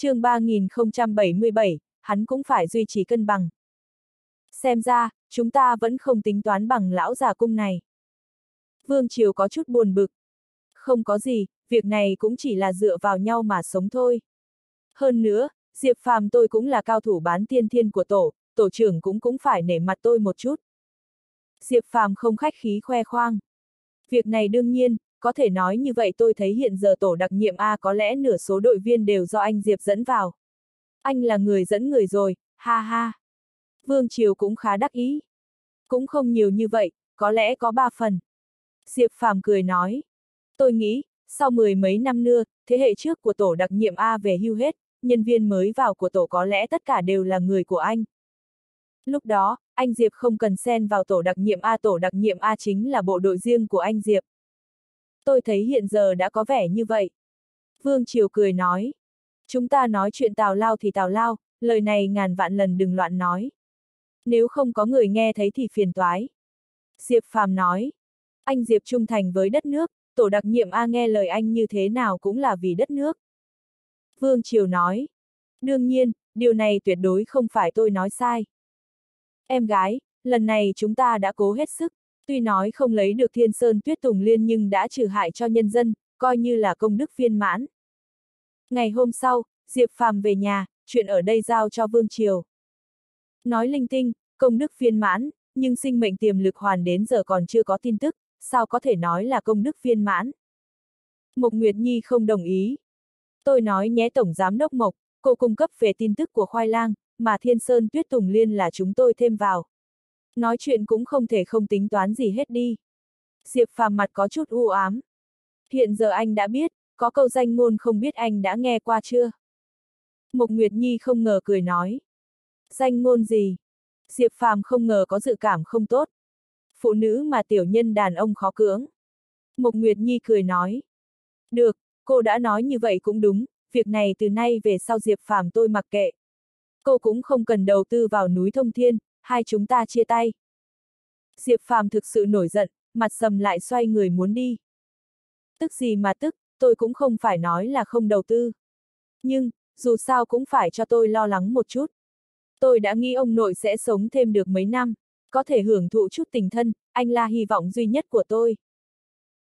chương 3077, hắn cũng phải duy trì cân bằng. Xem ra, chúng ta vẫn không tính toán bằng lão già cung này. Vương Triều có chút buồn bực. Không có gì, việc này cũng chỉ là dựa vào nhau mà sống thôi. Hơn nữa, Diệp Phàm tôi cũng là cao thủ bán tiên thiên của tổ, tổ trưởng cũng cũng phải nể mặt tôi một chút. Diệp Phàm không khách khí khoe khoang. Việc này đương nhiên, có thể nói như vậy tôi thấy hiện giờ tổ đặc nhiệm A có lẽ nửa số đội viên đều do anh Diệp dẫn vào. Anh là người dẫn người rồi, ha ha. Vương Triều cũng khá đắc ý. Cũng không nhiều như vậy, có lẽ có ba phần. Diệp Phàm cười nói. Tôi nghĩ, sau mười mấy năm nữa, thế hệ trước của tổ đặc nhiệm A về hưu hết, nhân viên mới vào của tổ có lẽ tất cả đều là người của anh. Lúc đó, anh Diệp không cần xen vào tổ đặc nhiệm A tổ đặc nhiệm A chính là bộ đội riêng của anh Diệp. Tôi thấy hiện giờ đã có vẻ như vậy. Vương Triều cười nói. Chúng ta nói chuyện tào lao thì tào lao, lời này ngàn vạn lần đừng loạn nói. Nếu không có người nghe thấy thì phiền toái. Diệp Phàm nói. Anh Diệp trung thành với đất nước, tổ đặc nhiệm A nghe lời anh như thế nào cũng là vì đất nước. Vương Triều nói. Đương nhiên, điều này tuyệt đối không phải tôi nói sai. Em gái, lần này chúng ta đã cố hết sức, tuy nói không lấy được thiên sơn tuyết tùng liên nhưng đã trừ hại cho nhân dân, coi như là công đức viên mãn. Ngày hôm sau, Diệp Phàm về nhà, chuyện ở đây giao cho Vương Triều. Nói linh tinh, công đức viên mãn, nhưng sinh mệnh tiềm lực hoàn đến giờ còn chưa có tin tức, sao có thể nói là công đức viên mãn. Mộc Nguyệt Nhi không đồng ý. Tôi nói nhé Tổng Giám Đốc Mộc, cô cung cấp về tin tức của khoai lang, mà Thiên Sơn Tuyết Tùng Liên là chúng tôi thêm vào. Nói chuyện cũng không thể không tính toán gì hết đi. Diệp Phàm mặt có chút u ám. Hiện giờ anh đã biết, có câu danh ngôn không biết anh đã nghe qua chưa? Mộc Nguyệt Nhi không ngờ cười nói. Danh ngôn gì? Diệp Phàm không ngờ có dự cảm không tốt. Phụ nữ mà tiểu nhân đàn ông khó cưỡng. Mộc Nguyệt Nhi cười nói. Được, cô đã nói như vậy cũng đúng, việc này từ nay về sau Diệp Phàm tôi mặc kệ. Cô cũng không cần đầu tư vào núi thông thiên, hai chúng ta chia tay. Diệp Phàm thực sự nổi giận, mặt sầm lại xoay người muốn đi. Tức gì mà tức, tôi cũng không phải nói là không đầu tư. Nhưng, dù sao cũng phải cho tôi lo lắng một chút. Tôi đã nghĩ ông nội sẽ sống thêm được mấy năm, có thể hưởng thụ chút tình thân, anh là hy vọng duy nhất của tôi.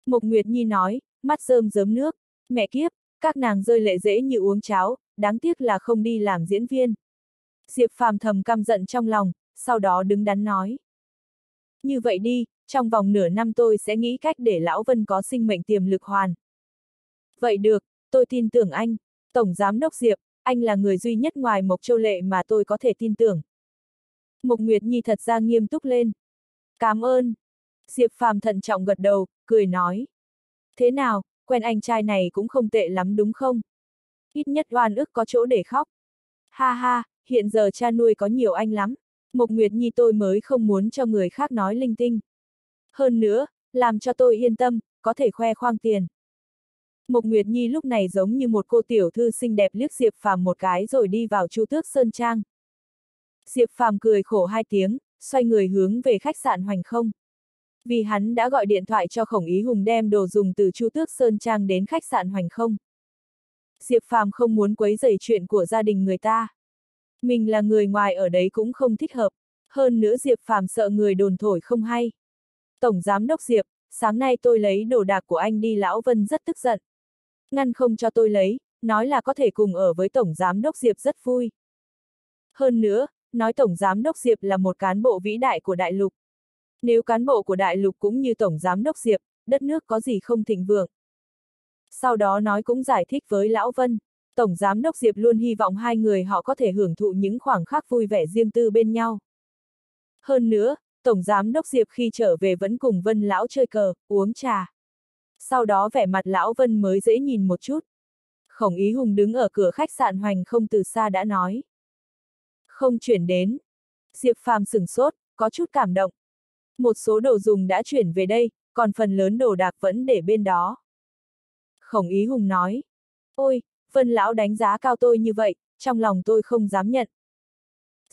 Mộc Nguyệt Nhi nói, mắt rơm rớm nước, mẹ kiếp, các nàng rơi lệ dễ như uống cháo, đáng tiếc là không đi làm diễn viên. Diệp Phàm thầm căm giận trong lòng, sau đó đứng đắn nói. Như vậy đi, trong vòng nửa năm tôi sẽ nghĩ cách để Lão Vân có sinh mệnh tiềm lực hoàn. Vậy được, tôi tin tưởng anh. Tổng Giám Đốc Diệp, anh là người duy nhất ngoài Mộc Châu Lệ mà tôi có thể tin tưởng. Mộc Nguyệt Nhi thật ra nghiêm túc lên. Cảm ơn. Diệp Phàm thận trọng gật đầu, cười nói. Thế nào, quen anh trai này cũng không tệ lắm đúng không? Ít nhất oan ức có chỗ để khóc. Ha ha, hiện giờ cha nuôi có nhiều anh lắm. Mộc Nguyệt Nhi tôi mới không muốn cho người khác nói linh tinh. Hơn nữa, làm cho tôi yên tâm, có thể khoe khoang tiền. Mộc Nguyệt Nhi lúc này giống như một cô tiểu thư xinh đẹp liếc Diệp Phàm một cái rồi đi vào Chu Tước Sơn Trang. Diệp Phàm cười khổ hai tiếng, xoay người hướng về khách sạn Hoành Không. Vì hắn đã gọi điện thoại cho Khổng Ý Hùng đem đồ dùng từ Chu Tước Sơn Trang đến khách sạn Hoành Không. Diệp Phàm không muốn quấy rầy chuyện của gia đình người ta. Mình là người ngoài ở đấy cũng không thích hợp, hơn nữa Diệp Phàm sợ người đồn thổi không hay. Tổng Giám Đốc Diệp, sáng nay tôi lấy đồ đạc của anh đi Lão Vân rất tức giận. Ngăn không cho tôi lấy, nói là có thể cùng ở với Tổng Giám Đốc Diệp rất vui. Hơn nữa, nói Tổng Giám Đốc Diệp là một cán bộ vĩ đại của đại lục. Nếu cán bộ của đại lục cũng như Tổng Giám Đốc Diệp, đất nước có gì không thịnh vượng. Sau đó nói cũng giải thích với Lão Vân. Tổng Giám Đốc Diệp luôn hy vọng hai người họ có thể hưởng thụ những khoảng khắc vui vẻ riêng tư bên nhau. Hơn nữa, Tổng Giám Đốc Diệp khi trở về vẫn cùng Vân Lão chơi cờ, uống trà. Sau đó vẻ mặt Lão Vân mới dễ nhìn một chút. Khổng Ý Hùng đứng ở cửa khách sạn hoành không từ xa đã nói. Không chuyển đến. Diệp Phàm sửng sốt, có chút cảm động. Một số đồ dùng đã chuyển về đây, còn phần lớn đồ đạc vẫn để bên đó. Khổng Ý Hùng nói. Ôi, Phân lão đánh giá cao tôi như vậy, trong lòng tôi không dám nhận.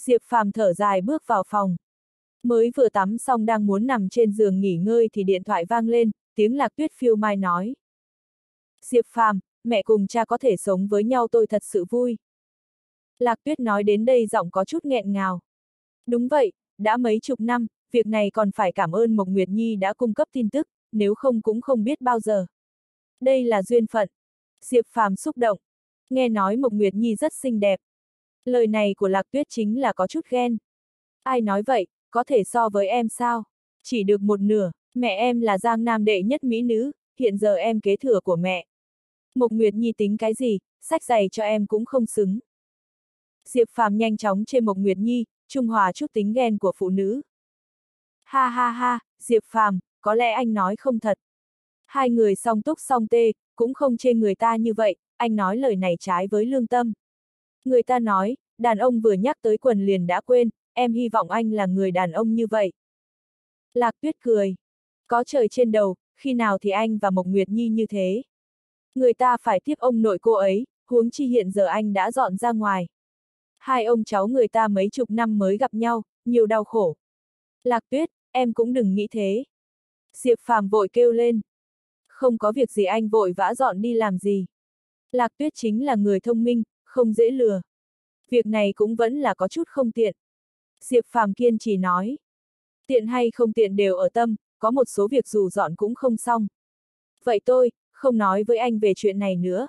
Diệp Phàm thở dài bước vào phòng. Mới vừa tắm xong đang muốn nằm trên giường nghỉ ngơi thì điện thoại vang lên, tiếng lạc tuyết phiêu mai nói. Diệp Phàm, mẹ cùng cha có thể sống với nhau tôi thật sự vui. Lạc Tuyết nói đến đây giọng có chút nghẹn ngào. Đúng vậy, đã mấy chục năm, việc này còn phải cảm ơn Mộc Nguyệt Nhi đã cung cấp tin tức, nếu không cũng không biết bao giờ. Đây là duyên phận. Diệp Phàm xúc động. Nghe nói Mộc Nguyệt Nhi rất xinh đẹp. Lời này của Lạc Tuyết chính là có chút ghen. Ai nói vậy, có thể so với em sao? Chỉ được một nửa, mẹ em là Giang Nam đệ nhất mỹ nữ, hiện giờ em kế thừa của mẹ. Mộc Nguyệt Nhi tính cái gì, sách giày cho em cũng không xứng. Diệp Phàm nhanh chóng chê Mộc Nguyệt Nhi, trung hòa chút tính ghen của phụ nữ. Ha ha ha, Diệp Phàm, có lẽ anh nói không thật. Hai người song túc song tê, cũng không chê người ta như vậy, anh nói lời này trái với lương tâm. Người ta nói, đàn ông vừa nhắc tới quần liền đã quên, em hy vọng anh là người đàn ông như vậy. Lạc tuyết cười. Có trời trên đầu, khi nào thì anh và Mộc Nguyệt Nhi như thế? Người ta phải tiếp ông nội cô ấy, huống chi hiện giờ anh đã dọn ra ngoài. Hai ông cháu người ta mấy chục năm mới gặp nhau, nhiều đau khổ. Lạc tuyết, em cũng đừng nghĩ thế. Diệp Phàm vội kêu lên. Không có việc gì anh vội vã dọn đi làm gì. Lạc tuyết chính là người thông minh, không dễ lừa. Việc này cũng vẫn là có chút không tiện. Diệp Phàm kiên trì nói. Tiện hay không tiện đều ở tâm, có một số việc dù dọn cũng không xong. Vậy tôi, không nói với anh về chuyện này nữa.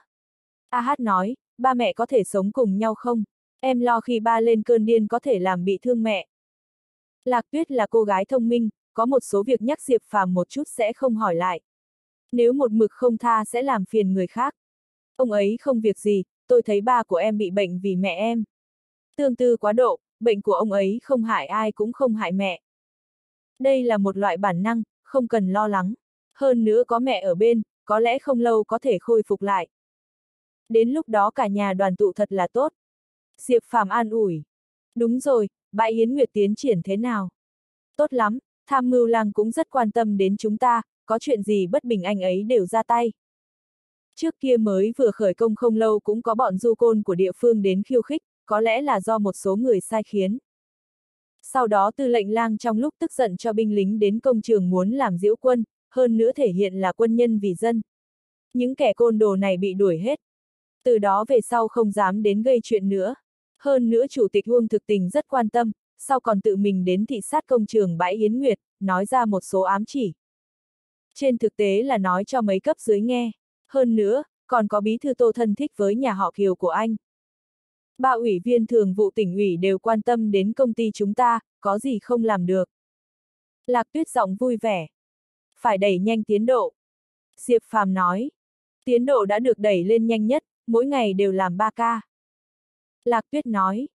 A hát nói, ba mẹ có thể sống cùng nhau không? Em lo khi ba lên cơn điên có thể làm bị thương mẹ. Lạc Tuyết là cô gái thông minh, có một số việc nhắc Diệp Phàm một chút sẽ không hỏi lại. Nếu một mực không tha sẽ làm phiền người khác. Ông ấy không việc gì, tôi thấy ba của em bị bệnh vì mẹ em. Tương tư quá độ, bệnh của ông ấy không hại ai cũng không hại mẹ. Đây là một loại bản năng, không cần lo lắng. Hơn nữa có mẹ ở bên, có lẽ không lâu có thể khôi phục lại. Đến lúc đó cả nhà đoàn tụ thật là tốt. Diệp Phàm an ủi. Đúng rồi, bãi Yến Nguyệt tiến triển thế nào? Tốt lắm, tham mưu lang cũng rất quan tâm đến chúng ta, có chuyện gì bất bình anh ấy đều ra tay. Trước kia mới vừa khởi công không lâu cũng có bọn du côn của địa phương đến khiêu khích, có lẽ là do một số người sai khiến. Sau đó tư lệnh lang trong lúc tức giận cho binh lính đến công trường muốn làm diễu quân, hơn nữa thể hiện là quân nhân vì dân. Những kẻ côn đồ này bị đuổi hết. Từ đó về sau không dám đến gây chuyện nữa. Hơn nữa chủ tịch Uông thực tình rất quan tâm, sau còn tự mình đến thị sát công trường bãi Yến Nguyệt, nói ra một số ám chỉ. Trên thực tế là nói cho mấy cấp dưới nghe. Hơn nữa, còn có bí thư tô thân thích với nhà họ Kiều của anh. Ba ủy viên thường vụ tỉnh ủy đều quan tâm đến công ty chúng ta, có gì không làm được. Lạc tuyết giọng vui vẻ. Phải đẩy nhanh tiến độ. Diệp Phàm nói. Tiến độ đã được đẩy lên nhanh nhất, mỗi ngày đều làm 3 ca. Lạc tuyết nói.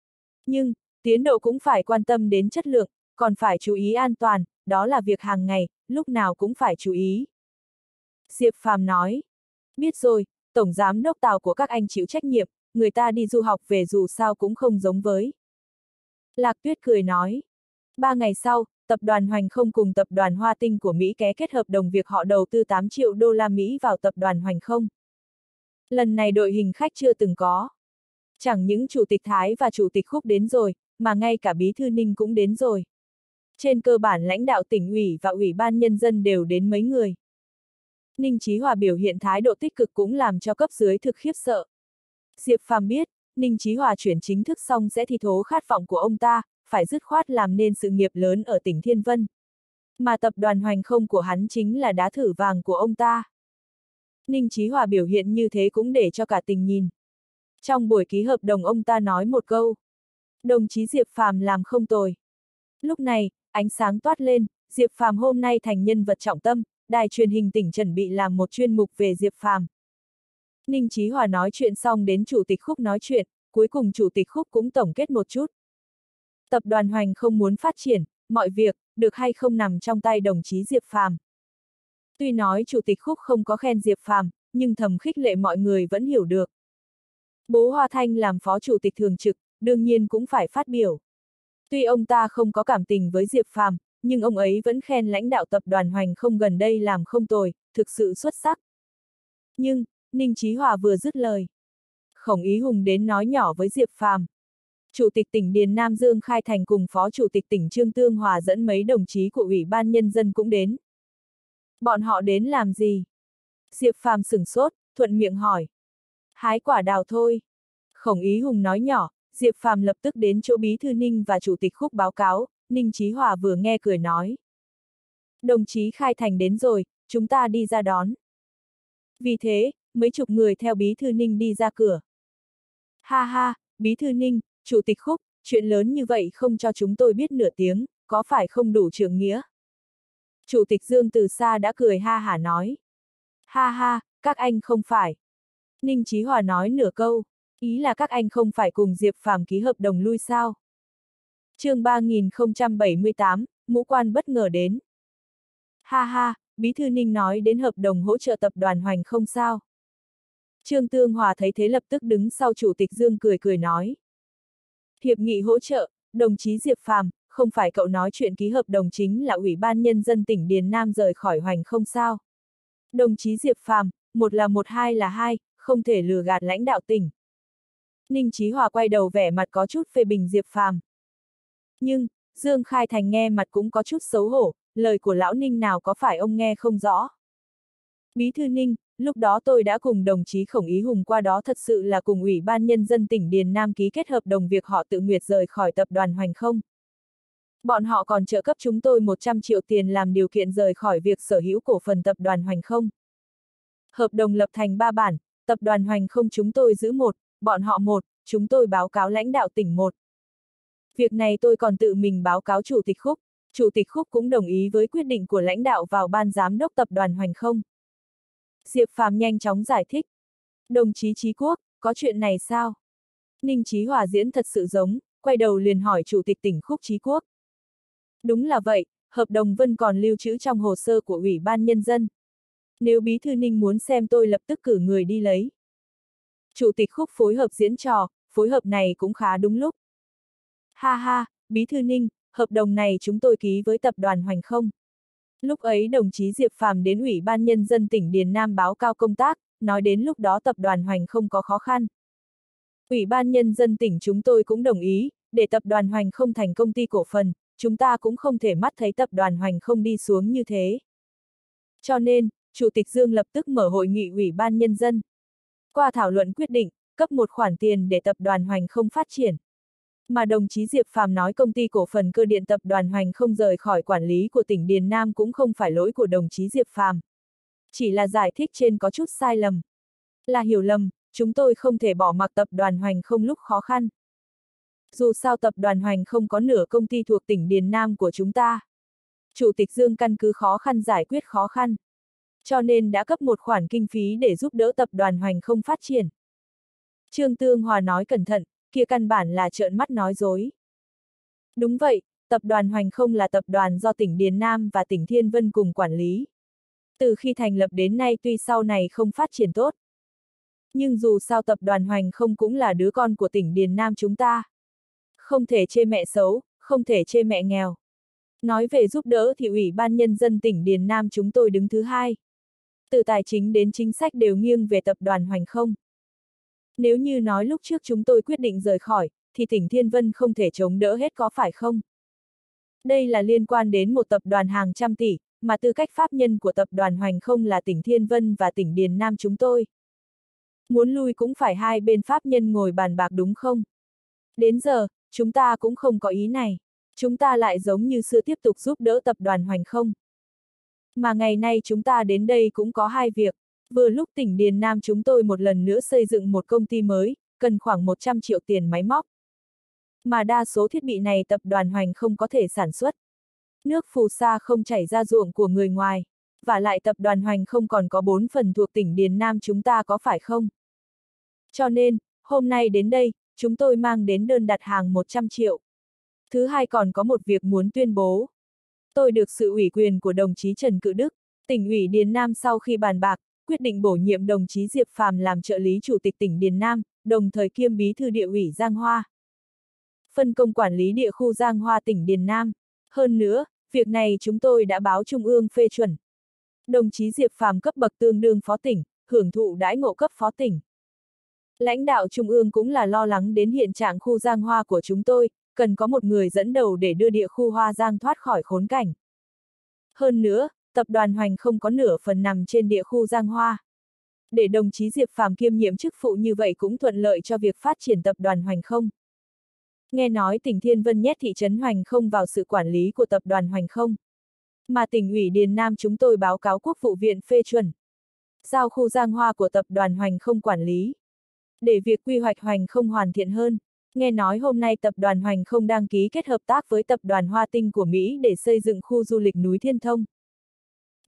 Nhưng, tiến độ cũng phải quan tâm đến chất lượng, còn phải chú ý an toàn, đó là việc hàng ngày, lúc nào cũng phải chú ý. Diệp Phàm nói. Biết rồi, Tổng Giám đốc tàu của các anh chịu trách nhiệm, người ta đi du học về dù sao cũng không giống với. Lạc Tuyết cười nói. Ba ngày sau, tập đoàn Hoành Không cùng tập đoàn Hoa Tinh của Mỹ ké kết hợp đồng việc họ đầu tư 8 triệu đô la Mỹ vào tập đoàn Hoành Không. Lần này đội hình khách chưa từng có. Chẳng những Chủ tịch Thái và Chủ tịch Khúc đến rồi, mà ngay cả Bí Thư Ninh cũng đến rồi. Trên cơ bản lãnh đạo tỉnh ủy và ủy ban nhân dân đều đến mấy người. Ninh Chí Hòa biểu hiện thái độ tích cực cũng làm cho cấp dưới thực khiếp sợ. Diệp Phàm biết, Ninh Chí Hòa chuyển chính thức xong sẽ thi thố khát vọng của ông ta, phải dứt khoát làm nên sự nghiệp lớn ở tỉnh Thiên Vân. Mà tập đoàn hoành không của hắn chính là đá thử vàng của ông ta. Ninh Chí Hòa biểu hiện như thế cũng để cho cả tình nhìn. Trong buổi ký hợp đồng ông ta nói một câu. Đồng chí Diệp Phàm làm không tồi. Lúc này, ánh sáng toát lên, Diệp Phàm hôm nay thành nhân vật trọng tâm, đài truyền hình tỉnh chuẩn bị làm một chuyên mục về Diệp Phàm. Ninh Chí Hòa nói chuyện xong đến Chủ tịch Khúc nói chuyện, cuối cùng Chủ tịch Khúc cũng tổng kết một chút. Tập đoàn Hoành không muốn phát triển, mọi việc, được hay không nằm trong tay đồng chí Diệp Phàm. Tuy nói Chủ tịch Khúc không có khen Diệp Phàm, nhưng thầm khích lệ mọi người vẫn hiểu được. Bố Hoa Thanh làm phó chủ tịch thường trực, đương nhiên cũng phải phát biểu. Tuy ông ta không có cảm tình với Diệp Phàm, nhưng ông ấy vẫn khen lãnh đạo tập đoàn Hoành không gần đây làm không tồi, thực sự xuất sắc. Nhưng, Ninh Chí Hòa vừa dứt lời. Khổng Ý Hùng đến nói nhỏ với Diệp Phàm. Chủ tịch tỉnh Điền Nam Dương Khai Thành cùng Phó Chủ tịch tỉnh Trương Tương Hòa dẫn mấy đồng chí của Ủy ban Nhân dân cũng đến. Bọn họ đến làm gì? Diệp Phàm sửng sốt, thuận miệng hỏi. Hái quả đào thôi. Khổng Ý Hùng nói nhỏ, Diệp Phàm lập tức đến chỗ Bí Thư Ninh và Chủ tịch Khúc báo cáo, Ninh Chí Hòa vừa nghe cười nói. Đồng chí Khai Thành đến rồi, chúng ta đi ra đón. Vì thế, mấy chục người theo Bí Thư Ninh đi ra cửa. Ha ha, Bí Thư Ninh, Chủ tịch Khúc, chuyện lớn như vậy không cho chúng tôi biết nửa tiếng, có phải không đủ trưởng nghĩa? Chủ tịch Dương từ xa đã cười ha hả nói. Ha ha, các anh không phải. Ninh Chí Hòa nói nửa câu, ý là các anh không phải cùng Diệp Phàm ký hợp đồng lui sao chương 3078, ngũ quan bất ngờ đến. Ha ha, Bí Thư Ninh nói đến hợp đồng hỗ trợ tập đoàn Hoành không sao. Trương Tương Hòa thấy thế lập tức đứng sau Chủ tịch Dương cười cười nói. Hiệp nghị hỗ trợ, đồng chí Diệp Phàm, không phải cậu nói chuyện ký hợp đồng chính là Ủy ban Nhân dân tỉnh Điền Nam rời khỏi Hoành không sao. Đồng chí Diệp Phàm, một là một hai là hai, không thể lừa gạt lãnh đạo tỉnh. Ninh Chí Hòa quay đầu vẻ mặt có chút phê bình Diệp Phàm. Nhưng, Dương Khai Thành nghe mặt cũng có chút xấu hổ, lời của lão Ninh nào có phải ông nghe không rõ. Bí thư Ninh, lúc đó tôi đã cùng đồng chí Khổng Ý Hùng qua đó thật sự là cùng Ủy ban Nhân dân tỉnh Điền Nam ký kết hợp đồng việc họ tự nguyệt rời khỏi tập đoàn Hoành không. Bọn họ còn trợ cấp chúng tôi 100 triệu tiền làm điều kiện rời khỏi việc sở hữu cổ phần tập đoàn Hoành không. Hợp đồng lập thành ba bản, tập đoàn Hoành không chúng tôi giữ một, bọn họ một, chúng tôi báo cáo lãnh đạo tỉnh một. Việc này tôi còn tự mình báo cáo Chủ tịch Khúc, Chủ tịch Khúc cũng đồng ý với quyết định của lãnh đạo vào ban giám đốc tập đoàn Hoành không. Diệp Phạm nhanh chóng giải thích. Đồng chí Trí Quốc, có chuyện này sao? Ninh Chí Hòa diễn thật sự giống, quay đầu liền hỏi Chủ tịch tỉnh Khúc Trí Quốc. Đúng là vậy, hợp đồng Vân còn lưu trữ trong hồ sơ của Ủy ban Nhân dân. Nếu Bí Thư Ninh muốn xem tôi lập tức cử người đi lấy. Chủ tịch Khúc phối hợp diễn trò, phối hợp này cũng khá đúng lúc. Ha ha, Bí Thư Ninh, hợp đồng này chúng tôi ký với tập đoàn Hoành không. Lúc ấy đồng chí Diệp Phàm đến Ủy ban Nhân dân tỉnh Điền Nam báo cao công tác, nói đến lúc đó tập đoàn Hoành không có khó khăn. Ủy ban Nhân dân tỉnh chúng tôi cũng đồng ý, để tập đoàn Hoành không thành công ty cổ phần, chúng ta cũng không thể mắt thấy tập đoàn Hoành không đi xuống như thế. Cho nên, Chủ tịch Dương lập tức mở hội nghị Ủy ban Nhân dân. Qua thảo luận quyết định, cấp một khoản tiền để tập đoàn Hoành không phát triển. Mà đồng chí Diệp Phàm nói công ty cổ phần cơ điện tập đoàn Hoành không rời khỏi quản lý của tỉnh Điền Nam cũng không phải lỗi của đồng chí Diệp Phàm. Chỉ là giải thích trên có chút sai lầm. Là hiểu lầm, chúng tôi không thể bỏ mặc tập đoàn Hoành không lúc khó khăn. Dù sao tập đoàn Hoành không có nửa công ty thuộc tỉnh Điền Nam của chúng ta. Chủ tịch Dương căn cứ khó khăn giải quyết khó khăn. Cho nên đã cấp một khoản kinh phí để giúp đỡ tập đoàn Hoành không phát triển. Trương Tương Hòa nói cẩn thận, kia căn bản là trợn mắt nói dối. Đúng vậy, tập đoàn Hoành không là tập đoàn do tỉnh Điền Nam và tỉnh Thiên Vân cùng quản lý. Từ khi thành lập đến nay tuy sau này không phát triển tốt. Nhưng dù sao tập đoàn Hoành không cũng là đứa con của tỉnh Điền Nam chúng ta. Không thể chê mẹ xấu, không thể chê mẹ nghèo. Nói về giúp đỡ thì Ủy ban Nhân dân tỉnh Điền Nam chúng tôi đứng thứ hai. Từ tài chính đến chính sách đều nghiêng về tập đoàn Hoành không. Nếu như nói lúc trước chúng tôi quyết định rời khỏi, thì tỉnh Thiên Vân không thể chống đỡ hết có phải không? Đây là liên quan đến một tập đoàn hàng trăm tỷ, mà tư cách pháp nhân của tập đoàn Hoành không là tỉnh Thiên Vân và tỉnh Điền Nam chúng tôi. Muốn lui cũng phải hai bên pháp nhân ngồi bàn bạc đúng không? Đến giờ, chúng ta cũng không có ý này. Chúng ta lại giống như xưa tiếp tục giúp đỡ tập đoàn Hoành không. Mà ngày nay chúng ta đến đây cũng có hai việc. Vừa lúc tỉnh Điền Nam chúng tôi một lần nữa xây dựng một công ty mới, cần khoảng 100 triệu tiền máy móc. Mà đa số thiết bị này tập đoàn Hoành không có thể sản xuất. Nước phù sa không chảy ra ruộng của người ngoài. Và lại tập đoàn Hoành không còn có 4 phần thuộc tỉnh Điền Nam chúng ta có phải không? Cho nên, hôm nay đến đây, chúng tôi mang đến đơn đặt hàng 100 triệu. Thứ hai còn có một việc muốn tuyên bố. Tôi được sự ủy quyền của đồng chí Trần Cự Đức, tỉnh ủy Điền Nam sau khi bàn bạc, quyết định bổ nhiệm đồng chí Diệp Phàm làm trợ lý chủ tịch tỉnh Điền Nam, đồng thời kiêm bí thư địa ủy Giang Hoa. Phân công quản lý địa khu Giang Hoa tỉnh Điền Nam. Hơn nữa, việc này chúng tôi đã báo Trung ương phê chuẩn. Đồng chí Diệp Phàm cấp bậc tương đương phó tỉnh, hưởng thụ đãi ngộ cấp phó tỉnh. Lãnh đạo Trung ương cũng là lo lắng đến hiện trạng khu Giang Hoa của chúng tôi, cần có một người dẫn đầu để đưa địa khu Hoa Giang thoát khỏi khốn cảnh. Hơn nữa, tập đoàn Hoành không có nửa phần nằm trên địa khu Giang Hoa. Để đồng chí Diệp Phàm kiêm nhiệm chức phụ như vậy cũng thuận lợi cho việc phát triển tập đoàn Hoành Không. Nghe nói tỉnh Thiên Vân nhét thị trấn Hoành Không vào sự quản lý của tập đoàn Hoành Không. Mà tỉnh ủy Điền Nam chúng tôi báo cáo quốc vụ viện phê chuẩn. Giao khu giang hoa của tập đoàn Hoành Không quản lý. Để việc quy hoạch Hoành Không hoàn thiện hơn, nghe nói hôm nay tập đoàn Hoành Không đăng ký kết hợp tác với tập đoàn Hoa Tinh của Mỹ để xây dựng khu du lịch núi Thiên Thông.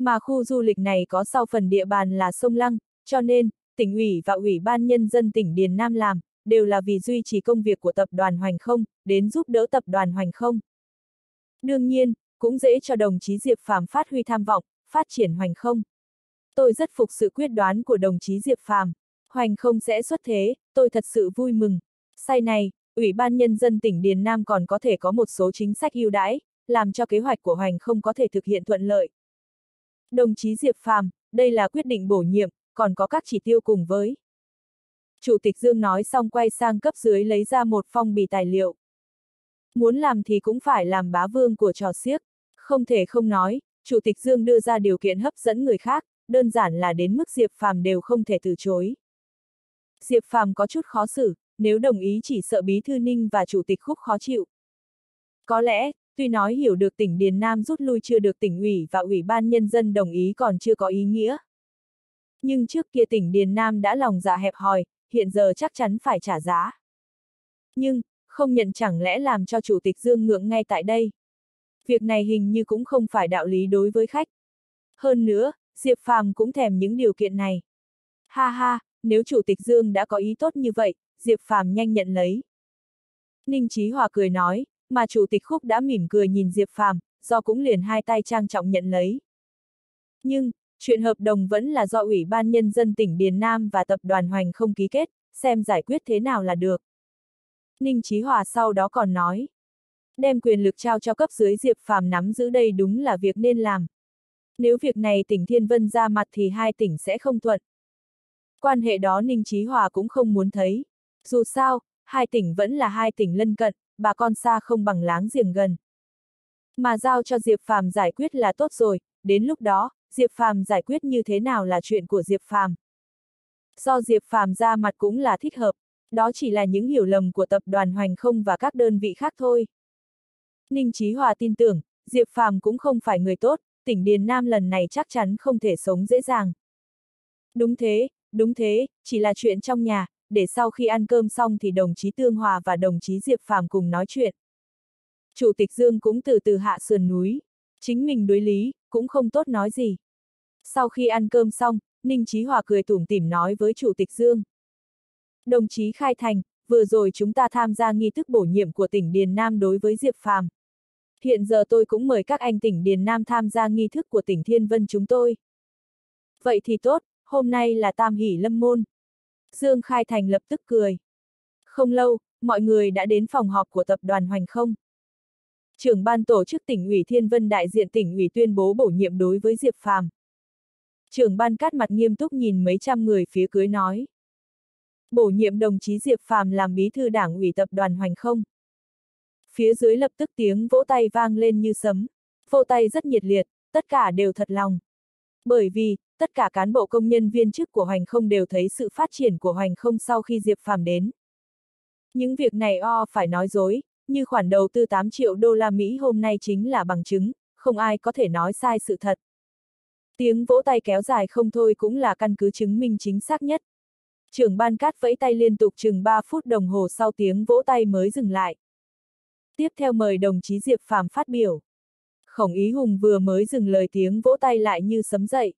Mà khu du lịch này có sau phần địa bàn là sông Lăng, cho nên, tỉnh ủy và ủy ban nhân dân tỉnh Điền Nam làm, đều là vì duy trì công việc của tập đoàn Hoành Không, đến giúp đỡ tập đoàn Hoành Không. Đương nhiên, cũng dễ cho đồng chí Diệp Phàm phát huy tham vọng, phát triển Hoành Không. Tôi rất phục sự quyết đoán của đồng chí Diệp Phàm. Hoành Không sẽ xuất thế, tôi thật sự vui mừng. Say này, Ủy ban Nhân dân tỉnh Điền Nam còn có thể có một số chính sách ưu đãi, làm cho kế hoạch của Hoành Không có thể thực hiện thuận lợi. Đồng chí Diệp Phàm, đây là quyết định bổ nhiệm, còn có các chỉ tiêu cùng với. Chủ tịch Dương nói xong quay sang cấp dưới lấy ra một phong bì tài liệu. Muốn làm thì cũng phải làm bá vương của trò siếc, Không thể không nói, Chủ tịch Dương đưa ra điều kiện hấp dẫn người khác, đơn giản là đến mức Diệp Phàm đều không thể từ chối. Diệp Phàm có chút khó xử, nếu đồng ý chỉ sợ Bí Thư Ninh và Chủ tịch Khúc khó chịu. Có lẽ, tuy nói hiểu được tỉnh Điền Nam rút lui chưa được tỉnh ủy và ủy ban nhân dân đồng ý còn chưa có ý nghĩa. Nhưng trước kia tỉnh Điền Nam đã lòng dạ hẹp hòi, hiện giờ chắc chắn phải trả giá. Nhưng, không nhận chẳng lẽ làm cho Chủ tịch Dương ngượng ngay tại đây. Việc này hình như cũng không phải đạo lý đối với khách. Hơn nữa, Diệp Phàm cũng thèm những điều kiện này. Ha ha, nếu Chủ tịch Dương đã có ý tốt như vậy, Diệp Phàm nhanh nhận lấy. Ninh Chí Hòa cười nói, mà Chủ tịch Khúc đã mỉm cười nhìn Diệp Phàm, do cũng liền hai tay trang trọng nhận lấy. Nhưng, chuyện hợp đồng vẫn là do Ủy ban Nhân dân tỉnh Điền Nam và Tập đoàn Hoành không ký kết, xem giải quyết thế nào là được. Ninh Chí Hòa sau đó còn nói, đem quyền lực trao cho cấp dưới Diệp Phàm nắm giữ đây đúng là việc nên làm. Nếu việc này tỉnh Thiên Vân ra mặt thì hai tỉnh sẽ không thuận. Quan hệ đó Ninh Chí Hòa cũng không muốn thấy. Dù sao, hai tỉnh vẫn là hai tỉnh lân cận, bà con xa không bằng láng giềng gần. Mà giao cho Diệp Phàm giải quyết là tốt rồi, đến lúc đó, Diệp Phàm giải quyết như thế nào là chuyện của Diệp Phàm. Do Diệp Phàm ra mặt cũng là thích hợp, đó chỉ là những hiểu lầm của tập đoàn Hoành Không và các đơn vị khác thôi. Ninh Chí Hòa tin tưởng, Diệp Phàm cũng không phải người tốt, tỉnh Điền Nam lần này chắc chắn không thể sống dễ dàng. Đúng thế, đúng thế, chỉ là chuyện trong nhà, để sau khi ăn cơm xong thì đồng chí Tương Hòa và đồng chí Diệp Phàm cùng nói chuyện. Chủ tịch Dương cũng từ từ hạ sườn núi. Chính mình đối lý, cũng không tốt nói gì. Sau khi ăn cơm xong, Ninh Chí Hòa cười tủm tỉm nói với Chủ tịch Dương. Đồng chí Khai Thành, vừa rồi chúng ta tham gia nghi thức bổ nhiệm của tỉnh Điền Nam đối với Diệp Phàm. Hiện giờ tôi cũng mời các anh tỉnh Điền Nam tham gia nghi thức của tỉnh Thiên Vân chúng tôi. Vậy thì tốt, hôm nay là tam hỷ lâm môn. Dương Khai Thành lập tức cười. Không lâu, mọi người đã đến phòng họp của tập đoàn Hoành Không. Trưởng ban tổ chức tỉnh ủy Thiên Vân đại diện tỉnh ủy tuyên bố bổ nhiệm đối với Diệp Phàm. Trưởng ban cát mặt nghiêm túc nhìn mấy trăm người phía cưới nói. Bổ nhiệm đồng chí Diệp Phàm làm bí thư đảng ủy tập đoàn Hoành Không. Phía dưới lập tức tiếng vỗ tay vang lên như sấm. Vỗ tay rất nhiệt liệt, tất cả đều thật lòng. Bởi vì, tất cả cán bộ công nhân viên chức của Hoành Không đều thấy sự phát triển của Hoành Không sau khi Diệp Phàm đến. Những việc này o phải nói dối, như khoản đầu tư 8 triệu đô la Mỹ hôm nay chính là bằng chứng, không ai có thể nói sai sự thật. Tiếng vỗ tay kéo dài không thôi cũng là căn cứ chứng minh chính xác nhất. Trưởng ban cát vẫy tay liên tục chừng 3 phút đồng hồ sau tiếng vỗ tay mới dừng lại. Tiếp theo mời đồng chí Diệp Phàm phát biểu. Khổng Ý Hùng vừa mới dừng lời tiếng vỗ tay lại như sấm dậy.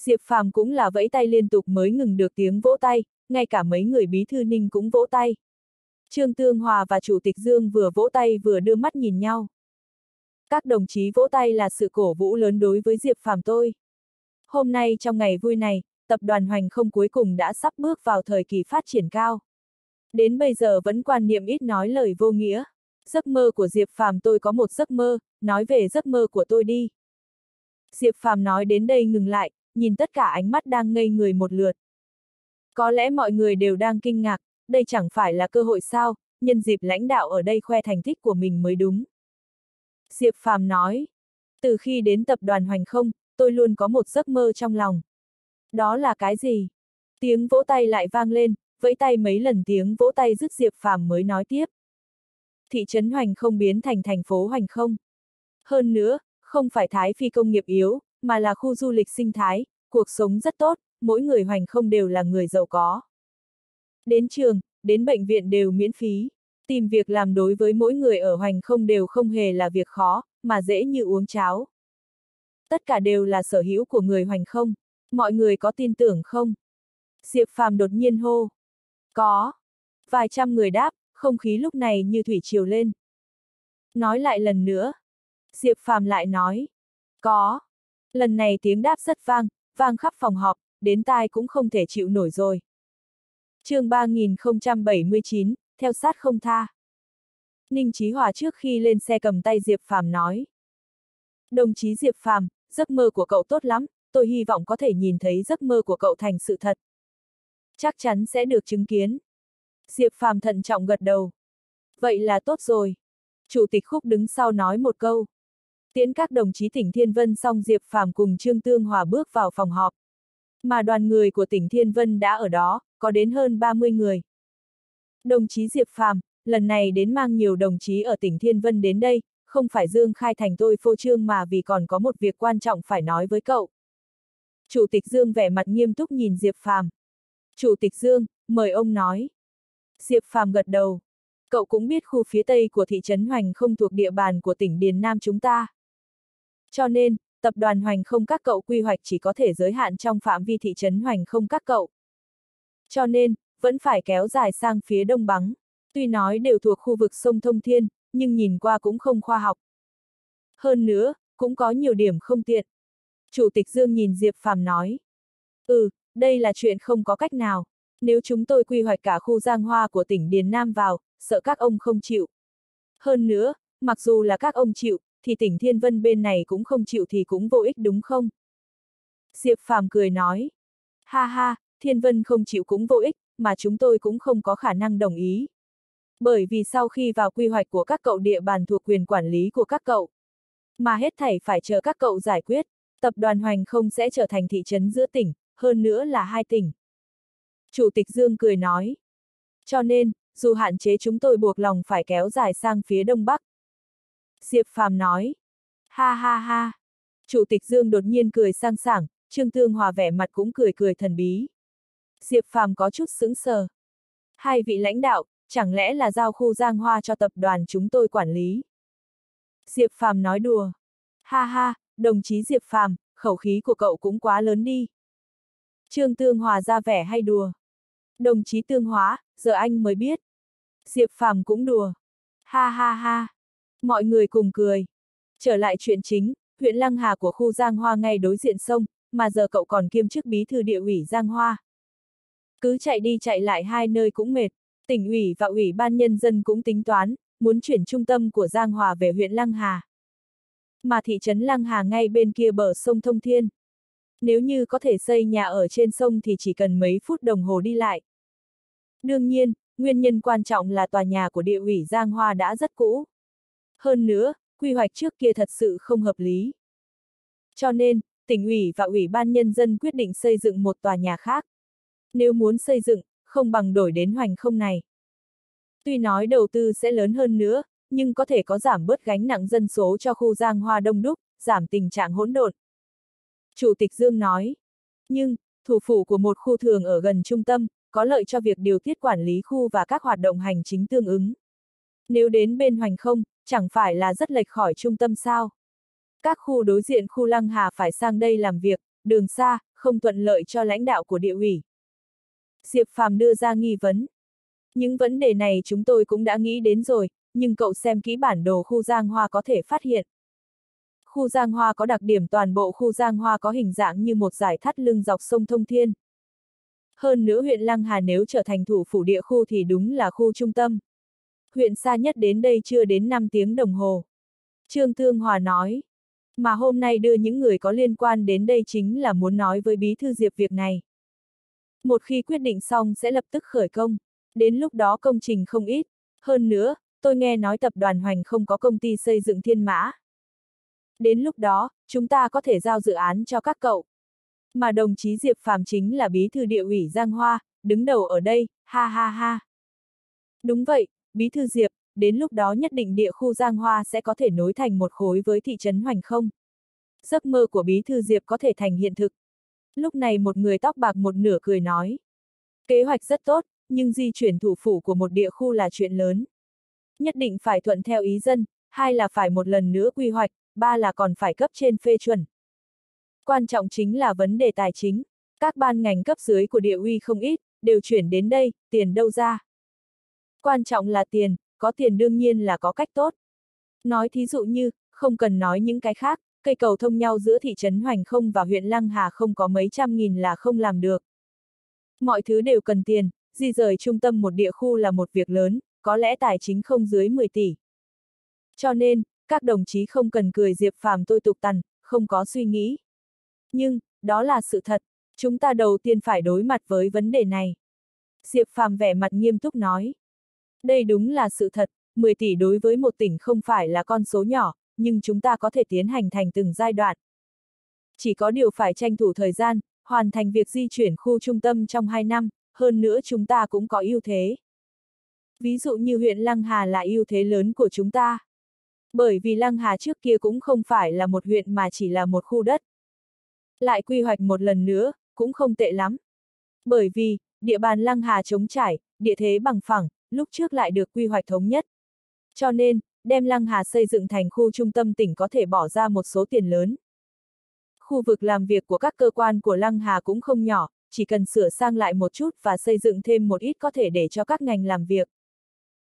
Diệp Phàm cũng là vẫy tay liên tục mới ngừng được tiếng vỗ tay, ngay cả mấy người bí thư ninh cũng vỗ tay. Trương Tương Hòa và Chủ tịch Dương vừa vỗ tay vừa đưa mắt nhìn nhau. Các đồng chí vỗ tay là sự cổ vũ lớn đối với Diệp Phàm tôi. Hôm nay trong ngày vui này, tập đoàn Hoành không cuối cùng đã sắp bước vào thời kỳ phát triển cao. Đến bây giờ vẫn quan niệm ít nói lời vô nghĩa. Giấc mơ của Diệp Phàm tôi có một giấc mơ, nói về giấc mơ của tôi đi. Diệp Phàm nói đến đây ngừng lại, nhìn tất cả ánh mắt đang ngây người một lượt. Có lẽ mọi người đều đang kinh ngạc, đây chẳng phải là cơ hội sao, nhân dịp lãnh đạo ở đây khoe thành tích của mình mới đúng. Diệp Phàm nói, từ khi đến tập đoàn Hoành Không, tôi luôn có một giấc mơ trong lòng. Đó là cái gì? Tiếng vỗ tay lại vang lên, vẫy tay mấy lần tiếng vỗ tay dứt Diệp Phàm mới nói tiếp. Thị trấn Hoành không biến thành thành phố Hoành không. Hơn nữa, không phải Thái phi công nghiệp yếu, mà là khu du lịch sinh thái, cuộc sống rất tốt, mỗi người Hoành không đều là người giàu có. Đến trường, đến bệnh viện đều miễn phí. Tìm việc làm đối với mỗi người ở Hoành không đều không hề là việc khó, mà dễ như uống cháo. Tất cả đều là sở hữu của người Hoành không. Mọi người có tin tưởng không? Diệp Phàm đột nhiên hô. Có. Vài trăm người đáp, không khí lúc này như thủy triều lên. Nói lại lần nữa. Diệp Phàm lại nói. Có. Lần này tiếng đáp rất vang, vang khắp phòng họp, đến tai cũng không thể chịu nổi rồi. chương 3079, theo sát không tha. Ninh Chí Hòa trước khi lên xe cầm tay Diệp Phàm nói. Đồng chí Diệp Phàm, giấc mơ của cậu tốt lắm, tôi hy vọng có thể nhìn thấy giấc mơ của cậu thành sự thật. Chắc chắn sẽ được chứng kiến. Diệp Phàm thận trọng gật đầu. Vậy là tốt rồi. Chủ tịch Khúc đứng sau nói một câu. Tiễn các đồng chí tỉnh Thiên Vân xong Diệp Phàm cùng Trương Tương Hòa bước vào phòng họp. Mà đoàn người của tỉnh Thiên Vân đã ở đó, có đến hơn 30 người. Đồng chí Diệp Phàm, lần này đến mang nhiều đồng chí ở tỉnh Thiên Vân đến đây, không phải Dương Khai Thành tôi phô trương mà vì còn có một việc quan trọng phải nói với cậu. Chủ tịch Dương vẻ mặt nghiêm túc nhìn Diệp Phàm. Chủ tịch Dương, mời ông nói. Diệp Phàm gật đầu. Cậu cũng biết khu phía tây của thị trấn Hoành không thuộc địa bàn của tỉnh Điền Nam chúng ta. Cho nên, tập đoàn Hoành không các cậu quy hoạch chỉ có thể giới hạn trong phạm vi thị trấn Hoành không các cậu. Cho nên, vẫn phải kéo dài sang phía đông bắng. Tuy nói đều thuộc khu vực sông Thông Thiên, nhưng nhìn qua cũng không khoa học. Hơn nữa, cũng có nhiều điểm không tiện. Chủ tịch Dương nhìn Diệp Phàm nói. Ừ, đây là chuyện không có cách nào. Nếu chúng tôi quy hoạch cả khu giang hoa của tỉnh Điền Nam vào, sợ các ông không chịu. Hơn nữa, mặc dù là các ông chịu, thì tỉnh Thiên Vân bên này cũng không chịu thì cũng vô ích đúng không? Diệp Phàm cười nói. Ha ha, Thiên Vân không chịu cũng vô ích, mà chúng tôi cũng không có khả năng đồng ý. Bởi vì sau khi vào quy hoạch của các cậu địa bàn thuộc quyền quản lý của các cậu, mà hết thảy phải chờ các cậu giải quyết, tập đoàn Hoành không sẽ trở thành thị trấn giữa tỉnh, hơn nữa là hai tỉnh. Chủ tịch Dương cười nói. Cho nên, dù hạn chế chúng tôi buộc lòng phải kéo dài sang phía đông bắc. Diệp Phàm nói. Ha ha ha. Chủ tịch Dương đột nhiên cười sang sảng, Trương Tương Hòa vẻ mặt cũng cười cười thần bí. Diệp Phàm có chút sững sờ. Hai vị lãnh đạo, chẳng lẽ là giao khu Giang Hoa cho tập đoàn chúng tôi quản lý? Diệp Phàm nói đùa. Ha ha, đồng chí Diệp Phàm, khẩu khí của cậu cũng quá lớn đi. Trương Tương Hòa ra vẻ hay đùa. Đồng chí Tương Hóa, giờ anh mới biết. Diệp Phàm cũng đùa. Ha ha ha. Mọi người cùng cười. Trở lại chuyện chính, huyện Lăng Hà của khu Giang Hoa ngay đối diện sông, mà giờ cậu còn kiêm chức bí thư địa ủy Giang Hoa. Cứ chạy đi chạy lại hai nơi cũng mệt, tỉnh ủy và ủy ban nhân dân cũng tính toán, muốn chuyển trung tâm của Giang Hòa về huyện Lăng Hà. Mà thị trấn Lăng Hà ngay bên kia bờ sông Thông Thiên. Nếu như có thể xây nhà ở trên sông thì chỉ cần mấy phút đồng hồ đi lại. Đương nhiên, nguyên nhân quan trọng là tòa nhà của địa ủy Giang Hoa đã rất cũ. Hơn nữa, quy hoạch trước kia thật sự không hợp lý. Cho nên, tỉnh ủy và ủy ban nhân dân quyết định xây dựng một tòa nhà khác. Nếu muốn xây dựng, không bằng đổi đến hoành không này. Tuy nói đầu tư sẽ lớn hơn nữa, nhưng có thể có giảm bớt gánh nặng dân số cho khu Giang Hoa đông đúc, giảm tình trạng hỗn độn. Chủ tịch Dương nói. Nhưng, thủ phủ của một khu thường ở gần trung tâm, có lợi cho việc điều tiết quản lý khu và các hoạt động hành chính tương ứng. Nếu đến bên hoành không, chẳng phải là rất lệch khỏi trung tâm sao? Các khu đối diện khu Lăng Hà phải sang đây làm việc, đường xa, không thuận lợi cho lãnh đạo của địa ủy. Diệp Phàm đưa ra nghi vấn. Những vấn đề này chúng tôi cũng đã nghĩ đến rồi, nhưng cậu xem kỹ bản đồ khu Giang Hoa có thể phát hiện. Khu Giang Hoa có đặc điểm toàn bộ khu Giang Hoa có hình dạng như một giải thắt lưng dọc sông Thông Thiên. Hơn nữa huyện Lăng Hà nếu trở thành thủ phủ địa khu thì đúng là khu trung tâm. Huyện xa nhất đến đây chưa đến 5 tiếng đồng hồ. Trương Thương Hòa nói. Mà hôm nay đưa những người có liên quan đến đây chính là muốn nói với Bí Thư Diệp việc này. Một khi quyết định xong sẽ lập tức khởi công. Đến lúc đó công trình không ít. Hơn nữa, tôi nghe nói tập đoàn Hoành không có công ty xây dựng thiên mã. Đến lúc đó, chúng ta có thể giao dự án cho các cậu. Mà đồng chí Diệp Phàm chính là bí thư địa ủy Giang Hoa, đứng đầu ở đây, ha ha ha. Đúng vậy, bí thư Diệp, đến lúc đó nhất định địa khu Giang Hoa sẽ có thể nối thành một khối với thị trấn Hoành không. Giấc mơ của bí thư Diệp có thể thành hiện thực. Lúc này một người tóc bạc một nửa cười nói. Kế hoạch rất tốt, nhưng di chuyển thủ phủ của một địa khu là chuyện lớn. Nhất định phải thuận theo ý dân, hai là phải một lần nữa quy hoạch, ba là còn phải cấp trên phê chuẩn. Quan trọng chính là vấn đề tài chính. Các ban ngành cấp dưới của địa uy không ít, đều chuyển đến đây, tiền đâu ra. Quan trọng là tiền, có tiền đương nhiên là có cách tốt. Nói thí dụ như, không cần nói những cái khác, cây cầu thông nhau giữa thị trấn Hoành Không và huyện Lăng Hà không có mấy trăm nghìn là không làm được. Mọi thứ đều cần tiền, di rời trung tâm một địa khu là một việc lớn, có lẽ tài chính không dưới 10 tỷ. Cho nên, các đồng chí không cần cười Diệp Phàm tôi tục tằn, không có suy nghĩ. Nhưng, đó là sự thật, chúng ta đầu tiên phải đối mặt với vấn đề này. Diệp Phàm vẻ mặt nghiêm túc nói. Đây đúng là sự thật, 10 tỷ đối với một tỉnh không phải là con số nhỏ, nhưng chúng ta có thể tiến hành thành từng giai đoạn. Chỉ có điều phải tranh thủ thời gian, hoàn thành việc di chuyển khu trung tâm trong 2 năm, hơn nữa chúng ta cũng có ưu thế. Ví dụ như huyện Lăng Hà là ưu thế lớn của chúng ta. Bởi vì Lăng Hà trước kia cũng không phải là một huyện mà chỉ là một khu đất. Lại quy hoạch một lần nữa, cũng không tệ lắm. Bởi vì, địa bàn Lăng Hà trống trải, địa thế bằng phẳng, lúc trước lại được quy hoạch thống nhất. Cho nên, đem Lăng Hà xây dựng thành khu trung tâm tỉnh có thể bỏ ra một số tiền lớn. Khu vực làm việc của các cơ quan của Lăng Hà cũng không nhỏ, chỉ cần sửa sang lại một chút và xây dựng thêm một ít có thể để cho các ngành làm việc.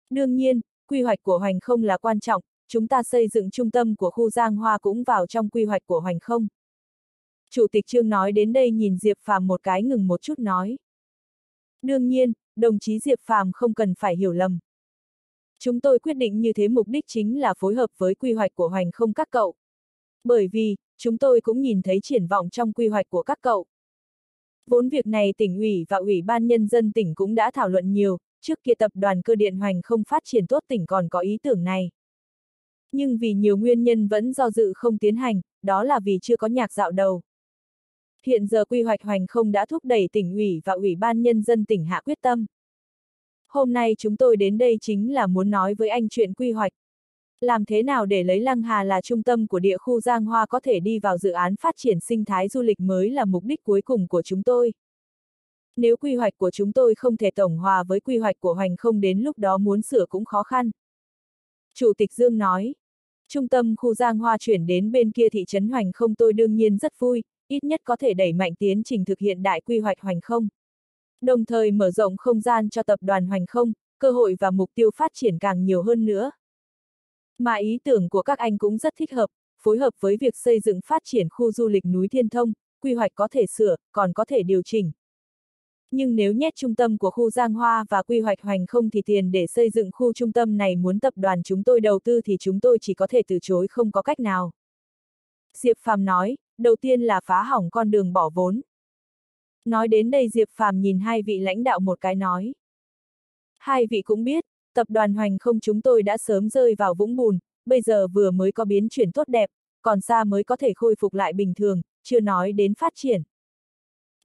Đương nhiên, quy hoạch của Hoành không là quan trọng, chúng ta xây dựng trung tâm của khu Giang Hoa cũng vào trong quy hoạch của Hoành không. Chủ tịch Trương nói đến đây nhìn Diệp Phàm một cái ngừng một chút nói. Đương nhiên, đồng chí Diệp Phàm không cần phải hiểu lầm. Chúng tôi quyết định như thế mục đích chính là phối hợp với quy hoạch của Hoành không các cậu. Bởi vì, chúng tôi cũng nhìn thấy triển vọng trong quy hoạch của các cậu. Vốn việc này tỉnh ủy và ủy ban nhân dân tỉnh cũng đã thảo luận nhiều, trước kia tập đoàn cơ điện hoành không phát triển tốt tỉnh còn có ý tưởng này. Nhưng vì nhiều nguyên nhân vẫn do dự không tiến hành, đó là vì chưa có nhạc dạo đầu. Hiện giờ quy hoạch hoành không đã thúc đẩy tỉnh ủy và ủy ban nhân dân tỉnh hạ quyết tâm. Hôm nay chúng tôi đến đây chính là muốn nói với anh chuyện quy hoạch. Làm thế nào để lấy Lăng Hà là trung tâm của địa khu Giang Hoa có thể đi vào dự án phát triển sinh thái du lịch mới là mục đích cuối cùng của chúng tôi. Nếu quy hoạch của chúng tôi không thể tổng hòa với quy hoạch của Hoành không đến lúc đó muốn sửa cũng khó khăn. Chủ tịch Dương nói, trung tâm khu Giang Hoa chuyển đến bên kia thị trấn Hoành không tôi đương nhiên rất vui, ít nhất có thể đẩy mạnh tiến trình thực hiện đại quy hoạch Hoành không. Đồng thời mở rộng không gian cho tập đoàn Hoành không, cơ hội và mục tiêu phát triển càng nhiều hơn nữa. Mà ý tưởng của các anh cũng rất thích hợp, phối hợp với việc xây dựng phát triển khu du lịch núi Thiên Thông, quy hoạch có thể sửa, còn có thể điều chỉnh. Nhưng nếu nhét trung tâm của khu Giang Hoa và quy hoạch hoành không thì tiền để xây dựng khu trung tâm này muốn tập đoàn chúng tôi đầu tư thì chúng tôi chỉ có thể từ chối không có cách nào. Diệp Phàm nói, đầu tiên là phá hỏng con đường bỏ vốn. Nói đến đây Diệp Phàm nhìn hai vị lãnh đạo một cái nói. Hai vị cũng biết, tập đoàn hoành không chúng tôi đã sớm rơi vào vũng bùn, bây giờ vừa mới có biến chuyển tốt đẹp, còn xa mới có thể khôi phục lại bình thường, chưa nói đến phát triển.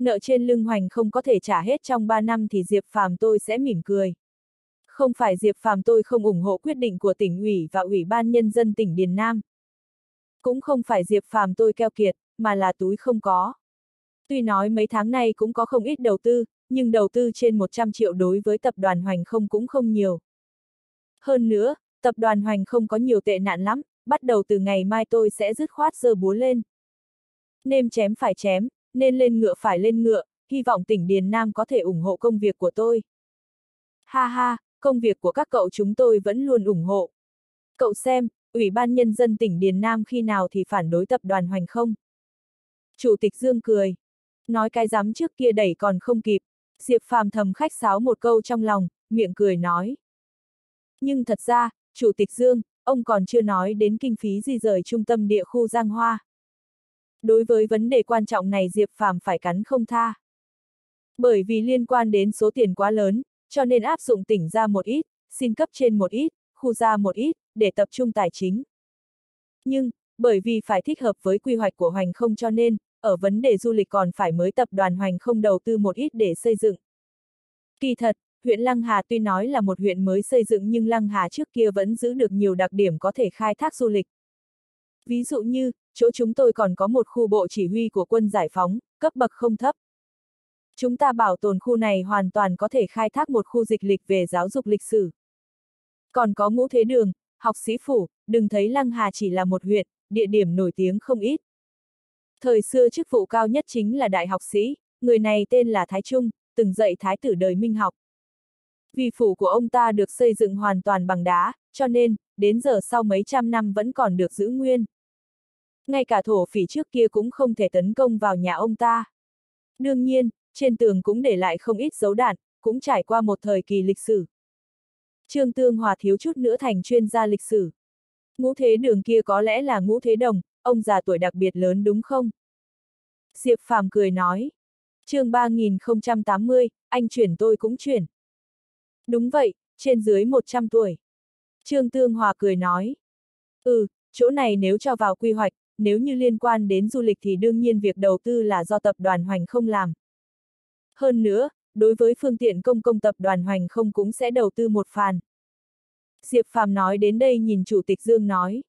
Nợ trên lưng hoành không có thể trả hết trong 3 năm thì Diệp Phàm tôi sẽ mỉm cười. Không phải Diệp Phàm tôi không ủng hộ quyết định của tỉnh ủy và ủy ban nhân dân tỉnh Điền Nam. Cũng không phải Diệp Phàm tôi keo kiệt, mà là túi không có. Tuy nói mấy tháng nay cũng có không ít đầu tư, nhưng đầu tư trên 100 triệu đối với tập đoàn Hoành không cũng không nhiều. Hơn nữa, tập đoàn Hoành không có nhiều tệ nạn lắm, bắt đầu từ ngày mai tôi sẽ dứt khoát giơ búa lên. Nêm chém phải chém, nên lên ngựa phải lên ngựa, hy vọng tỉnh Điền Nam có thể ủng hộ công việc của tôi. Ha ha, công việc của các cậu chúng tôi vẫn luôn ủng hộ. Cậu xem, Ủy ban Nhân dân tỉnh Điền Nam khi nào thì phản đối tập đoàn Hoành không? Chủ tịch Dương cười. Nói cái dám trước kia đẩy còn không kịp, Diệp Phàm thầm khách sáo một câu trong lòng, miệng cười nói. Nhưng thật ra, Chủ tịch Dương, ông còn chưa nói đến kinh phí di rời trung tâm địa khu Giang Hoa. Đối với vấn đề quan trọng này Diệp Phàm phải cắn không tha. Bởi vì liên quan đến số tiền quá lớn, cho nên áp dụng tỉnh ra một ít, xin cấp trên một ít, khu ra một ít, để tập trung tài chính. Nhưng, bởi vì phải thích hợp với quy hoạch của Hoành không cho nên, ở vấn đề du lịch còn phải mới tập đoàn hoành không đầu tư một ít để xây dựng. Kỳ thật, huyện Lăng Hà tuy nói là một huyện mới xây dựng nhưng Lăng Hà trước kia vẫn giữ được nhiều đặc điểm có thể khai thác du lịch. Ví dụ như, chỗ chúng tôi còn có một khu bộ chỉ huy của quân giải phóng, cấp bậc không thấp. Chúng ta bảo tồn khu này hoàn toàn có thể khai thác một khu dịch lịch về giáo dục lịch sử. Còn có ngũ thế đường, học sĩ phủ, đừng thấy Lăng Hà chỉ là một huyện, địa điểm nổi tiếng không ít. Thời xưa chức vụ cao nhất chính là đại học sĩ, người này tên là Thái Trung, từng dạy thái tử đời minh học. Vì phủ của ông ta được xây dựng hoàn toàn bằng đá, cho nên, đến giờ sau mấy trăm năm vẫn còn được giữ nguyên. Ngay cả thổ phỉ trước kia cũng không thể tấn công vào nhà ông ta. Đương nhiên, trên tường cũng để lại không ít dấu đạn, cũng trải qua một thời kỳ lịch sử. Trương Tương Hòa thiếu chút nữa thành chuyên gia lịch sử. Ngũ thế đường kia có lẽ là ngũ thế đồng, ông già tuổi đặc biệt lớn đúng không? Diệp Phàm cười nói. chương 3080, anh chuyển tôi cũng chuyển. Đúng vậy, trên dưới 100 tuổi. Trương Tương Hòa cười nói. Ừ, chỗ này nếu cho vào quy hoạch, nếu như liên quan đến du lịch thì đương nhiên việc đầu tư là do tập đoàn Hoành không làm. Hơn nữa, đối với phương tiện công công tập đoàn Hoành không cũng sẽ đầu tư một phần. Diệp Phàm nói đến đây nhìn Chủ tịch Dương nói.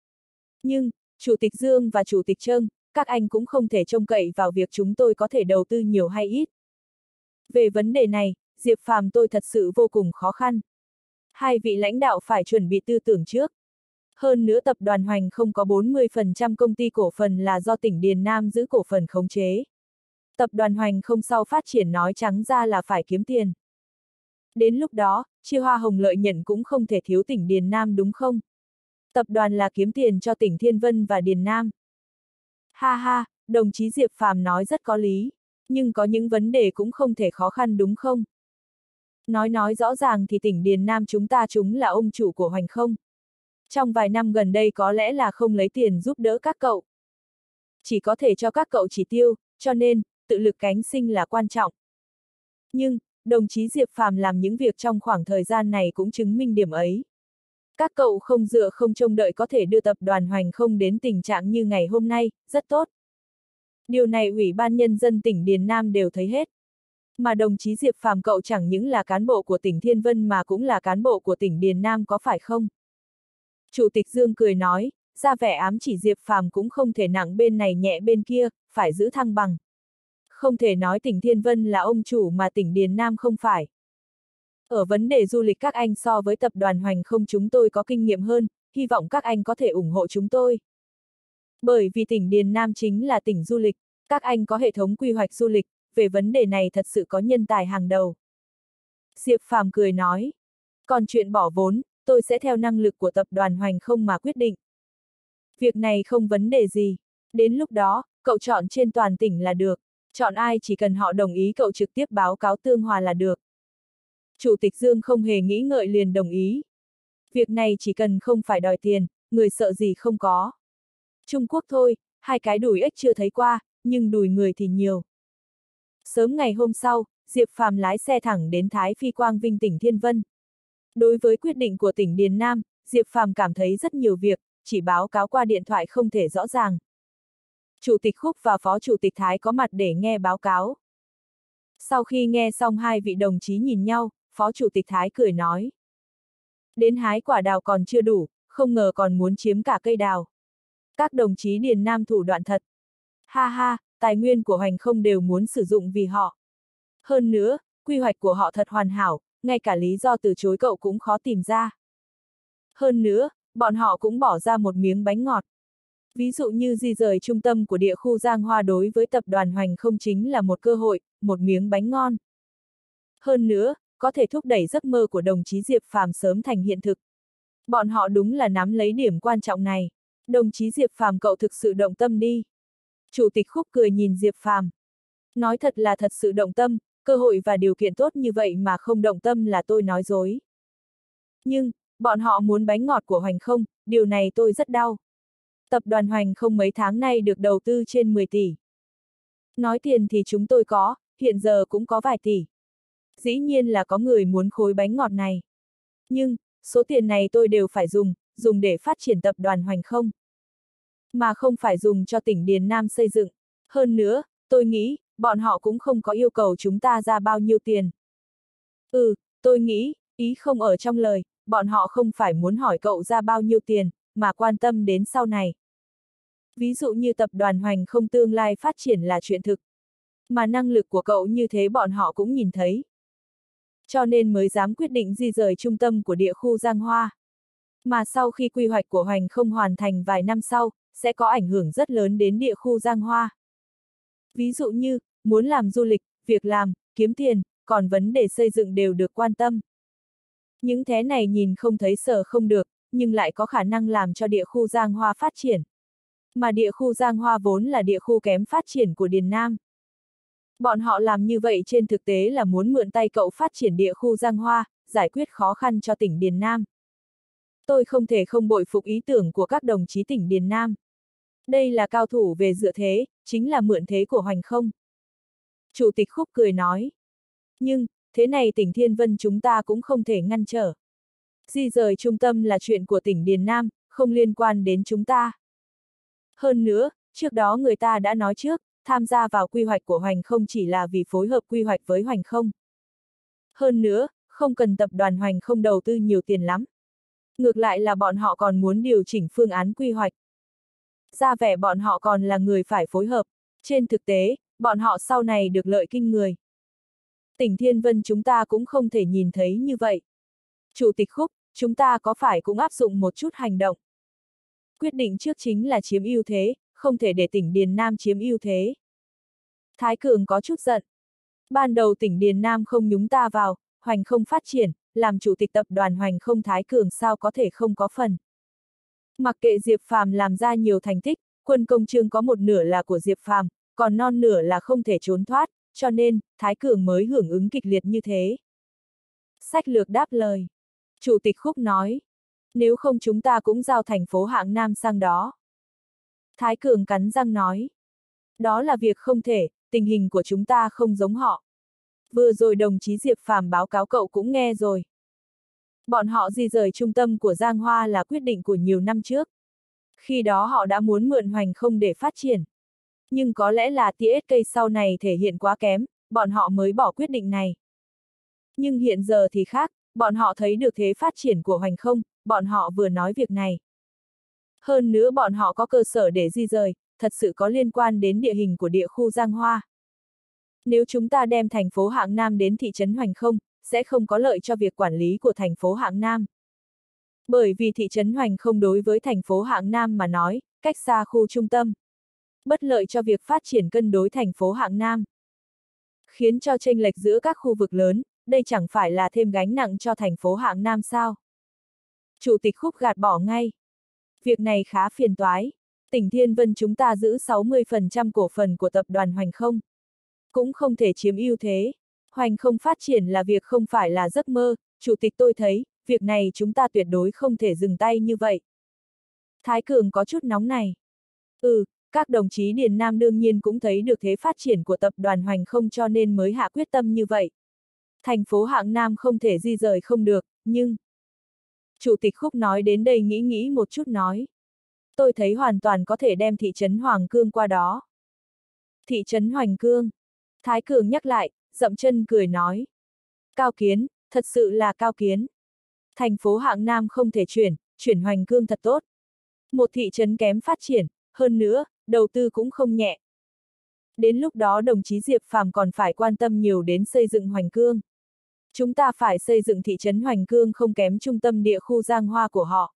Nhưng, Chủ tịch Dương và Chủ tịch Trương, các anh cũng không thể trông cậy vào việc chúng tôi có thể đầu tư nhiều hay ít. Về vấn đề này, Diệp Phàm tôi thật sự vô cùng khó khăn. Hai vị lãnh đạo phải chuẩn bị tư tưởng trước. Hơn nữa tập đoàn Hoành không có 40% công ty cổ phần là do tỉnh Điền Nam giữ cổ phần khống chế. Tập đoàn Hoành không sau phát triển nói trắng ra là phải kiếm tiền. Đến lúc đó, chia hoa hồng lợi nhận cũng không thể thiếu tỉnh Điền Nam đúng không? Tập đoàn là kiếm tiền cho tỉnh Thiên Vân và Điền Nam. Ha ha, đồng chí Diệp Phàm nói rất có lý, nhưng có những vấn đề cũng không thể khó khăn đúng không? Nói nói rõ ràng thì tỉnh Điền Nam chúng ta chúng là ông chủ của Hoành không? Trong vài năm gần đây có lẽ là không lấy tiền giúp đỡ các cậu. Chỉ có thể cho các cậu chỉ tiêu, cho nên, tự lực cánh sinh là quan trọng. Nhưng, đồng chí Diệp Phàm làm những việc trong khoảng thời gian này cũng chứng minh điểm ấy. Các cậu không dựa không trông đợi có thể đưa tập đoàn hoành không đến tình trạng như ngày hôm nay, rất tốt. Điều này Ủy ban Nhân dân tỉnh Điền Nam đều thấy hết. Mà đồng chí Diệp Phàm cậu chẳng những là cán bộ của tỉnh Thiên Vân mà cũng là cán bộ của tỉnh Điền Nam có phải không? Chủ tịch Dương cười nói, ra vẻ ám chỉ Diệp Phàm cũng không thể nặng bên này nhẹ bên kia, phải giữ thăng bằng. Không thể nói tỉnh Thiên Vân là ông chủ mà tỉnh Điền Nam không phải. Ở vấn đề du lịch các anh so với tập đoàn Hoành không chúng tôi có kinh nghiệm hơn, hy vọng các anh có thể ủng hộ chúng tôi. Bởi vì tỉnh Điền Nam chính là tỉnh du lịch, các anh có hệ thống quy hoạch du lịch, về vấn đề này thật sự có nhân tài hàng đầu. Diệp Phàm cười nói, còn chuyện bỏ vốn, tôi sẽ theo năng lực của tập đoàn Hoành không mà quyết định. Việc này không vấn đề gì, đến lúc đó, cậu chọn trên toàn tỉnh là được, chọn ai chỉ cần họ đồng ý cậu trực tiếp báo cáo tương hòa là được. Chủ tịch Dương không hề nghĩ ngợi liền đồng ý. Việc này chỉ cần không phải đòi tiền, người sợ gì không có. Trung Quốc thôi, hai cái đùi ếch chưa thấy qua, nhưng đùi người thì nhiều. Sớm ngày hôm sau, Diệp Phàm lái xe thẳng đến Thái Phi Quang Vinh tỉnh Thiên Vân. Đối với quyết định của tỉnh Điền Nam, Diệp Phàm cảm thấy rất nhiều việc, chỉ báo cáo qua điện thoại không thể rõ ràng. Chủ tịch Khúc và Phó Chủ tịch Thái có mặt để nghe báo cáo. Sau khi nghe xong hai vị đồng chí nhìn nhau, Phó Chủ tịch Thái cười nói. Đến hái quả đào còn chưa đủ, không ngờ còn muốn chiếm cả cây đào. Các đồng chí Điền Nam thủ đoạn thật. Ha ha, tài nguyên của hoành không đều muốn sử dụng vì họ. Hơn nữa, quy hoạch của họ thật hoàn hảo, ngay cả lý do từ chối cậu cũng khó tìm ra. Hơn nữa, bọn họ cũng bỏ ra một miếng bánh ngọt. Ví dụ như di rời trung tâm của địa khu Giang Hoa đối với tập đoàn Hoành không chính là một cơ hội, một miếng bánh ngon. Hơn nữa, có thể thúc đẩy giấc mơ của đồng chí Diệp Phàm sớm thành hiện thực. Bọn họ đúng là nắm lấy điểm quan trọng này. Đồng chí Diệp Phàm cậu thực sự động tâm đi. Chủ tịch Khúc cười nhìn Diệp Phàm. Nói thật là thật sự động tâm, cơ hội và điều kiện tốt như vậy mà không động tâm là tôi nói dối. Nhưng, bọn họ muốn bánh ngọt của Hoành không, điều này tôi rất đau. Tập đoàn Hoành không mấy tháng nay được đầu tư trên 10 tỷ. Nói tiền thì chúng tôi có, hiện giờ cũng có vài tỷ. Dĩ nhiên là có người muốn khối bánh ngọt này. Nhưng, số tiền này tôi đều phải dùng, dùng để phát triển tập đoàn Hoành không. Mà không phải dùng cho tỉnh Điền Nam xây dựng. Hơn nữa, tôi nghĩ, bọn họ cũng không có yêu cầu chúng ta ra bao nhiêu tiền. Ừ, tôi nghĩ, ý không ở trong lời, bọn họ không phải muốn hỏi cậu ra bao nhiêu tiền, mà quan tâm đến sau này. Ví dụ như tập đoàn hoành không tương lai phát triển là chuyện thực. Mà năng lực của cậu như thế bọn họ cũng nhìn thấy. Cho nên mới dám quyết định di rời trung tâm của địa khu Giang Hoa. Mà sau khi quy hoạch của hoành không hoàn thành vài năm sau, sẽ có ảnh hưởng rất lớn đến địa khu Giang Hoa. Ví dụ như, muốn làm du lịch, việc làm, kiếm tiền, còn vấn đề xây dựng đều được quan tâm. Những thế này nhìn không thấy sở không được, nhưng lại có khả năng làm cho địa khu Giang Hoa phát triển. Mà địa khu Giang Hoa vốn là địa khu kém phát triển của Điền Nam. Bọn họ làm như vậy trên thực tế là muốn mượn tay cậu phát triển địa khu Giang Hoa, giải quyết khó khăn cho tỉnh Điền Nam. Tôi không thể không bội phục ý tưởng của các đồng chí tỉnh Điền Nam. Đây là cao thủ về dựa thế, chính là mượn thế của Hoành không. Chủ tịch Khúc cười nói. Nhưng, thế này tỉnh Thiên Vân chúng ta cũng không thể ngăn trở. Di rời trung tâm là chuyện của tỉnh Điền Nam, không liên quan đến chúng ta. Hơn nữa, trước đó người ta đã nói trước, tham gia vào quy hoạch của Hoành không chỉ là vì phối hợp quy hoạch với Hoành không. Hơn nữa, không cần tập đoàn Hoành không đầu tư nhiều tiền lắm. Ngược lại là bọn họ còn muốn điều chỉnh phương án quy hoạch. Ra vẻ bọn họ còn là người phải phối hợp. Trên thực tế, bọn họ sau này được lợi kinh người. Tỉnh Thiên Vân chúng ta cũng không thể nhìn thấy như vậy. Chủ tịch Khúc, chúng ta có phải cũng áp dụng một chút hành động? Quyết định trước chính là chiếm ưu thế, không thể để tỉnh Điền Nam chiếm ưu thế. Thái Cường có chút giận. Ban đầu tỉnh Điền Nam không nhúng ta vào, hoành không phát triển, làm chủ tịch tập đoàn hoành không Thái Cường sao có thể không có phần. Mặc kệ Diệp Phàm làm ra nhiều thành tích, quân công trương có một nửa là của Diệp Phàm, còn non nửa là không thể trốn thoát, cho nên, Thái Cường mới hưởng ứng kịch liệt như thế. Sách lược đáp lời. Chủ tịch Khúc nói, nếu không chúng ta cũng giao thành phố hạng Nam sang đó. Thái Cường cắn răng nói, đó là việc không thể, tình hình của chúng ta không giống họ. Vừa rồi đồng chí Diệp Phàm báo cáo cậu cũng nghe rồi. Bọn họ di rời trung tâm của Giang Hoa là quyết định của nhiều năm trước. Khi đó họ đã muốn mượn hoành không để phát triển. Nhưng có lẽ là TSK sau này thể hiện quá kém, bọn họ mới bỏ quyết định này. Nhưng hiện giờ thì khác, bọn họ thấy được thế phát triển của hoành không, bọn họ vừa nói việc này. Hơn nữa bọn họ có cơ sở để di rời, thật sự có liên quan đến địa hình của địa khu Giang Hoa. Nếu chúng ta đem thành phố Hạng Nam đến thị trấn Hoành không, sẽ không có lợi cho việc quản lý của thành phố Hạng Nam. Bởi vì thị trấn Hoành không đối với thành phố Hạng Nam mà nói, cách xa khu trung tâm. Bất lợi cho việc phát triển cân đối thành phố Hạng Nam. Khiến cho tranh lệch giữa các khu vực lớn, đây chẳng phải là thêm gánh nặng cho thành phố Hạng Nam sao. Chủ tịch khúc gạt bỏ ngay. Việc này khá phiền toái. Tỉnh Thiên Vân chúng ta giữ 60% cổ phần của tập đoàn Hoành không. Cũng không thể chiếm ưu thế. Hoành không phát triển là việc không phải là giấc mơ, chủ tịch tôi thấy, việc này chúng ta tuyệt đối không thể dừng tay như vậy. Thái Cường có chút nóng này. Ừ, các đồng chí Điền Nam đương nhiên cũng thấy được thế phát triển của tập đoàn Hoành không cho nên mới hạ quyết tâm như vậy. Thành phố hạng Nam không thể di rời không được, nhưng... Chủ tịch Khúc nói đến đây nghĩ nghĩ một chút nói. Tôi thấy hoàn toàn có thể đem thị trấn Hoàng Cương qua đó. Thị trấn Hoành Cương. Thái Cường nhắc lại, dậm chân cười nói. Cao kiến, thật sự là cao kiến. Thành phố hạng Nam không thể chuyển, chuyển Hoành Cương thật tốt. Một thị trấn kém phát triển, hơn nữa, đầu tư cũng không nhẹ. Đến lúc đó đồng chí Diệp Phàm còn phải quan tâm nhiều đến xây dựng Hoành Cương. Chúng ta phải xây dựng thị trấn Hoành Cương không kém trung tâm địa khu Giang Hoa của họ.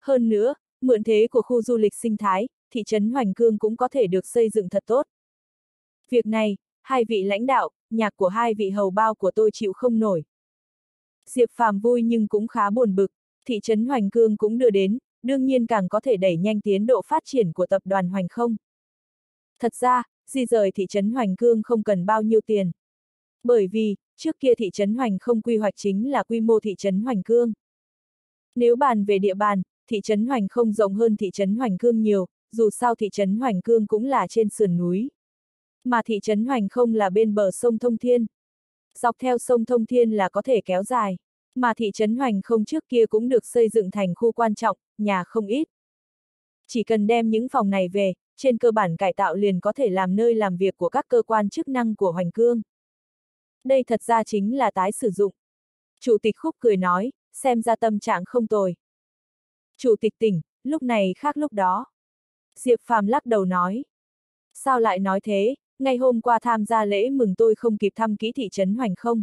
Hơn nữa, mượn thế của khu du lịch sinh thái, thị trấn Hoành Cương cũng có thể được xây dựng thật tốt. Việc này, hai vị lãnh đạo, nhạc của hai vị hầu bao của tôi chịu không nổi. Diệp Phàm vui nhưng cũng khá buồn bực, thị trấn Hoành Cương cũng đưa đến, đương nhiên càng có thể đẩy nhanh tiến độ phát triển của tập đoàn Hoành không. Thật ra, di rời thị trấn Hoành Cương không cần bao nhiêu tiền. Bởi vì, trước kia thị trấn Hoành không quy hoạch chính là quy mô thị trấn Hoành Cương. Nếu bàn về địa bàn, thị trấn Hoành không rộng hơn thị trấn Hoành Cương nhiều, dù sao thị trấn Hoành Cương cũng là trên sườn núi. Mà thị trấn Hoành không là bên bờ sông Thông Thiên. Dọc theo sông Thông Thiên là có thể kéo dài. Mà thị trấn Hoành không trước kia cũng được xây dựng thành khu quan trọng, nhà không ít. Chỉ cần đem những phòng này về, trên cơ bản cải tạo liền có thể làm nơi làm việc của các cơ quan chức năng của Hoành Cương. Đây thật ra chính là tái sử dụng. Chủ tịch Khúc cười nói, xem ra tâm trạng không tồi. Chủ tịch tỉnh, lúc này khác lúc đó. Diệp Phàm lắc đầu nói. Sao lại nói thế, ngày hôm qua tham gia lễ mừng tôi không kịp thăm kỹ thị trấn Hoành không.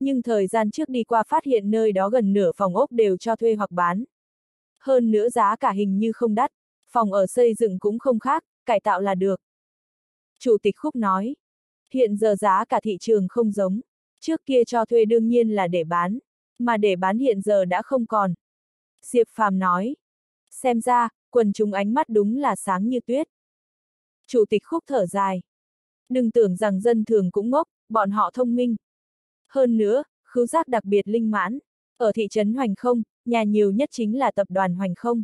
Nhưng thời gian trước đi qua phát hiện nơi đó gần nửa phòng ốc đều cho thuê hoặc bán. Hơn nữa giá cả hình như không đắt, phòng ở xây dựng cũng không khác, cải tạo là được. Chủ tịch Khúc nói. Hiện giờ giá cả thị trường không giống. Trước kia cho thuê đương nhiên là để bán, mà để bán hiện giờ đã không còn. Diệp Phàm nói. Xem ra, quần chúng ánh mắt đúng là sáng như tuyết. Chủ tịch khúc thở dài. Đừng tưởng rằng dân thường cũng ngốc, bọn họ thông minh. Hơn nữa, khứu giác đặc biệt linh mãn. Ở thị trấn Hoành Không, nhà nhiều nhất chính là tập đoàn Hoành Không.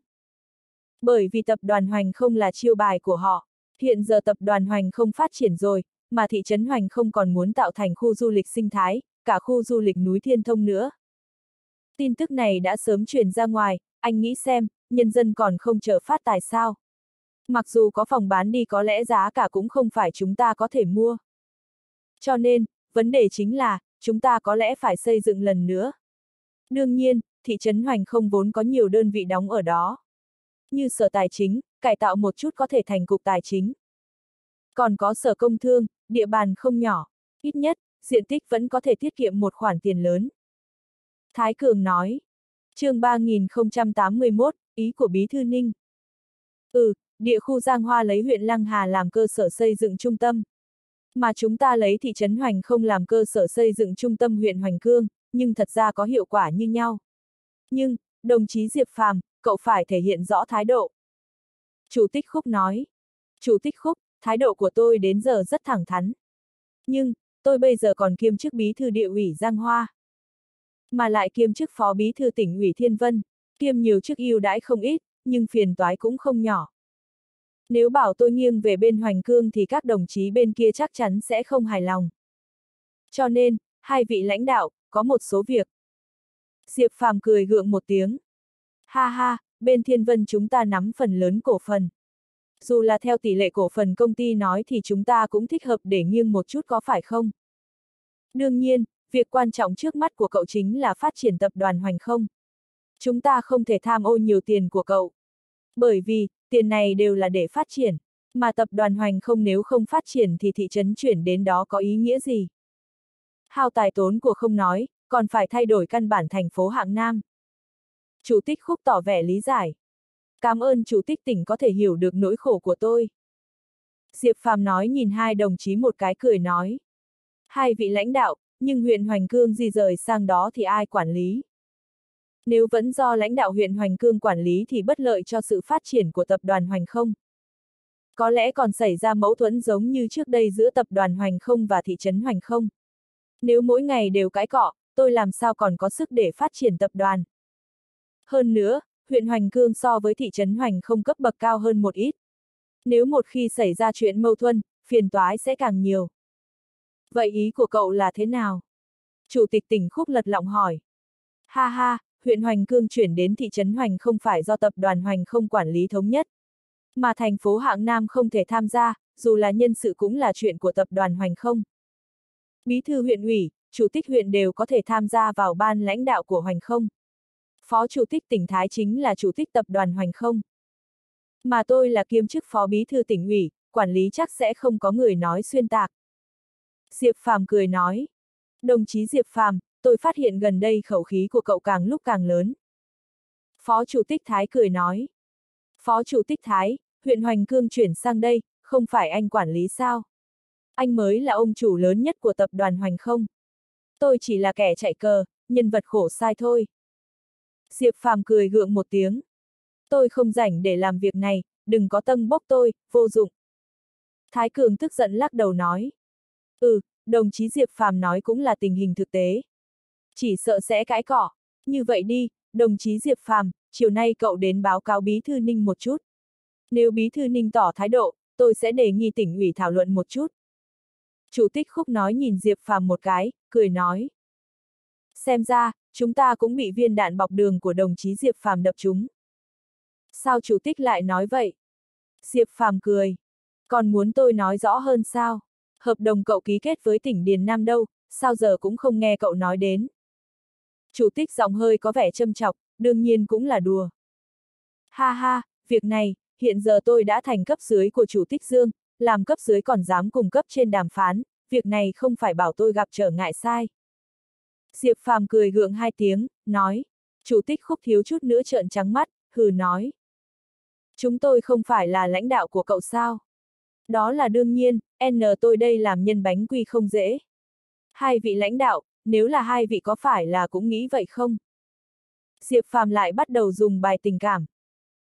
Bởi vì tập đoàn Hoành Không là chiêu bài của họ. Hiện giờ tập đoàn Hoành Không phát triển rồi, mà thị trấn Hoành Không còn muốn tạo thành khu du lịch sinh thái, cả khu du lịch núi Thiên Thông nữa. Tin tức này đã sớm truyền ra ngoài, anh nghĩ xem, nhân dân còn không chờ phát tài sao. Mặc dù có phòng bán đi có lẽ giá cả cũng không phải chúng ta có thể mua. Cho nên, vấn đề chính là, chúng ta có lẽ phải xây dựng lần nữa. Đương nhiên, thị trấn Hoành không vốn có nhiều đơn vị đóng ở đó. Như sở tài chính, cải tạo một chút có thể thành cục tài chính. Còn có sở công thương, địa bàn không nhỏ, ít nhất, diện tích vẫn có thể tiết kiệm một khoản tiền lớn. Thái Cường nói, chương 3081, ý của Bí Thư Ninh. Ừ, địa khu Giang Hoa lấy huyện Lăng Hà làm cơ sở xây dựng trung tâm. Mà chúng ta lấy thị trấn Hoành không làm cơ sở xây dựng trung tâm huyện Hoành Cương, nhưng thật ra có hiệu quả như nhau. Nhưng, đồng chí Diệp Phàm, cậu phải thể hiện rõ thái độ. Chủ tịch Khúc nói. Chủ tịch Khúc, thái độ của tôi đến giờ rất thẳng thắn. Nhưng, tôi bây giờ còn kiêm chức bí thư địa ủy Giang Hoa. Mà lại kiêm chức phó bí thư tỉnh ủy Thiên Vân, kiêm nhiều chức ưu đãi không ít, nhưng phiền toái cũng không nhỏ. Nếu bảo tôi nghiêng về bên Hoành Cương thì các đồng chí bên kia chắc chắn sẽ không hài lòng. Cho nên, hai vị lãnh đạo, có một số việc. Diệp Phàm cười gượng một tiếng. Ha ha, bên Thiên Vân chúng ta nắm phần lớn cổ phần. Dù là theo tỷ lệ cổ phần công ty nói thì chúng ta cũng thích hợp để nghiêng một chút có phải không? Đương nhiên, việc quan trọng trước mắt của cậu chính là phát triển tập đoàn Hoành không. Chúng ta không thể tham ô nhiều tiền của cậu. Bởi vì, tiền này đều là để phát triển, mà tập đoàn Hoành không nếu không phát triển thì thị trấn chuyển đến đó có ý nghĩa gì? Hao tài tốn của không nói, còn phải thay đổi căn bản thành phố hạng Nam. Chủ tịch Khúc tỏ vẻ lý giải. Cảm ơn chủ tịch tỉnh có thể hiểu được nỗi khổ của tôi. Diệp Phàm nói nhìn hai đồng chí một cái cười nói. Hai vị lãnh đạo, nhưng huyện Hoành Cương di rời sang đó thì ai quản lý? Nếu vẫn do lãnh đạo huyện Hoành Cương quản lý thì bất lợi cho sự phát triển của tập đoàn Hoành không? Có lẽ còn xảy ra mâu thuẫn giống như trước đây giữa tập đoàn Hoành không và thị trấn Hoành không? Nếu mỗi ngày đều cãi cọ, tôi làm sao còn có sức để phát triển tập đoàn? Hơn nữa, huyện Hoành Cương so với thị trấn Hoành không cấp bậc cao hơn một ít. Nếu một khi xảy ra chuyện mâu thuẫn, phiền toái sẽ càng nhiều. Vậy ý của cậu là thế nào? Chủ tịch tỉnh Khúc lật lọng hỏi. Ha ha, huyện Hoành Cương chuyển đến thị trấn Hoành không phải do tập đoàn Hoành không quản lý thống nhất. Mà thành phố hạng Nam không thể tham gia, dù là nhân sự cũng là chuyện của tập đoàn Hoành không. Bí thư huyện ủy, chủ tịch huyện đều có thể tham gia vào ban lãnh đạo của Hoành không. Phó chủ tịch tỉnh Thái chính là chủ tịch tập đoàn Hoành không. Mà tôi là kiêm chức phó bí thư tỉnh ủy, quản lý chắc sẽ không có người nói xuyên tạc. Diệp Phàm cười nói. Đồng chí Diệp Phàm, tôi phát hiện gần đây khẩu khí của cậu càng lúc càng lớn. Phó Chủ tịch Thái cười nói. Phó Chủ tịch Thái, huyện Hoành Cương chuyển sang đây, không phải anh quản lý sao? Anh mới là ông chủ lớn nhất của tập đoàn Hoành không? Tôi chỉ là kẻ chạy cờ, nhân vật khổ sai thôi. Diệp Phàm cười gượng một tiếng. Tôi không rảnh để làm việc này, đừng có tâm bốc tôi, vô dụng. Thái Cường tức giận lắc đầu nói. Ừ, đồng chí Diệp Phàm nói cũng là tình hình thực tế. Chỉ sợ sẽ cãi cỏ. Như vậy đi, đồng chí Diệp Phàm, chiều nay cậu đến báo cáo Bí Thư Ninh một chút. Nếu Bí Thư Ninh tỏ thái độ, tôi sẽ đề nghị tỉnh ủy thảo luận một chút. Chủ tịch Khúc nói nhìn Diệp Phàm một cái, cười nói. Xem ra, chúng ta cũng bị viên đạn bọc đường của đồng chí Diệp Phàm đập chúng. Sao chủ tịch lại nói vậy? Diệp Phàm cười. Còn muốn tôi nói rõ hơn sao? Hợp đồng cậu ký kết với tỉnh Điền Nam đâu, sao giờ cũng không nghe cậu nói đến. Chủ tịch giọng hơi có vẻ châm chọc, đương nhiên cũng là đùa. Ha ha, việc này, hiện giờ tôi đã thành cấp dưới của chủ tịch Dương, làm cấp dưới còn dám cùng cấp trên đàm phán, việc này không phải bảo tôi gặp trở ngại sai. Diệp Phàm cười gượng hai tiếng, nói, chủ tịch khúc thiếu chút nữa trợn trắng mắt, hừ nói. Chúng tôi không phải là lãnh đạo của cậu sao? Đó là đương nhiên, N tôi đây làm nhân bánh quy không dễ. Hai vị lãnh đạo, nếu là hai vị có phải là cũng nghĩ vậy không? Diệp Phàm lại bắt đầu dùng bài tình cảm.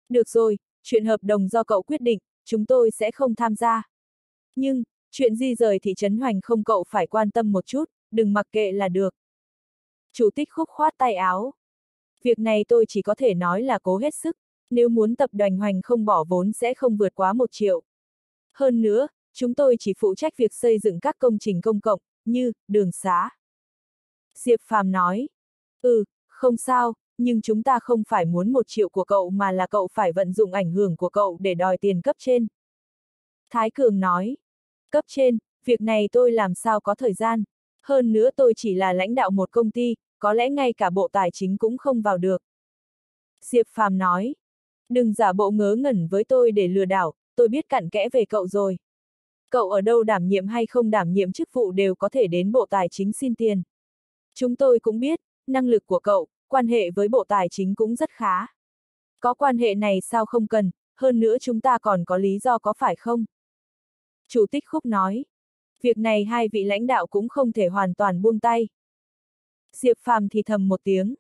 Được rồi, chuyện hợp đồng do cậu quyết định, chúng tôi sẽ không tham gia. Nhưng, chuyện di rời thị trấn hoành không cậu phải quan tâm một chút, đừng mặc kệ là được. Chủ tịch khúc khoát tay áo. Việc này tôi chỉ có thể nói là cố hết sức, nếu muốn tập đoàn hoành không bỏ vốn sẽ không vượt quá một triệu. Hơn nữa, chúng tôi chỉ phụ trách việc xây dựng các công trình công cộng, như, đường xá. Diệp Phàm nói, ừ, không sao, nhưng chúng ta không phải muốn một triệu của cậu mà là cậu phải vận dụng ảnh hưởng của cậu để đòi tiền cấp trên. Thái Cường nói, cấp trên, việc này tôi làm sao có thời gian, hơn nữa tôi chỉ là lãnh đạo một công ty, có lẽ ngay cả bộ tài chính cũng không vào được. Diệp Phàm nói, đừng giả bộ ngớ ngẩn với tôi để lừa đảo, tôi biết cặn kẽ về cậu rồi. Cậu ở đâu đảm nhiệm hay không đảm nhiệm chức vụ đều có thể đến bộ tài chính xin tiền. Chúng tôi cũng biết, năng lực của cậu, quan hệ với bộ tài chính cũng rất khá. Có quan hệ này sao không cần, hơn nữa chúng ta còn có lý do có phải không? Chủ tịch Khúc nói. Việc này hai vị lãnh đạo cũng không thể hoàn toàn buông tay. Diệp Phàm thì thầm một tiếng.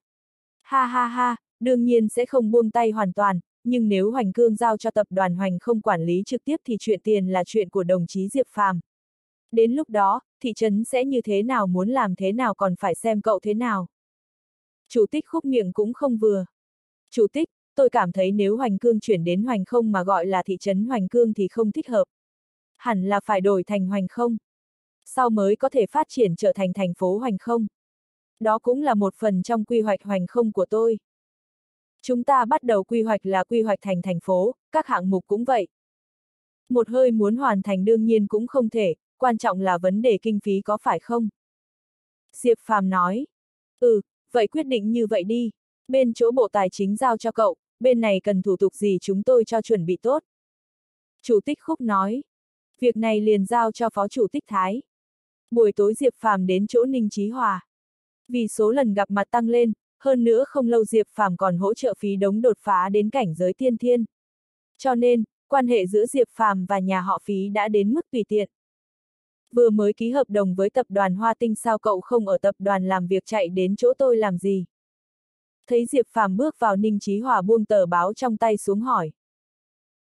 Ha ha ha, đương nhiên sẽ không buông tay hoàn toàn, nhưng nếu Hoành Cương giao cho tập đoàn Hoành không quản lý trực tiếp thì chuyện tiền là chuyện của đồng chí Diệp Phàm. Đến lúc đó, thị trấn sẽ như thế nào muốn làm thế nào còn phải xem cậu thế nào. Chủ tịch khúc miệng cũng không vừa. Chủ tịch, tôi cảm thấy nếu Hoành Cương chuyển đến Hoành không mà gọi là thị trấn Hoành Cương thì không thích hợp. Hẳn là phải đổi thành Hoành không. Sau mới có thể phát triển trở thành thành phố Hoành không. Đó cũng là một phần trong quy hoạch Hoành không của tôi. Chúng ta bắt đầu quy hoạch là quy hoạch thành thành phố, các hạng mục cũng vậy. Một hơi muốn hoàn thành đương nhiên cũng không thể, quan trọng là vấn đề kinh phí có phải không? Diệp Phàm nói. Ừ, vậy quyết định như vậy đi. Bên chỗ bộ tài chính giao cho cậu, bên này cần thủ tục gì chúng tôi cho chuẩn bị tốt. Chủ tịch Khúc nói. Việc này liền giao cho Phó Chủ tịch Thái. Buổi tối Diệp Phàm đến chỗ Ninh Chí Hòa. Vì số lần gặp mặt tăng lên, hơn nữa không lâu Diệp Phàm còn hỗ trợ phí đống đột phá đến cảnh giới tiên thiên. Cho nên, quan hệ giữa Diệp Phàm và nhà họ phí đã đến mức tùy tiện. Vừa mới ký hợp đồng với tập đoàn Hoa Tinh sao cậu không ở tập đoàn làm việc chạy đến chỗ tôi làm gì? Thấy Diệp Phàm bước vào Ninh Chí Hòa buông tờ báo trong tay xuống hỏi.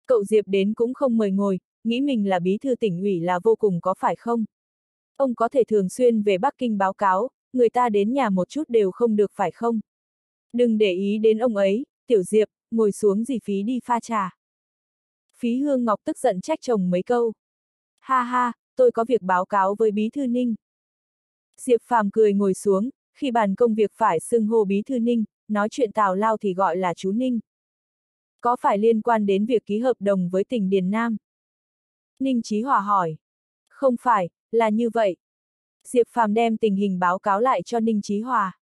Cậu Diệp đến cũng không mời ngồi, nghĩ mình là bí thư tỉnh ủy là vô cùng có phải không? Ông có thể thường xuyên về Bắc Kinh báo cáo, người ta đến nhà một chút đều không được phải không? Đừng để ý đến ông ấy, tiểu diệp, ngồi xuống gì phí đi pha trà. Phí Hương Ngọc tức giận trách chồng mấy câu. Ha ha, tôi có việc báo cáo với Bí Thư Ninh. Diệp Phàm cười ngồi xuống, khi bàn công việc phải xưng hô Bí Thư Ninh, nói chuyện tào lao thì gọi là chú Ninh. Có phải liên quan đến việc ký hợp đồng với tỉnh Điền Nam? Ninh Chí Hòa hỏi. Không phải, là như vậy, Diệp Phàm đem tình hình báo cáo lại cho Ninh Chí Hòa.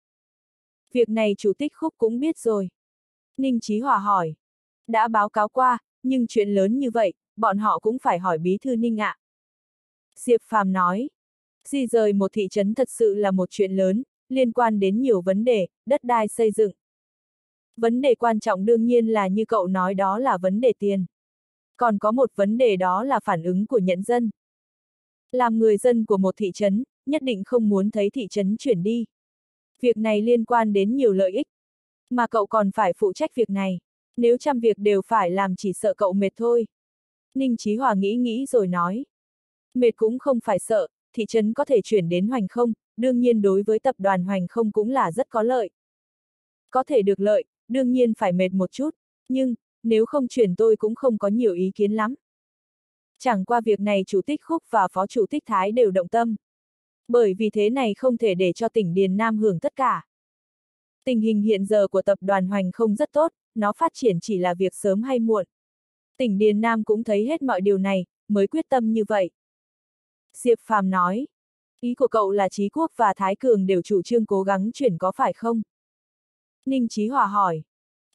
Việc này chủ tịch khúc cũng biết rồi. Ninh Chí Hòa hỏi. Đã báo cáo qua, nhưng chuyện lớn như vậy, bọn họ cũng phải hỏi bí thư Ninh ạ. À. Diệp Phàm nói. Di rời một thị trấn thật sự là một chuyện lớn, liên quan đến nhiều vấn đề, đất đai xây dựng. Vấn đề quan trọng đương nhiên là như cậu nói đó là vấn đề tiền. Còn có một vấn đề đó là phản ứng của nhận dân. Làm người dân của một thị trấn, nhất định không muốn thấy thị trấn chuyển đi. Việc này liên quan đến nhiều lợi ích. Mà cậu còn phải phụ trách việc này. Nếu trăm việc đều phải làm chỉ sợ cậu mệt thôi. Ninh Chí Hòa nghĩ nghĩ rồi nói. Mệt cũng không phải sợ, thị trấn có thể chuyển đến hoành không, đương nhiên đối với tập đoàn hoành không cũng là rất có lợi. Có thể được lợi, đương nhiên phải mệt một chút, nhưng, nếu không chuyển tôi cũng không có nhiều ý kiến lắm. Chẳng qua việc này Chủ tịch Khúc và Phó Chủ tịch Thái đều động tâm. Bởi vì thế này không thể để cho tỉnh Điền Nam hưởng tất cả. Tình hình hiện giờ của tập đoàn Hoành không rất tốt, nó phát triển chỉ là việc sớm hay muộn. Tỉnh Điền Nam cũng thấy hết mọi điều này, mới quyết tâm như vậy. Diệp Phàm nói, ý của cậu là Trí Quốc và Thái Cường đều chủ trương cố gắng chuyển có phải không? Ninh Chí Hòa hỏi,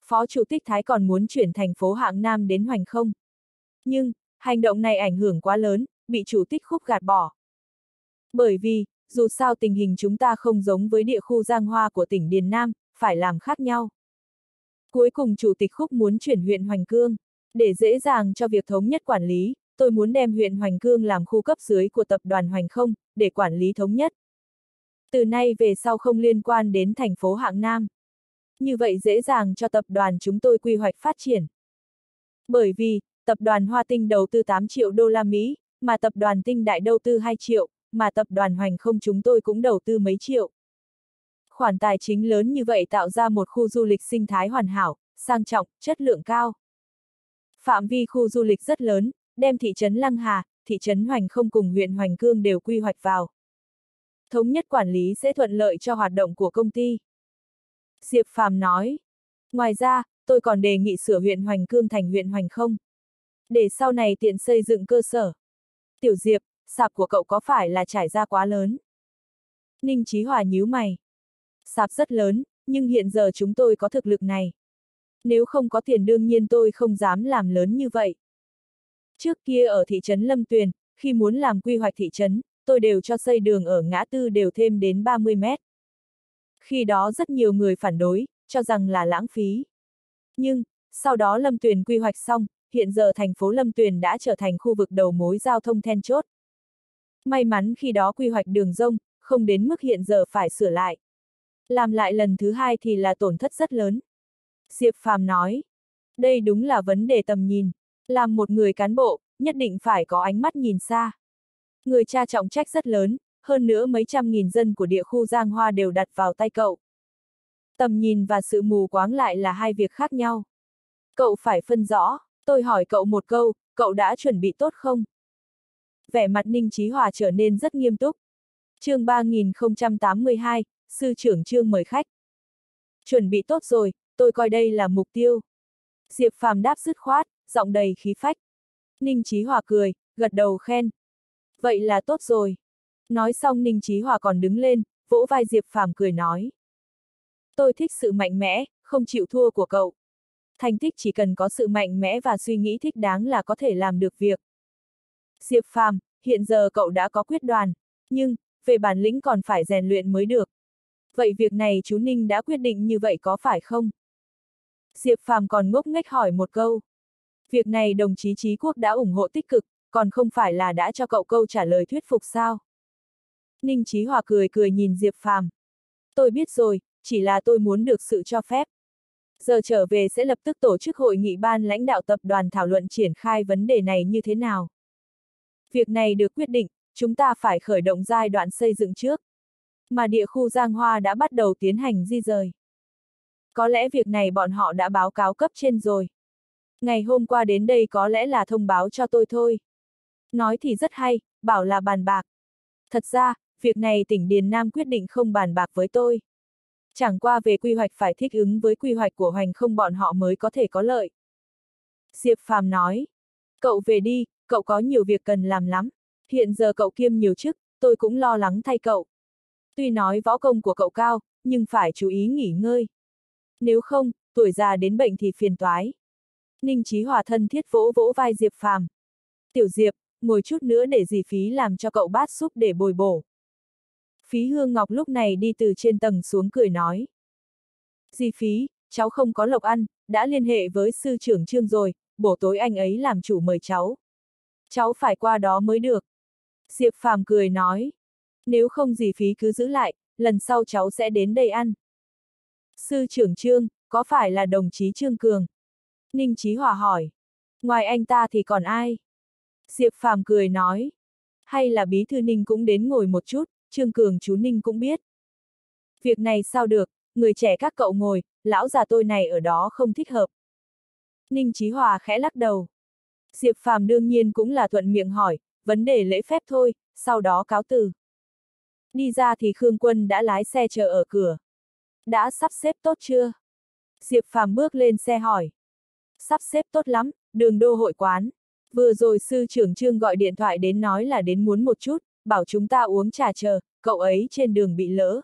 Phó Chủ tịch Thái còn muốn chuyển thành phố hạng Nam đến Hoành không? Nhưng, hành động này ảnh hưởng quá lớn, bị chủ tịch khúc gạt bỏ. Bởi vì, dù sao tình hình chúng ta không giống với địa khu Giang Hoa của tỉnh Điền Nam, phải làm khác nhau. Cuối cùng Chủ tịch Khúc muốn chuyển huyện Hoành Cương. Để dễ dàng cho việc thống nhất quản lý, tôi muốn đem huyện Hoành Cương làm khu cấp dưới của tập đoàn Hoành Không, để quản lý thống nhất. Từ nay về sau không liên quan đến thành phố Hạng Nam. Như vậy dễ dàng cho tập đoàn chúng tôi quy hoạch phát triển. Bởi vì, tập đoàn Hoa Tinh đầu tư 8 triệu đô la Mỹ, mà tập đoàn Tinh Đại đầu tư 2 triệu, mà tập đoàn Hoành Không chúng tôi cũng đầu tư mấy triệu. Khoản tài chính lớn như vậy tạo ra một khu du lịch sinh thái hoàn hảo, sang trọng, chất lượng cao. Phạm vi khu du lịch rất lớn, đem thị trấn Lăng Hà, thị trấn Hoành Không cùng huyện Hoành Cương đều quy hoạch vào. Thống nhất quản lý sẽ thuận lợi cho hoạt động của công ty. Diệp Phàm nói. Ngoài ra, tôi còn đề nghị sửa huyện Hoành Cương thành huyện Hoành Không. Để sau này tiện xây dựng cơ sở. Tiểu Diệp, sạp của cậu có phải là trải ra quá lớn? Ninh Chí Hòa nhíu mày. Sạp rất lớn, nhưng hiện giờ chúng tôi có thực lực này. Nếu không có tiền đương nhiên tôi không dám làm lớn như vậy. Trước kia ở thị trấn Lâm Tuyền, khi muốn làm quy hoạch thị trấn, tôi đều cho xây đường ở ngã tư đều thêm đến 30 mét. Khi đó rất nhiều người phản đối, cho rằng là lãng phí. Nhưng, sau đó Lâm Tuyền quy hoạch xong, hiện giờ thành phố Lâm Tuyền đã trở thành khu vực đầu mối giao thông then chốt. May mắn khi đó quy hoạch đường rông, không đến mức hiện giờ phải sửa lại. Làm lại lần thứ hai thì là tổn thất rất lớn. Diệp Phàm nói, đây đúng là vấn đề tầm nhìn. Làm một người cán bộ, nhất định phải có ánh mắt nhìn xa. Người cha trọng trách rất lớn, hơn nữa mấy trăm nghìn dân của địa khu Giang Hoa đều đặt vào tay cậu. Tầm nhìn và sự mù quáng lại là hai việc khác nhau. Cậu phải phân rõ, tôi hỏi cậu một câu, cậu đã chuẩn bị tốt không? Vẻ mặt Ninh Chí Hòa trở nên rất nghiêm túc. chương 3082, Sư trưởng trương mời khách. Chuẩn bị tốt rồi, tôi coi đây là mục tiêu. Diệp Phàm đáp dứt khoát, giọng đầy khí phách. Ninh Chí Hòa cười, gật đầu khen. Vậy là tốt rồi. Nói xong Ninh Chí Hòa còn đứng lên, vỗ vai Diệp Phàm cười nói. Tôi thích sự mạnh mẽ, không chịu thua của cậu. Thành tích chỉ cần có sự mạnh mẽ và suy nghĩ thích đáng là có thể làm được việc. Diệp Phàm, hiện giờ cậu đã có quyết đoán, nhưng, về bản lĩnh còn phải rèn luyện mới được. Vậy việc này chú Ninh đã quyết định như vậy có phải không? Diệp Phàm còn ngốc nghếch hỏi một câu. Việc này đồng chí Trí Quốc đã ủng hộ tích cực, còn không phải là đã cho cậu câu trả lời thuyết phục sao? Ninh Chí Hòa cười cười nhìn Diệp Phàm. Tôi biết rồi, chỉ là tôi muốn được sự cho phép. Giờ trở về sẽ lập tức tổ chức hội nghị ban lãnh đạo tập đoàn thảo luận triển khai vấn đề này như thế nào. Việc này được quyết định, chúng ta phải khởi động giai đoạn xây dựng trước. Mà địa khu Giang Hoa đã bắt đầu tiến hành di rời. Có lẽ việc này bọn họ đã báo cáo cấp trên rồi. Ngày hôm qua đến đây có lẽ là thông báo cho tôi thôi. Nói thì rất hay, bảo là bàn bạc. Thật ra, việc này tỉnh Điền Nam quyết định không bàn bạc với tôi. Chẳng qua về quy hoạch phải thích ứng với quy hoạch của hoành không bọn họ mới có thể có lợi. Diệp Phàm nói, cậu về đi, cậu có nhiều việc cần làm lắm. Hiện giờ cậu kiêm nhiều chức, tôi cũng lo lắng thay cậu. Tuy nói võ công của cậu cao, nhưng phải chú ý nghỉ ngơi. Nếu không, tuổi già đến bệnh thì phiền toái. Ninh Chí Hòa thân thiết vỗ vỗ vai Diệp Phàm. Tiểu Diệp, ngồi chút nữa để dì phí làm cho cậu bát súp để bồi bổ. Phí Hương Ngọc lúc này đi từ trên tầng xuống cười nói. Dì phí, cháu không có lộc ăn, đã liên hệ với sư trưởng trương rồi, bổ tối anh ấy làm chủ mời cháu. Cháu phải qua đó mới được. Diệp Phàm cười nói. Nếu không dì phí cứ giữ lại, lần sau cháu sẽ đến đây ăn. Sư trưởng trương, có phải là đồng chí Trương Cường? Ninh Chí Hòa hỏi. Ngoài anh ta thì còn ai? Diệp Phàm cười nói. Hay là bí thư Ninh cũng đến ngồi một chút, Trương Cường chú Ninh cũng biết. Việc này sao được, người trẻ các cậu ngồi, lão già tôi này ở đó không thích hợp. Ninh Chí Hòa khẽ lắc đầu. Diệp Phàm đương nhiên cũng là thuận miệng hỏi, vấn đề lễ phép thôi, sau đó cáo từ. Đi ra thì Khương Quân đã lái xe chờ ở cửa. Đã sắp xếp tốt chưa? Diệp Phàm bước lên xe hỏi. Sắp xếp tốt lắm, đường đô hội quán. Vừa rồi sư trưởng trương gọi điện thoại đến nói là đến muốn một chút, bảo chúng ta uống trà chờ, cậu ấy trên đường bị lỡ.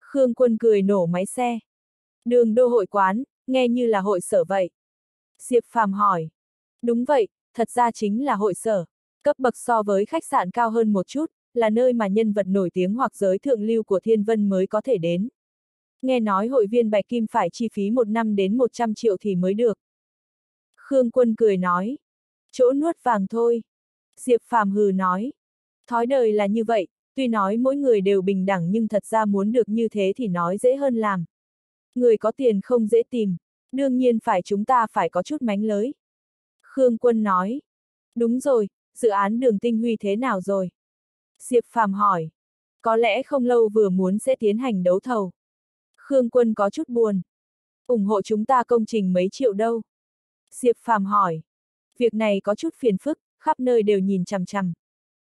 Khương Quân cười nổ máy xe. Đường đô hội quán, nghe như là hội sở vậy. Diệp Phàm hỏi. Đúng vậy, thật ra chính là hội sở. Cấp bậc so với khách sạn cao hơn một chút, là nơi mà nhân vật nổi tiếng hoặc giới thượng lưu của Thiên Vân mới có thể đến. Nghe nói hội viên Bạch Kim phải chi phí một năm đến 100 triệu thì mới được. Khương Quân cười nói. Chỗ nuốt vàng thôi. Diệp Phàm hừ nói. Thói đời là như vậy, tuy nói mỗi người đều bình đẳng nhưng thật ra muốn được như thế thì nói dễ hơn làm. Người có tiền không dễ tìm, đương nhiên phải chúng ta phải có chút mánh lới. Khương Quân nói. Đúng rồi, dự án đường tinh huy thế nào rồi? Diệp Phàm hỏi. Có lẽ không lâu vừa muốn sẽ tiến hành đấu thầu. Khương Quân có chút buồn. ủng hộ chúng ta công trình mấy triệu đâu? Diệp Phàm hỏi. Việc này có chút phiền phức, khắp nơi đều nhìn chằm chằm.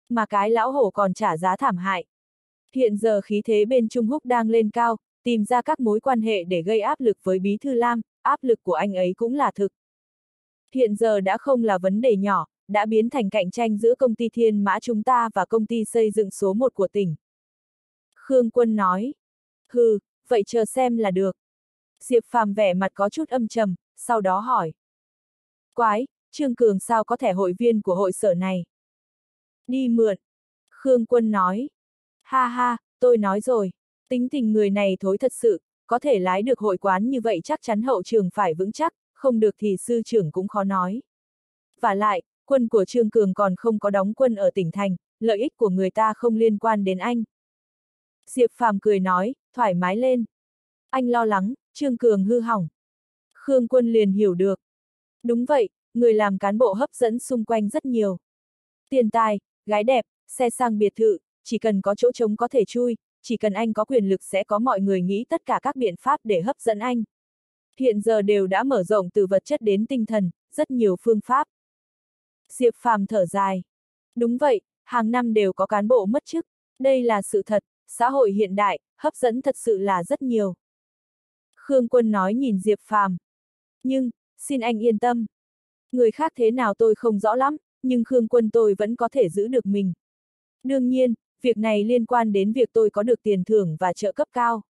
Mà cái lão hổ còn trả giá thảm hại. Hiện giờ khí thế bên Trung Húc đang lên cao, tìm ra các mối quan hệ để gây áp lực với Bí Thư Lam, áp lực của anh ấy cũng là thực. Hiện giờ đã không là vấn đề nhỏ, đã biến thành cạnh tranh giữa công ty thiên mã chúng ta và công ty xây dựng số 1 của tỉnh. Khương Quân nói. Hừ, vậy chờ xem là được. Diệp Phàm vẻ mặt có chút âm trầm, sau đó hỏi. Quái, Trương Cường sao có thẻ hội viên của hội sở này? Đi mượn. Khương Quân nói. Ha ha, tôi nói rồi, tính tình người này thối thật sự, có thể lái được hội quán như vậy chắc chắn hậu trường phải vững chắc, không được thì sư trưởng cũng khó nói. Và lại, quân của Trương Cường còn không có đóng quân ở tỉnh thành, lợi ích của người ta không liên quan đến anh. Diệp Phàm cười nói, thoải mái lên. Anh lo lắng, Trương Cường hư hỏng. Khương Quân liền hiểu được. Đúng vậy, người làm cán bộ hấp dẫn xung quanh rất nhiều. Tiền tài, gái đẹp, xe sang biệt thự, chỉ cần có chỗ trống có thể chui, chỉ cần anh có quyền lực sẽ có mọi người nghĩ tất cả các biện pháp để hấp dẫn anh. Hiện giờ đều đã mở rộng từ vật chất đến tinh thần, rất nhiều phương pháp. Diệp Phàm thở dài. Đúng vậy, hàng năm đều có cán bộ mất chức, đây là sự thật, xã hội hiện đại, hấp dẫn thật sự là rất nhiều. Khương Quân nói nhìn Diệp Phàm. Nhưng, xin anh yên tâm. Người khác thế nào tôi không rõ lắm, nhưng Khương Quân tôi vẫn có thể giữ được mình. Đương nhiên, việc này liên quan đến việc tôi có được tiền thưởng và trợ cấp cao.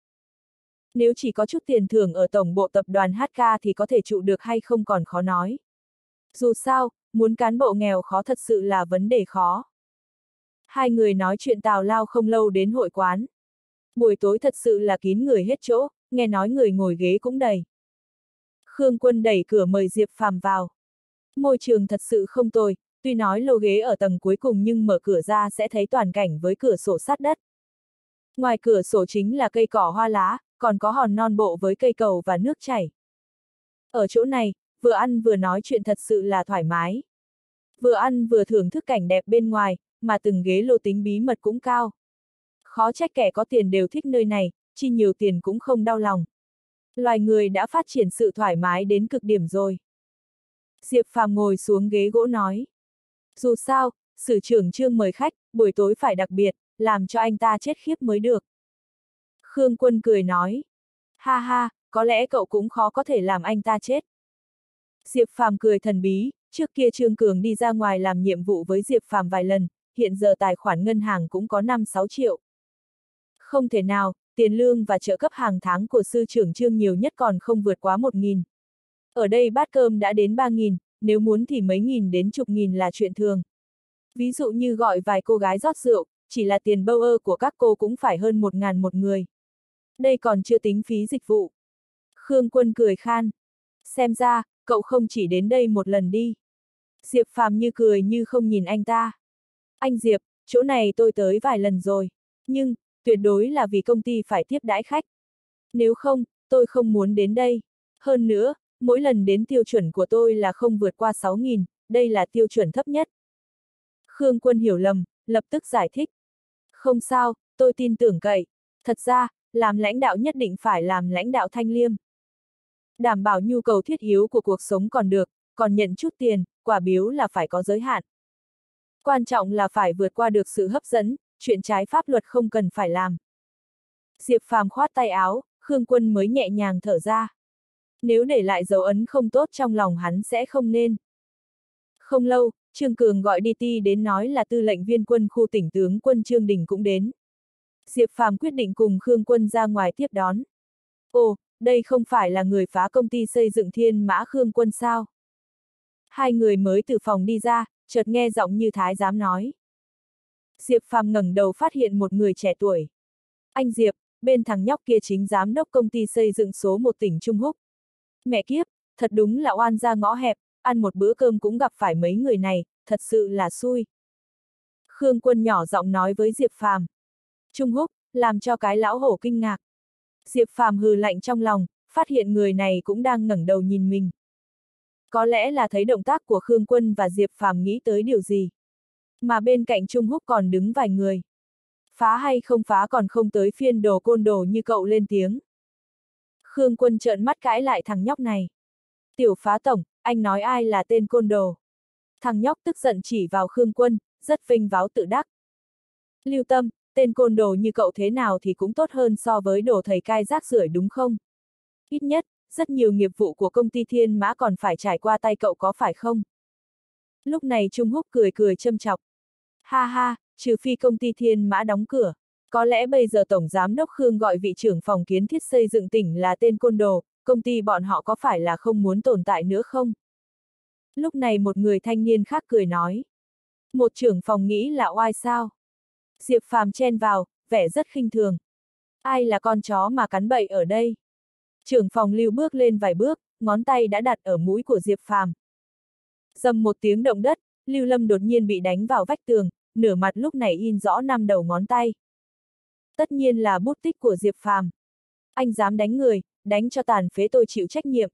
Nếu chỉ có chút tiền thưởng ở tổng bộ tập đoàn HK thì có thể trụ được hay không còn khó nói. Dù sao, muốn cán bộ nghèo khó thật sự là vấn đề khó. Hai người nói chuyện tào lao không lâu đến hội quán. Buổi tối thật sự là kín người hết chỗ, nghe nói người ngồi ghế cũng đầy. Khương Quân đẩy cửa mời Diệp Phàm vào. Môi trường thật sự không tồi, tuy nói lô ghế ở tầng cuối cùng nhưng mở cửa ra sẽ thấy toàn cảnh với cửa sổ sát đất. Ngoài cửa sổ chính là cây cỏ hoa lá, còn có hòn non bộ với cây cầu và nước chảy. Ở chỗ này, vừa ăn vừa nói chuyện thật sự là thoải mái. Vừa ăn vừa thưởng thức cảnh đẹp bên ngoài, mà từng ghế lô tính bí mật cũng cao. Khó trách kẻ có tiền đều thích nơi này, chi nhiều tiền cũng không đau lòng. Loài người đã phát triển sự thoải mái đến cực điểm rồi. Diệp Phàm ngồi xuống ghế gỗ nói. Dù sao, sử trưởng trương mời khách, buổi tối phải đặc biệt, làm cho anh ta chết khiếp mới được. Khương Quân cười nói. Ha ha, có lẽ cậu cũng khó có thể làm anh ta chết. Diệp Phàm cười thần bí, trước kia Trương Cường đi ra ngoài làm nhiệm vụ với Diệp Phàm vài lần, hiện giờ tài khoản ngân hàng cũng có 5-6 triệu. Không thể nào, tiền lương và trợ cấp hàng tháng của sư trưởng Trương nhiều nhất còn không vượt quá 1.000. Ở đây bát cơm đã đến 3.000, nếu muốn thì mấy nghìn đến chục nghìn là chuyện thường. Ví dụ như gọi vài cô gái rót rượu, chỉ là tiền bâu ơ của các cô cũng phải hơn một ngàn một người. Đây còn chưa tính phí dịch vụ. Khương Quân cười khan. Xem ra, cậu không chỉ đến đây một lần đi. Diệp Phàm như cười như không nhìn anh ta. Anh Diệp, chỗ này tôi tới vài lần rồi. Nhưng, tuyệt đối là vì công ty phải tiếp đãi khách. Nếu không, tôi không muốn đến đây. Hơn nữa, mỗi lần đến tiêu chuẩn của tôi là không vượt qua 6.000, đây là tiêu chuẩn thấp nhất. Khương Quân hiểu lầm, lập tức giải thích. Không sao, tôi tin tưởng cậy. Thật ra, làm lãnh đạo nhất định phải làm lãnh đạo thanh liêm. Đảm bảo nhu cầu thiết yếu của cuộc sống còn được, còn nhận chút tiền, quả biếu là phải có giới hạn. Quan trọng là phải vượt qua được sự hấp dẫn, chuyện trái pháp luật không cần phải làm. Diệp Phàm khoát tay áo, Khương Quân mới nhẹ nhàng thở ra. Nếu để lại dấu ấn không tốt trong lòng hắn sẽ không nên. Không lâu, Trương Cường gọi đi ti đến nói là tư lệnh viên quân khu tỉnh tướng quân Trương Đình cũng đến. Diệp Phàm quyết định cùng Khương Quân ra ngoài tiếp đón. Ồ, đây không phải là người phá công ty xây dựng thiên mã Khương Quân sao? Hai người mới từ phòng đi ra, chợt nghe giọng như thái giám nói. Diệp Phàm ngẩng đầu phát hiện một người trẻ tuổi. Anh Diệp, bên thằng nhóc kia chính giám đốc công ty xây dựng số một tỉnh Trung Húc. Mẹ kiếp, thật đúng là oan ra ngõ hẹp, ăn một bữa cơm cũng gặp phải mấy người này, thật sự là xui. Khương Quân nhỏ giọng nói với Diệp Phàm. Trung Húc, làm cho cái lão hổ kinh ngạc. Diệp Phàm hừ lạnh trong lòng, phát hiện người này cũng đang ngẩng đầu nhìn mình. Có lẽ là thấy động tác của Khương Quân và Diệp Phàm nghĩ tới điều gì. Mà bên cạnh Trung Húc còn đứng vài người. Phá hay không phá còn không tới phiên đồ côn đồ như cậu lên tiếng. Khương Quân trợn mắt cãi lại thằng nhóc này. Tiểu phá tổng, anh nói ai là tên côn đồ. Thằng nhóc tức giận chỉ vào Khương Quân, rất vinh váo tự đắc. Lưu tâm, tên côn đồ như cậu thế nào thì cũng tốt hơn so với đồ thầy cai rác rưởi đúng không? Ít nhất, rất nhiều nghiệp vụ của công ty Thiên Mã còn phải trải qua tay cậu có phải không? Lúc này Trung Húc cười cười châm chọc. Ha ha, trừ phi công ty Thiên Mã đóng cửa. Có lẽ bây giờ Tổng Giám đốc Khương gọi vị trưởng phòng kiến thiết xây dựng tỉnh là tên côn đồ, công ty bọn họ có phải là không muốn tồn tại nữa không? Lúc này một người thanh niên khác cười nói. Một trưởng phòng nghĩ là oai sao? Diệp Phàm chen vào, vẻ rất khinh thường. Ai là con chó mà cắn bậy ở đây? Trưởng phòng lưu bước lên vài bước, ngón tay đã đặt ở mũi của Diệp Phàm. Dầm một tiếng động đất, Lưu Lâm đột nhiên bị đánh vào vách tường, nửa mặt lúc này in rõ năm đầu ngón tay. Tất nhiên là bút tích của Diệp Phàm. Anh dám đánh người, đánh cho tàn phế tôi chịu trách nhiệm.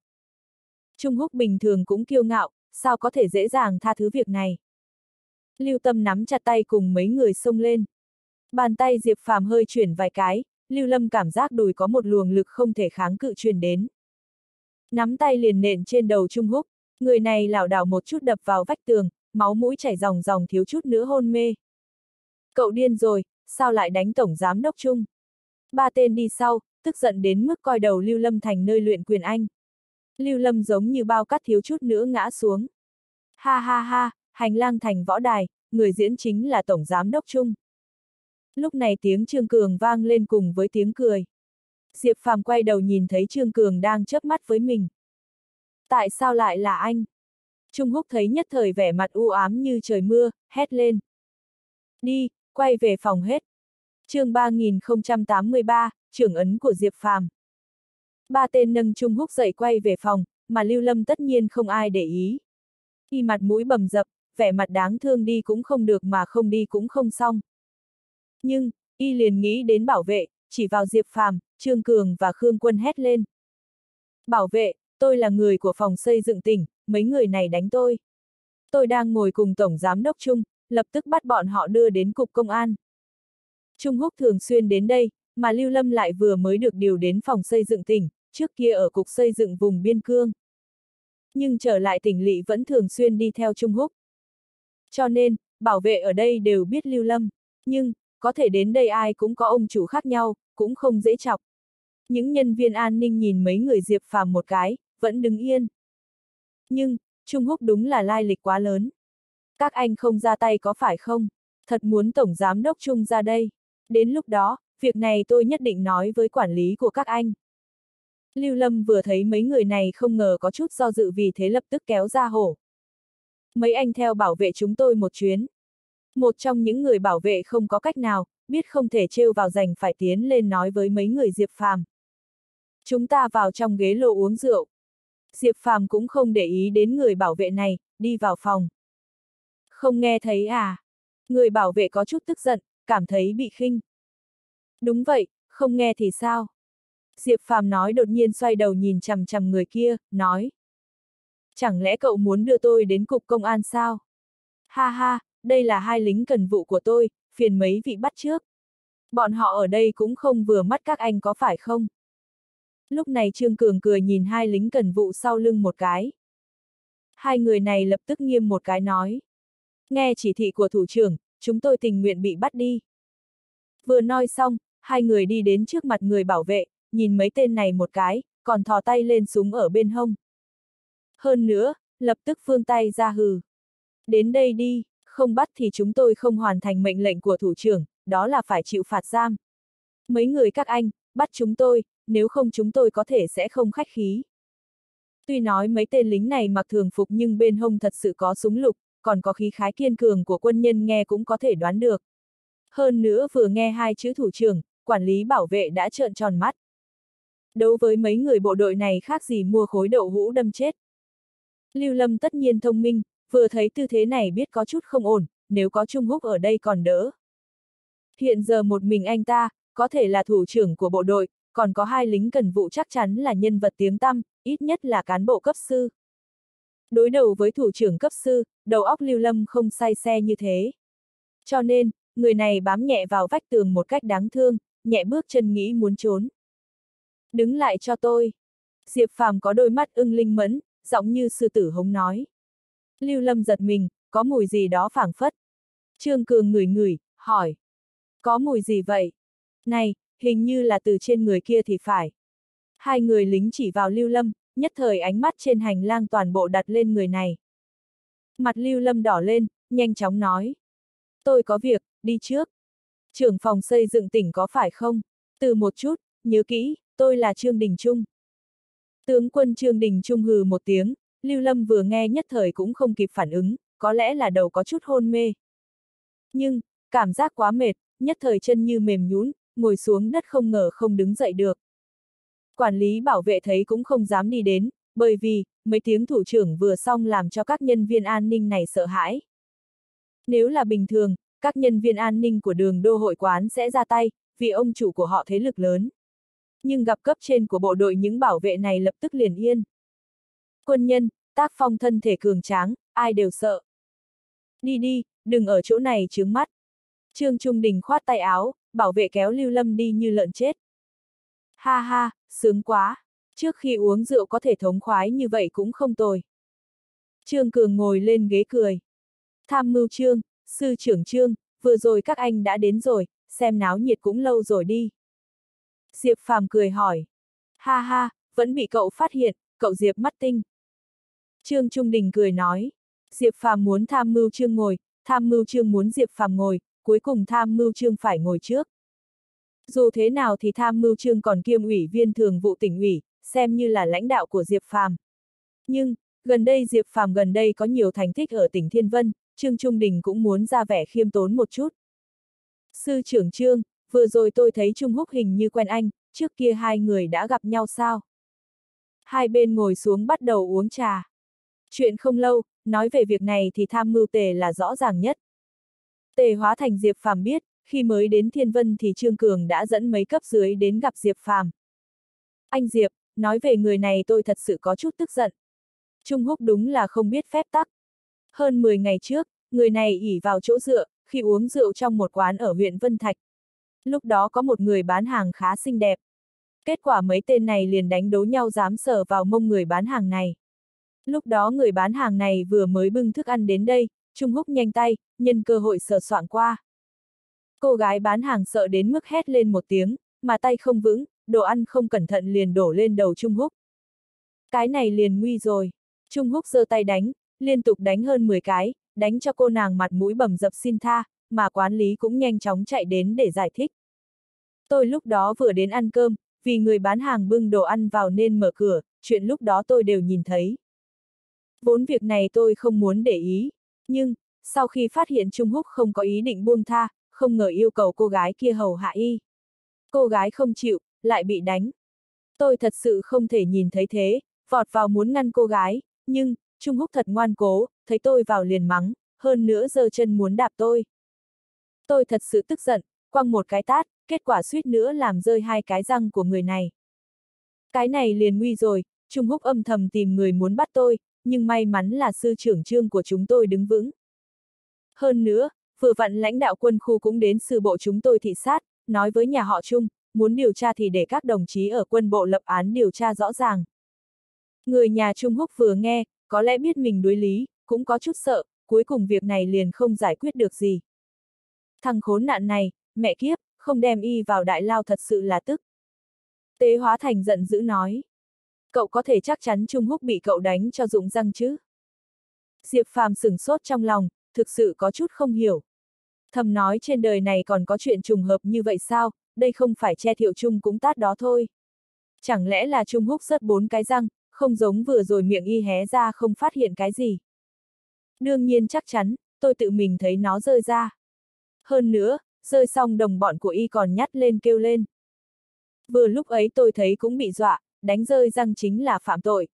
Trung Húc bình thường cũng kiêu ngạo, sao có thể dễ dàng tha thứ việc này. Lưu Tâm nắm chặt tay cùng mấy người xông lên. Bàn tay Diệp Phàm hơi chuyển vài cái, Lưu Lâm cảm giác đùi có một luồng lực không thể kháng cự truyền đến. Nắm tay liền nện trên đầu Trung Húc, người này lảo đảo một chút đập vào vách tường, máu mũi chảy ròng ròng thiếu chút nữa hôn mê. Cậu điên rồi, sao lại đánh tổng giám đốc Chung? Ba tên đi sau, tức giận đến mức coi đầu Lưu Lâm thành nơi luyện quyền anh. Lưu Lâm giống như bao cát thiếu chút nữa ngã xuống. Ha ha ha, hành lang thành võ đài, người diễn chính là tổng giám đốc Chung. Lúc này tiếng Trương Cường vang lên cùng với tiếng cười. Diệp Phàm quay đầu nhìn thấy Trương Cường đang chớp mắt với mình. Tại sao lại là anh? Trung Húc thấy nhất thời vẻ mặt u ám như trời mưa, hét lên. Đi, quay về phòng hết. chương 3083, trưởng ấn của Diệp Phàm. Ba tên nâng Trung Húc dậy quay về phòng, mà Lưu Lâm tất nhiên không ai để ý. Y mặt mũi bầm dập, vẻ mặt đáng thương đi cũng không được mà không đi cũng không xong. Nhưng, y liền nghĩ đến bảo vệ, chỉ vào Diệp Phàm, Trương Cường và Khương Quân hét lên. Bảo vệ, tôi là người của phòng xây dựng tỉnh, mấy người này đánh tôi. Tôi đang ngồi cùng Tổng Giám Đốc Trung, lập tức bắt bọn họ đưa đến Cục Công an. Trung Húc thường xuyên đến đây, mà Lưu Lâm lại vừa mới được điều đến phòng xây dựng tỉnh, trước kia ở Cục xây dựng vùng Biên Cương. Nhưng trở lại tỉnh lỵ vẫn thường xuyên đi theo Trung Húc. Cho nên, bảo vệ ở đây đều biết Lưu Lâm. Nhưng, có thể đến đây ai cũng có ông chủ khác nhau, cũng không dễ chọc. Những nhân viên an ninh nhìn mấy người Diệp Phàm một cái, vẫn đứng yên. Nhưng, Trung Húc đúng là lai lịch quá lớn. Các anh không ra tay có phải không? Thật muốn Tổng Giám Đốc Trung ra đây. Đến lúc đó, việc này tôi nhất định nói với quản lý của các anh. Lưu Lâm vừa thấy mấy người này không ngờ có chút do dự vì thế lập tức kéo ra hổ. Mấy anh theo bảo vệ chúng tôi một chuyến. Một trong những người bảo vệ không có cách nào, biết không thể trêu vào giành phải tiến lên nói với mấy người Diệp Phàm. Chúng ta vào trong ghế lô uống rượu. Diệp Phàm cũng không để ý đến người bảo vệ này, đi vào phòng. Không nghe thấy à? Người bảo vệ có chút tức giận, cảm thấy bị khinh. Đúng vậy, không nghe thì sao? Diệp Phàm nói đột nhiên xoay đầu nhìn chằm chằm người kia, nói. Chẳng lẽ cậu muốn đưa tôi đến cục công an sao? Ha ha, đây là hai lính cần vụ của tôi, phiền mấy vị bắt trước. Bọn họ ở đây cũng không vừa mắt các anh có phải không? Lúc này Trương Cường cười nhìn hai lính cần vụ sau lưng một cái. Hai người này lập tức nghiêm một cái nói. Nghe chỉ thị của thủ trưởng, chúng tôi tình nguyện bị bắt đi. Vừa nói xong, hai người đi đến trước mặt người bảo vệ, nhìn mấy tên này một cái, còn thò tay lên súng ở bên hông. Hơn nữa, lập tức phương tay ra hừ. Đến đây đi, không bắt thì chúng tôi không hoàn thành mệnh lệnh của thủ trưởng, đó là phải chịu phạt giam. Mấy người các anh, bắt chúng tôi, nếu không chúng tôi có thể sẽ không khách khí. Tuy nói mấy tên lính này mặc thường phục nhưng bên hông thật sự có súng lục, còn có khí khái kiên cường của quân nhân nghe cũng có thể đoán được. Hơn nữa vừa nghe hai chữ thủ trưởng, quản lý bảo vệ đã trợn tròn mắt. Đấu với mấy người bộ đội này khác gì mua khối đậu hũ đâm chết. Lưu Lâm tất nhiên thông minh, vừa thấy tư thế này biết có chút không ổn, nếu có Trung Húc ở đây còn đỡ. Hiện giờ một mình anh ta, có thể là thủ trưởng của bộ đội, còn có hai lính cần vụ chắc chắn là nhân vật tiếng tăm, ít nhất là cán bộ cấp sư. Đối đầu với thủ trưởng cấp sư, đầu óc Lưu Lâm không say xe như thế. Cho nên, người này bám nhẹ vào vách tường một cách đáng thương, nhẹ bước chân nghĩ muốn trốn. Đứng lại cho tôi. Diệp Phàm có đôi mắt ưng linh mẫn, giọng như sư tử hống nói. Lưu Lâm giật mình, có mùi gì đó phảng phất. Trương Cường ngửi ngửi, hỏi. Có mùi gì vậy? Này, hình như là từ trên người kia thì phải. Hai người lính chỉ vào Lưu Lâm, nhất thời ánh mắt trên hành lang toàn bộ đặt lên người này. Mặt Lưu Lâm đỏ lên, nhanh chóng nói. Tôi có việc, đi trước. Trưởng phòng xây dựng tỉnh có phải không? Từ một chút, nhớ kỹ, tôi là Trương Đình Trung. Tướng quân Trương Đình Trung hừ một tiếng, Lưu Lâm vừa nghe nhất thời cũng không kịp phản ứng, có lẽ là đầu có chút hôn mê. Nhưng, cảm giác quá mệt, nhất thời chân như mềm nhũn, ngồi xuống đất không ngờ không đứng dậy được. Quản lý bảo vệ thấy cũng không dám đi đến, bởi vì, mấy tiếng thủ trưởng vừa xong làm cho các nhân viên an ninh này sợ hãi. Nếu là bình thường, các nhân viên an ninh của đường đô hội quán sẽ ra tay, vì ông chủ của họ thế lực lớn. Nhưng gặp cấp trên của bộ đội những bảo vệ này lập tức liền yên. Quân nhân, tác phong thân thể cường tráng, ai đều sợ. Đi đi, đừng ở chỗ này chướng mắt. Trương Trung Đình khoát tay áo, bảo vệ kéo Lưu Lâm đi như lợn chết. Ha ha, sướng quá. Trước khi uống rượu có thể thống khoái như vậy cũng không tồi. Trương Cường ngồi lên ghế cười. Tham mưu trương, sư trưởng trương, vừa rồi các anh đã đến rồi, xem náo nhiệt cũng lâu rồi đi. Diệp Phàm cười hỏi. Ha ha, vẫn bị cậu phát hiện, cậu Diệp mắt tinh. Trương Trung Đình cười nói. Diệp Phàm muốn tham mưu trương ngồi, tham mưu trương muốn Diệp Phàm ngồi, cuối cùng tham mưu trương phải ngồi trước. Dù thế nào thì tham mưu trương còn kiêm ủy viên thường vụ tỉnh ủy, xem như là lãnh đạo của Diệp Phàm. Nhưng, gần đây Diệp Phàm gần đây có nhiều thành tích ở tỉnh Thiên Vân, Trương Trung Đình cũng muốn ra vẻ khiêm tốn một chút. Sư trưởng Trương, vừa rồi tôi thấy Trung Húc hình như quen anh, trước kia hai người đã gặp nhau sao? Hai bên ngồi xuống bắt đầu uống trà. Chuyện không lâu, nói về việc này thì tham mưu tề là rõ ràng nhất. Tề hóa thành Diệp Phàm biết, khi mới đến Thiên Vân thì Trương Cường đã dẫn mấy cấp dưới đến gặp Diệp Phàm. Anh Diệp, nói về người này tôi thật sự có chút tức giận. Trung Húc đúng là không biết phép tắc. Hơn 10 ngày trước, người này ỉ vào chỗ dựa, khi uống rượu trong một quán ở huyện Vân Thạch. Lúc đó có một người bán hàng khá xinh đẹp. Kết quả mấy tên này liền đánh đấu nhau dám sờ vào mông người bán hàng này. Lúc đó người bán hàng này vừa mới bưng thức ăn đến đây, Trung Húc nhanh tay, nhân cơ hội sờ soạn qua. Cô gái bán hàng sợ đến mức hét lên một tiếng, mà tay không vững, đồ ăn không cẩn thận liền đổ lên đầu Trung Húc. Cái này liền nguy rồi. Trung Húc giơ tay đánh, liên tục đánh hơn 10 cái, đánh cho cô nàng mặt mũi bầm dập xin tha, mà quán lý cũng nhanh chóng chạy đến để giải thích. Tôi lúc đó vừa đến ăn cơm, vì người bán hàng bưng đồ ăn vào nên mở cửa, chuyện lúc đó tôi đều nhìn thấy. Vốn việc này tôi không muốn để ý, nhưng, sau khi phát hiện Trung Húc không có ý định buông tha, không ngờ yêu cầu cô gái kia hầu hạ y. Cô gái không chịu, lại bị đánh. Tôi thật sự không thể nhìn thấy thế, vọt vào muốn ngăn cô gái, nhưng, Trung Húc thật ngoan cố, thấy tôi vào liền mắng, hơn nữa giơ chân muốn đạp tôi. Tôi thật sự tức giận, quăng một cái tát, kết quả suýt nữa làm rơi hai cái răng của người này. Cái này liền nguy rồi, Trung Húc âm thầm tìm người muốn bắt tôi, nhưng may mắn là sư trưởng trương của chúng tôi đứng vững. Hơn nữa, vừa vặn lãnh đạo quân khu cũng đến sư bộ chúng tôi thị sát, nói với nhà họ Trung, muốn điều tra thì để các đồng chí ở quân bộ lập án điều tra rõ ràng. Người nhà Trung Húc vừa nghe, có lẽ biết mình đối lý, cũng có chút sợ, cuối cùng việc này liền không giải quyết được gì. Thằng khốn nạn này, mẹ kiếp, không đem y vào đại lao thật sự là tức. Tế hóa thành giận dữ nói. Cậu có thể chắc chắn Trung Húc bị cậu đánh cho rụng răng chứ? Diệp Phàm sửng sốt trong lòng, thực sự có chút không hiểu. Thầm nói trên đời này còn có chuyện trùng hợp như vậy sao, đây không phải che thiệu Trung cũng tát đó thôi. Chẳng lẽ là Trung Húc rớt bốn cái răng, không giống vừa rồi miệng y hé ra không phát hiện cái gì. Đương nhiên chắc chắn, tôi tự mình thấy nó rơi ra. Hơn nữa, rơi xong đồng bọn của y còn nhát lên kêu lên. Vừa lúc ấy tôi thấy cũng bị dọa, đánh rơi răng chính là phạm tội.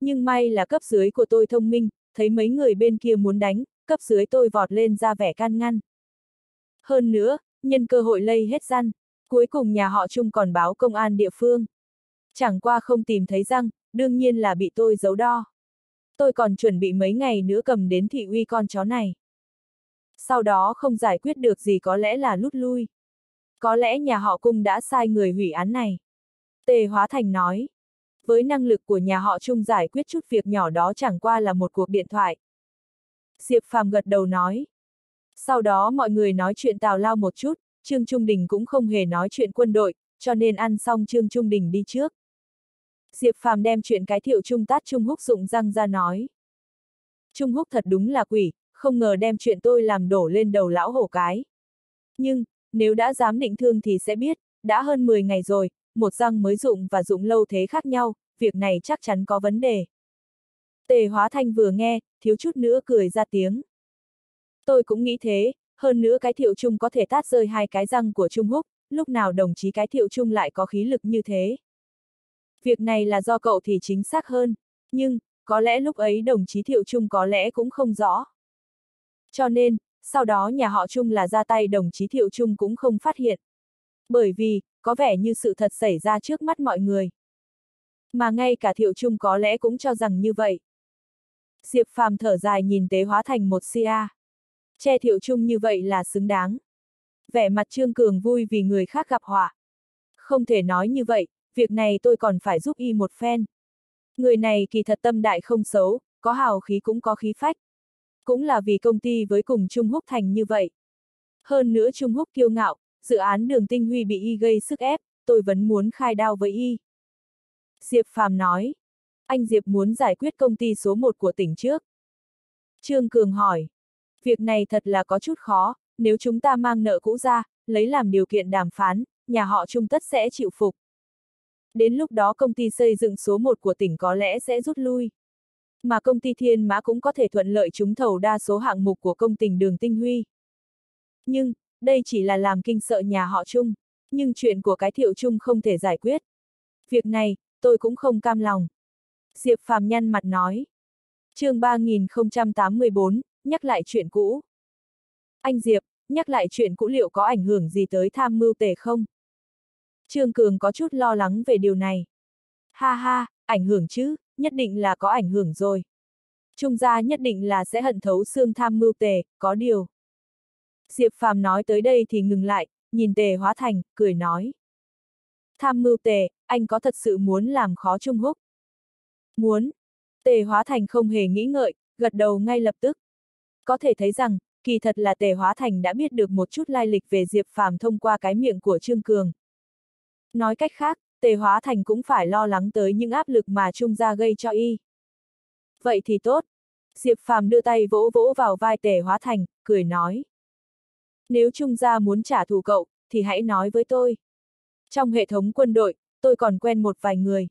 Nhưng may là cấp dưới của tôi thông minh, thấy mấy người bên kia muốn đánh, cấp dưới tôi vọt lên ra vẻ can ngăn. Hơn nữa, nhân cơ hội lây hết răng, cuối cùng nhà họ chung còn báo công an địa phương. Chẳng qua không tìm thấy răng, đương nhiên là bị tôi giấu đo. Tôi còn chuẩn bị mấy ngày nữa cầm đến thị uy con chó này. Sau đó không giải quyết được gì có lẽ là lút lui. Có lẽ nhà họ cung đã sai người hủy án này. Tề Hóa Thành nói. Với năng lực của nhà họ Trung giải quyết chút việc nhỏ đó chẳng qua là một cuộc điện thoại. Diệp Phàm gật đầu nói. Sau đó mọi người nói chuyện tào lao một chút, Trương Trung Đình cũng không hề nói chuyện quân đội, cho nên ăn xong Trương Trung Đình đi trước. Diệp Phàm đem chuyện cái thiệu Trung tát Trung Húc dụng răng ra nói. Trung Húc thật đúng là quỷ, không ngờ đem chuyện tôi làm đổ lên đầu lão hổ cái. Nhưng, nếu đã dám định thương thì sẽ biết, đã hơn 10 ngày rồi, một răng mới dụng và dụng lâu thế khác nhau, việc này chắc chắn có vấn đề. Tề Hóa Thanh vừa nghe, thiếu chút nữa cười ra tiếng. Tôi cũng nghĩ thế, hơn nữa cái thiệu trung có thể tát rơi hai cái răng của Trung Húc, lúc nào đồng chí cái thiệu trung lại có khí lực như thế. Việc này là do cậu thì chính xác hơn, nhưng, có lẽ lúc ấy đồng chí thiệu trung có lẽ cũng không rõ. Cho nên, sau đó nhà họ Trung là ra tay đồng chí thiệu trung cũng không phát hiện. Bởi vì, có vẻ như sự thật xảy ra trước mắt mọi người. Mà ngay cả thiệu trung có lẽ cũng cho rằng như vậy. Diệp Phàm thở dài nhìn tế hóa thành một sia. Che thiệu trung như vậy là xứng đáng. Vẻ mặt Trương Cường vui vì người khác gặp họa. Không thể nói như vậy, việc này tôi còn phải giúp y một phen. Người này kỳ thật tâm đại không xấu, có hào khí cũng có khí phách. Cũng là vì công ty với cùng Trung Húc thành như vậy. Hơn nữa Trung Húc kiêu ngạo, dự án đường tinh huy bị y gây sức ép, tôi vẫn muốn khai đao với y. Diệp Phàm nói, anh Diệp muốn giải quyết công ty số 1 của tỉnh trước. Trương Cường hỏi, việc này thật là có chút khó, nếu chúng ta mang nợ cũ ra, lấy làm điều kiện đàm phán, nhà họ Trung tất sẽ chịu phục. Đến lúc đó công ty xây dựng số 1 của tỉnh có lẽ sẽ rút lui. Mà công ty Thiên Mã cũng có thể thuận lợi trúng thầu đa số hạng mục của công tình Đường Tinh Huy. Nhưng, đây chỉ là làm kinh sợ nhà họ Trung, nhưng chuyện của cái thiệu Trung không thể giải quyết. Việc này, tôi cũng không cam lòng. Diệp Phàm nhăn mặt nói. chương 3084, nhắc lại chuyện cũ. Anh Diệp, nhắc lại chuyện cũ liệu có ảnh hưởng gì tới tham mưu tề không? Trương Cường có chút lo lắng về điều này. Ha ha, ảnh hưởng chứ, nhất định là có ảnh hưởng rồi. Trung gia nhất định là sẽ hận thấu xương tham mưu tề, có điều. Diệp Phàm nói tới đây thì ngừng lại, nhìn tề hóa thành, cười nói. Tham mưu tề, anh có thật sự muốn làm khó Trung Húc? Muốn. Tề hóa thành không hề nghĩ ngợi, gật đầu ngay lập tức. Có thể thấy rằng, kỳ thật là tề hóa thành đã biết được một chút lai lịch về Diệp Phàm thông qua cái miệng của Trương Cường. Nói cách khác, tề hóa thành cũng phải lo lắng tới những áp lực mà Trung gia gây cho y. Vậy thì tốt. Diệp Phàm đưa tay vỗ vỗ vào vai tề hóa thành, cười nói. Nếu Trung gia muốn trả thù cậu, thì hãy nói với tôi. Trong hệ thống quân đội, tôi còn quen một vài người.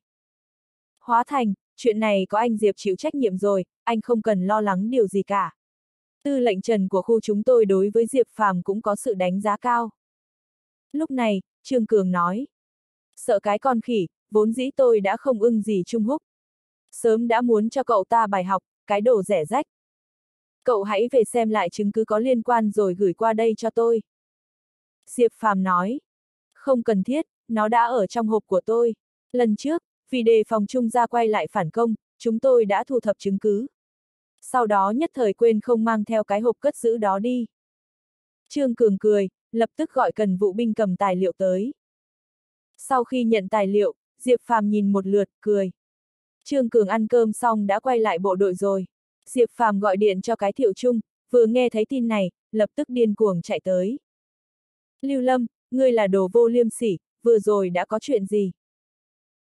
Hóa thành, chuyện này có anh Diệp chịu trách nhiệm rồi, anh không cần lo lắng điều gì cả. Tư lệnh trần của khu chúng tôi đối với Diệp Phàm cũng có sự đánh giá cao. Lúc này, Trương Cường nói. Sợ cái con khỉ, vốn dĩ tôi đã không ưng gì Trung Húc. Sớm đã muốn cho cậu ta bài học, cái đồ rẻ rách. Cậu hãy về xem lại chứng cứ có liên quan rồi gửi qua đây cho tôi. Diệp Phàm nói. Không cần thiết, nó đã ở trong hộp của tôi. Lần trước, vì đề phòng Trung ra quay lại phản công, chúng tôi đã thu thập chứng cứ. Sau đó nhất thời quên không mang theo cái hộp cất giữ đó đi. Trương Cường cười, lập tức gọi cần vụ binh cầm tài liệu tới. Sau khi nhận tài liệu, Diệp Phàm nhìn một lượt, cười. Trương Cường ăn cơm xong đã quay lại bộ đội rồi. Diệp Phàm gọi điện cho cái thiệu trung, vừa nghe thấy tin này, lập tức điên cuồng chạy tới. Lưu Lâm, ngươi là đồ vô liêm sỉ, vừa rồi đã có chuyện gì?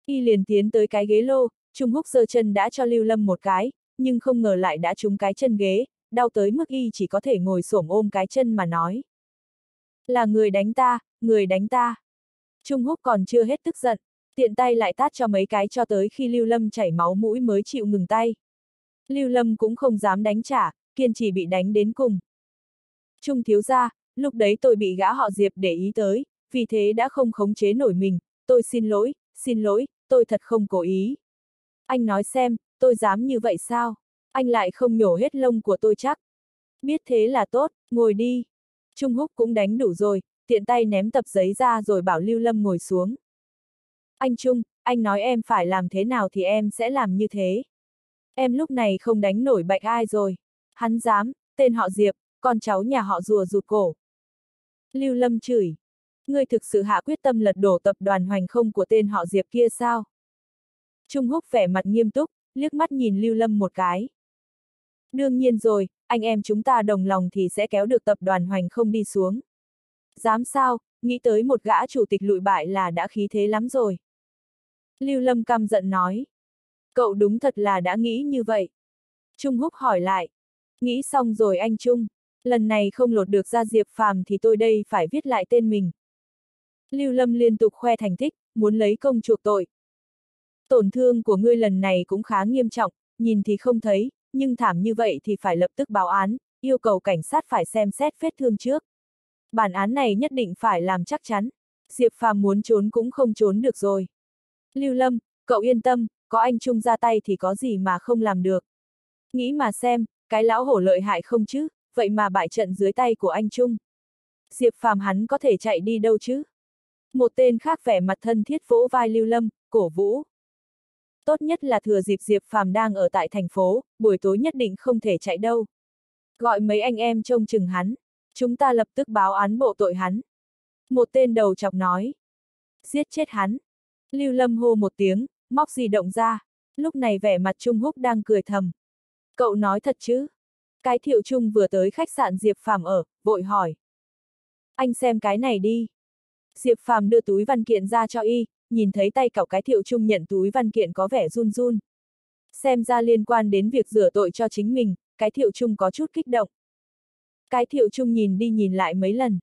Y liền tiến tới cái ghế lô, Trung Húc giơ chân đã cho Lưu Lâm một cái, nhưng không ngờ lại đã trúng cái chân ghế, đau tới mức Y chỉ có thể ngồi xổm ôm cái chân mà nói. Là người đánh ta, người đánh ta. Trung Húc còn chưa hết tức giận, tiện tay lại tát cho mấy cái cho tới khi Lưu Lâm chảy máu mũi mới chịu ngừng tay. Lưu Lâm cũng không dám đánh trả, kiên trì bị đánh đến cùng. Trung thiếu gia, lúc đấy tôi bị gã họ Diệp để ý tới, vì thế đã không khống chế nổi mình, tôi xin lỗi, xin lỗi, tôi thật không cố ý. Anh nói xem, tôi dám như vậy sao? Anh lại không nhổ hết lông của tôi chắc. Biết thế là tốt, ngồi đi. Trung Húc cũng đánh đủ rồi, tiện tay ném tập giấy ra rồi bảo Lưu Lâm ngồi xuống. Anh Trung, anh nói em phải làm thế nào thì em sẽ làm như thế. Em lúc này không đánh nổi bạch ai rồi. Hắn dám, tên họ Diệp, con cháu nhà họ rùa rụt cổ. Lưu Lâm chửi. Ngươi thực sự hạ quyết tâm lật đổ tập đoàn hoành không của tên họ Diệp kia sao? Trung Húc vẻ mặt nghiêm túc, liếc mắt nhìn Lưu Lâm một cái. Đương nhiên rồi, anh em chúng ta đồng lòng thì sẽ kéo được tập đoàn hoành không đi xuống. Dám sao, nghĩ tới một gã chủ tịch lụi bại là đã khí thế lắm rồi. Lưu Lâm căm giận nói. Cậu đúng thật là đã nghĩ như vậy. Trung Húc hỏi lại. Nghĩ xong rồi anh Trung. Lần này không lột được ra Diệp Phàm thì tôi đây phải viết lại tên mình. Lưu Lâm liên tục khoe thành tích, muốn lấy công chuộc tội. Tổn thương của ngươi lần này cũng khá nghiêm trọng, nhìn thì không thấy, nhưng thảm như vậy thì phải lập tức báo án, yêu cầu cảnh sát phải xem xét vết thương trước. Bản án này nhất định phải làm chắc chắn. Diệp Phàm muốn trốn cũng không trốn được rồi. Lưu Lâm, cậu yên tâm, có anh Trung ra tay thì có gì mà không làm được. Nghĩ mà xem, cái lão hổ lợi hại không chứ, vậy mà bại trận dưới tay của anh Trung. Diệp Phàm hắn có thể chạy đi đâu chứ? Một tên khác vẻ mặt thân thiết vỗ vai Lưu Lâm, cổ vũ. Tốt nhất là thừa dịp Diệp Phàm đang ở tại thành phố, buổi tối nhất định không thể chạy đâu. Gọi mấy anh em trông chừng hắn. Chúng ta lập tức báo án bộ tội hắn. Một tên đầu chọc nói. Giết chết hắn. Lưu Lâm hô một tiếng, móc di động ra. Lúc này vẻ mặt Trung Húc đang cười thầm. Cậu nói thật chứ? Cái thiệu Trung vừa tới khách sạn Diệp Phàm ở, vội hỏi. Anh xem cái này đi. Diệp Phàm đưa túi văn kiện ra cho y, nhìn thấy tay cậu cái thiệu Trung nhận túi văn kiện có vẻ run run. Xem ra liên quan đến việc rửa tội cho chính mình, cái thiệu Trung có chút kích động. Cái thiệu Trung nhìn đi nhìn lại mấy lần.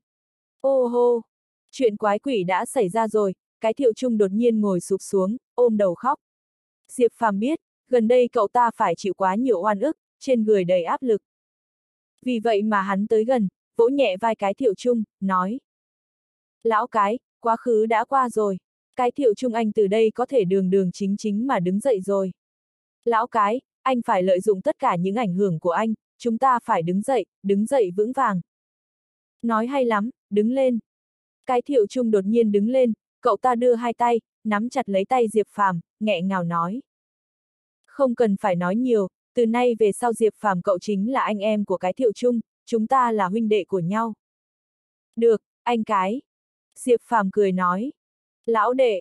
Ô hô! Chuyện quái quỷ đã xảy ra rồi, cái thiệu Trung đột nhiên ngồi sụp xuống, ôm đầu khóc. Diệp Phàm biết, gần đây cậu ta phải chịu quá nhiều oan ức, trên người đầy áp lực. Vì vậy mà hắn tới gần, vỗ nhẹ vai cái thiệu Trung, nói. Lão cái, quá khứ đã qua rồi. Cái thiệu Trung anh từ đây có thể đường đường chính chính mà đứng dậy rồi. Lão cái, anh phải lợi dụng tất cả những ảnh hưởng của anh, chúng ta phải đứng dậy, đứng dậy vững vàng. Nói hay lắm, đứng lên. Cái thiệu Trung đột nhiên đứng lên, cậu ta đưa hai tay, nắm chặt lấy tay Diệp Phàm, nghẹ ngào nói. Không cần phải nói nhiều, từ nay về sau Diệp Phàm cậu chính là anh em của cái thiệu Trung, chúng ta là huynh đệ của nhau. Được, anh cái. Diệp Phàm cười nói. Lão đệ.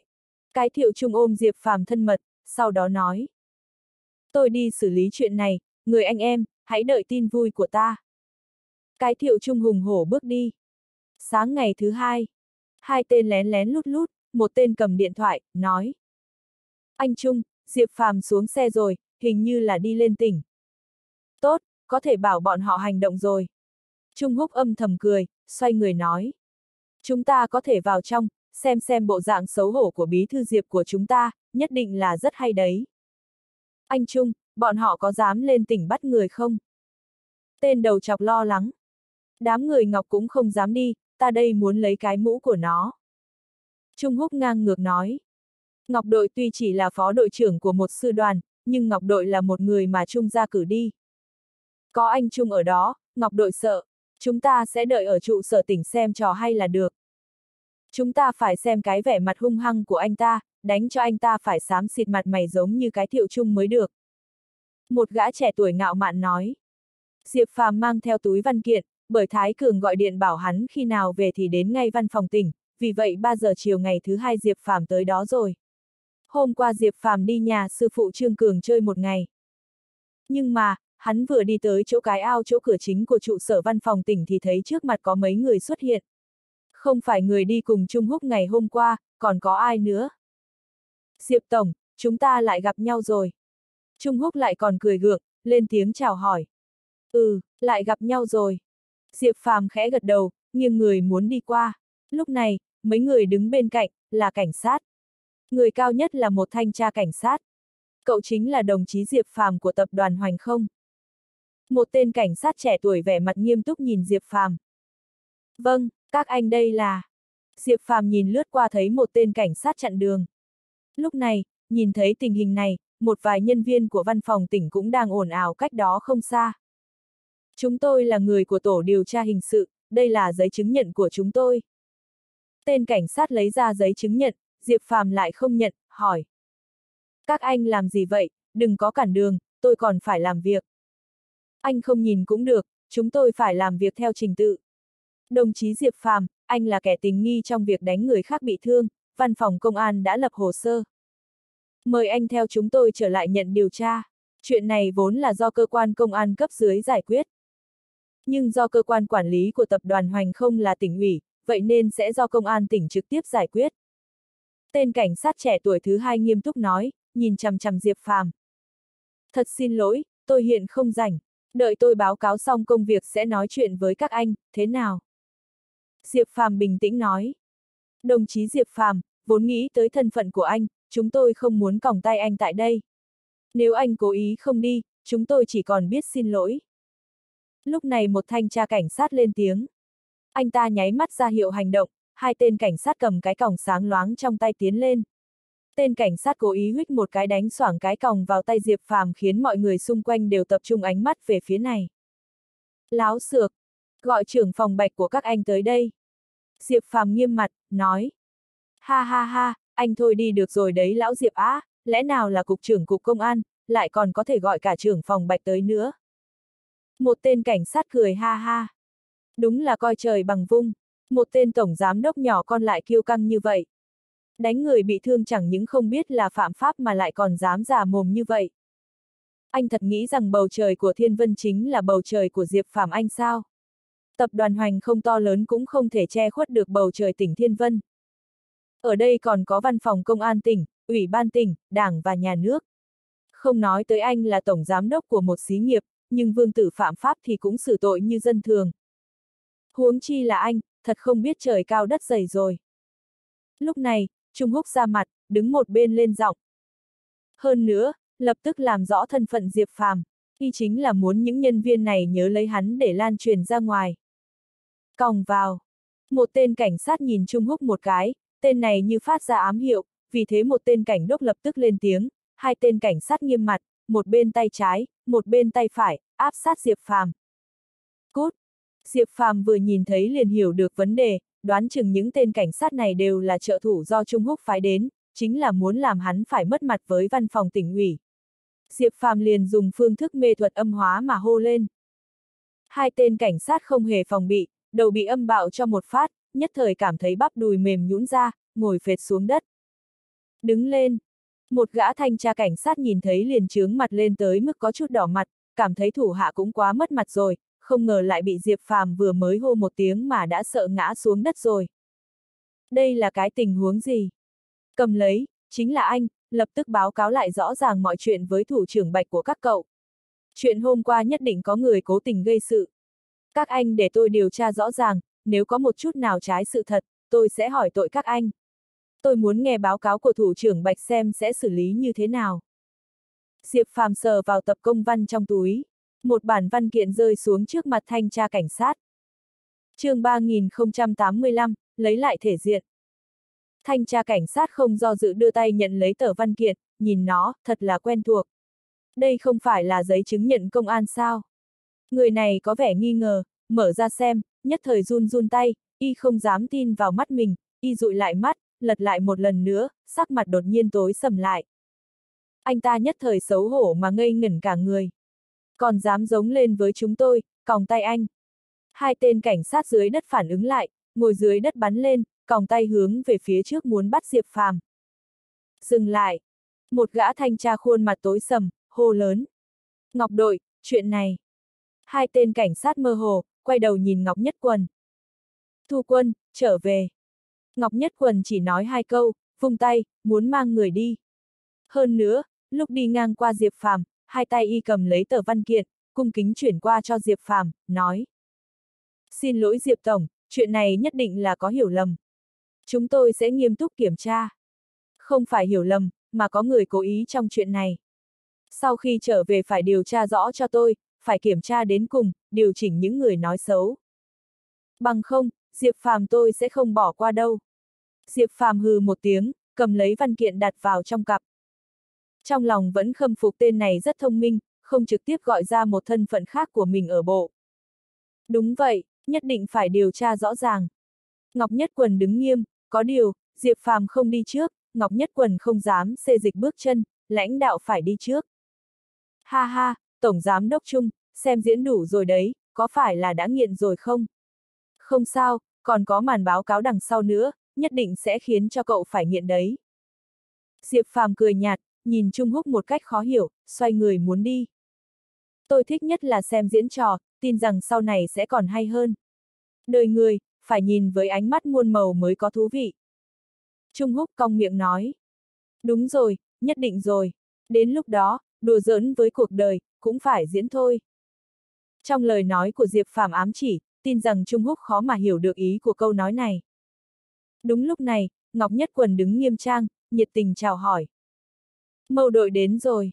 Cái thiệu Trung ôm Diệp Phàm thân mật, sau đó nói. Tôi đi xử lý chuyện này, người anh em, hãy đợi tin vui của ta. Cái thiệu Trung hùng hổ bước đi. Sáng ngày thứ hai, hai tên lén lén lút lút, một tên cầm điện thoại, nói. Anh Trung, Diệp Phàm xuống xe rồi, hình như là đi lên tỉnh. Tốt, có thể bảo bọn họ hành động rồi. Trung Húc âm thầm cười, xoay người nói. Chúng ta có thể vào trong, xem xem bộ dạng xấu hổ của bí thư Diệp của chúng ta, nhất định là rất hay đấy. Anh Trung, bọn họ có dám lên tỉnh bắt người không? Tên đầu chọc lo lắng. Đám người Ngọc cũng không dám đi, ta đây muốn lấy cái mũ của nó. Trung Húc ngang ngược nói. Ngọc đội tuy chỉ là phó đội trưởng của một sư đoàn, nhưng Ngọc đội là một người mà Trung ra cử đi. Có anh Trung ở đó, Ngọc đội sợ, chúng ta sẽ đợi ở trụ sở tỉnh xem trò hay là được. Chúng ta phải xem cái vẻ mặt hung hăng của anh ta, đánh cho anh ta phải xám xịt mặt mày giống như cái thiệu Trung mới được. Một gã trẻ tuổi ngạo mạn nói. Diệp Phàm mang theo túi văn kiện, bởi Thái Cường gọi điện bảo hắn khi nào về thì đến ngay văn phòng tỉnh, vì vậy 3 giờ chiều ngày thứ hai Diệp Phàm tới đó rồi. Hôm qua Diệp Phàm đi nhà sư phụ Trương Cường chơi một ngày. Nhưng mà, hắn vừa đi tới chỗ cái ao chỗ cửa chính của trụ sở văn phòng tỉnh thì thấy trước mặt có mấy người xuất hiện. Không phải người đi cùng Trung Húc ngày hôm qua, còn có ai nữa. Diệp Tổng, chúng ta lại gặp nhau rồi. Trung Húc lại còn cười gượng, lên tiếng chào hỏi. Ừ, lại gặp nhau rồi. Diệp Phàm khẽ gật đầu, nghiêng người muốn đi qua. Lúc này, mấy người đứng bên cạnh, là cảnh sát. Người cao nhất là một thanh tra cảnh sát. Cậu chính là đồng chí Diệp Phàm của tập đoàn Hoành Không. Một tên cảnh sát trẻ tuổi vẻ mặt nghiêm túc nhìn Diệp Phàm. Vâng, các anh đây là... Diệp Phàm nhìn lướt qua thấy một tên cảnh sát chặn đường. Lúc này, nhìn thấy tình hình này, một vài nhân viên của văn phòng tỉnh cũng đang ồn ào cách đó không xa. Chúng tôi là người của tổ điều tra hình sự, đây là giấy chứng nhận của chúng tôi. Tên cảnh sát lấy ra giấy chứng nhận, Diệp Phàm lại không nhận, hỏi. Các anh làm gì vậy, đừng có cản đường, tôi còn phải làm việc. Anh không nhìn cũng được, chúng tôi phải làm việc theo trình tự. Đồng chí Diệp Phàm, anh là kẻ tình nghi trong việc đánh người khác bị thương, văn phòng công an đã lập hồ sơ. Mời anh theo chúng tôi trở lại nhận điều tra. Chuyện này vốn là do cơ quan công an cấp dưới giải quyết. Nhưng do cơ quan quản lý của tập đoàn Hoành không là tỉnh ủy, vậy nên sẽ do công an tỉnh trực tiếp giải quyết. Tên cảnh sát trẻ tuổi thứ hai nghiêm túc nói, nhìn chằm chằm Diệp Phàm. Thật xin lỗi, tôi hiện không rảnh. Đợi tôi báo cáo xong công việc sẽ nói chuyện với các anh, thế nào? Diệp Phàm bình tĩnh nói. Đồng chí Diệp Phàm, vốn nghĩ tới thân phận của anh, chúng tôi không muốn còng tay anh tại đây. Nếu anh cố ý không đi, chúng tôi chỉ còn biết xin lỗi. Lúc này một thanh tra cảnh sát lên tiếng. Anh ta nháy mắt ra hiệu hành động, hai tên cảnh sát cầm cái còng sáng loáng trong tay tiến lên. Tên cảnh sát cố ý huých một cái đánh xoảng cái còng vào tay Diệp Phàm khiến mọi người xung quanh đều tập trung ánh mắt về phía này. Láo xược, gọi trưởng phòng bạch của các anh tới đây. Diệp Phàm nghiêm mặt, nói. Ha ha ha, anh thôi đi được rồi đấy lão Diệp á, lẽ nào là cục trưởng cục công an, lại còn có thể gọi cả trưởng phòng bạch tới nữa. Một tên cảnh sát cười ha ha. Đúng là coi trời bằng vung, một tên tổng giám đốc nhỏ con lại kiêu căng như vậy. Đánh người bị thương chẳng những không biết là phạm pháp mà lại còn dám giả mồm như vậy. Anh thật nghĩ rằng bầu trời của Thiên Vân chính là bầu trời của Diệp Phạm Anh sao? Tập đoàn hoành không to lớn cũng không thể che khuất được bầu trời tỉnh Thiên Vân. Ở đây còn có văn phòng công an tỉnh, ủy ban tỉnh, đảng và nhà nước. Không nói tới anh là tổng giám đốc của một xí nghiệp, nhưng vương tử phạm pháp thì cũng xử tội như dân thường. Huống chi là anh, thật không biết trời cao đất dày rồi. Lúc này, Trung Húc ra mặt, đứng một bên lên giọng. Hơn nữa, lập tức làm rõ thân phận Diệp Phàm, y chính là muốn những nhân viên này nhớ lấy hắn để lan truyền ra ngoài. Còng vào. Một tên cảnh sát nhìn Trung Húc một cái, tên này như phát ra ám hiệu, vì thế một tên cảnh đốc lập tức lên tiếng, hai tên cảnh sát nghiêm mặt, một bên tay trái, một bên tay phải, áp sát Diệp Phàm. Cút! Diệp Phàm vừa nhìn thấy liền hiểu được vấn đề, đoán chừng những tên cảnh sát này đều là trợ thủ do Trung Húc phái đến, chính là muốn làm hắn phải mất mặt với văn phòng tỉnh ủy. Diệp Phàm liền dùng phương thức mê thuật âm hóa mà hô lên. Hai tên cảnh sát không hề phòng bị, đầu bị âm bạo cho một phát, nhất thời cảm thấy bắp đùi mềm nhũn ra, ngồi phệt xuống đất. Đứng lên. Một gã thanh tra cảnh sát nhìn thấy liền trướng mặt lên tới mức có chút đỏ mặt, cảm thấy thủ hạ cũng quá mất mặt rồi, không ngờ lại bị Diệp Phàm vừa mới hô một tiếng mà đã sợ ngã xuống đất rồi. Đây là cái tình huống gì? Cầm lấy, chính là anh, lập tức báo cáo lại rõ ràng mọi chuyện với thủ trưởng bạch của các cậu. Chuyện hôm qua nhất định có người cố tình gây sự. Các anh để tôi điều tra rõ ràng, nếu có một chút nào trái sự thật, tôi sẽ hỏi tội các anh. Tôi muốn nghe báo cáo của thủ trưởng Bạch xem sẽ xử lý như thế nào. Diệp Phàm sờ vào tập công văn trong túi. Một bản văn kiện rơi xuống trước mặt thanh tra cảnh sát. chương 3085, lấy lại thể diện. Thanh tra cảnh sát không do dự đưa tay nhận lấy tờ văn kiện, nhìn nó, thật là quen thuộc. Đây không phải là giấy chứng nhận công an sao? Người này có vẻ nghi ngờ, mở ra xem, nhất thời run run tay, y không dám tin vào mắt mình, y dụi lại mắt, lật lại một lần nữa, sắc mặt đột nhiên tối sầm lại. Anh ta nhất thời xấu hổ mà ngây ngẩn cả người. Còn dám giống lên với chúng tôi, còng tay anh. Hai tên cảnh sát dưới đất phản ứng lại, ngồi dưới đất bắn lên, còng tay hướng về phía trước muốn bắt Diệp Phàm. Dừng lại. Một gã thanh tra khuôn mặt tối sầm, hô lớn. Ngọc đội, chuyện này. Hai tên cảnh sát mơ hồ, quay đầu nhìn Ngọc Nhất Quân. Thu quân, trở về. Ngọc Nhất Quần chỉ nói hai câu, vung tay, muốn mang người đi. Hơn nữa, lúc đi ngang qua Diệp Phàm, hai tay y cầm lấy tờ văn kiện, cung kính chuyển qua cho Diệp Phàm, nói. Xin lỗi Diệp Tổng, chuyện này nhất định là có hiểu lầm. Chúng tôi sẽ nghiêm túc kiểm tra. Không phải hiểu lầm, mà có người cố ý trong chuyện này. Sau khi trở về phải điều tra rõ cho tôi, phải kiểm tra đến cùng, điều chỉnh những người nói xấu. Bằng không, Diệp Phàm tôi sẽ không bỏ qua đâu. Diệp Phàm hừ một tiếng, cầm lấy văn kiện đặt vào trong cặp. Trong lòng vẫn khâm phục tên này rất thông minh, không trực tiếp gọi ra một thân phận khác của mình ở bộ. Đúng vậy, nhất định phải điều tra rõ ràng. Ngọc Nhất Quần đứng nghiêm, có điều, Diệp Phàm không đi trước, Ngọc Nhất Quần không dám xê dịch bước chân, lãnh đạo phải đi trước. Ha ha, Tổng Giám Đốc Trung, xem diễn đủ rồi đấy, có phải là đã nghiện rồi không? Không sao, còn có màn báo cáo đằng sau nữa, nhất định sẽ khiến cho cậu phải nghiện đấy. Diệp Phàm cười nhạt, nhìn Trung Húc một cách khó hiểu, xoay người muốn đi. Tôi thích nhất là xem diễn trò, tin rằng sau này sẽ còn hay hơn. Đời người, phải nhìn với ánh mắt muôn màu mới có thú vị. Trung Húc cong miệng nói. Đúng rồi, nhất định rồi. Đến lúc đó, đùa giỡn với cuộc đời, cũng phải diễn thôi. Trong lời nói của Diệp Phạm ám chỉ, tin rằng Trung Húc khó mà hiểu được ý của câu nói này. Đúng lúc này, Ngọc Nhất Quần đứng nghiêm trang, nhiệt tình chào hỏi. Mâu đội đến rồi.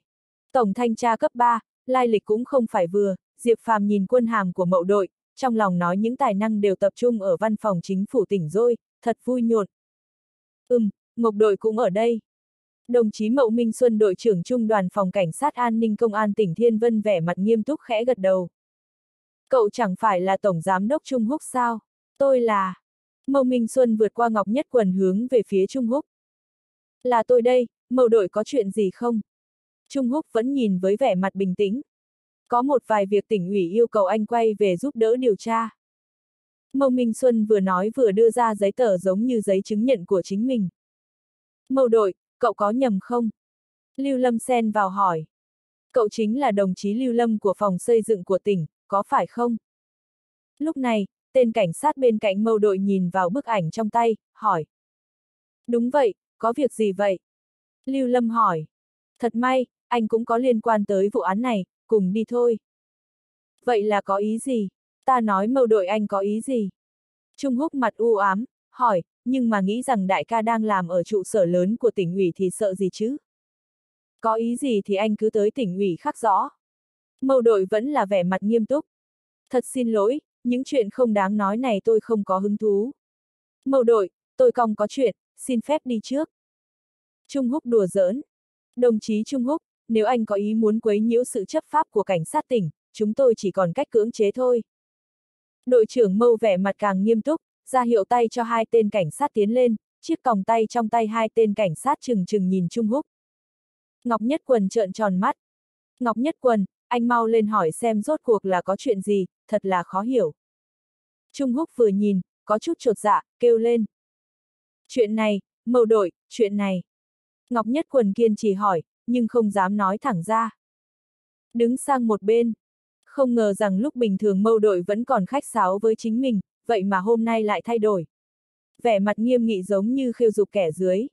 Tổng thanh tra cấp 3, lai lịch cũng không phải vừa, Diệp Phàm nhìn quân hàm của mậu đội, trong lòng nói những tài năng đều tập trung ở văn phòng chính phủ tỉnh rồi, thật vui nhộn. Ừm, Ngọc đội cũng ở đây. Đồng chí Mậu Minh Xuân đội trưởng trung đoàn phòng cảnh sát an ninh công an tỉnh Thiên Vân vẻ mặt nghiêm túc khẽ gật đầu. Cậu chẳng phải là tổng giám đốc Trung Húc sao? Tôi là... Mậu Minh Xuân vượt qua Ngọc Nhất Quần hướng về phía Trung Húc. Là tôi đây, Mậu đội có chuyện gì không? Trung Húc vẫn nhìn với vẻ mặt bình tĩnh. Có một vài việc tỉnh ủy yêu cầu anh quay về giúp đỡ điều tra. Mậu Minh Xuân vừa nói vừa đưa ra giấy tờ giống như giấy chứng nhận của chính mình. Mậu đội, cậu có nhầm không? Lưu Lâm xen vào hỏi. Cậu chính là đồng chí Lưu Lâm của phòng xây dựng của tỉnh, có phải không? Lúc này, tên cảnh sát bên cạnh mâu đội nhìn vào bức ảnh trong tay, hỏi. Đúng vậy, có việc gì vậy? Lưu Lâm hỏi. Thật may, anh cũng có liên quan tới vụ án này, cùng đi thôi. Vậy là có ý gì? Ta nói mâu đội anh có ý gì? Trung Húc mặt u ám, hỏi, nhưng mà nghĩ rằng đại ca đang làm ở trụ sở lớn của tỉnh ủy thì sợ gì chứ? Có ý gì thì anh cứ tới tỉnh ủy khắc rõ. Mâu đội vẫn là vẻ mặt nghiêm túc. Thật xin lỗi, những chuyện không đáng nói này tôi không có hứng thú. mậu đội, tôi còn có chuyện, xin phép đi trước. Trung Húc đùa giỡn. Đồng chí Trung Húc, nếu anh có ý muốn quấy nhiễu sự chấp pháp của cảnh sát tỉnh, chúng tôi chỉ còn cách cưỡng chế thôi. Đội trưởng mâu vẻ mặt càng nghiêm túc, ra hiệu tay cho hai tên cảnh sát tiến lên, chiếc còng tay trong tay hai tên cảnh sát chừng chừng nhìn Trung Húc. Ngọc Nhất Quần trợn tròn mắt. Ngọc Nhất Quần, anh mau lên hỏi xem rốt cuộc là có chuyện gì, thật là khó hiểu. Trung Húc vừa nhìn, có chút trột dạ, kêu lên. Chuyện này, mâu đội, chuyện này. Ngọc Nhất Quần kiên trì hỏi, nhưng không dám nói thẳng ra. Đứng sang một bên. Không ngờ rằng lúc bình thường mâu đội vẫn còn khách sáo với chính mình, vậy mà hôm nay lại thay đổi. Vẻ mặt nghiêm nghị giống như khiêu dục kẻ dưới.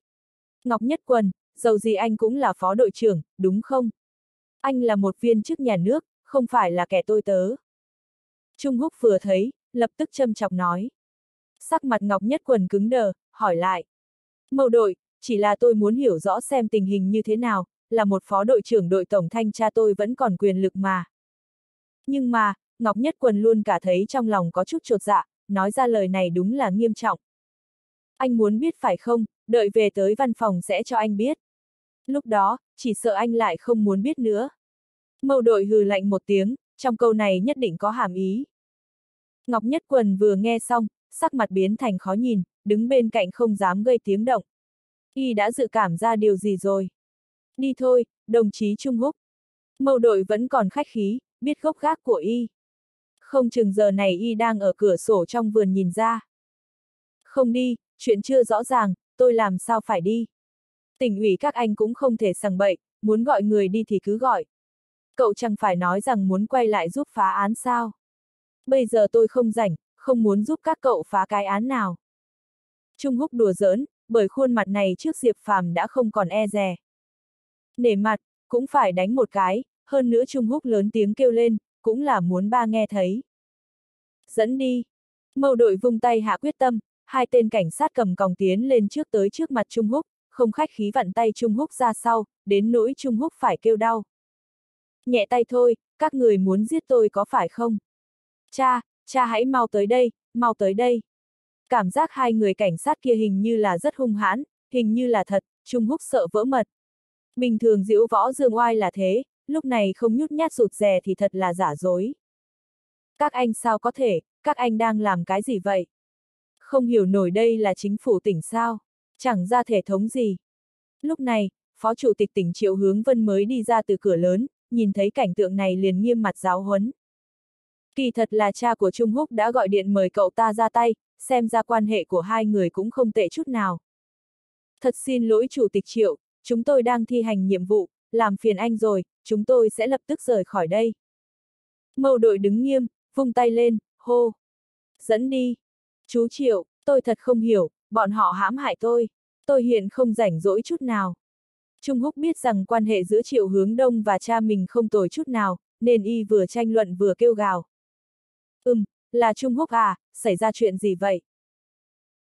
Ngọc Nhất Quần, dầu gì anh cũng là phó đội trưởng, đúng không? Anh là một viên chức nhà nước, không phải là kẻ tôi tớ. Trung Húc vừa thấy, lập tức châm chọc nói. Sắc mặt Ngọc Nhất Quần cứng đờ, hỏi lại. Mậu đội, chỉ là tôi muốn hiểu rõ xem tình hình như thế nào, là một phó đội trưởng đội tổng thanh tra tôi vẫn còn quyền lực mà. Nhưng mà, Ngọc Nhất Quần luôn cả thấy trong lòng có chút trột dạ, nói ra lời này đúng là nghiêm trọng. Anh muốn biết phải không, đợi về tới văn phòng sẽ cho anh biết. Lúc đó, chỉ sợ anh lại không muốn biết nữa. Mậu đội hừ lạnh một tiếng, trong câu này nhất định có hàm ý. Ngọc Nhất Quần vừa nghe xong, sắc mặt biến thành khó nhìn, đứng bên cạnh không dám gây tiếng động. Y đã dự cảm ra điều gì rồi? Đi thôi, đồng chí Trung Húc. Mậu đội vẫn còn khách khí, biết gốc gác của Y. Không chừng giờ này Y đang ở cửa sổ trong vườn nhìn ra. Không đi, chuyện chưa rõ ràng, tôi làm sao phải đi. Tỉnh ủy các anh cũng không thể sằng bậy, muốn gọi người đi thì cứ gọi. Cậu chẳng phải nói rằng muốn quay lại giúp phá án sao. Bây giờ tôi không rảnh, không muốn giúp các cậu phá cái án nào. Trung Húc đùa giỡn, bởi khuôn mặt này trước Diệp Phàm đã không còn e dè. Nể mặt, cũng phải đánh một cái, hơn nữa Trung Húc lớn tiếng kêu lên, cũng là muốn ba nghe thấy. Dẫn đi. Mâu đội vung tay hạ quyết tâm, hai tên cảnh sát cầm còng tiến lên trước tới trước mặt Trung Húc, không khách khí vặn tay Trung Húc ra sau, đến nỗi Trung Húc phải kêu đau. Nhẹ tay thôi, các người muốn giết tôi có phải không? Cha, cha hãy mau tới đây, mau tới đây. Cảm giác hai người cảnh sát kia hình như là rất hung hãn, hình như là thật, Trung Húc sợ vỡ mật. Bình thường diễu võ dương oai là thế, lúc này không nhút nhát rụt rè thì thật là giả dối. Các anh sao có thể, các anh đang làm cái gì vậy? Không hiểu nổi đây là chính phủ tỉnh sao, chẳng ra thể thống gì. Lúc này, Phó Chủ tịch tỉnh Triệu Hướng Vân mới đi ra từ cửa lớn, nhìn thấy cảnh tượng này liền nghiêm mặt giáo huấn. Kỳ thật là cha của Trung Húc đã gọi điện mời cậu ta ra tay, xem ra quan hệ của hai người cũng không tệ chút nào. Thật xin lỗi Chủ tịch Triệu, chúng tôi đang thi hành nhiệm vụ, làm phiền anh rồi, chúng tôi sẽ lập tức rời khỏi đây. Mậu đội đứng nghiêm, vung tay lên, hô. Dẫn đi. Chú Triệu, tôi thật không hiểu, bọn họ hãm hại tôi. Tôi hiện không rảnh rỗi chút nào. Trung Húc biết rằng quan hệ giữa Triệu Hướng Đông và cha mình không tồi chút nào, nên y vừa tranh luận vừa kêu gào. Ừm, là Trung Húc à, xảy ra chuyện gì vậy?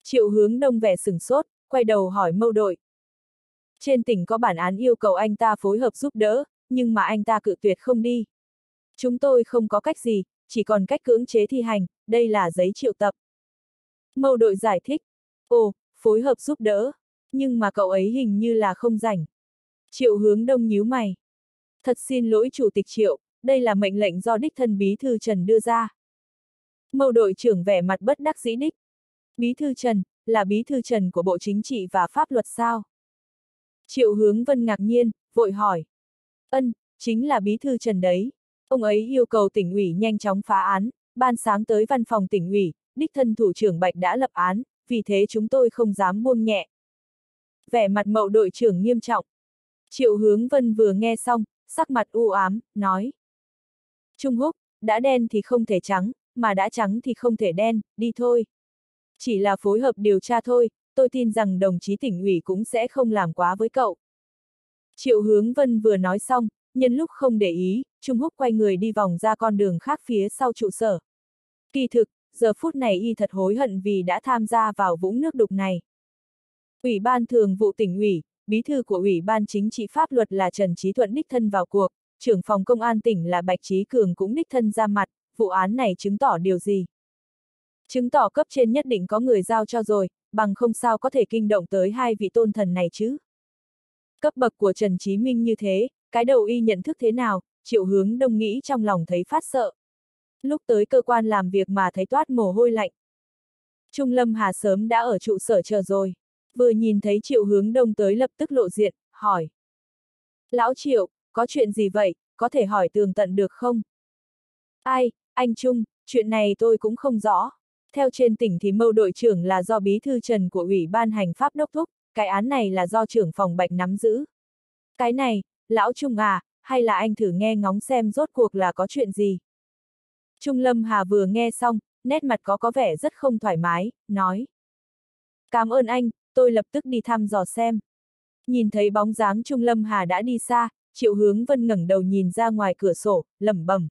Triệu Hướng Đông vẻ sừng sốt, quay đầu hỏi mâu đội. Trên tỉnh có bản án yêu cầu anh ta phối hợp giúp đỡ, nhưng mà anh ta cự tuyệt không đi. Chúng tôi không có cách gì, chỉ còn cách cưỡng chế thi hành, đây là giấy triệu tập. Mâu đội giải thích. Ồ, phối hợp giúp đỡ. Nhưng mà cậu ấy hình như là không rảnh. Triệu hướng đông nhíu mày. Thật xin lỗi Chủ tịch Triệu, đây là mệnh lệnh do đích thân Bí Thư Trần đưa ra. Mâu đội trưởng vẻ mặt bất đắc dĩ đích. Bí Thư Trần, là Bí Thư Trần của Bộ Chính trị và Pháp luật sao? Triệu hướng vân ngạc nhiên, vội hỏi. Ân, chính là Bí Thư Trần đấy. Ông ấy yêu cầu tỉnh ủy nhanh chóng phá án, ban sáng tới văn phòng tỉnh ủy, đích thân thủ trưởng Bạch đã lập án, vì thế chúng tôi không dám buông nhẹ. Vẻ mặt mậu đội trưởng nghiêm trọng. Triệu hướng vân vừa nghe xong, sắc mặt u ám, nói. Trung Húc, đã đen thì không thể trắng, mà đã trắng thì không thể đen, đi thôi. Chỉ là phối hợp điều tra thôi, tôi tin rằng đồng chí tỉnh ủy cũng sẽ không làm quá với cậu. Triệu hướng vân vừa nói xong, nhân lúc không để ý, Trung Húc quay người đi vòng ra con đường khác phía sau trụ sở. Kỳ thực, giờ phút này y thật hối hận vì đã tham gia vào vũng nước đục này. Ủy ban thường vụ tỉnh ủy, bí thư của Ủy ban chính trị pháp luật là Trần Trí Thuận đích thân vào cuộc, trưởng phòng công an tỉnh là Bạch Trí Cường cũng đích thân ra mặt, vụ án này chứng tỏ điều gì? Chứng tỏ cấp trên nhất định có người giao cho rồi, bằng không sao có thể kinh động tới hai vị tôn thần này chứ. Cấp bậc của Trần Chí Minh như thế, cái đầu y nhận thức thế nào, triệu hướng đông nghĩ trong lòng thấy phát sợ. Lúc tới cơ quan làm việc mà thấy toát mồ hôi lạnh. Trung Lâm Hà sớm đã ở trụ sở chờ rồi. Vừa nhìn thấy triệu hướng đông tới lập tức lộ diện, hỏi. Lão triệu, có chuyện gì vậy, có thể hỏi tường tận được không? Ai, anh Trung, chuyện này tôi cũng không rõ. Theo trên tỉnh thì mâu đội trưởng là do bí thư trần của Ủy ban hành pháp đốc thúc, cái án này là do trưởng phòng bạch nắm giữ. Cái này, lão Trung à, hay là anh thử nghe ngóng xem rốt cuộc là có chuyện gì? Trung Lâm Hà vừa nghe xong, nét mặt có có vẻ rất không thoải mái, nói. Cảm ơn anh, tôi lập tức đi thăm dò xem. Nhìn thấy bóng dáng Trung Lâm Hà đã đi xa, Triệu Hướng Vân ngẩng đầu nhìn ra ngoài cửa sổ, lẩm bẩm.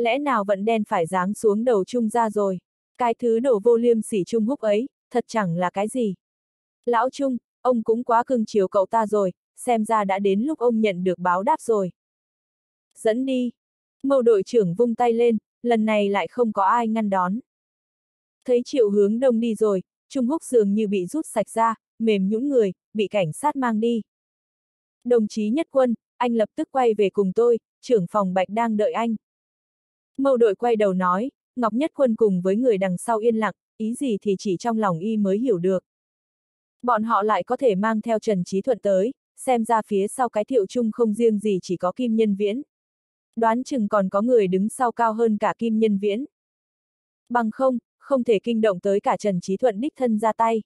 Lẽ nào vận đen phải giáng xuống đầu Trung ra rồi? Cái thứ đổ vô liêm sỉ Trung húc ấy, thật chẳng là cái gì. Lão Trung, ông cũng quá cưng chiều cậu ta rồi, xem ra đã đến lúc ông nhận được báo đáp rồi. Dẫn đi. Mậu đội trưởng vung tay lên, lần này lại không có ai ngăn đón. Thấy triệu hướng đông đi rồi, Trung Húc dường như bị rút sạch ra, mềm nhũn người, bị cảnh sát mang đi. Đồng chí Nhất Quân, anh lập tức quay về cùng tôi, trưởng phòng Bạch đang đợi anh. Mâu đội quay đầu nói, Ngọc Nhất Quân cùng với người đằng sau yên lặng, ý gì thì chỉ trong lòng y mới hiểu được. Bọn họ lại có thể mang theo Trần Trí Thuận tới, xem ra phía sau cái thiệu chung không riêng gì chỉ có Kim Nhân Viễn. Đoán chừng còn có người đứng sau cao hơn cả Kim Nhân Viễn. Bằng không, không thể kinh động tới cả Trần Trí Thuận đích thân ra tay.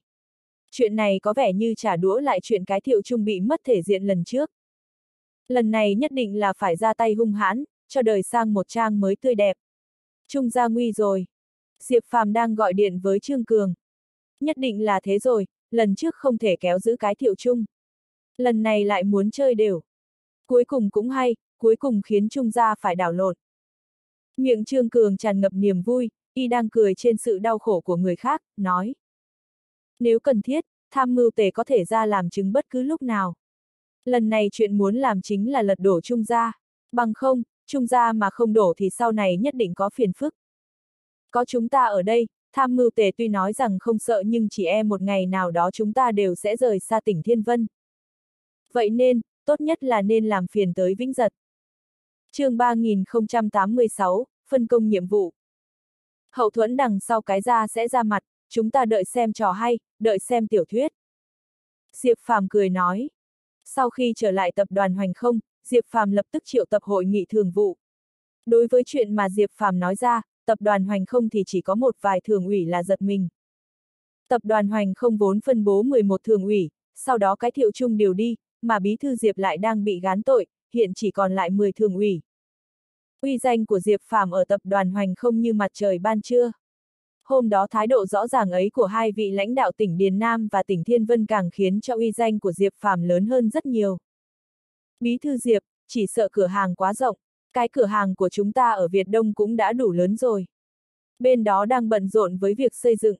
Chuyện này có vẻ như trả đũa lại chuyện cái thiệu chung bị mất thể diện lần trước. Lần này nhất định là phải ra tay hung hãn, cho đời sang một trang mới tươi đẹp. Trung gia nguy rồi. Diệp Phàm đang gọi điện với Trương Cường. Nhất định là thế rồi, lần trước không thể kéo giữ cái thiệu chung. Lần này lại muốn chơi đều. Cuối cùng cũng hay, cuối cùng khiến Trung gia phải đảo lộn. Miệng Trương Cường tràn ngập niềm vui, y đang cười trên sự đau khổ của người khác, nói. Nếu cần thiết, tham mưu tề có thể ra làm chứng bất cứ lúc nào. Lần này chuyện muốn làm chính là lật đổ Trung gia. Bằng không, Trung gia mà không đổ thì sau này nhất định có phiền phức. Có chúng ta ở đây, tham mưu tề tuy nói rằng không sợ nhưng chỉ e một ngày nào đó chúng ta đều sẽ rời xa tỉnh Thiên Vân. Vậy nên, tốt nhất là nên làm phiền tới Vĩnh Giật. chương 3086, phân công nhiệm vụ. Hậu thuẫn đằng sau cái ra sẽ ra mặt, chúng ta đợi xem trò hay, đợi xem tiểu thuyết. Diệp Phàm cười nói. Sau khi trở lại tập đoàn Hoành Không, Diệp Phàm lập tức triệu tập hội nghị thường vụ. Đối với chuyện mà Diệp Phàm nói ra, tập đoàn Hoành Không thì chỉ có một vài thường ủy là giật mình. Tập đoàn Hoành Không vốn phân bố 11 thường ủy, sau đó cái thiệu chung điều đi, mà bí thư Diệp lại đang bị gán tội, hiện chỉ còn lại 10 thường ủy. Uy danh của Diệp Phàm ở tập đoàn Hoành Không như mặt trời ban trưa. Hôm đó thái độ rõ ràng ấy của hai vị lãnh đạo tỉnh Điền Nam và tỉnh Thiên Vân càng khiến cho uy danh của Diệp Phàm lớn hơn rất nhiều. Bí thư Diệp, chỉ sợ cửa hàng quá rộng, cái cửa hàng của chúng ta ở Việt Đông cũng đã đủ lớn rồi. Bên đó đang bận rộn với việc xây dựng.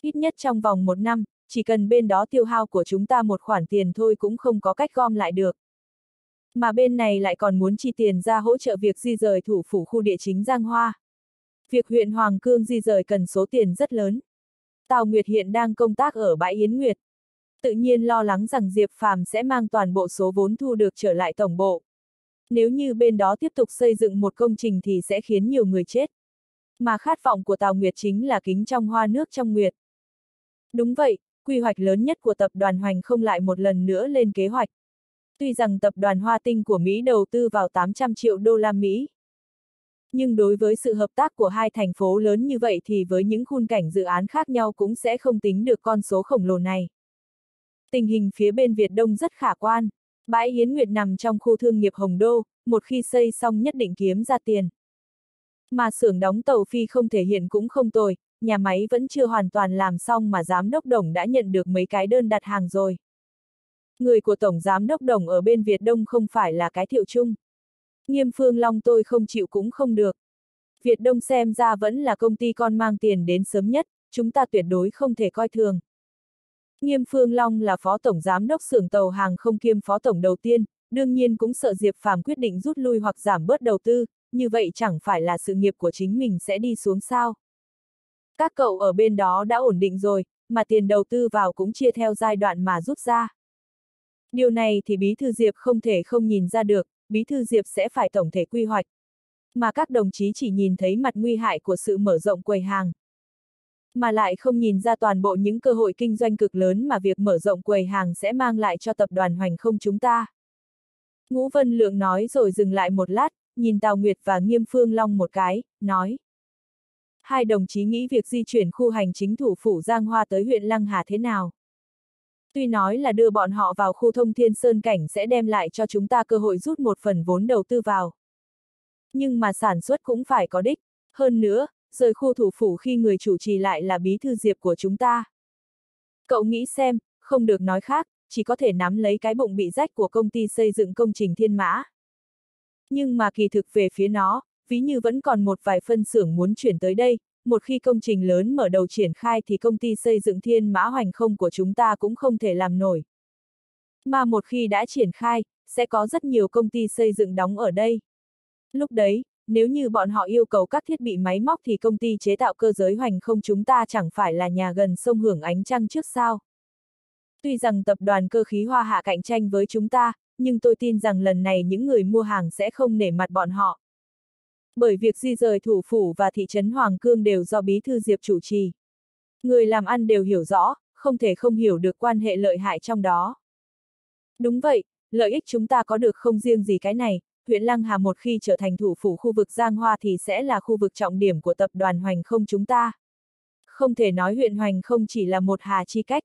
Ít nhất trong vòng một năm, chỉ cần bên đó tiêu hao của chúng ta một khoản tiền thôi cũng không có cách gom lại được. Mà bên này lại còn muốn chi tiền ra hỗ trợ việc di rời thủ phủ khu địa chính Giang Hoa. Việc huyện Hoàng Cương di rời cần số tiền rất lớn. Tào Nguyệt hiện đang công tác ở bãi Yến Nguyệt. Tự nhiên lo lắng rằng Diệp Phàm sẽ mang toàn bộ số vốn thu được trở lại tổng bộ. Nếu như bên đó tiếp tục xây dựng một công trình thì sẽ khiến nhiều người chết. Mà khát vọng của Tào Nguyệt chính là kính trong hoa nước trong Nguyệt. Đúng vậy, quy hoạch lớn nhất của tập đoàn Hoành không lại một lần nữa lên kế hoạch. Tuy rằng tập đoàn Hoa Tinh của Mỹ đầu tư vào 800 triệu đô la Mỹ. Nhưng đối với sự hợp tác của hai thành phố lớn như vậy thì với những khung cảnh dự án khác nhau cũng sẽ không tính được con số khổng lồ này. Tình hình phía bên Việt Đông rất khả quan. Bãi Yến Nguyệt nằm trong khu thương nghiệp Hồng Đô, một khi xây xong nhất định kiếm ra tiền. Mà xưởng đóng tàu phi không thể hiện cũng không tồi, nhà máy vẫn chưa hoàn toàn làm xong mà giám đốc đồng đã nhận được mấy cái đơn đặt hàng rồi. Người của Tổng Giám đốc Đồng ở bên Việt Đông không phải là cái thiệu chung. Nghiêm Phương Long tôi không chịu cũng không được. Việt Đông xem ra vẫn là công ty con mang tiền đến sớm nhất, chúng ta tuyệt đối không thể coi thường. Nghiêm Phương Long là phó tổng giám đốc xưởng tàu hàng không kiêm phó tổng đầu tiên, đương nhiên cũng sợ Diệp Phàm quyết định rút lui hoặc giảm bớt đầu tư, như vậy chẳng phải là sự nghiệp của chính mình sẽ đi xuống sao. Các cậu ở bên đó đã ổn định rồi, mà tiền đầu tư vào cũng chia theo giai đoạn mà rút ra. Điều này thì Bí Thư Diệp không thể không nhìn ra được, Bí Thư Diệp sẽ phải tổng thể quy hoạch. Mà các đồng chí chỉ nhìn thấy mặt nguy hại của sự mở rộng quầy hàng. Mà lại không nhìn ra toàn bộ những cơ hội kinh doanh cực lớn mà việc mở rộng quầy hàng sẽ mang lại cho tập đoàn hoành không chúng ta. Ngũ Vân Lượng nói rồi dừng lại một lát, nhìn Tào Nguyệt và Nghiêm Phương Long một cái, nói. Hai đồng chí nghĩ việc di chuyển khu hành chính thủ phủ Giang Hoa tới huyện Lăng Hà thế nào? Tuy nói là đưa bọn họ vào khu thông thiên sơn cảnh sẽ đem lại cho chúng ta cơ hội rút một phần vốn đầu tư vào. Nhưng mà sản xuất cũng phải có đích. Hơn nữa, rời khu thủ phủ khi người chủ trì lại là bí thư diệp của chúng ta. Cậu nghĩ xem, không được nói khác, chỉ có thể nắm lấy cái bụng bị rách của công ty xây dựng công trình thiên mã. Nhưng mà kỳ thực về phía nó, ví như vẫn còn một vài phân xưởng muốn chuyển tới đây, một khi công trình lớn mở đầu triển khai thì công ty xây dựng thiên mã hoành không của chúng ta cũng không thể làm nổi. Mà một khi đã triển khai, sẽ có rất nhiều công ty xây dựng đóng ở đây. Lúc đấy, nếu như bọn họ yêu cầu các thiết bị máy móc thì công ty chế tạo cơ giới hoành không chúng ta chẳng phải là nhà gần sông hưởng ánh trăng trước sao. Tuy rằng tập đoàn cơ khí hoa hạ cạnh tranh với chúng ta, nhưng tôi tin rằng lần này những người mua hàng sẽ không nể mặt bọn họ. Bởi việc di rời thủ phủ và thị trấn Hoàng Cương đều do Bí Thư Diệp chủ trì. Người làm ăn đều hiểu rõ, không thể không hiểu được quan hệ lợi hại trong đó. Đúng vậy, lợi ích chúng ta có được không riêng gì cái này, huyện Lăng Hà một khi trở thành thủ phủ khu vực Giang Hoa thì sẽ là khu vực trọng điểm của tập đoàn Hoành không chúng ta. Không thể nói huyện Hoành không chỉ là một hà chi cách.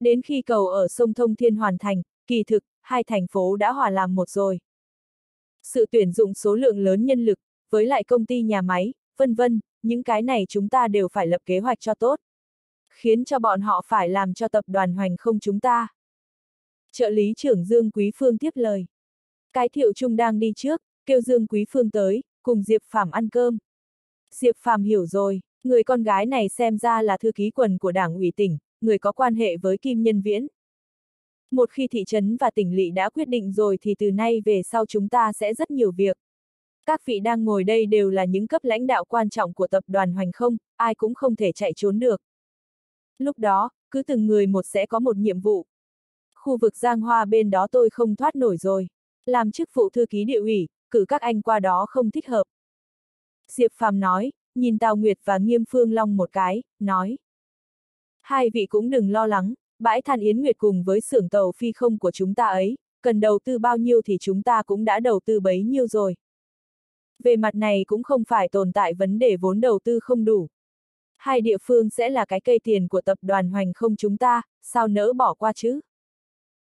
Đến khi cầu ở sông Thông Thiên hoàn thành, kỳ thực, hai thành phố đã hòa làm một rồi. Sự tuyển dụng số lượng lớn nhân lực, với lại công ty nhà máy, vân vân, những cái này chúng ta đều phải lập kế hoạch cho tốt. Khiến cho bọn họ phải làm cho tập đoàn hoành không chúng ta. Trợ lý trưởng Dương Quý Phương tiếp lời. Cái thiệu trung đang đi trước, kêu Dương Quý Phương tới, cùng Diệp Phàm ăn cơm. Diệp Phàm hiểu rồi, người con gái này xem ra là thư ký quần của đảng ủy tỉnh, người có quan hệ với Kim Nhân Viễn. Một khi thị trấn và tỉnh lỵ đã quyết định rồi thì từ nay về sau chúng ta sẽ rất nhiều việc. Các vị đang ngồi đây đều là những cấp lãnh đạo quan trọng của tập đoàn Hoành Không, ai cũng không thể chạy trốn được. Lúc đó, cứ từng người một sẽ có một nhiệm vụ. Khu vực Giang Hoa bên đó tôi không thoát nổi rồi. Làm chức vụ thư ký địa ủy, cử các anh qua đó không thích hợp. Diệp Phàm nói, nhìn Tào Nguyệt và Nghiêm Phương Long một cái, nói. Hai vị cũng đừng lo lắng, bãi than Yến Nguyệt cùng với xưởng tàu phi không của chúng ta ấy, cần đầu tư bao nhiêu thì chúng ta cũng đã đầu tư bấy nhiêu rồi. Về mặt này cũng không phải tồn tại vấn đề vốn đầu tư không đủ. Hai địa phương sẽ là cái cây tiền của tập đoàn hoành không chúng ta, sao nỡ bỏ qua chứ?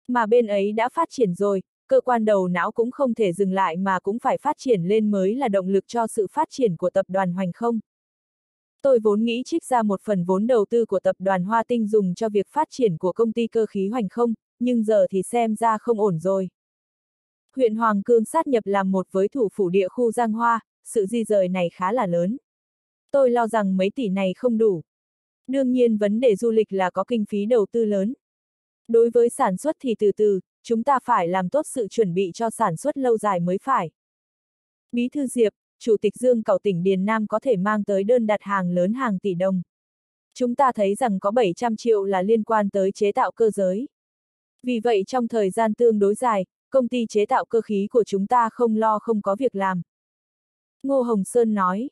Mà bên ấy đã phát triển rồi, cơ quan đầu não cũng không thể dừng lại mà cũng phải phát triển lên mới là động lực cho sự phát triển của tập đoàn hoành không. Tôi vốn nghĩ trích ra một phần vốn đầu tư của tập đoàn Hoa Tinh dùng cho việc phát triển của công ty cơ khí hoành không, nhưng giờ thì xem ra không ổn rồi. Huyện Hoàng Cương sát nhập làm một với thủ phủ địa khu Giang Hoa, sự di rời này khá là lớn. Tôi lo rằng mấy tỷ này không đủ. Đương nhiên vấn đề du lịch là có kinh phí đầu tư lớn. Đối với sản xuất thì từ từ, chúng ta phải làm tốt sự chuẩn bị cho sản xuất lâu dài mới phải. Bí thư Diệp, Chủ tịch Dương cầu tỉnh Điền Nam có thể mang tới đơn đặt hàng lớn hàng tỷ đồng. Chúng ta thấy rằng có 700 triệu là liên quan tới chế tạo cơ giới. Vì vậy trong thời gian tương đối dài, công ty chế tạo cơ khí của chúng ta không lo không có việc làm. Ngô Hồng Sơn nói,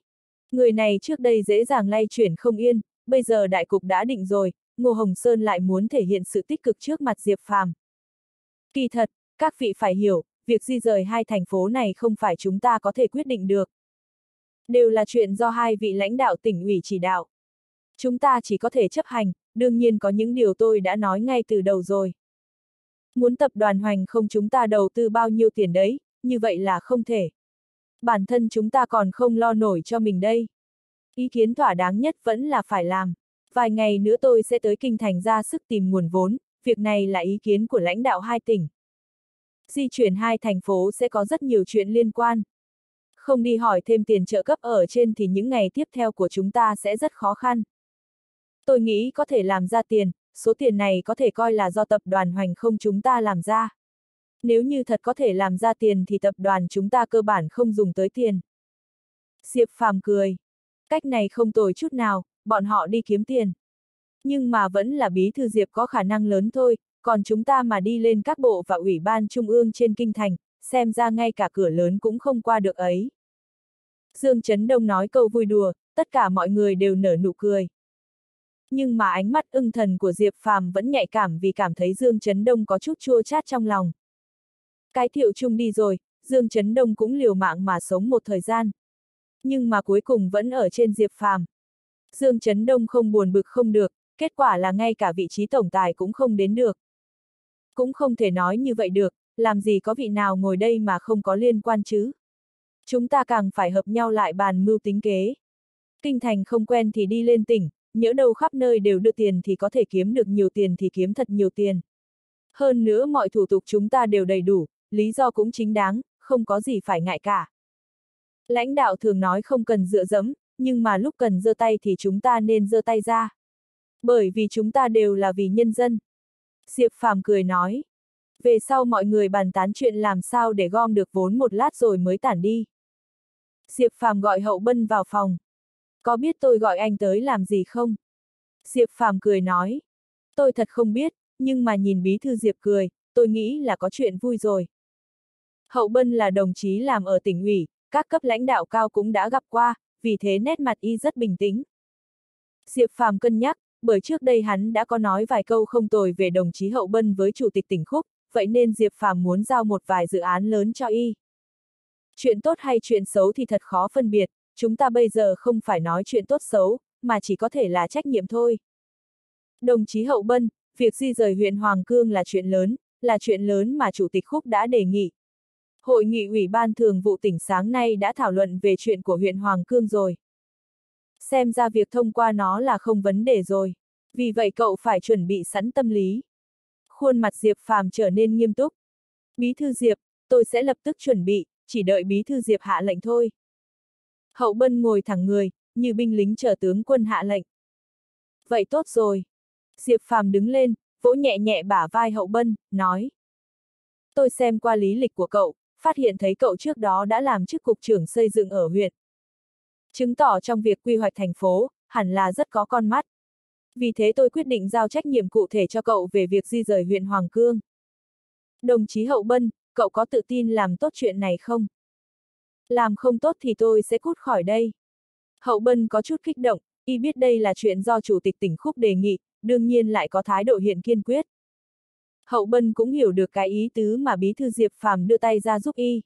người này trước đây dễ dàng lay chuyển không yên, bây giờ đại cục đã định rồi, Ngô Hồng Sơn lại muốn thể hiện sự tích cực trước mặt Diệp Phàm. Kỳ thật, các vị phải hiểu, việc di rời hai thành phố này không phải chúng ta có thể quyết định được. Đều là chuyện do hai vị lãnh đạo tỉnh ủy chỉ đạo. Chúng ta chỉ có thể chấp hành, đương nhiên có những điều tôi đã nói ngay từ đầu rồi. Muốn tập đoàn hoành không chúng ta đầu tư bao nhiêu tiền đấy, như vậy là không thể. Bản thân chúng ta còn không lo nổi cho mình đây. Ý kiến thỏa đáng nhất vẫn là phải làm. Vài ngày nữa tôi sẽ tới Kinh Thành ra sức tìm nguồn vốn, việc này là ý kiến của lãnh đạo hai tỉnh. Di chuyển hai thành phố sẽ có rất nhiều chuyện liên quan. Không đi hỏi thêm tiền trợ cấp ở trên thì những ngày tiếp theo của chúng ta sẽ rất khó khăn. Tôi nghĩ có thể làm ra tiền, số tiền này có thể coi là do tập đoàn hoành không chúng ta làm ra. Nếu như thật có thể làm ra tiền thì tập đoàn chúng ta cơ bản không dùng tới tiền. Diệp Phàm cười. Cách này không tồi chút nào, bọn họ đi kiếm tiền. Nhưng mà vẫn là bí thư Diệp có khả năng lớn thôi, còn chúng ta mà đi lên các bộ và ủy ban trung ương trên kinh thành, xem ra ngay cả cửa lớn cũng không qua được ấy. Dương Trấn Đông nói câu vui đùa, tất cả mọi người đều nở nụ cười. Nhưng mà ánh mắt ưng thần của Diệp Phàm vẫn nhạy cảm vì cảm thấy Dương Trấn Đông có chút chua chát trong lòng. Cái thiệu trung đi rồi, Dương Trấn Đông cũng liều mạng mà sống một thời gian. Nhưng mà cuối cùng vẫn ở trên Diệp Phàm. Dương Trấn Đông không buồn bực không được, kết quả là ngay cả vị trí tổng tài cũng không đến được. Cũng không thể nói như vậy được, làm gì có vị nào ngồi đây mà không có liên quan chứ. Chúng ta càng phải hợp nhau lại bàn mưu tính kế. Kinh thành không quen thì đi lên tỉnh, nhỡ đâu khắp nơi đều đưa tiền thì có thể kiếm được nhiều tiền thì kiếm thật nhiều tiền. Hơn nữa mọi thủ tục chúng ta đều đầy đủ, lý do cũng chính đáng, không có gì phải ngại cả. Lãnh đạo thường nói không cần dựa dẫm, nhưng mà lúc cần giơ tay thì chúng ta nên giơ tay ra. Bởi vì chúng ta đều là vì nhân dân. Diệp Phàm cười nói. Về sau mọi người bàn tán chuyện làm sao để gom được vốn một lát rồi mới tản đi. Diệp Phàm gọi Hậu Bân vào phòng. Có biết tôi gọi anh tới làm gì không? Diệp Phàm cười nói. Tôi thật không biết, nhưng mà nhìn bí thư Diệp cười, tôi nghĩ là có chuyện vui rồi. Hậu Bân là đồng chí làm ở tỉnh ủy, các cấp lãnh đạo cao cũng đã gặp qua, vì thế nét mặt y rất bình tĩnh. Diệp Phàm cân nhắc, bởi trước đây hắn đã có nói vài câu không tồi về đồng chí Hậu Bân với chủ tịch tỉnh Khúc, vậy nên Diệp Phàm muốn giao một vài dự án lớn cho y. Chuyện tốt hay chuyện xấu thì thật khó phân biệt, chúng ta bây giờ không phải nói chuyện tốt xấu, mà chỉ có thể là trách nhiệm thôi. Đồng chí Hậu Bân, việc di rời huyện Hoàng Cương là chuyện lớn, là chuyện lớn mà Chủ tịch Khúc đã đề nghị. Hội nghị Ủy ban Thường vụ tỉnh sáng nay đã thảo luận về chuyện của huyện Hoàng Cương rồi. Xem ra việc thông qua nó là không vấn đề rồi. Vì vậy cậu phải chuẩn bị sẵn tâm lý. Khuôn mặt Diệp Phàm trở nên nghiêm túc. Bí thư Diệp, tôi sẽ lập tức chuẩn bị, chỉ đợi bí thư Diệp hạ lệnh thôi. Hậu Bân ngồi thẳng người, như binh lính chờ tướng quân hạ lệnh. Vậy tốt rồi. Diệp Phàm đứng lên, vỗ nhẹ nhẹ bả vai Hậu Bân, nói. Tôi xem qua lý lịch của cậu, phát hiện thấy cậu trước đó đã làm chức cục trưởng xây dựng ở huyện. Chứng tỏ trong việc quy hoạch thành phố, hẳn là rất có con mắt. Vì thế tôi quyết định giao trách nhiệm cụ thể cho cậu về việc di rời huyện Hoàng Cương. Đồng chí Hậu Bân, cậu có tự tin làm tốt chuyện này không? Làm không tốt thì tôi sẽ cút khỏi đây. Hậu Bân có chút kích động, y biết đây là chuyện do Chủ tịch tỉnh Khúc đề nghị, đương nhiên lại có thái độ hiện kiên quyết. Hậu Bân cũng hiểu được cái ý tứ mà Bí thư Diệp Phàm đưa tay ra giúp y.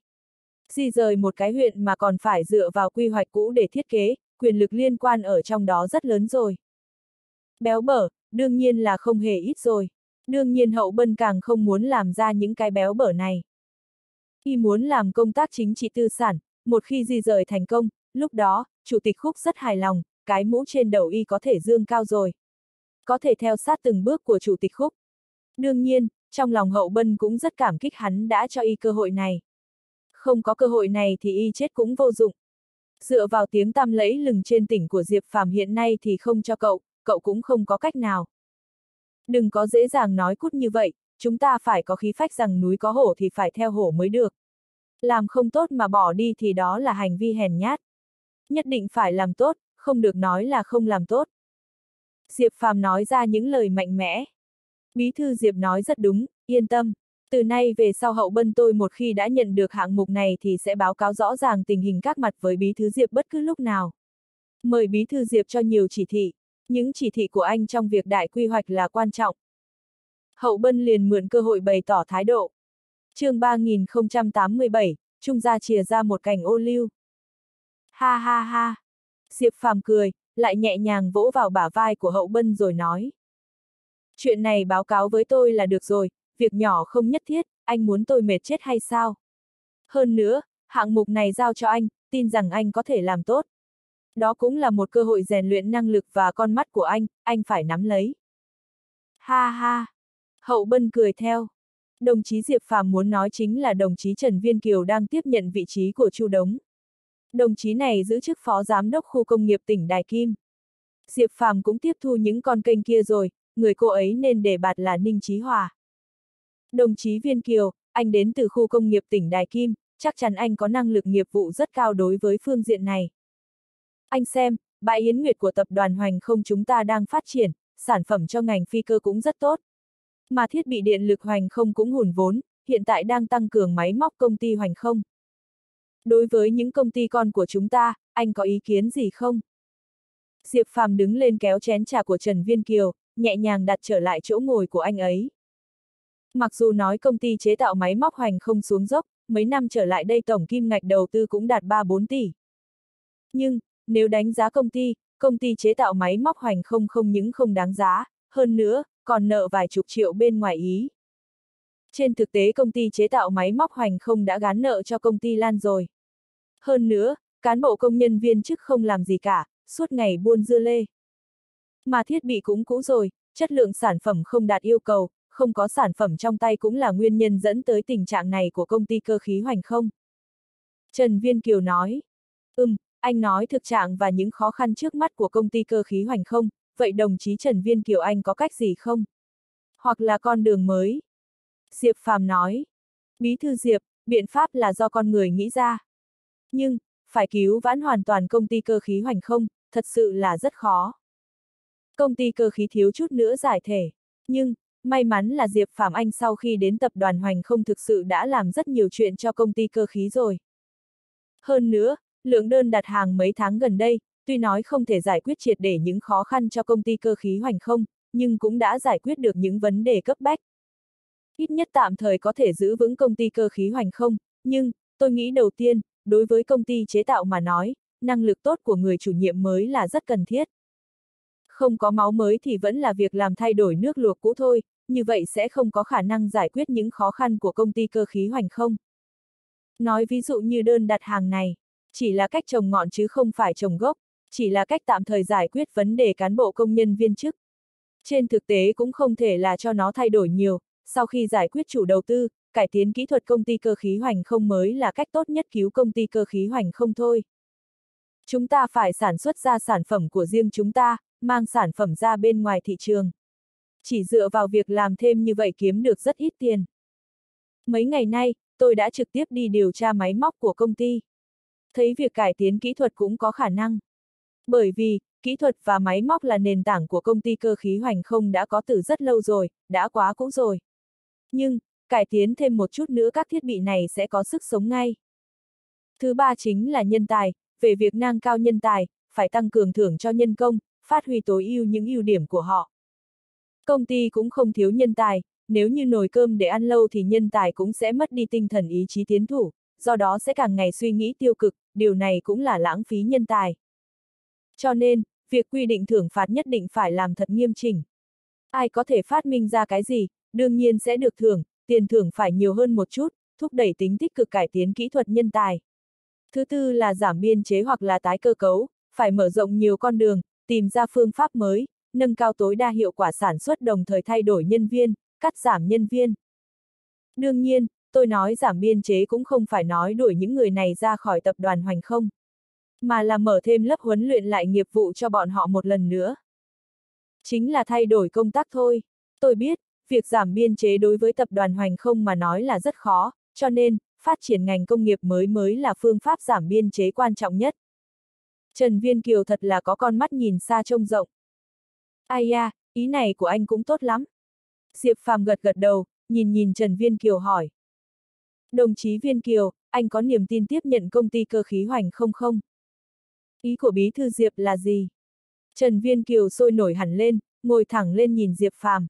Di rời một cái huyện mà còn phải dựa vào quy hoạch cũ để thiết kế, quyền lực liên quan ở trong đó rất lớn rồi. Béo bở, đương nhiên là không hề ít rồi. Đương nhiên Hậu Bân càng không muốn làm ra những cái béo bở này. Y muốn làm công tác chính trị tư sản, một khi di rời thành công, lúc đó, Chủ tịch Khúc rất hài lòng, cái mũ trên đầu y có thể dương cao rồi. Có thể theo sát từng bước của Chủ tịch Khúc. Đương nhiên, trong lòng Hậu Bân cũng rất cảm kích hắn đã cho y cơ hội này. Không có cơ hội này thì y chết cũng vô dụng. Dựa vào tiếng tăm lẫy lừng trên tỉnh của Diệp Phàm hiện nay thì không cho cậu, cậu cũng không có cách nào. Đừng có dễ dàng nói cút như vậy, chúng ta phải có khí phách rằng núi có hổ thì phải theo hổ mới được. Làm không tốt mà bỏ đi thì đó là hành vi hèn nhát. Nhất định phải làm tốt, không được nói là không làm tốt. Diệp Phàm nói ra những lời mạnh mẽ. Bí thư Diệp nói rất đúng, yên tâm. Từ nay về sau hậu bân tôi một khi đã nhận được hạng mục này thì sẽ báo cáo rõ ràng tình hình các mặt với bí thư Diệp bất cứ lúc nào. Mời bí thư Diệp cho nhiều chỉ thị. Những chỉ thị của anh trong việc đại quy hoạch là quan trọng. Hậu bân liền mượn cơ hội bày tỏ thái độ. chương 3087, Trung gia chìa ra một cảnh ô lưu. Ha ha ha. Diệp Phàm cười, lại nhẹ nhàng vỗ vào bả vai của hậu bân rồi nói. Chuyện này báo cáo với tôi là được rồi, việc nhỏ không nhất thiết, anh muốn tôi mệt chết hay sao? Hơn nữa, hạng mục này giao cho anh, tin rằng anh có thể làm tốt. Đó cũng là một cơ hội rèn luyện năng lực và con mắt của anh, anh phải nắm lấy. Ha ha! Hậu Bân cười theo. Đồng chí Diệp Phàm muốn nói chính là đồng chí Trần Viên Kiều đang tiếp nhận vị trí của Chu Đống. Đồng chí này giữ chức phó giám đốc khu công nghiệp tỉnh Đài Kim. Diệp Phàm cũng tiếp thu những con kênh kia rồi, người cô ấy nên để bạt là Ninh Chí Hòa. Đồng chí Viên Kiều, anh đến từ khu công nghiệp tỉnh Đài Kim, chắc chắn anh có năng lực nghiệp vụ rất cao đối với phương diện này. Anh xem, bãi yến nguyệt của tập đoàn Hoành không chúng ta đang phát triển, sản phẩm cho ngành phi cơ cũng rất tốt. Mà thiết bị điện lực Hoành không cũng hùn vốn, hiện tại đang tăng cường máy móc công ty Hoành không. Đối với những công ty con của chúng ta, anh có ý kiến gì không? Diệp Phàm đứng lên kéo chén trà của Trần Viên Kiều, nhẹ nhàng đặt trở lại chỗ ngồi của anh ấy. Mặc dù nói công ty chế tạo máy móc hoành không xuống dốc, mấy năm trở lại đây tổng kim ngạch đầu tư cũng đạt 3-4 tỷ. Nhưng, nếu đánh giá công ty, công ty chế tạo máy móc hoành không không những không đáng giá, hơn nữa, còn nợ vài chục triệu bên ngoài ý. Trên thực tế công ty chế tạo máy móc hoành không đã gán nợ cho công ty Lan rồi. Hơn nữa, cán bộ công nhân viên chức không làm gì cả, suốt ngày buôn dưa lê. Mà thiết bị cũng cũ rồi, chất lượng sản phẩm không đạt yêu cầu, không có sản phẩm trong tay cũng là nguyên nhân dẫn tới tình trạng này của công ty cơ khí hoành không. Trần Viên Kiều nói, ừm, anh nói thực trạng và những khó khăn trước mắt của công ty cơ khí hoành không, vậy đồng chí Trần Viên Kiều anh có cách gì không? Hoặc là con đường mới? Diệp Phàm nói, Bí thư Diệp, biện pháp là do con người nghĩ ra. Nhưng, phải cứu vãn hoàn toàn công ty cơ khí hoành không, thật sự là rất khó. Công ty cơ khí thiếu chút nữa giải thể. Nhưng, may mắn là Diệp Phạm Anh sau khi đến tập đoàn Hoành không thực sự đã làm rất nhiều chuyện cho công ty cơ khí rồi. Hơn nữa, lượng đơn đặt hàng mấy tháng gần đây, tuy nói không thể giải quyết triệt để những khó khăn cho công ty cơ khí Hoành không, nhưng cũng đã giải quyết được những vấn đề cấp bách. Ít nhất tạm thời có thể giữ vững công ty cơ khí Hoành không, nhưng, tôi nghĩ đầu tiên, đối với công ty chế tạo mà nói, năng lực tốt của người chủ nhiệm mới là rất cần thiết. Không có máu mới thì vẫn là việc làm thay đổi nước luộc cũ thôi, như vậy sẽ không có khả năng giải quyết những khó khăn của công ty cơ khí hoành không. Nói ví dụ như đơn đặt hàng này, chỉ là cách trồng ngọn chứ không phải trồng gốc, chỉ là cách tạm thời giải quyết vấn đề cán bộ công nhân viên chức. Trên thực tế cũng không thể là cho nó thay đổi nhiều, sau khi giải quyết chủ đầu tư, cải tiến kỹ thuật công ty cơ khí hoành không mới là cách tốt nhất cứu công ty cơ khí hoành không thôi. Chúng ta phải sản xuất ra sản phẩm của riêng chúng ta, mang sản phẩm ra bên ngoài thị trường. Chỉ dựa vào việc làm thêm như vậy kiếm được rất ít tiền. Mấy ngày nay, tôi đã trực tiếp đi điều tra máy móc của công ty. Thấy việc cải tiến kỹ thuật cũng có khả năng. Bởi vì, kỹ thuật và máy móc là nền tảng của công ty cơ khí hoành không đã có từ rất lâu rồi, đã quá cũ rồi. Nhưng, cải tiến thêm một chút nữa các thiết bị này sẽ có sức sống ngay. Thứ ba chính là nhân tài, về việc nâng cao nhân tài, phải tăng cường thưởng cho nhân công, phát huy tối ưu những ưu điểm của họ. Công ty cũng không thiếu nhân tài, nếu như nồi cơm để ăn lâu thì nhân tài cũng sẽ mất đi tinh thần ý chí tiến thủ, do đó sẽ càng ngày suy nghĩ tiêu cực, điều này cũng là lãng phí nhân tài. Cho nên, việc quy định thưởng phạt nhất định phải làm thật nghiêm chỉnh. Ai có thể phát minh ra cái gì, đương nhiên sẽ được thưởng, tiền thưởng phải nhiều hơn một chút, thúc đẩy tính tích cực cải tiến kỹ thuật nhân tài. Thứ tư là giảm biên chế hoặc là tái cơ cấu, phải mở rộng nhiều con đường, tìm ra phương pháp mới, nâng cao tối đa hiệu quả sản xuất đồng thời thay đổi nhân viên, cắt giảm nhân viên. Đương nhiên, tôi nói giảm biên chế cũng không phải nói đuổi những người này ra khỏi tập đoàn hoành không, mà là mở thêm lớp huấn luyện lại nghiệp vụ cho bọn họ một lần nữa. Chính là thay đổi công tác thôi. Tôi biết, việc giảm biên chế đối với tập đoàn hoành không mà nói là rất khó, cho nên, phát triển ngành công nghiệp mới mới là phương pháp giảm biên chế quan trọng nhất. Trần Viên Kiều thật là có con mắt nhìn xa trông rộng. Ai ya, ý này của anh cũng tốt lắm. Diệp Phàm gật gật đầu, nhìn nhìn Trần Viên Kiều hỏi. Đồng chí Viên Kiều, anh có niềm tin tiếp nhận công ty cơ khí hoành không không? Ý của Bí Thư Diệp là gì? Trần Viên Kiều sôi nổi hẳn lên, ngồi thẳng lên nhìn Diệp Phàm.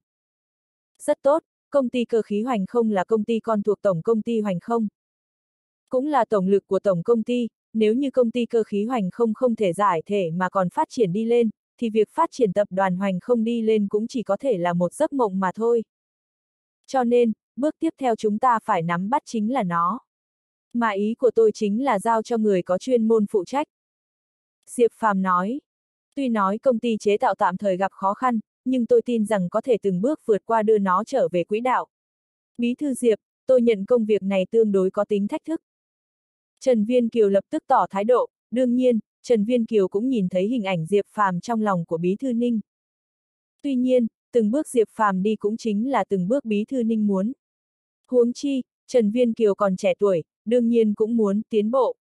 Rất tốt, công ty cơ khí hoành không là công ty con thuộc tổng công ty hoành không. Cũng là tổng lực của tổng công ty, nếu như công ty cơ khí hoành không không thể giải thể mà còn phát triển đi lên, thì việc phát triển tập đoàn hoành không đi lên cũng chỉ có thể là một giấc mộng mà thôi. Cho nên, bước tiếp theo chúng ta phải nắm bắt chính là nó. Mà ý của tôi chính là giao cho người có chuyên môn phụ trách. Diệp Phàm nói, tuy nói công ty chế tạo tạm thời gặp khó khăn, nhưng tôi tin rằng có thể từng bước vượt qua đưa nó trở về quỹ đạo. Bí thư Diệp, tôi nhận công việc này tương đối có tính thách thức. Trần Viên Kiều lập tức tỏ thái độ, đương nhiên, Trần Viên Kiều cũng nhìn thấy hình ảnh Diệp Phàm trong lòng của Bí Thư Ninh. Tuy nhiên, từng bước Diệp Phàm đi cũng chính là từng bước Bí Thư Ninh muốn. Huống chi, Trần Viên Kiều còn trẻ tuổi, đương nhiên cũng muốn tiến bộ.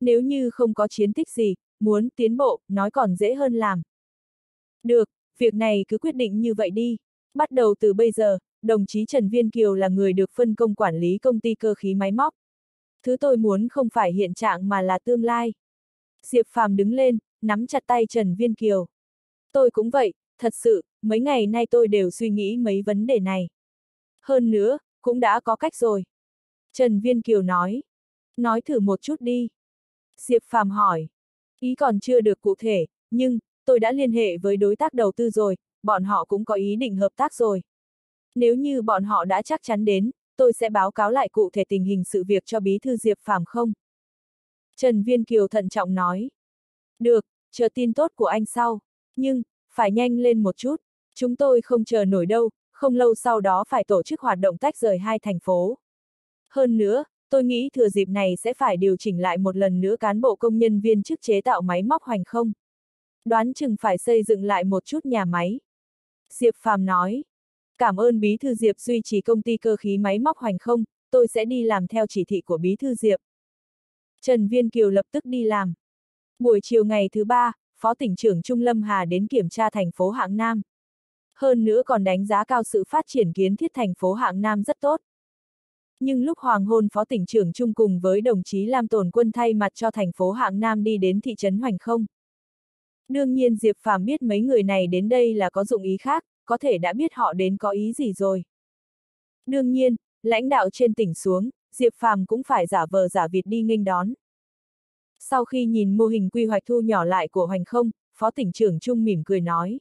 Nếu như không có chiến tích gì, muốn tiến bộ, nói còn dễ hơn làm. Được, việc này cứ quyết định như vậy đi. Bắt đầu từ bây giờ, đồng chí Trần Viên Kiều là người được phân công quản lý công ty cơ khí máy móc. Thứ tôi muốn không phải hiện trạng mà là tương lai. Diệp Phàm đứng lên, nắm chặt tay Trần Viên Kiều. Tôi cũng vậy, thật sự, mấy ngày nay tôi đều suy nghĩ mấy vấn đề này. Hơn nữa, cũng đã có cách rồi. Trần Viên Kiều nói. Nói thử một chút đi. Diệp Phàm hỏi. Ý còn chưa được cụ thể, nhưng, tôi đã liên hệ với đối tác đầu tư rồi, bọn họ cũng có ý định hợp tác rồi. Nếu như bọn họ đã chắc chắn đến, tôi sẽ báo cáo lại cụ thể tình hình sự việc cho bí thư Diệp Phàm không? Trần Viên Kiều thận trọng nói. Được, chờ tin tốt của anh sau. Nhưng, phải nhanh lên một chút. Chúng tôi không chờ nổi đâu, không lâu sau đó phải tổ chức hoạt động tách rời hai thành phố. Hơn nữa, tôi nghĩ thừa dịp này sẽ phải điều chỉnh lại một lần nữa cán bộ công nhân viên chức chế tạo máy móc hoành không. Đoán chừng phải xây dựng lại một chút nhà máy. Diệp Phàm nói. Cảm ơn Bí Thư Diệp duy trì công ty cơ khí máy móc hoành không, tôi sẽ đi làm theo chỉ thị của Bí Thư Diệp. Trần Viên Kiều lập tức đi làm. Buổi chiều ngày thứ ba, Phó tỉnh trưởng Trung Lâm Hà đến kiểm tra thành phố Hạng Nam. Hơn nữa còn đánh giá cao sự phát triển kiến thiết thành phố Hạng Nam rất tốt. Nhưng lúc hoàng hôn Phó tỉnh trưởng Trung cùng với đồng chí Lam Tồn Quân thay mặt cho thành phố Hạng Nam đi đến thị trấn Hoành không. Đương nhiên Diệp Phàm biết mấy người này đến đây là có dụng ý khác, có thể đã biết họ đến có ý gì rồi. Đương nhiên, lãnh đạo trên tỉnh xuống, Diệp Phàm cũng phải giả vờ giả vịt đi nghênh đón. Sau khi nhìn mô hình quy hoạch thu nhỏ lại của Hoành không, Phó tỉnh trưởng Trung mỉm cười nói.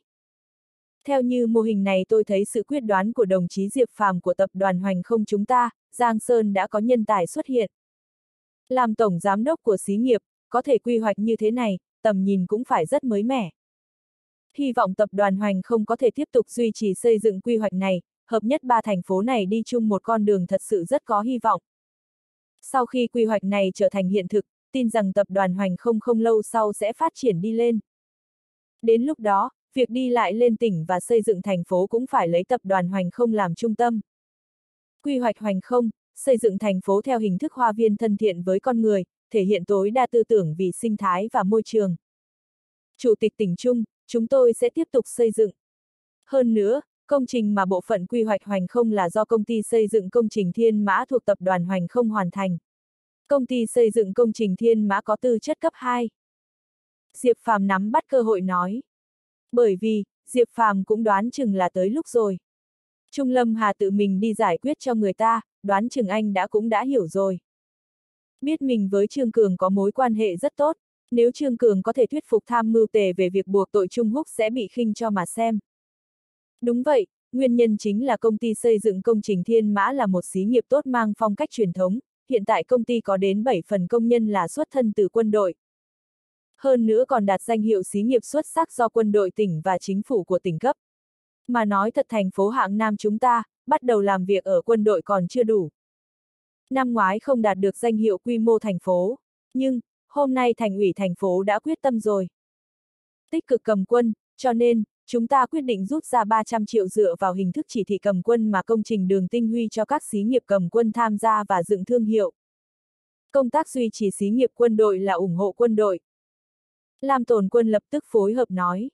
Theo như mô hình này tôi thấy sự quyết đoán của đồng chí Diệp Phàm của tập đoàn Hoành không chúng ta, Giang Sơn đã có nhân tài xuất hiện. Làm tổng giám đốc của xí nghiệp, có thể quy hoạch như thế này, tầm nhìn cũng phải rất mới mẻ. Hy vọng tập đoàn Hoành không có thể tiếp tục duy trì xây dựng quy hoạch này, hợp nhất ba thành phố này đi chung một con đường thật sự rất có hy vọng. Sau khi quy hoạch này trở thành hiện thực, tin rằng tập đoàn Hoành không không lâu sau sẽ phát triển đi lên. Đến lúc đó, việc đi lại lên tỉnh và xây dựng thành phố cũng phải lấy tập đoàn Hoành không làm trung tâm. Quy hoạch Hoành không, xây dựng thành phố theo hình thức hoa viên thân thiện với con người, thể hiện tối đa tư tưởng vì sinh thái và môi trường. Chủ tịch tỉnh Trung, chúng tôi sẽ tiếp tục xây dựng. Hơn nữa, công trình mà bộ phận quy hoạch Hoành không là do công ty xây dựng công trình Thiên Mã thuộc tập đoàn Hoành không hoàn thành. Công ty xây dựng công trình Thiên Mã có tư chất cấp 2. Diệp Phàm nắm bắt cơ hội nói. Bởi vì, Diệp Phàm cũng đoán chừng là tới lúc rồi. Trung Lâm Hà tự mình đi giải quyết cho người ta, đoán chừng anh đã cũng đã hiểu rồi. Biết mình với Trương Cường có mối quan hệ rất tốt, nếu Trương Cường có thể thuyết phục tham mưu tề về việc buộc tội Trung Húc sẽ bị khinh cho mà xem. Đúng vậy, nguyên nhân chính là công ty xây dựng công trình Thiên Mã là một xí nghiệp tốt mang phong cách truyền thống, hiện tại công ty có đến 7 phần công nhân là xuất thân từ quân đội. Hơn nữa còn đạt danh hiệu xí nghiệp xuất sắc do quân đội tỉnh và chính phủ của tỉnh cấp. Mà nói thật thành phố hạng Nam chúng ta, bắt đầu làm việc ở quân đội còn chưa đủ. Năm ngoái không đạt được danh hiệu quy mô thành phố, nhưng, hôm nay thành ủy thành phố đã quyết tâm rồi. Tích cực cầm quân, cho nên, chúng ta quyết định rút ra 300 triệu dựa vào hình thức chỉ thị cầm quân mà công trình đường tinh huy cho các xí nghiệp cầm quân tham gia và dựng thương hiệu. Công tác duy trì xí nghiệp quân đội là ủng hộ quân đội. Lam Tồn Quân lập tức phối hợp nói.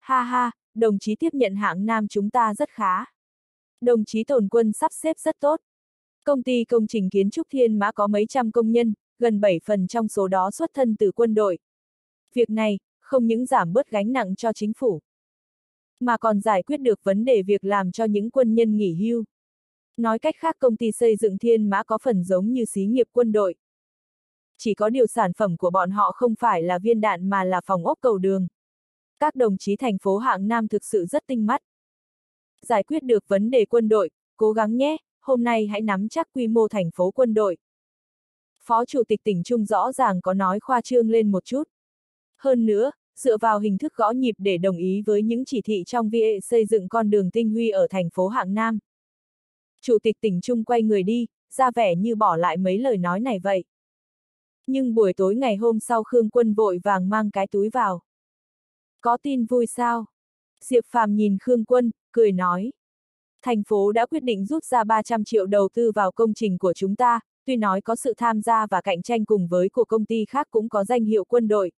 Ha ha, đồng chí tiếp nhận hạng nam chúng ta rất khá. Đồng chí Tồn Quân sắp xếp rất tốt. Công ty công trình kiến trúc Thiên Mã có mấy trăm công nhân, gần 7 phần trong số đó xuất thân từ quân đội. Việc này, không những giảm bớt gánh nặng cho chính phủ, mà còn giải quyết được vấn đề việc làm cho những quân nhân nghỉ hưu. Nói cách khác công ty xây dựng Thiên Mã có phần giống như xí nghiệp quân đội. Chỉ có điều sản phẩm của bọn họ không phải là viên đạn mà là phòng ốc cầu đường. Các đồng chí thành phố hạng Nam thực sự rất tinh mắt. Giải quyết được vấn đề quân đội, cố gắng nhé, hôm nay hãy nắm chắc quy mô thành phố quân đội. Phó Chủ tịch tỉnh Trung rõ ràng có nói khoa trương lên một chút. Hơn nữa, dựa vào hình thức gõ nhịp để đồng ý với những chỉ thị trong VA xây dựng con đường tinh huy ở thành phố Hạng Nam. Chủ tịch tỉnh Trung quay người đi, ra vẻ như bỏ lại mấy lời nói này vậy. Nhưng buổi tối ngày hôm sau Khương Quân vội vàng mang cái túi vào. Có tin vui sao? Diệp Phàm nhìn Khương Quân, cười nói. Thành phố đã quyết định rút ra 300 triệu đầu tư vào công trình của chúng ta, tuy nói có sự tham gia và cạnh tranh cùng với của công ty khác cũng có danh hiệu quân đội.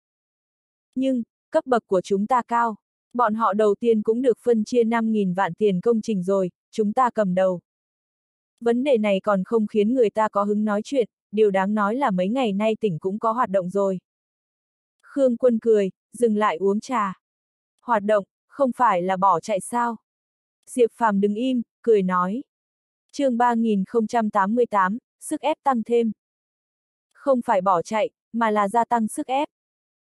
Nhưng, cấp bậc của chúng ta cao. Bọn họ đầu tiên cũng được phân chia 5.000 vạn tiền công trình rồi, chúng ta cầm đầu. Vấn đề này còn không khiến người ta có hứng nói chuyện, điều đáng nói là mấy ngày nay tỉnh cũng có hoạt động rồi. Khương Quân cười, dừng lại uống trà. Hoạt động, không phải là bỏ chạy sao? Diệp Phàm đứng im, cười nói. chương 3088, sức ép tăng thêm. Không phải bỏ chạy, mà là gia tăng sức ép.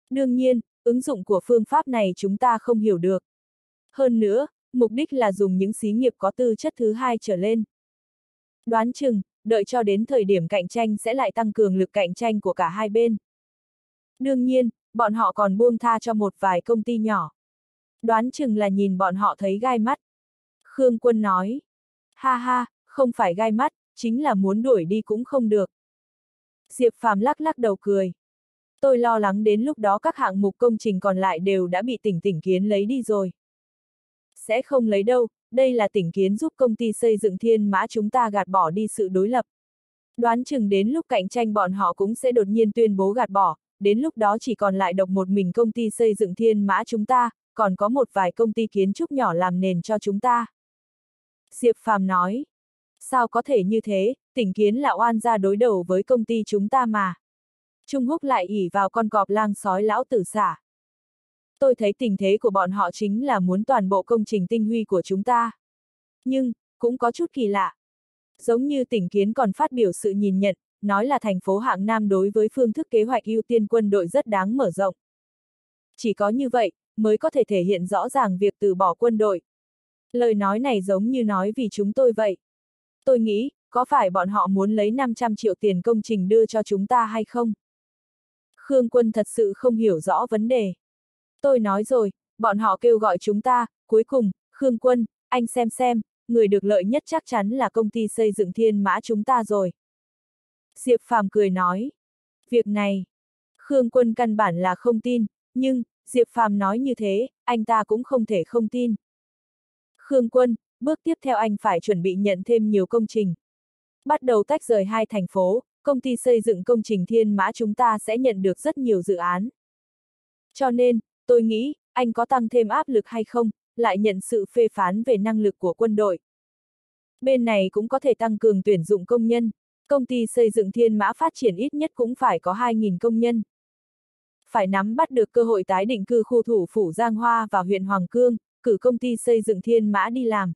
Đương nhiên, ứng dụng của phương pháp này chúng ta không hiểu được. Hơn nữa, mục đích là dùng những xí nghiệp có tư chất thứ hai trở lên. Đoán chừng, đợi cho đến thời điểm cạnh tranh sẽ lại tăng cường lực cạnh tranh của cả hai bên. Đương nhiên, bọn họ còn buông tha cho một vài công ty nhỏ. Đoán chừng là nhìn bọn họ thấy gai mắt. Khương Quân nói. Ha ha, không phải gai mắt, chính là muốn đuổi đi cũng không được. Diệp Phàm lắc lắc đầu cười. Tôi lo lắng đến lúc đó các hạng mục công trình còn lại đều đã bị tỉnh tỉnh kiến lấy đi rồi. Sẽ không lấy đâu, đây là tỉnh kiến giúp công ty xây dựng thiên mã chúng ta gạt bỏ đi sự đối lập. Đoán chừng đến lúc cạnh tranh bọn họ cũng sẽ đột nhiên tuyên bố gạt bỏ, đến lúc đó chỉ còn lại độc một mình công ty xây dựng thiên mã chúng ta, còn có một vài công ty kiến trúc nhỏ làm nền cho chúng ta. Diệp Phàm nói, sao có thể như thế, tỉnh kiến là oan gia đối đầu với công ty chúng ta mà. Trung Húc lại ỉ vào con cọp lang sói lão tử xả. Tôi thấy tình thế của bọn họ chính là muốn toàn bộ công trình tinh huy của chúng ta. Nhưng, cũng có chút kỳ lạ. Giống như tỉnh kiến còn phát biểu sự nhìn nhận, nói là thành phố hạng Nam đối với phương thức kế hoạch ưu tiên quân đội rất đáng mở rộng. Chỉ có như vậy, mới có thể thể hiện rõ ràng việc từ bỏ quân đội. Lời nói này giống như nói vì chúng tôi vậy. Tôi nghĩ, có phải bọn họ muốn lấy 500 triệu tiền công trình đưa cho chúng ta hay không? Khương Quân thật sự không hiểu rõ vấn đề. Tôi nói rồi, bọn họ kêu gọi chúng ta, cuối cùng, Khương Quân, anh xem xem, người được lợi nhất chắc chắn là công ty xây dựng thiên mã chúng ta rồi. Diệp Phàm cười nói. Việc này, Khương Quân căn bản là không tin, nhưng, Diệp Phàm nói như thế, anh ta cũng không thể không tin. Khương Quân, bước tiếp theo anh phải chuẩn bị nhận thêm nhiều công trình. Bắt đầu tách rời hai thành phố, công ty xây dựng công trình thiên mã chúng ta sẽ nhận được rất nhiều dự án. Cho nên, tôi nghĩ, anh có tăng thêm áp lực hay không, lại nhận sự phê phán về năng lực của quân đội. Bên này cũng có thể tăng cường tuyển dụng công nhân, công ty xây dựng thiên mã phát triển ít nhất cũng phải có 2.000 công nhân. Phải nắm bắt được cơ hội tái định cư khu thủ phủ Giang Hoa và huyện Hoàng Cương, cử công ty xây dựng thiên mã đi làm.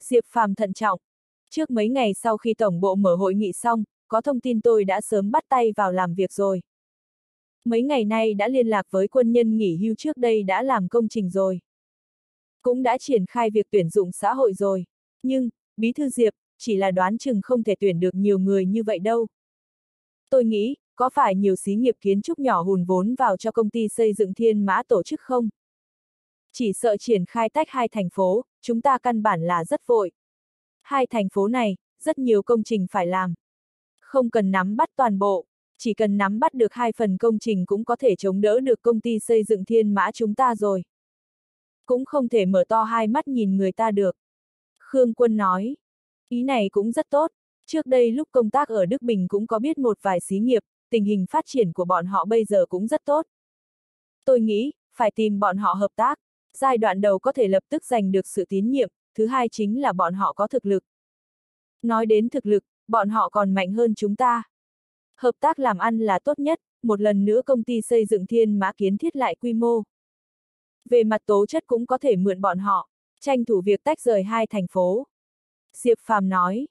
Diệp Phàm thận trọng. Trước mấy ngày sau khi tổng bộ mở hội nghị xong, có thông tin tôi đã sớm bắt tay vào làm việc rồi. Mấy ngày nay đã liên lạc với quân nhân nghỉ hưu trước đây đã làm công trình rồi. Cũng đã triển khai việc tuyển dụng xã hội rồi. Nhưng, Bí Thư Diệp, chỉ là đoán chừng không thể tuyển được nhiều người như vậy đâu. Tôi nghĩ, có phải nhiều xí nghiệp kiến trúc nhỏ hùn vốn vào cho công ty xây dựng thiên mã tổ chức không? Chỉ sợ triển khai tách hai thành phố, chúng ta căn bản là rất vội. Hai thành phố này, rất nhiều công trình phải làm. Không cần nắm bắt toàn bộ, chỉ cần nắm bắt được hai phần công trình cũng có thể chống đỡ được công ty xây dựng thiên mã chúng ta rồi. Cũng không thể mở to hai mắt nhìn người ta được. Khương Quân nói, ý này cũng rất tốt. Trước đây lúc công tác ở Đức Bình cũng có biết một vài xí nghiệp, tình hình phát triển của bọn họ bây giờ cũng rất tốt. Tôi nghĩ, phải tìm bọn họ hợp tác. Giai đoạn đầu có thể lập tức giành được sự tín nhiệm, thứ hai chính là bọn họ có thực lực. Nói đến thực lực, bọn họ còn mạnh hơn chúng ta. Hợp tác làm ăn là tốt nhất, một lần nữa công ty xây dựng thiên mã kiến thiết lại quy mô. Về mặt tố chất cũng có thể mượn bọn họ, tranh thủ việc tách rời hai thành phố. Diệp Phàm nói.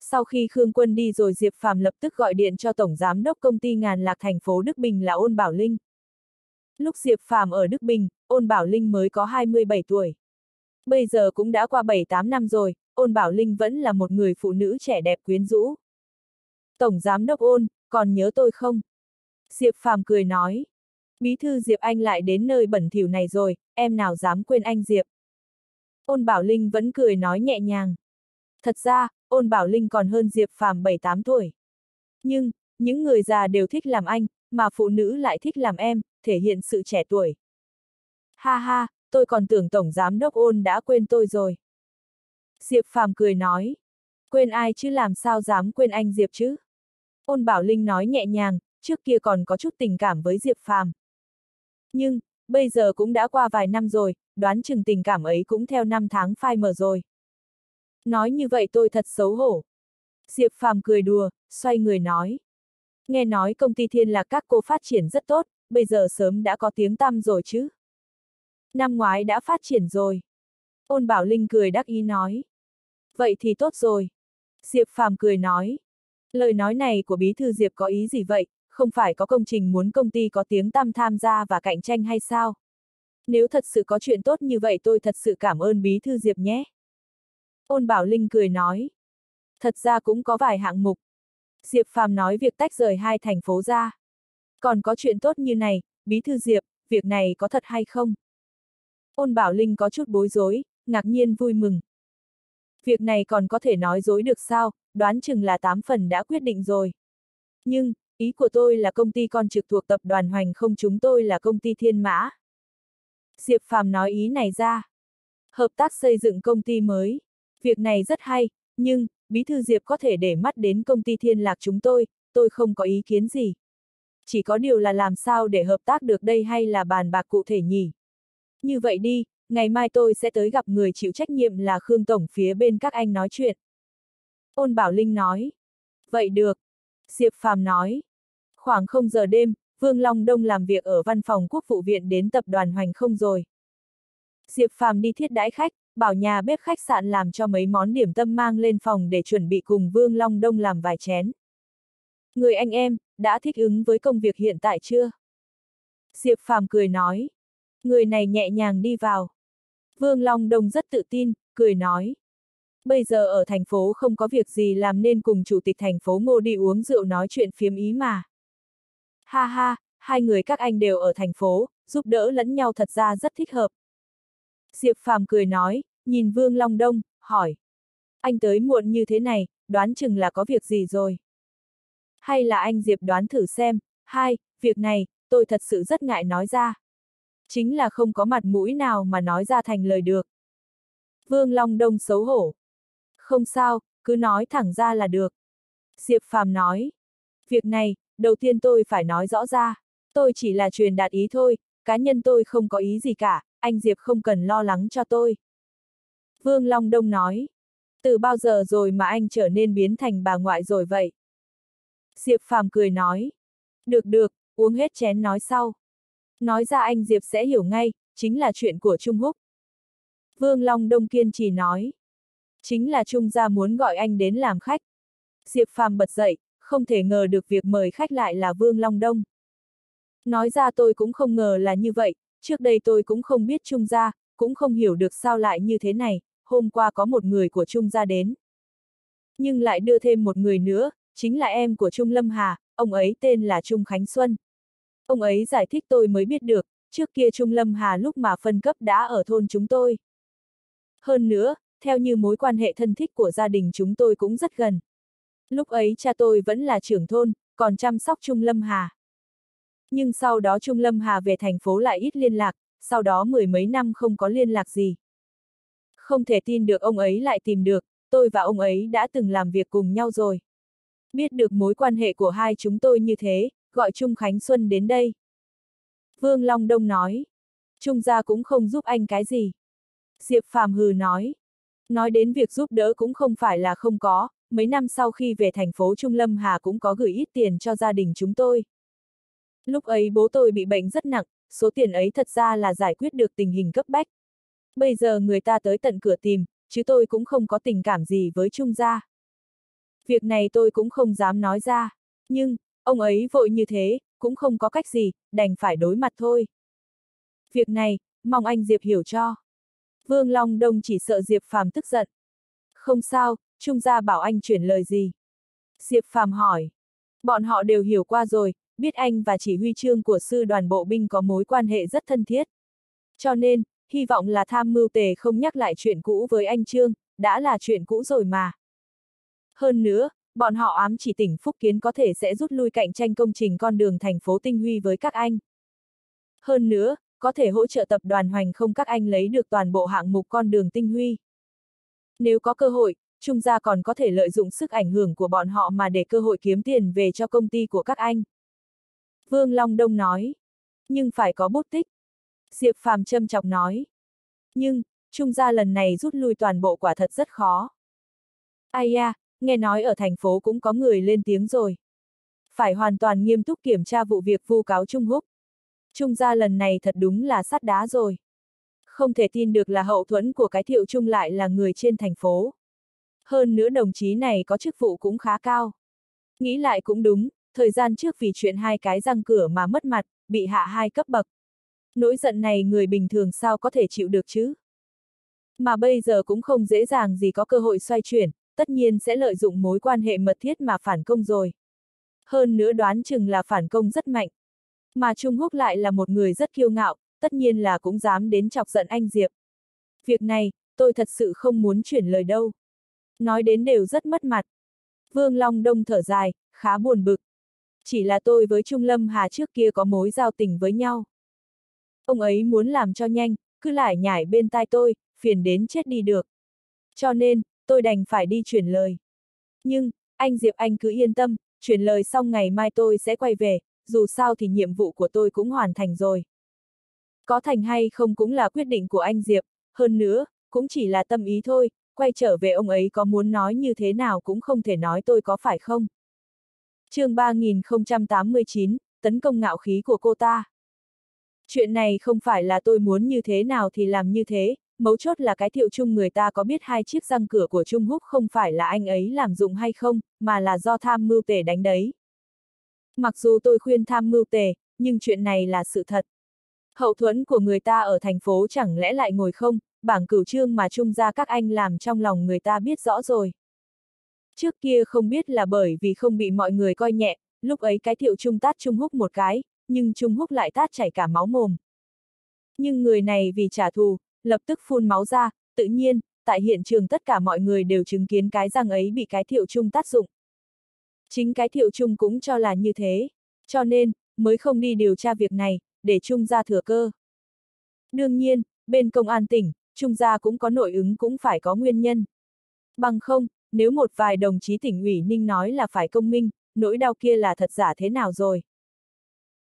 Sau khi Khương Quân đi rồi Diệp Phàm lập tức gọi điện cho Tổng Giám đốc công ty ngàn lạc thành phố Đức Bình là Ôn Bảo Linh. Lúc Diệp Phàm ở Đức Bình, Ôn Bảo Linh mới có 27 tuổi. Bây giờ cũng đã qua 7-8 năm rồi, Ôn Bảo Linh vẫn là một người phụ nữ trẻ đẹp quyến rũ. Tổng Giám đốc Ôn, còn nhớ tôi không? Diệp Phàm cười nói. Bí thư Diệp Anh lại đến nơi bẩn thỉu này rồi, em nào dám quên anh Diệp. Ôn Bảo Linh vẫn cười nói nhẹ nhàng. Thật ra, Ôn Bảo Linh còn hơn Diệp Phàm 7-8 tuổi. Nhưng, những người già đều thích làm anh, mà phụ nữ lại thích làm em, thể hiện sự trẻ tuổi. Ha ha, tôi còn tưởng Tổng Giám Đốc Ôn đã quên tôi rồi. Diệp Phàm cười nói. Quên ai chứ làm sao dám quên anh Diệp chứ? Ôn Bảo Linh nói nhẹ nhàng, trước kia còn có chút tình cảm với Diệp Phàm. Nhưng, bây giờ cũng đã qua vài năm rồi, đoán chừng tình cảm ấy cũng theo năm tháng phai mờ rồi. Nói như vậy tôi thật xấu hổ. Diệp Phàm cười đùa, xoay người nói. Nghe nói công ty thiên lạc các cô phát triển rất tốt, bây giờ sớm đã có tiếng tăm rồi chứ. Năm ngoái đã phát triển rồi. Ôn Bảo Linh cười đắc ý nói. Vậy thì tốt rồi. Diệp Phàm cười nói. Lời nói này của Bí Thư Diệp có ý gì vậy, không phải có công trình muốn công ty có tiếng tăm tham gia và cạnh tranh hay sao? Nếu thật sự có chuyện tốt như vậy tôi thật sự cảm ơn Bí Thư Diệp nhé. Ôn Bảo Linh cười nói. Thật ra cũng có vài hạng mục. Diệp Phàm nói việc tách rời hai thành phố ra. Còn có chuyện tốt như này, Bí Thư Diệp, việc này có thật hay không? Ôn Bảo Linh có chút bối rối, ngạc nhiên vui mừng. Việc này còn có thể nói dối được sao, đoán chừng là tám phần đã quyết định rồi. Nhưng, ý của tôi là công ty con trực thuộc tập đoàn Hoành không chúng tôi là công ty Thiên Mã. Diệp Phàm nói ý này ra. Hợp tác xây dựng công ty mới. Việc này rất hay, nhưng, Bí thư Diệp có thể để mắt đến công ty Thiên Lạc chúng tôi, tôi không có ý kiến gì. Chỉ có điều là làm sao để hợp tác được đây hay là bàn bạc cụ thể nhỉ? Như vậy đi, ngày mai tôi sẽ tới gặp người chịu trách nhiệm là Khương Tổng phía bên các anh nói chuyện. Ôn Bảo Linh nói. Vậy được. Diệp Phàm nói. Khoảng 0 giờ đêm, Vương Long Đông làm việc ở văn phòng quốc vụ viện đến tập đoàn Hoành không rồi. Diệp Phàm đi thiết đãi khách, bảo nhà bếp khách sạn làm cho mấy món điểm tâm mang lên phòng để chuẩn bị cùng Vương Long Đông làm vài chén. Người anh em, đã thích ứng với công việc hiện tại chưa? Diệp Phàm cười nói. Người này nhẹ nhàng đi vào. Vương Long Đông rất tự tin, cười nói. Bây giờ ở thành phố không có việc gì làm nên cùng chủ tịch thành phố ngô đi uống rượu nói chuyện phiếm ý mà. Ha ha, hai người các anh đều ở thành phố, giúp đỡ lẫn nhau thật ra rất thích hợp. Diệp Phàm cười nói, nhìn Vương Long Đông, hỏi. Anh tới muộn như thế này, đoán chừng là có việc gì rồi. Hay là anh Diệp đoán thử xem, hai, việc này, tôi thật sự rất ngại nói ra. Chính là không có mặt mũi nào mà nói ra thành lời được. Vương Long Đông xấu hổ. Không sao, cứ nói thẳng ra là được. Diệp Phàm nói. Việc này, đầu tiên tôi phải nói rõ ra. Tôi chỉ là truyền đạt ý thôi, cá nhân tôi không có ý gì cả, anh Diệp không cần lo lắng cho tôi. Vương Long Đông nói. Từ bao giờ rồi mà anh trở nên biến thành bà ngoại rồi vậy? Diệp Phàm cười nói. Được được, uống hết chén nói sau. Nói ra anh Diệp sẽ hiểu ngay, chính là chuyện của Trung Húc. Vương Long Đông kiên trì nói. Chính là Trung gia muốn gọi anh đến làm khách. Diệp Phàm bật dậy, không thể ngờ được việc mời khách lại là Vương Long Đông. Nói ra tôi cũng không ngờ là như vậy, trước đây tôi cũng không biết Trung gia, cũng không hiểu được sao lại như thế này, hôm qua có một người của Trung gia đến. Nhưng lại đưa thêm một người nữa, chính là em của Trung Lâm Hà, ông ấy tên là Trung Khánh Xuân. Ông ấy giải thích tôi mới biết được, trước kia Trung Lâm Hà lúc mà phân cấp đã ở thôn chúng tôi. Hơn nữa, theo như mối quan hệ thân thích của gia đình chúng tôi cũng rất gần. Lúc ấy cha tôi vẫn là trưởng thôn, còn chăm sóc Trung Lâm Hà. Nhưng sau đó Trung Lâm Hà về thành phố lại ít liên lạc, sau đó mười mấy năm không có liên lạc gì. Không thể tin được ông ấy lại tìm được, tôi và ông ấy đã từng làm việc cùng nhau rồi. Biết được mối quan hệ của hai chúng tôi như thế, gọi Trung Khánh Xuân đến đây. Vương Long Đông nói. Trung gia cũng không giúp anh cái gì. Diệp Phàm hừ nói. Nói đến việc giúp đỡ cũng không phải là không có, mấy năm sau khi về thành phố Trung Lâm Hà cũng có gửi ít tiền cho gia đình chúng tôi. Lúc ấy bố tôi bị bệnh rất nặng, số tiền ấy thật ra là giải quyết được tình hình cấp bách. Bây giờ người ta tới tận cửa tìm, chứ tôi cũng không có tình cảm gì với Trung gia. Việc này tôi cũng không dám nói ra, nhưng, ông ấy vội như thế, cũng không có cách gì, đành phải đối mặt thôi. Việc này, mong anh Diệp hiểu cho. Vương Long Đông chỉ sợ Diệp Phàm tức giận. Không sao, Trung gia bảo anh chuyển lời gì? Diệp Phàm hỏi. Bọn họ đều hiểu qua rồi, biết anh và chỉ huy trương của sư đoàn bộ binh có mối quan hệ rất thân thiết. Cho nên, hy vọng là tham mưu tề không nhắc lại chuyện cũ với anh Trương, đã là chuyện cũ rồi mà. Hơn nữa, bọn họ ám chỉ tỉnh Phúc Kiến có thể sẽ rút lui cạnh tranh công trình con đường thành phố Tinh Huy với các anh. Hơn nữa, có thể hỗ trợ tập đoàn hoành không các anh lấy được toàn bộ hạng mục con đường Tinh Huy. Nếu có cơ hội, Trung gia còn có thể lợi dụng sức ảnh hưởng của bọn họ mà để cơ hội kiếm tiền về cho công ty của các anh. Vương Long Đông nói. Nhưng phải có bút tích. Diệp Phàm châm chọc nói. Nhưng, Trung gia lần này rút lui toàn bộ quả thật rất khó. Ai ya, nghe nói ở thành phố cũng có người lên tiếng rồi. Phải hoàn toàn nghiêm túc kiểm tra vụ việc vu cáo Trung Húc. Trung gia lần này thật đúng là sắt đá rồi. Không thể tin được là hậu thuẫn của cái thiệu Trung lại là người trên thành phố. Hơn nữa đồng chí này có chức vụ cũng khá cao. Nghĩ lại cũng đúng, thời gian trước vì chuyện hai cái răng cửa mà mất mặt, bị hạ hai cấp bậc. Nỗi giận này người bình thường sao có thể chịu được chứ? Mà bây giờ cũng không dễ dàng gì có cơ hội xoay chuyển, tất nhiên sẽ lợi dụng mối quan hệ mật thiết mà phản công rồi. Hơn nữa đoán chừng là phản công rất mạnh. Mà Trung Húc lại là một người rất kiêu ngạo, tất nhiên là cũng dám đến chọc giận anh Diệp. Việc này, tôi thật sự không muốn chuyển lời đâu. Nói đến đều rất mất mặt. Vương Long Đông thở dài, khá buồn bực. Chỉ là tôi với Trung Lâm Hà trước kia có mối giao tình với nhau. Ông ấy muốn làm cho nhanh, cứ lại nhảy bên tai tôi, phiền đến chết đi được. Cho nên, tôi đành phải đi chuyển lời. Nhưng, anh Diệp Anh cứ yên tâm, chuyển lời xong ngày mai tôi sẽ quay về, dù sao thì nhiệm vụ của tôi cũng hoàn thành rồi. Có thành hay không cũng là quyết định của anh Diệp, hơn nữa, cũng chỉ là tâm ý thôi, quay trở về ông ấy có muốn nói như thế nào cũng không thể nói tôi có phải không. chương 3089, tấn công ngạo khí của cô ta. Chuyện này không phải là tôi muốn như thế nào thì làm như thế, mấu chốt là cái thiệu chung người ta có biết hai chiếc răng cửa của Trung Húc không phải là anh ấy làm dụng hay không, mà là do tham mưu tề đánh đấy. Mặc dù tôi khuyên tham mưu tề, nhưng chuyện này là sự thật. Hậu thuẫn của người ta ở thành phố chẳng lẽ lại ngồi không, bảng cửu trương mà trung ra các anh làm trong lòng người ta biết rõ rồi. Trước kia không biết là bởi vì không bị mọi người coi nhẹ, lúc ấy cái thiệu trung tát trung húc một cái, nhưng trung húc lại tát chảy cả máu mồm. Nhưng người này vì trả thù, lập tức phun máu ra, tự nhiên, tại hiện trường tất cả mọi người đều chứng kiến cái răng ấy bị cái thiệu trung tác dụng. Chính cái thiệu trung cũng cho là như thế, cho nên, mới không đi điều tra việc này, để trung ra thừa cơ. Đương nhiên, bên công an tỉnh, trung gia cũng có nội ứng cũng phải có nguyên nhân. Bằng không, nếu một vài đồng chí tỉnh ủy Ninh nói là phải công minh, nỗi đau kia là thật giả thế nào rồi?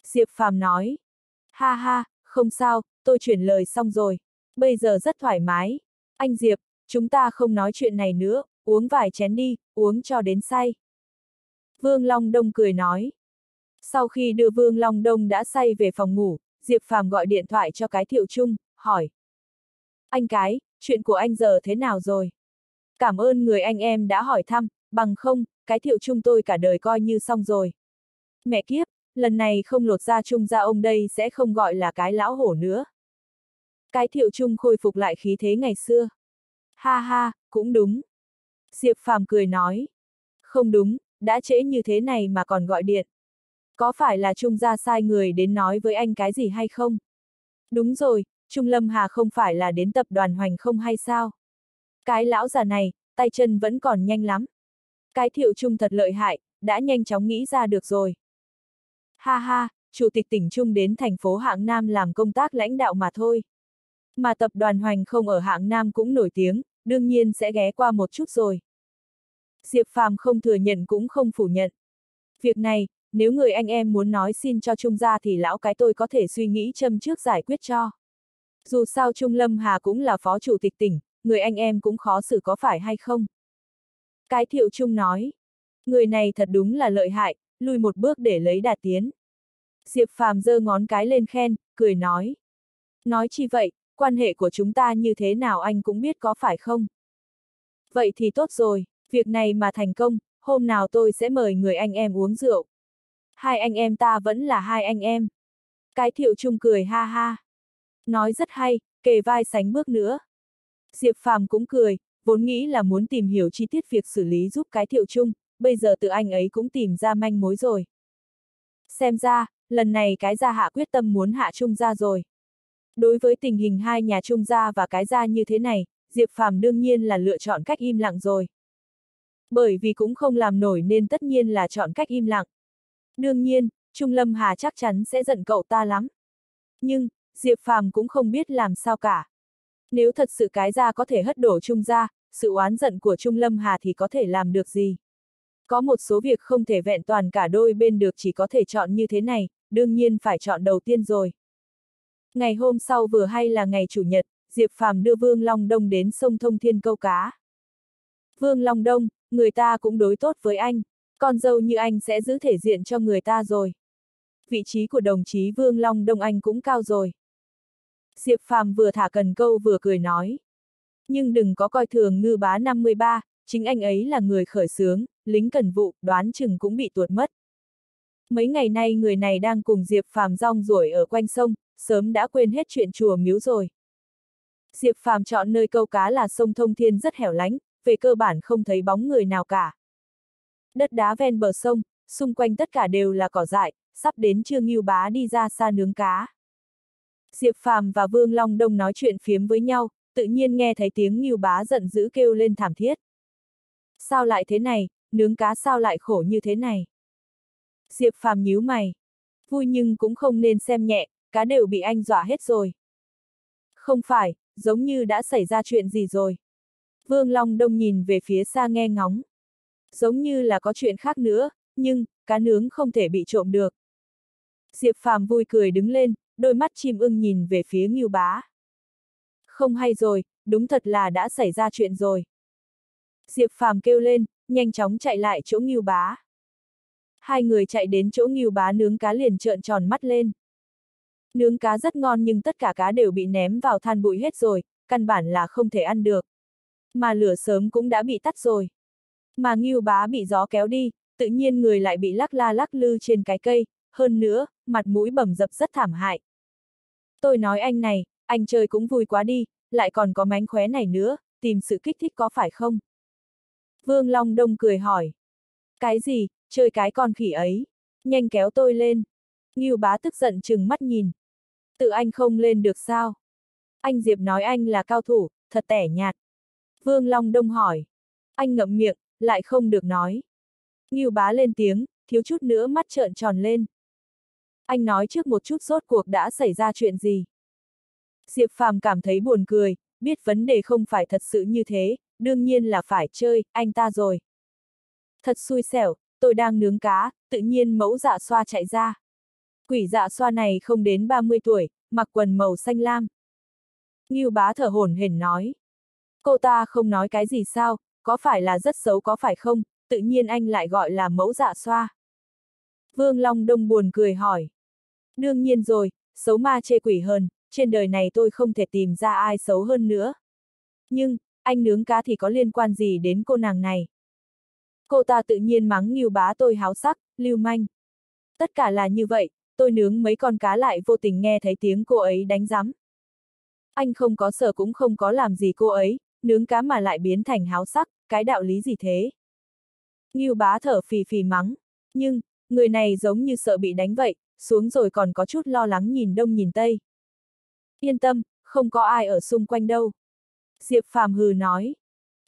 Diệp Phàm nói, ha ha, không sao, tôi chuyển lời xong rồi, bây giờ rất thoải mái. Anh Diệp, chúng ta không nói chuyện này nữa, uống vài chén đi, uống cho đến say. Vương Long Đông cười nói. Sau khi đưa Vương Long Đông đã say về phòng ngủ, Diệp Phàm gọi điện thoại cho cái thiệu trung, hỏi. Anh cái, chuyện của anh giờ thế nào rồi? Cảm ơn người anh em đã hỏi thăm, bằng không, cái thiệu trung tôi cả đời coi như xong rồi. Mẹ kiếp, lần này không lột ra trung ra ông đây sẽ không gọi là cái lão hổ nữa. Cái thiệu trung khôi phục lại khí thế ngày xưa. Ha ha, cũng đúng. Diệp Phàm cười nói. Không đúng, đã trễ như thế này mà còn gọi điện. Có phải là Trung gia sai người đến nói với anh cái gì hay không? Đúng rồi, Trung Lâm Hà không phải là đến tập đoàn hoành không hay sao? Cái lão già này, tay chân vẫn còn nhanh lắm. Cái thiệu Trung thật lợi hại, đã nhanh chóng nghĩ ra được rồi. Ha ha, Chủ tịch tỉnh Trung đến thành phố Hạng Nam làm công tác lãnh đạo mà thôi. Mà tập đoàn Hoành không ở Hạng Nam cũng nổi tiếng, đương nhiên sẽ ghé qua một chút rồi. Diệp Phàm không thừa nhận cũng không phủ nhận. Việc này, nếu người anh em muốn nói xin cho Trung gia thì lão cái tôi có thể suy nghĩ châm trước giải quyết cho. Dù sao Trung Lâm Hà cũng là phó chủ tịch tỉnh, người anh em cũng khó xử có phải hay không. Cái thiệu Trung nói, người này thật đúng là lợi hại, lùi một bước để lấy đạt tiến. Diệp Phàm giơ ngón cái lên khen, cười nói. Nói chi vậy, quan hệ của chúng ta như thế nào anh cũng biết có phải không? Vậy thì tốt rồi, việc này mà thành công, hôm nào tôi sẽ mời người anh em uống rượu. Hai anh em ta vẫn là hai anh em. Cái thiệu trung cười ha ha. Nói rất hay, kề vai sánh bước nữa. Diệp Phàm cũng cười, vốn nghĩ là muốn tìm hiểu chi tiết việc xử lý giúp cái thiệu trung, bây giờ tự anh ấy cũng tìm ra manh mối rồi. Xem ra, lần này cái gia hạ quyết tâm muốn hạ trung gia rồi. Đối với tình hình hai nhà trung gia và cái gia như thế này, Diệp Phàm đương nhiên là lựa chọn cách im lặng rồi. Bởi vì cũng không làm nổi nên tất nhiên là chọn cách im lặng. Đương nhiên, Trung Lâm Hà chắc chắn sẽ giận cậu ta lắm. Nhưng, Diệp Phàm cũng không biết làm sao cả. Nếu thật sự cái gia có thể hất đổ Trung gia, sự oán giận của Trung Lâm Hà thì có thể làm được gì? Có một số việc không thể vẹn toàn cả đôi bên được chỉ có thể chọn như thế này, đương nhiên phải chọn đầu tiên rồi. Ngày hôm sau vừa hay là ngày Chủ nhật, Diệp Phàm đưa Vương Long Đông đến sông Thông Thiên câu cá. Vương Long Đông, người ta cũng đối tốt với anh, con dâu như anh sẽ giữ thể diện cho người ta rồi. Vị trí của đồng chí Vương Long Đông anh cũng cao rồi. Diệp Phàm vừa thả cần câu vừa cười nói. Nhưng đừng có coi thường ngư bá 53, chính anh ấy là người khởi xướng, lính cần vụ, đoán chừng cũng bị tuột mất. Mấy ngày nay người này đang cùng Diệp Phàm rong ruổi ở quanh sông, sớm đã quên hết chuyện chùa miếu rồi. Diệp Phàm chọn nơi câu cá là sông Thông Thiên rất hẻo lánh, về cơ bản không thấy bóng người nào cả. Đất đá ven bờ sông, xung quanh tất cả đều là cỏ dại, sắp đến trương Ngưu Bá đi ra xa nướng cá. Diệp Phàm và Vương Long Đông nói chuyện phiếm với nhau, tự nhiên nghe thấy tiếng Ngưu Bá giận dữ kêu lên thảm thiết. Sao lại thế này, nướng cá sao lại khổ như thế này? Diệp Phàm nhíu mày. Vui nhưng cũng không nên xem nhẹ, cá đều bị anh dọa hết rồi. Không phải, giống như đã xảy ra chuyện gì rồi. Vương Long Đông nhìn về phía xa nghe ngóng. Giống như là có chuyện khác nữa, nhưng, cá nướng không thể bị trộm được. Diệp Phàm vui cười đứng lên, đôi mắt chim ưng nhìn về phía Ngưu Bá. Không hay rồi, đúng thật là đã xảy ra chuyện rồi. Diệp Phàm kêu lên, nhanh chóng chạy lại chỗ Ngưu Bá. Hai người chạy đến chỗ nghiêu Bá nướng cá liền trợn tròn mắt lên. Nướng cá rất ngon nhưng tất cả cá đều bị ném vào than bụi hết rồi, căn bản là không thể ăn được. Mà lửa sớm cũng đã bị tắt rồi. Mà nghiêu Bá bị gió kéo đi, tự nhiên người lại bị lắc la lắc lư trên cái cây, hơn nữa, mặt mũi bầm dập rất thảm hại. Tôi nói anh này, anh chơi cũng vui quá đi, lại còn có mánh khóe này nữa, tìm sự kích thích có phải không? Vương Long Đông cười hỏi. Cái gì, chơi cái con khỉ ấy? Nhanh kéo tôi lên. Ngưu bá tức giận chừng mắt nhìn. Tự anh không lên được sao? Anh Diệp nói anh là cao thủ, thật tẻ nhạt. Vương Long Đông hỏi. Anh ngậm miệng, lại không được nói. Ngưu bá lên tiếng, thiếu chút nữa mắt trợn tròn lên. Anh nói trước một chút rốt cuộc đã xảy ra chuyện gì. Diệp Phàm cảm thấy buồn cười, biết vấn đề không phải thật sự như thế, đương nhiên là phải chơi, anh ta rồi. Thật xui xẻo, tôi đang nướng cá, tự nhiên mẫu dạ xoa chạy ra. Quỷ dạ xoa này không đến 30 tuổi, mặc quần màu xanh lam. Ngưu bá thở hổn hển nói. Cô ta không nói cái gì sao, có phải là rất xấu có phải không, tự nhiên anh lại gọi là mẫu dạ xoa. Vương Long Đông buồn cười hỏi. Đương nhiên rồi, xấu ma chê quỷ hơn, trên đời này tôi không thể tìm ra ai xấu hơn nữa. Nhưng, anh nướng cá thì có liên quan gì đến cô nàng này? Cô ta tự nhiên mắng Ngưu bá tôi háo sắc, lưu manh. Tất cả là như vậy, tôi nướng mấy con cá lại vô tình nghe thấy tiếng cô ấy đánh rắm. Anh không có sợ cũng không có làm gì cô ấy, nướng cá mà lại biến thành háo sắc, cái đạo lý gì thế? Ngưu bá thở phì phì mắng, nhưng, người này giống như sợ bị đánh vậy, xuống rồi còn có chút lo lắng nhìn đông nhìn tây. Yên tâm, không có ai ở xung quanh đâu. Diệp Phàm hừ nói.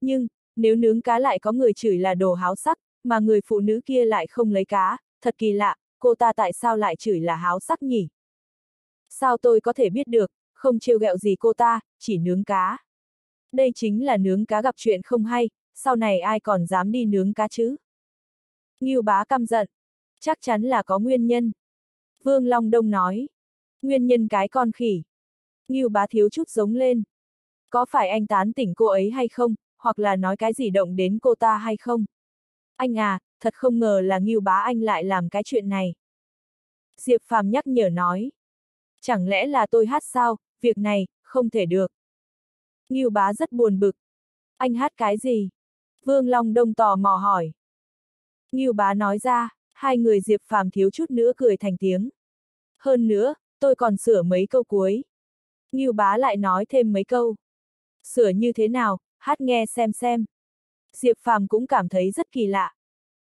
Nhưng, nếu nướng cá lại có người chửi là đồ háo sắc, mà người phụ nữ kia lại không lấy cá, thật kỳ lạ, cô ta tại sao lại chửi là háo sắc nhỉ? Sao tôi có thể biết được, không trêu ghẹo gì cô ta, chỉ nướng cá. Đây chính là nướng cá gặp chuyện không hay, sau này ai còn dám đi nướng cá chứ? Ngưu bá căm giận. Chắc chắn là có nguyên nhân. Vương Long Đông nói. Nguyên nhân cái con khỉ. Ngưu bá thiếu chút giống lên. Có phải anh tán tỉnh cô ấy hay không, hoặc là nói cái gì động đến cô ta hay không? Anh à, thật không ngờ là Ngưu bá anh lại làm cái chuyện này. Diệp Phàm nhắc nhở nói. Chẳng lẽ là tôi hát sao, việc này, không thể được. Ngưu bá rất buồn bực. Anh hát cái gì? Vương Long Đông tò mò hỏi. Ngưu bá nói ra, hai người Diệp Phàm thiếu chút nữa cười thành tiếng. Hơn nữa, tôi còn sửa mấy câu cuối. Ngưu bá lại nói thêm mấy câu. Sửa như thế nào, hát nghe xem xem. Diệp Phàm cũng cảm thấy rất kỳ lạ.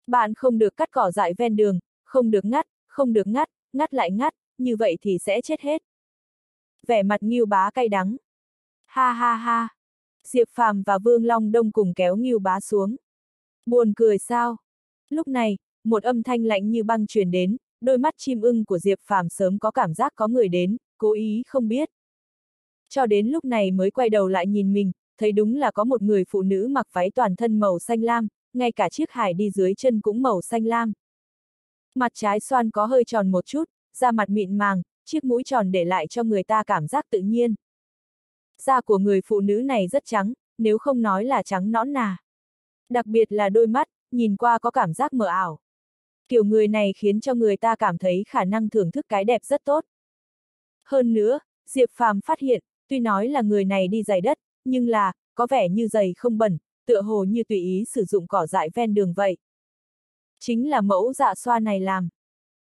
Bạn không được cắt cỏ dại ven đường, không được ngắt, không được ngắt, ngắt lại ngắt, như vậy thì sẽ chết hết. Vẻ mặt Ngưu bá cay đắng. Ha ha ha. Diệp Phàm và Vương Long Đông cùng kéo Ngưu bá xuống. Buồn cười sao? Lúc này, một âm thanh lạnh như băng truyền đến, đôi mắt chim ưng của Diệp Phàm sớm có cảm giác có người đến, cố ý không biết. Cho đến lúc này mới quay đầu lại nhìn mình, thấy đúng là có một người phụ nữ mặc váy toàn thân màu xanh lam, ngay cả chiếc hải đi dưới chân cũng màu xanh lam. Mặt trái xoan có hơi tròn một chút, da mặt mịn màng, chiếc mũi tròn để lại cho người ta cảm giác tự nhiên. Da của người phụ nữ này rất trắng, nếu không nói là trắng nõn nà. Đặc biệt là đôi mắt, nhìn qua có cảm giác mờ ảo. Kiểu người này khiến cho người ta cảm thấy khả năng thưởng thức cái đẹp rất tốt. Hơn nữa, Diệp Phàm phát hiện, tuy nói là người này đi giày đất, nhưng là, có vẻ như giày không bẩn, tựa hồ như tùy ý sử dụng cỏ dại ven đường vậy. Chính là mẫu dạ xoa này làm.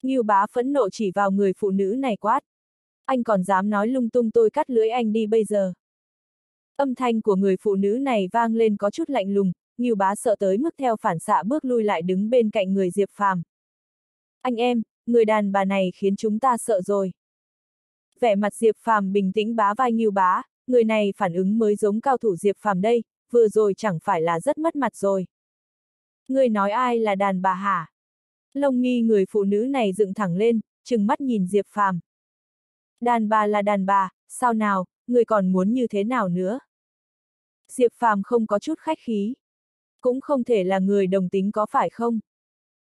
Ngưu bá phẫn nộ chỉ vào người phụ nữ này quát. Anh còn dám nói lung tung tôi cắt lưỡi anh đi bây giờ. Âm thanh của người phụ nữ này vang lên có chút lạnh lùng, Ngưu bá sợ tới mức theo phản xạ bước lui lại đứng bên cạnh người Diệp Phàm. Anh em, người đàn bà này khiến chúng ta sợ rồi. Vẻ mặt Diệp Phàm bình tĩnh bá vai Ngưu bá, người này phản ứng mới giống cao thủ Diệp Phàm đây, vừa rồi chẳng phải là rất mất mặt rồi. Người nói ai là đàn bà hả? Lông nghi người phụ nữ này dựng thẳng lên, chừng mắt nhìn Diệp Phàm. Đàn bà là đàn bà, sao nào, người còn muốn như thế nào nữa? Diệp Phàm không có chút khách khí. Cũng không thể là người đồng tính có phải không?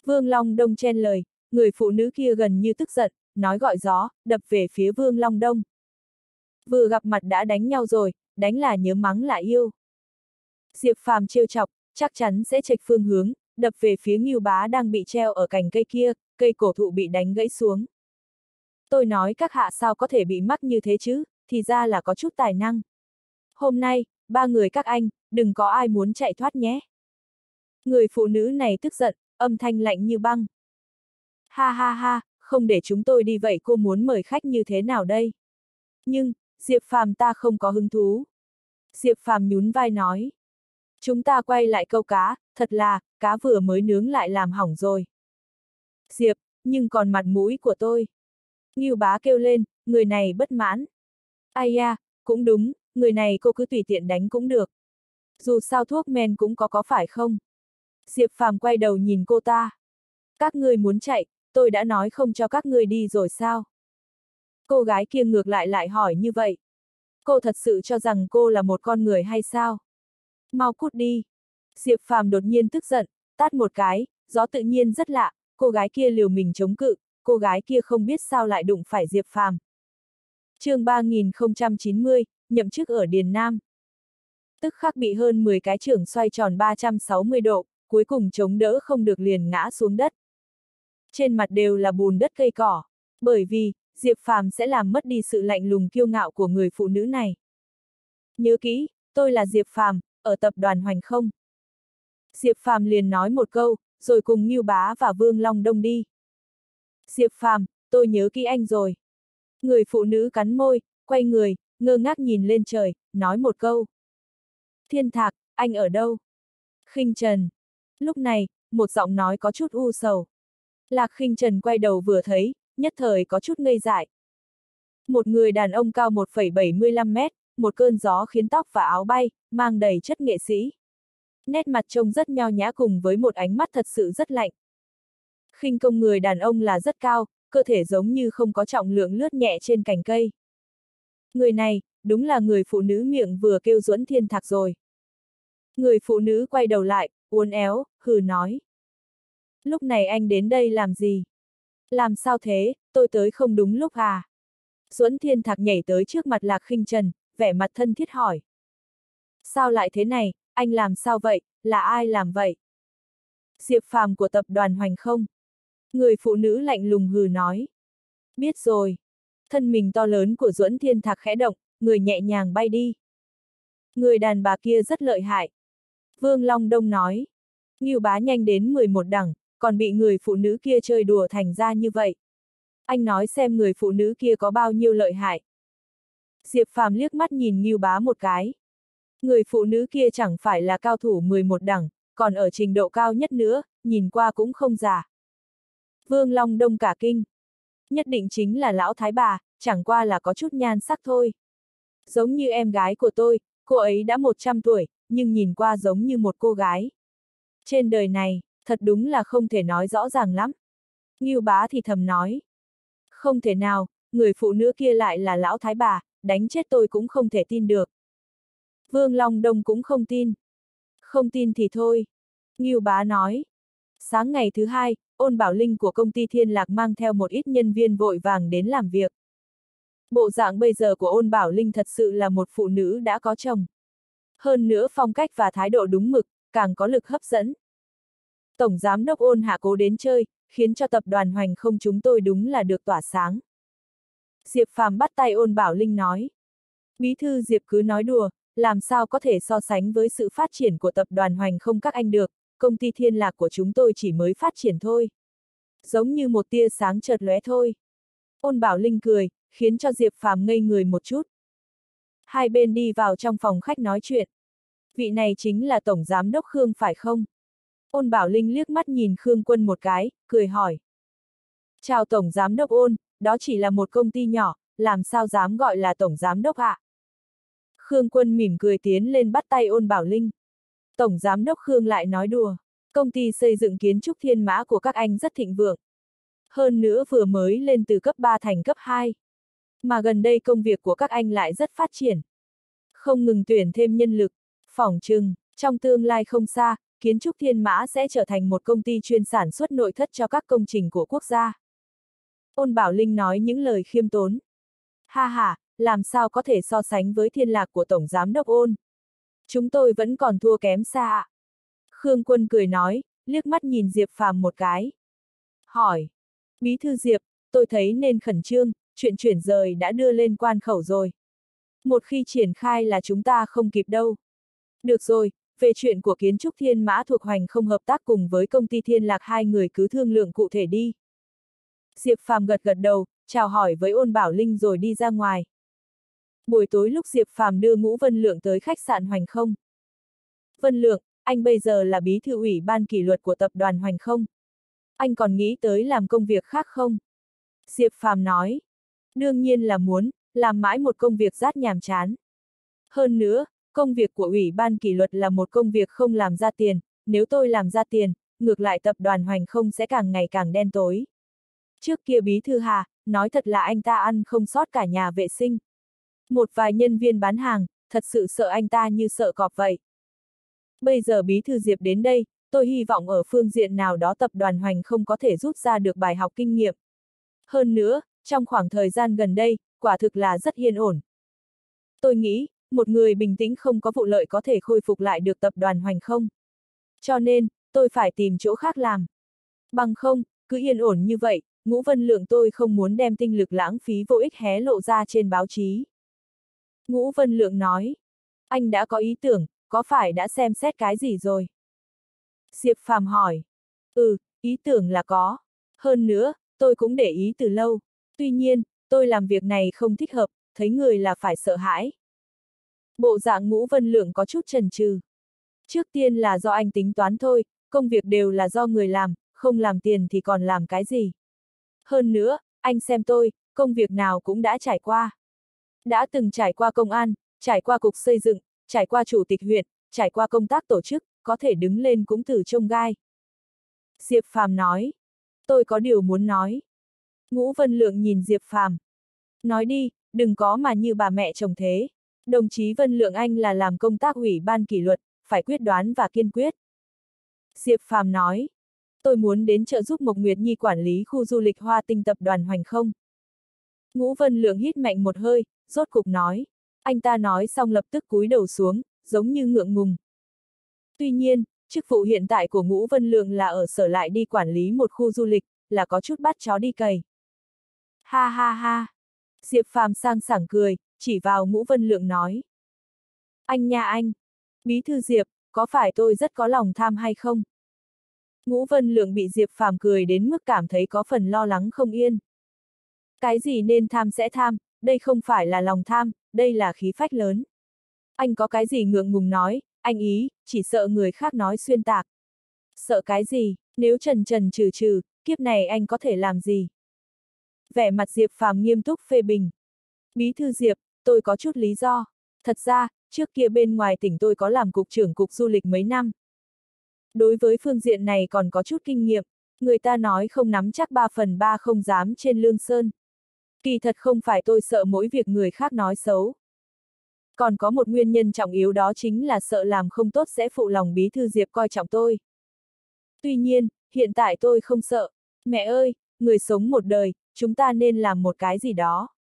Vương Long Đông chen lời, người phụ nữ kia gần như tức giận, nói gọi gió, đập về phía Vương Long Đông. Vừa gặp mặt đã đánh nhau rồi, đánh là nhớ mắng là yêu. Diệp Phàm trêu chọc, chắc chắn sẽ trạch phương hướng, đập về phía Ngưu Bá đang bị treo ở cành cây kia, cây cổ thụ bị đánh gãy xuống. Tôi nói các hạ sao có thể bị mắc như thế chứ, thì ra là có chút tài năng. Hôm nay, ba người các anh, đừng có ai muốn chạy thoát nhé. Người phụ nữ này tức giận, âm thanh lạnh như băng. Ha ha ha, không để chúng tôi đi vậy cô muốn mời khách như thế nào đây? Nhưng, Diệp Phàm ta không có hứng thú. Diệp Phàm nhún vai nói. Chúng ta quay lại câu cá, thật là, cá vừa mới nướng lại làm hỏng rồi. Diệp, nhưng còn mặt mũi của tôi. Ngưu bá kêu lên, người này bất mãn. Ai ya, cũng đúng, người này cô cứ tùy tiện đánh cũng được. Dù sao thuốc men cũng có có phải không? Diệp Phàm quay đầu nhìn cô ta. Các ngươi muốn chạy, tôi đã nói không cho các ngươi đi rồi sao? Cô gái kia ngược lại lại hỏi như vậy. Cô thật sự cho rằng cô là một con người hay sao? Mau cút đi. Diệp Phàm đột nhiên tức giận, tát một cái, gió tự nhiên rất lạ, cô gái kia liều mình chống cự, cô gái kia không biết sao lại đụng phải Diệp Phàm. chương 3090, nhậm chức ở Điền Nam. Tức khắc bị hơn 10 cái trưởng xoay tròn 360 độ, cuối cùng chống đỡ không được liền ngã xuống đất. Trên mặt đều là bùn đất cây cỏ, bởi vì, Diệp Phàm sẽ làm mất đi sự lạnh lùng kiêu ngạo của người phụ nữ này. Nhớ kỹ, tôi là Diệp Phàm, ở tập đoàn Hoành không. Diệp Phàm liền nói một câu, rồi cùng Ngưu Bá và Vương Long Đông đi. Diệp Phàm, tôi nhớ kỹ anh rồi. Người phụ nữ cắn môi, quay người, ngơ ngác nhìn lên trời, nói một câu. Thiên Thạc, anh ở đâu? khinh Trần. Lúc này, một giọng nói có chút u sầu. Lạc khinh Trần quay đầu vừa thấy, nhất thời có chút ngây dại. Một người đàn ông cao 1,75 mét, một cơn gió khiến tóc và áo bay, mang đầy chất nghệ sĩ. Nét mặt trông rất nho nhã cùng với một ánh mắt thật sự rất lạnh. khinh công người đàn ông là rất cao, cơ thể giống như không có trọng lượng lướt nhẹ trên cành cây. Người này, đúng là người phụ nữ miệng vừa kêu duẫn thiên thạc rồi. Người phụ nữ quay đầu lại, uốn éo, hừ nói. Lúc này anh đến đây làm gì? Làm sao thế, tôi tới không đúng lúc à? Duẫn thiên thạc nhảy tới trước mặt lạc khinh trần, vẻ mặt thân thiết hỏi. Sao lại thế này, anh làm sao vậy, là ai làm vậy? Diệp phàm của tập đoàn Hoành không? Người phụ nữ lạnh lùng hừ nói. Biết rồi. Thân mình to lớn của Duẫn Thiên Thạc khẽ động, người nhẹ nhàng bay đi. Người đàn bà kia rất lợi hại. Vương Long Đông nói. Ngưu bá nhanh đến 11 đẳng, còn bị người phụ nữ kia chơi đùa thành ra như vậy. Anh nói xem người phụ nữ kia có bao nhiêu lợi hại. Diệp Phàm liếc mắt nhìn Ngưu bá một cái. Người phụ nữ kia chẳng phải là cao thủ 11 đẳng, còn ở trình độ cao nhất nữa, nhìn qua cũng không già. Vương Long Đông cả kinh. Nhất định chính là lão thái bà, chẳng qua là có chút nhan sắc thôi. Giống như em gái của tôi, cô ấy đã 100 tuổi, nhưng nhìn qua giống như một cô gái. Trên đời này, thật đúng là không thể nói rõ ràng lắm. Ngưu bá thì thầm nói. Không thể nào, người phụ nữ kia lại là lão thái bà, đánh chết tôi cũng không thể tin được. Vương Long Đông cũng không tin. Không tin thì thôi. Ngưu bá nói. Sáng ngày thứ hai, ôn bảo linh của công ty Thiên Lạc mang theo một ít nhân viên vội vàng đến làm việc. Bộ dạng bây giờ của ôn bảo linh thật sự là một phụ nữ đã có chồng. Hơn nữa phong cách và thái độ đúng mực, càng có lực hấp dẫn. Tổng giám đốc ôn hạ cố đến chơi, khiến cho tập đoàn hoành không chúng tôi đúng là được tỏa sáng. Diệp Phàm bắt tay ôn bảo linh nói. Bí thư Diệp cứ nói đùa, làm sao có thể so sánh với sự phát triển của tập đoàn hoành không các anh được, công ty thiên lạc của chúng tôi chỉ mới phát triển thôi. Giống như một tia sáng chợt lóe thôi. Ôn bảo linh cười, khiến cho Diệp Phàm ngây người một chút. Hai bên đi vào trong phòng khách nói chuyện. Vị này chính là Tổng Giám Đốc Khương phải không? Ôn Bảo Linh liếc mắt nhìn Khương Quân một cái, cười hỏi. Chào Tổng Giám Đốc Ôn, đó chỉ là một công ty nhỏ, làm sao dám gọi là Tổng Giám Đốc ạ? À? Khương Quân mỉm cười tiến lên bắt tay Ôn Bảo Linh. Tổng Giám Đốc Khương lại nói đùa, công ty xây dựng kiến trúc thiên mã của các anh rất thịnh vượng. Hơn nữa vừa mới lên từ cấp 3 thành cấp 2. Mà gần đây công việc của các anh lại rất phát triển. Không ngừng tuyển thêm nhân lực, phỏng chừng, trong tương lai không xa, kiến trúc thiên mã sẽ trở thành một công ty chuyên sản xuất nội thất cho các công trình của quốc gia. Ôn Bảo Linh nói những lời khiêm tốn. Ha ha, làm sao có thể so sánh với thiên lạc của Tổng Giám Đốc Ôn. Chúng tôi vẫn còn thua kém xa ạ. Khương Quân cười nói, liếc mắt nhìn Diệp Phàm một cái. Hỏi. Bí thư Diệp, tôi thấy nên khẩn trương, chuyện chuyển rời đã đưa lên quan khẩu rồi. Một khi triển khai là chúng ta không kịp đâu. Được rồi, về chuyện của kiến trúc thiên mã thuộc hoành không hợp tác cùng với công ty thiên lạc hai người cứ thương lượng cụ thể đi. Diệp Phàm gật gật đầu, chào hỏi với ôn bảo linh rồi đi ra ngoài. Buổi tối lúc Diệp Phàm đưa Ngũ Vân Lượng tới khách sạn Hoành Không. Vân Lượng, anh bây giờ là bí thư ủy ban kỷ luật của tập đoàn Hoành Không. Anh còn nghĩ tới làm công việc khác không? Diệp Phàm nói. Đương nhiên là muốn, làm mãi một công việc rát nhàm chán. Hơn nữa, công việc của Ủy ban kỷ luật là một công việc không làm ra tiền, nếu tôi làm ra tiền, ngược lại tập đoàn hoành không sẽ càng ngày càng đen tối. Trước kia Bí Thư Hà, nói thật là anh ta ăn không sót cả nhà vệ sinh. Một vài nhân viên bán hàng, thật sự sợ anh ta như sợ cọp vậy. Bây giờ Bí Thư Diệp đến đây, tôi hy vọng ở phương diện nào đó tập đoàn hoành không có thể rút ra được bài học kinh nghiệm. Hơn nữa, trong khoảng thời gian gần đây, quả thực là rất yên ổn. Tôi nghĩ, một người bình tĩnh không có vụ lợi có thể khôi phục lại được tập đoàn hoành không. Cho nên, tôi phải tìm chỗ khác làm. Bằng không, cứ yên ổn như vậy, ngũ vân lượng tôi không muốn đem tinh lực lãng phí vô ích hé lộ ra trên báo chí. Ngũ vân lượng nói, anh đã có ý tưởng, có phải đã xem xét cái gì rồi? Diệp Phàm hỏi, ừ, ý tưởng là có. Hơn nữa, tôi cũng để ý từ lâu. Tuy nhiên, tôi làm việc này không thích hợp, thấy người là phải sợ hãi. Bộ dạng ngũ vân lượng có chút trần trừ. Trước tiên là do anh tính toán thôi, công việc đều là do người làm, không làm tiền thì còn làm cái gì. Hơn nữa, anh xem tôi, công việc nào cũng đã trải qua. Đã từng trải qua công an, trải qua cục xây dựng, trải qua chủ tịch huyện, trải qua công tác tổ chức, có thể đứng lên cũng từ trông gai. Diệp Phàm nói, tôi có điều muốn nói. Ngũ Vân Lượng nhìn Diệp Phàm. Nói đi, đừng có mà như bà mẹ chồng thế. Đồng chí Vân Lượng Anh là làm công tác ủy ban kỷ luật, phải quyết đoán và kiên quyết. Diệp Phàm nói, tôi muốn đến trợ giúp Mộc Nguyệt Nhi quản lý khu du lịch Hoa Tinh tập đoàn Hoành không. Ngũ Vân Lượng hít mạnh một hơi, rốt cục nói. Anh ta nói xong lập tức cúi đầu xuống, giống như ngượng ngùng. Tuy nhiên, chức vụ hiện tại của Ngũ Vân Lượng là ở sở lại đi quản lý một khu du lịch, là có chút bắt chó đi cày. Ha ha ha! Diệp Phàm sang sảng cười, chỉ vào Ngũ Vân Lượng nói. Anh nha anh! Bí thư Diệp, có phải tôi rất có lòng tham hay không? Ngũ Vân Lượng bị Diệp Phàm cười đến mức cảm thấy có phần lo lắng không yên. Cái gì nên tham sẽ tham, đây không phải là lòng tham, đây là khí phách lớn. Anh có cái gì ngượng ngùng nói, anh ý, chỉ sợ người khác nói xuyên tạc. Sợ cái gì, nếu trần trần trừ trừ, kiếp này anh có thể làm gì? Vẻ mặt Diệp Phàm nghiêm túc phê bình. Bí thư Diệp, tôi có chút lý do. Thật ra, trước kia bên ngoài tỉnh tôi có làm cục trưởng cục du lịch mấy năm. Đối với phương diện này còn có chút kinh nghiệm, người ta nói không nắm chắc ba phần ba không dám trên lương sơn. Kỳ thật không phải tôi sợ mỗi việc người khác nói xấu. Còn có một nguyên nhân trọng yếu đó chính là sợ làm không tốt sẽ phụ lòng bí thư Diệp coi trọng tôi. Tuy nhiên, hiện tại tôi không sợ. Mẹ ơi, người sống một đời, chúng ta nên làm một cái gì đó.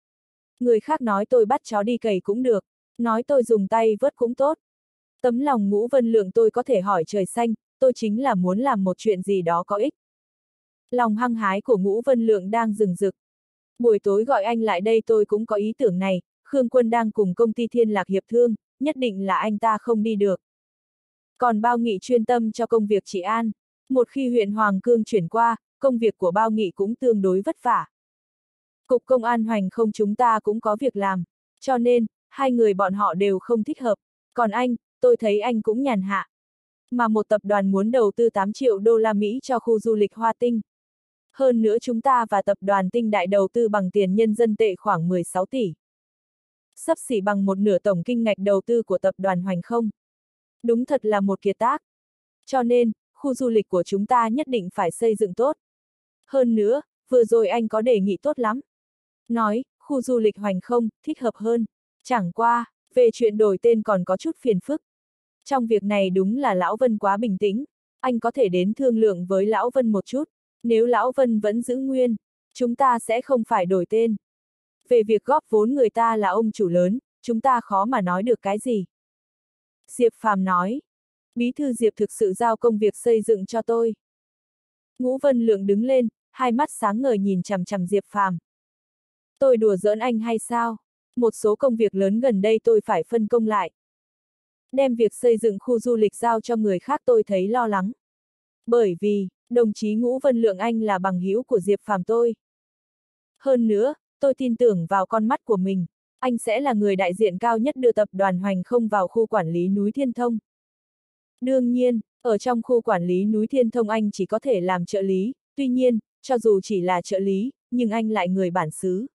Người khác nói tôi bắt chó đi cầy cũng được, nói tôi dùng tay vớt cũng tốt. Tấm lòng ngũ vân lượng tôi có thể hỏi trời xanh, tôi chính là muốn làm một chuyện gì đó có ích. Lòng hăng hái của ngũ vân lượng đang rừng rực. Buổi tối gọi anh lại đây tôi cũng có ý tưởng này, Khương Quân đang cùng công ty Thiên Lạc Hiệp Thương, nhất định là anh ta không đi được. Còn Bao Nghị chuyên tâm cho công việc chị an. Một khi huyện Hoàng Cương chuyển qua, công việc của Bao Nghị cũng tương đối vất vả. Cục công an hoành không chúng ta cũng có việc làm, cho nên, hai người bọn họ đều không thích hợp. Còn anh, tôi thấy anh cũng nhàn hạ. Mà một tập đoàn muốn đầu tư 8 triệu đô la Mỹ cho khu du lịch Hoa Tinh. Hơn nữa chúng ta và tập đoàn Tinh Đại đầu tư bằng tiền nhân dân tệ khoảng 16 tỷ. Sắp xỉ bằng một nửa tổng kinh ngạch đầu tư của tập đoàn Hoành không. Đúng thật là một kiệt tác. Cho nên, khu du lịch của chúng ta nhất định phải xây dựng tốt. Hơn nữa, vừa rồi anh có đề nghị tốt lắm. Nói, khu du lịch Hoành không, thích hợp hơn. Chẳng qua, về chuyện đổi tên còn có chút phiền phức. Trong việc này đúng là Lão Vân quá bình tĩnh, anh có thể đến thương lượng với Lão Vân một chút. Nếu Lão Vân vẫn giữ nguyên, chúng ta sẽ không phải đổi tên. Về việc góp vốn người ta là ông chủ lớn, chúng ta khó mà nói được cái gì. Diệp Phàm nói. Bí thư Diệp thực sự giao công việc xây dựng cho tôi. Ngũ Vân Lượng đứng lên, hai mắt sáng ngời nhìn chằm chằm Diệp Phàm. Tôi đùa giỡn anh hay sao? Một số công việc lớn gần đây tôi phải phân công lại. Đem việc xây dựng khu du lịch giao cho người khác tôi thấy lo lắng. Bởi vì, đồng chí Ngũ Vân Lượng Anh là bằng hữu của Diệp Phàm tôi. Hơn nữa, tôi tin tưởng vào con mắt của mình, anh sẽ là người đại diện cao nhất đưa tập đoàn Hoành không vào khu quản lý núi Thiên Thông. Đương nhiên, ở trong khu quản lý núi Thiên Thông anh chỉ có thể làm trợ lý, tuy nhiên, cho dù chỉ là trợ lý, nhưng anh lại người bản xứ.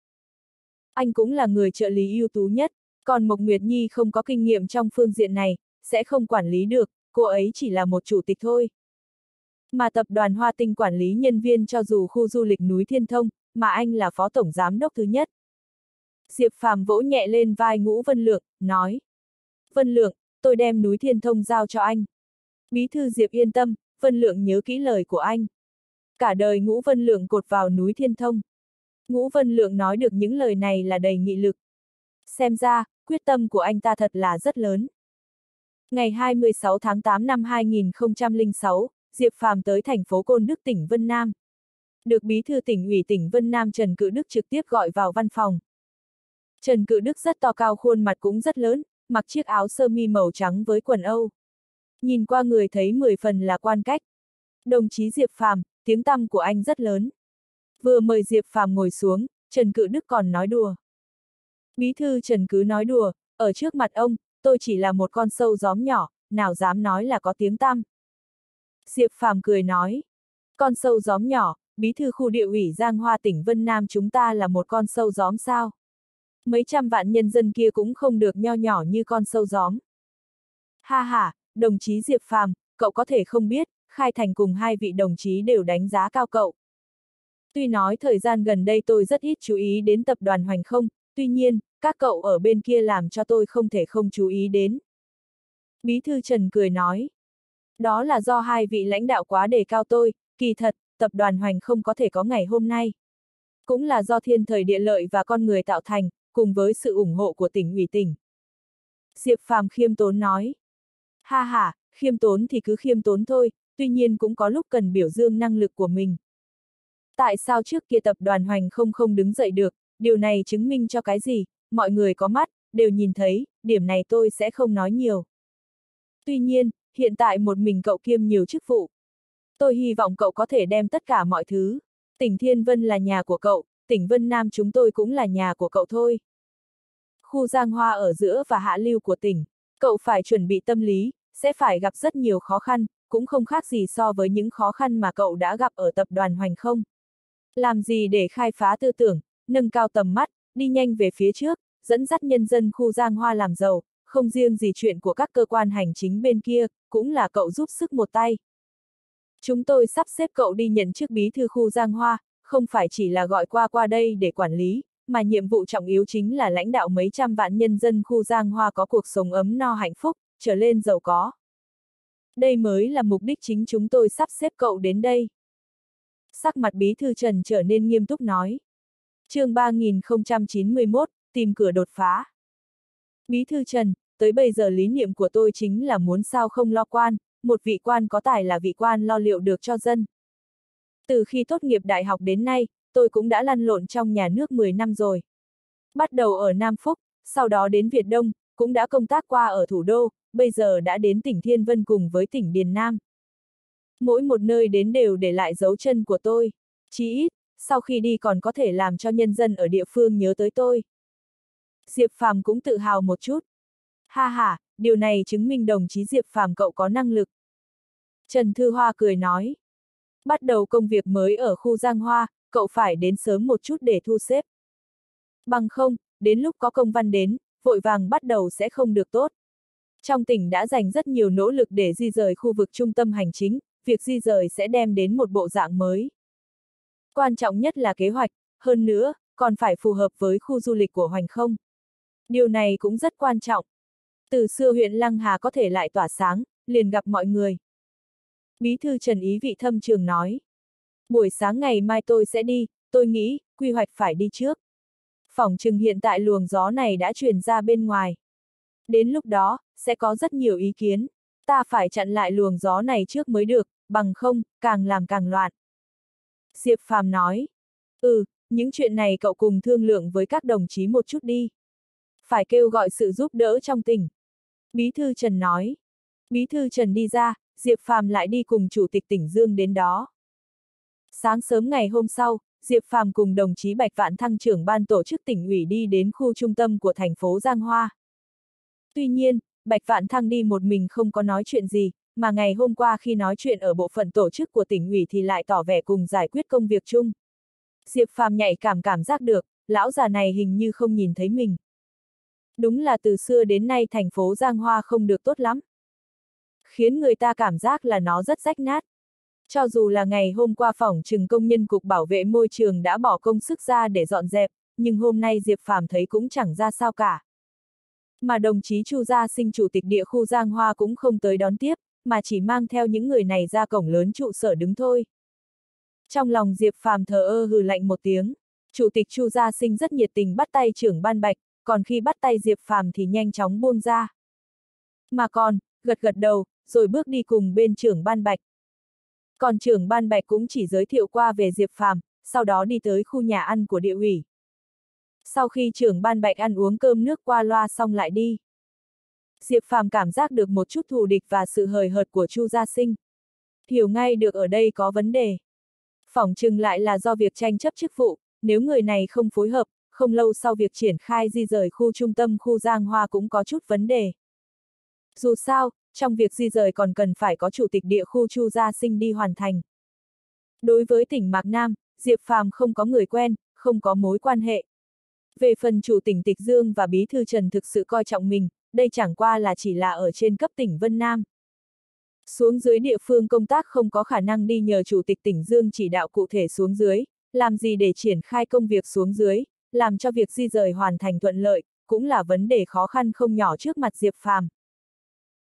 Anh cũng là người trợ lý ưu tú nhất, Còn Mộc Nguyệt Nhi không có kinh nghiệm trong phương diện này, sẽ không quản lý được, cô ấy chỉ là một chủ tịch thôi. Mà tập đoàn Hoa Tinh quản lý nhân viên cho dù khu du lịch núi Thiên Thông, mà anh là phó tổng giám đốc thứ nhất. Diệp Phàm vỗ nhẹ lên vai Ngũ Vân Lượng, nói. Vân Lượng, tôi đem núi Thiên Thông giao cho anh. Bí thư Diệp yên tâm, Vân Lượng nhớ kỹ lời của anh. Cả đời Ngũ Vân Lượng cột vào núi Thiên Thông. Ngũ Vân Lượng nói được những lời này là đầy nghị lực. Xem ra, quyết tâm của anh ta thật là rất lớn. Ngày 26 tháng 8 năm 2006, Diệp Phàm tới thành phố Côn Đức tỉnh Vân Nam. Được bí thư tỉnh ủy tỉnh Vân Nam Trần Cự Đức trực tiếp gọi vào văn phòng. Trần Cự Đức rất to cao khuôn mặt cũng rất lớn, mặc chiếc áo sơ mi màu trắng với quần Âu. Nhìn qua người thấy 10 phần là quan cách. Đồng chí Diệp Phàm, tiếng tăm của anh rất lớn. Vừa mời Diệp Phàm ngồi xuống, Trần Cự Đức còn nói đùa. Bí thư Trần cứ nói đùa, ở trước mặt ông, tôi chỉ là một con sâu gióm nhỏ, nào dám nói là có tiếng tăm. Diệp Phàm cười nói, con sâu gióm nhỏ, bí thư khu địa ủy Giang Hoa tỉnh Vân Nam chúng ta là một con sâu gióm sao? Mấy trăm vạn nhân dân kia cũng không được nho nhỏ như con sâu gióm. Ha ha, đồng chí Diệp Phàm, cậu có thể không biết, Khai Thành cùng hai vị đồng chí đều đánh giá cao cậu. Tuy nói thời gian gần đây tôi rất ít chú ý đến tập đoàn Hoành không, tuy nhiên, các cậu ở bên kia làm cho tôi không thể không chú ý đến. Bí thư Trần cười nói. Đó là do hai vị lãnh đạo quá đề cao tôi, kỳ thật, tập đoàn Hoành không có thể có ngày hôm nay. Cũng là do thiên thời địa lợi và con người tạo thành, cùng với sự ủng hộ của tỉnh ủy tỉnh. Diệp Phàm khiêm tốn nói. Ha ha, khiêm tốn thì cứ khiêm tốn thôi, tuy nhiên cũng có lúc cần biểu dương năng lực của mình. Tại sao trước kia tập đoàn Hoành không không đứng dậy được, điều này chứng minh cho cái gì, mọi người có mắt, đều nhìn thấy, điểm này tôi sẽ không nói nhiều. Tuy nhiên, hiện tại một mình cậu kiêm nhiều chức vụ. Tôi hy vọng cậu có thể đem tất cả mọi thứ. Tỉnh Thiên Vân là nhà của cậu, tỉnh Vân Nam chúng tôi cũng là nhà của cậu thôi. Khu Giang Hoa ở giữa và hạ lưu của tỉnh, cậu phải chuẩn bị tâm lý, sẽ phải gặp rất nhiều khó khăn, cũng không khác gì so với những khó khăn mà cậu đã gặp ở tập đoàn Hoành không. Làm gì để khai phá tư tưởng, nâng cao tầm mắt, đi nhanh về phía trước, dẫn dắt nhân dân khu Giang Hoa làm giàu, không riêng gì chuyện của các cơ quan hành chính bên kia, cũng là cậu giúp sức một tay. Chúng tôi sắp xếp cậu đi nhận chức bí thư khu Giang Hoa, không phải chỉ là gọi qua qua đây để quản lý, mà nhiệm vụ trọng yếu chính là lãnh đạo mấy trăm vạn nhân dân khu Giang Hoa có cuộc sống ấm no hạnh phúc, trở lên giàu có. Đây mới là mục đích chính chúng tôi sắp xếp cậu đến đây. Sắc mặt bí thư Trần trở nên nghiêm túc nói. chương 3091, tìm cửa đột phá. Bí thư Trần, tới bây giờ lý niệm của tôi chính là muốn sao không lo quan, một vị quan có tài là vị quan lo liệu được cho dân. Từ khi tốt nghiệp đại học đến nay, tôi cũng đã lăn lộn trong nhà nước 10 năm rồi. Bắt đầu ở Nam Phúc, sau đó đến Việt Đông, cũng đã công tác qua ở thủ đô, bây giờ đã đến tỉnh Thiên Vân cùng với tỉnh Điền Nam. Mỗi một nơi đến đều để lại dấu chân của tôi. Chí ít, sau khi đi còn có thể làm cho nhân dân ở địa phương nhớ tới tôi. Diệp Phàm cũng tự hào một chút. Ha ha, điều này chứng minh đồng chí Diệp Phàm cậu có năng lực. Trần Thư Hoa cười nói. Bắt đầu công việc mới ở khu Giang Hoa, cậu phải đến sớm một chút để thu xếp. Bằng không, đến lúc có công văn đến, vội vàng bắt đầu sẽ không được tốt. Trong tỉnh đã dành rất nhiều nỗ lực để di rời khu vực trung tâm hành chính, việc di rời sẽ đem đến một bộ dạng mới. Quan trọng nhất là kế hoạch, hơn nữa, còn phải phù hợp với khu du lịch của Hoành không. Điều này cũng rất quan trọng. Từ xưa huyện Lăng Hà có thể lại tỏa sáng, liền gặp mọi người. Bí thư Trần Ý Vị Thâm Trường nói. Buổi sáng ngày mai tôi sẽ đi, tôi nghĩ, quy hoạch phải đi trước. Phòng trừng hiện tại luồng gió này đã truyền ra bên ngoài. Đến lúc đó, sẽ có rất nhiều ý kiến. Ta phải chặn lại luồng gió này trước mới được, bằng không, càng làm càng loạn. Diệp Phàm nói. Ừ, những chuyện này cậu cùng thương lượng với các đồng chí một chút đi. Phải kêu gọi sự giúp đỡ trong tỉnh. Bí thư Trần nói. Bí thư Trần đi ra, Diệp Phàm lại đi cùng chủ tịch tỉnh Dương đến đó. Sáng sớm ngày hôm sau, Diệp Phàm cùng đồng chí Bạch Vạn Thăng trưởng ban tổ chức tỉnh ủy đi đến khu trung tâm của thành phố Giang Hoa. Tuy nhiên, Bạch Vạn Thăng đi một mình không có nói chuyện gì, mà ngày hôm qua khi nói chuyện ở bộ phận tổ chức của tỉnh ủy thì lại tỏ vẻ cùng giải quyết công việc chung. Diệp Phàm nhạy cảm cảm giác được, lão già này hình như không nhìn thấy mình. Đúng là từ xưa đến nay thành phố Giang Hoa không được tốt lắm. Khiến người ta cảm giác là nó rất rách nát. Cho dù là ngày hôm qua phòng trừng công nhân cục bảo vệ môi trường đã bỏ công sức ra để dọn dẹp, nhưng hôm nay Diệp Phàm thấy cũng chẳng ra sao cả. Mà đồng chí Chu Gia Sinh chủ tịch địa khu Giang Hoa cũng không tới đón tiếp, mà chỉ mang theo những người này ra cổng lớn trụ sở đứng thôi. Trong lòng Diệp Phàm thờ ơ hừ lạnh một tiếng, chủ tịch Chu Gia Sinh rất nhiệt tình bắt tay trưởng ban bạch, còn khi bắt tay Diệp Phàm thì nhanh chóng buông ra. Mà còn, gật gật đầu, rồi bước đi cùng bên trưởng ban bạch. Còn trưởng ban bạch cũng chỉ giới thiệu qua về Diệp Phàm, sau đó đi tới khu nhà ăn của địa ủy. Sau khi trưởng ban bạch ăn uống cơm nước qua loa xong lại đi. Diệp Phàm cảm giác được một chút thù địch và sự hời hợt của Chu Gia Sinh. Hiểu ngay được ở đây có vấn đề. Phỏng chừng lại là do việc tranh chấp chức vụ, nếu người này không phối hợp, không lâu sau việc triển khai di rời khu trung tâm khu Giang Hoa cũng có chút vấn đề. Dù sao, trong việc di rời còn cần phải có chủ tịch địa khu Chu Gia Sinh đi hoàn thành. Đối với tỉnh Mạc Nam, Diệp Phàm không có người quen, không có mối quan hệ. Về phần chủ tỉnh Tịch Dương và Bí Thư Trần thực sự coi trọng mình, đây chẳng qua là chỉ là ở trên cấp tỉnh Vân Nam. Xuống dưới địa phương công tác không có khả năng đi nhờ chủ tịch tỉnh Dương chỉ đạo cụ thể xuống dưới, làm gì để triển khai công việc xuống dưới, làm cho việc di rời hoàn thành thuận lợi, cũng là vấn đề khó khăn không nhỏ trước mặt Diệp Phàm.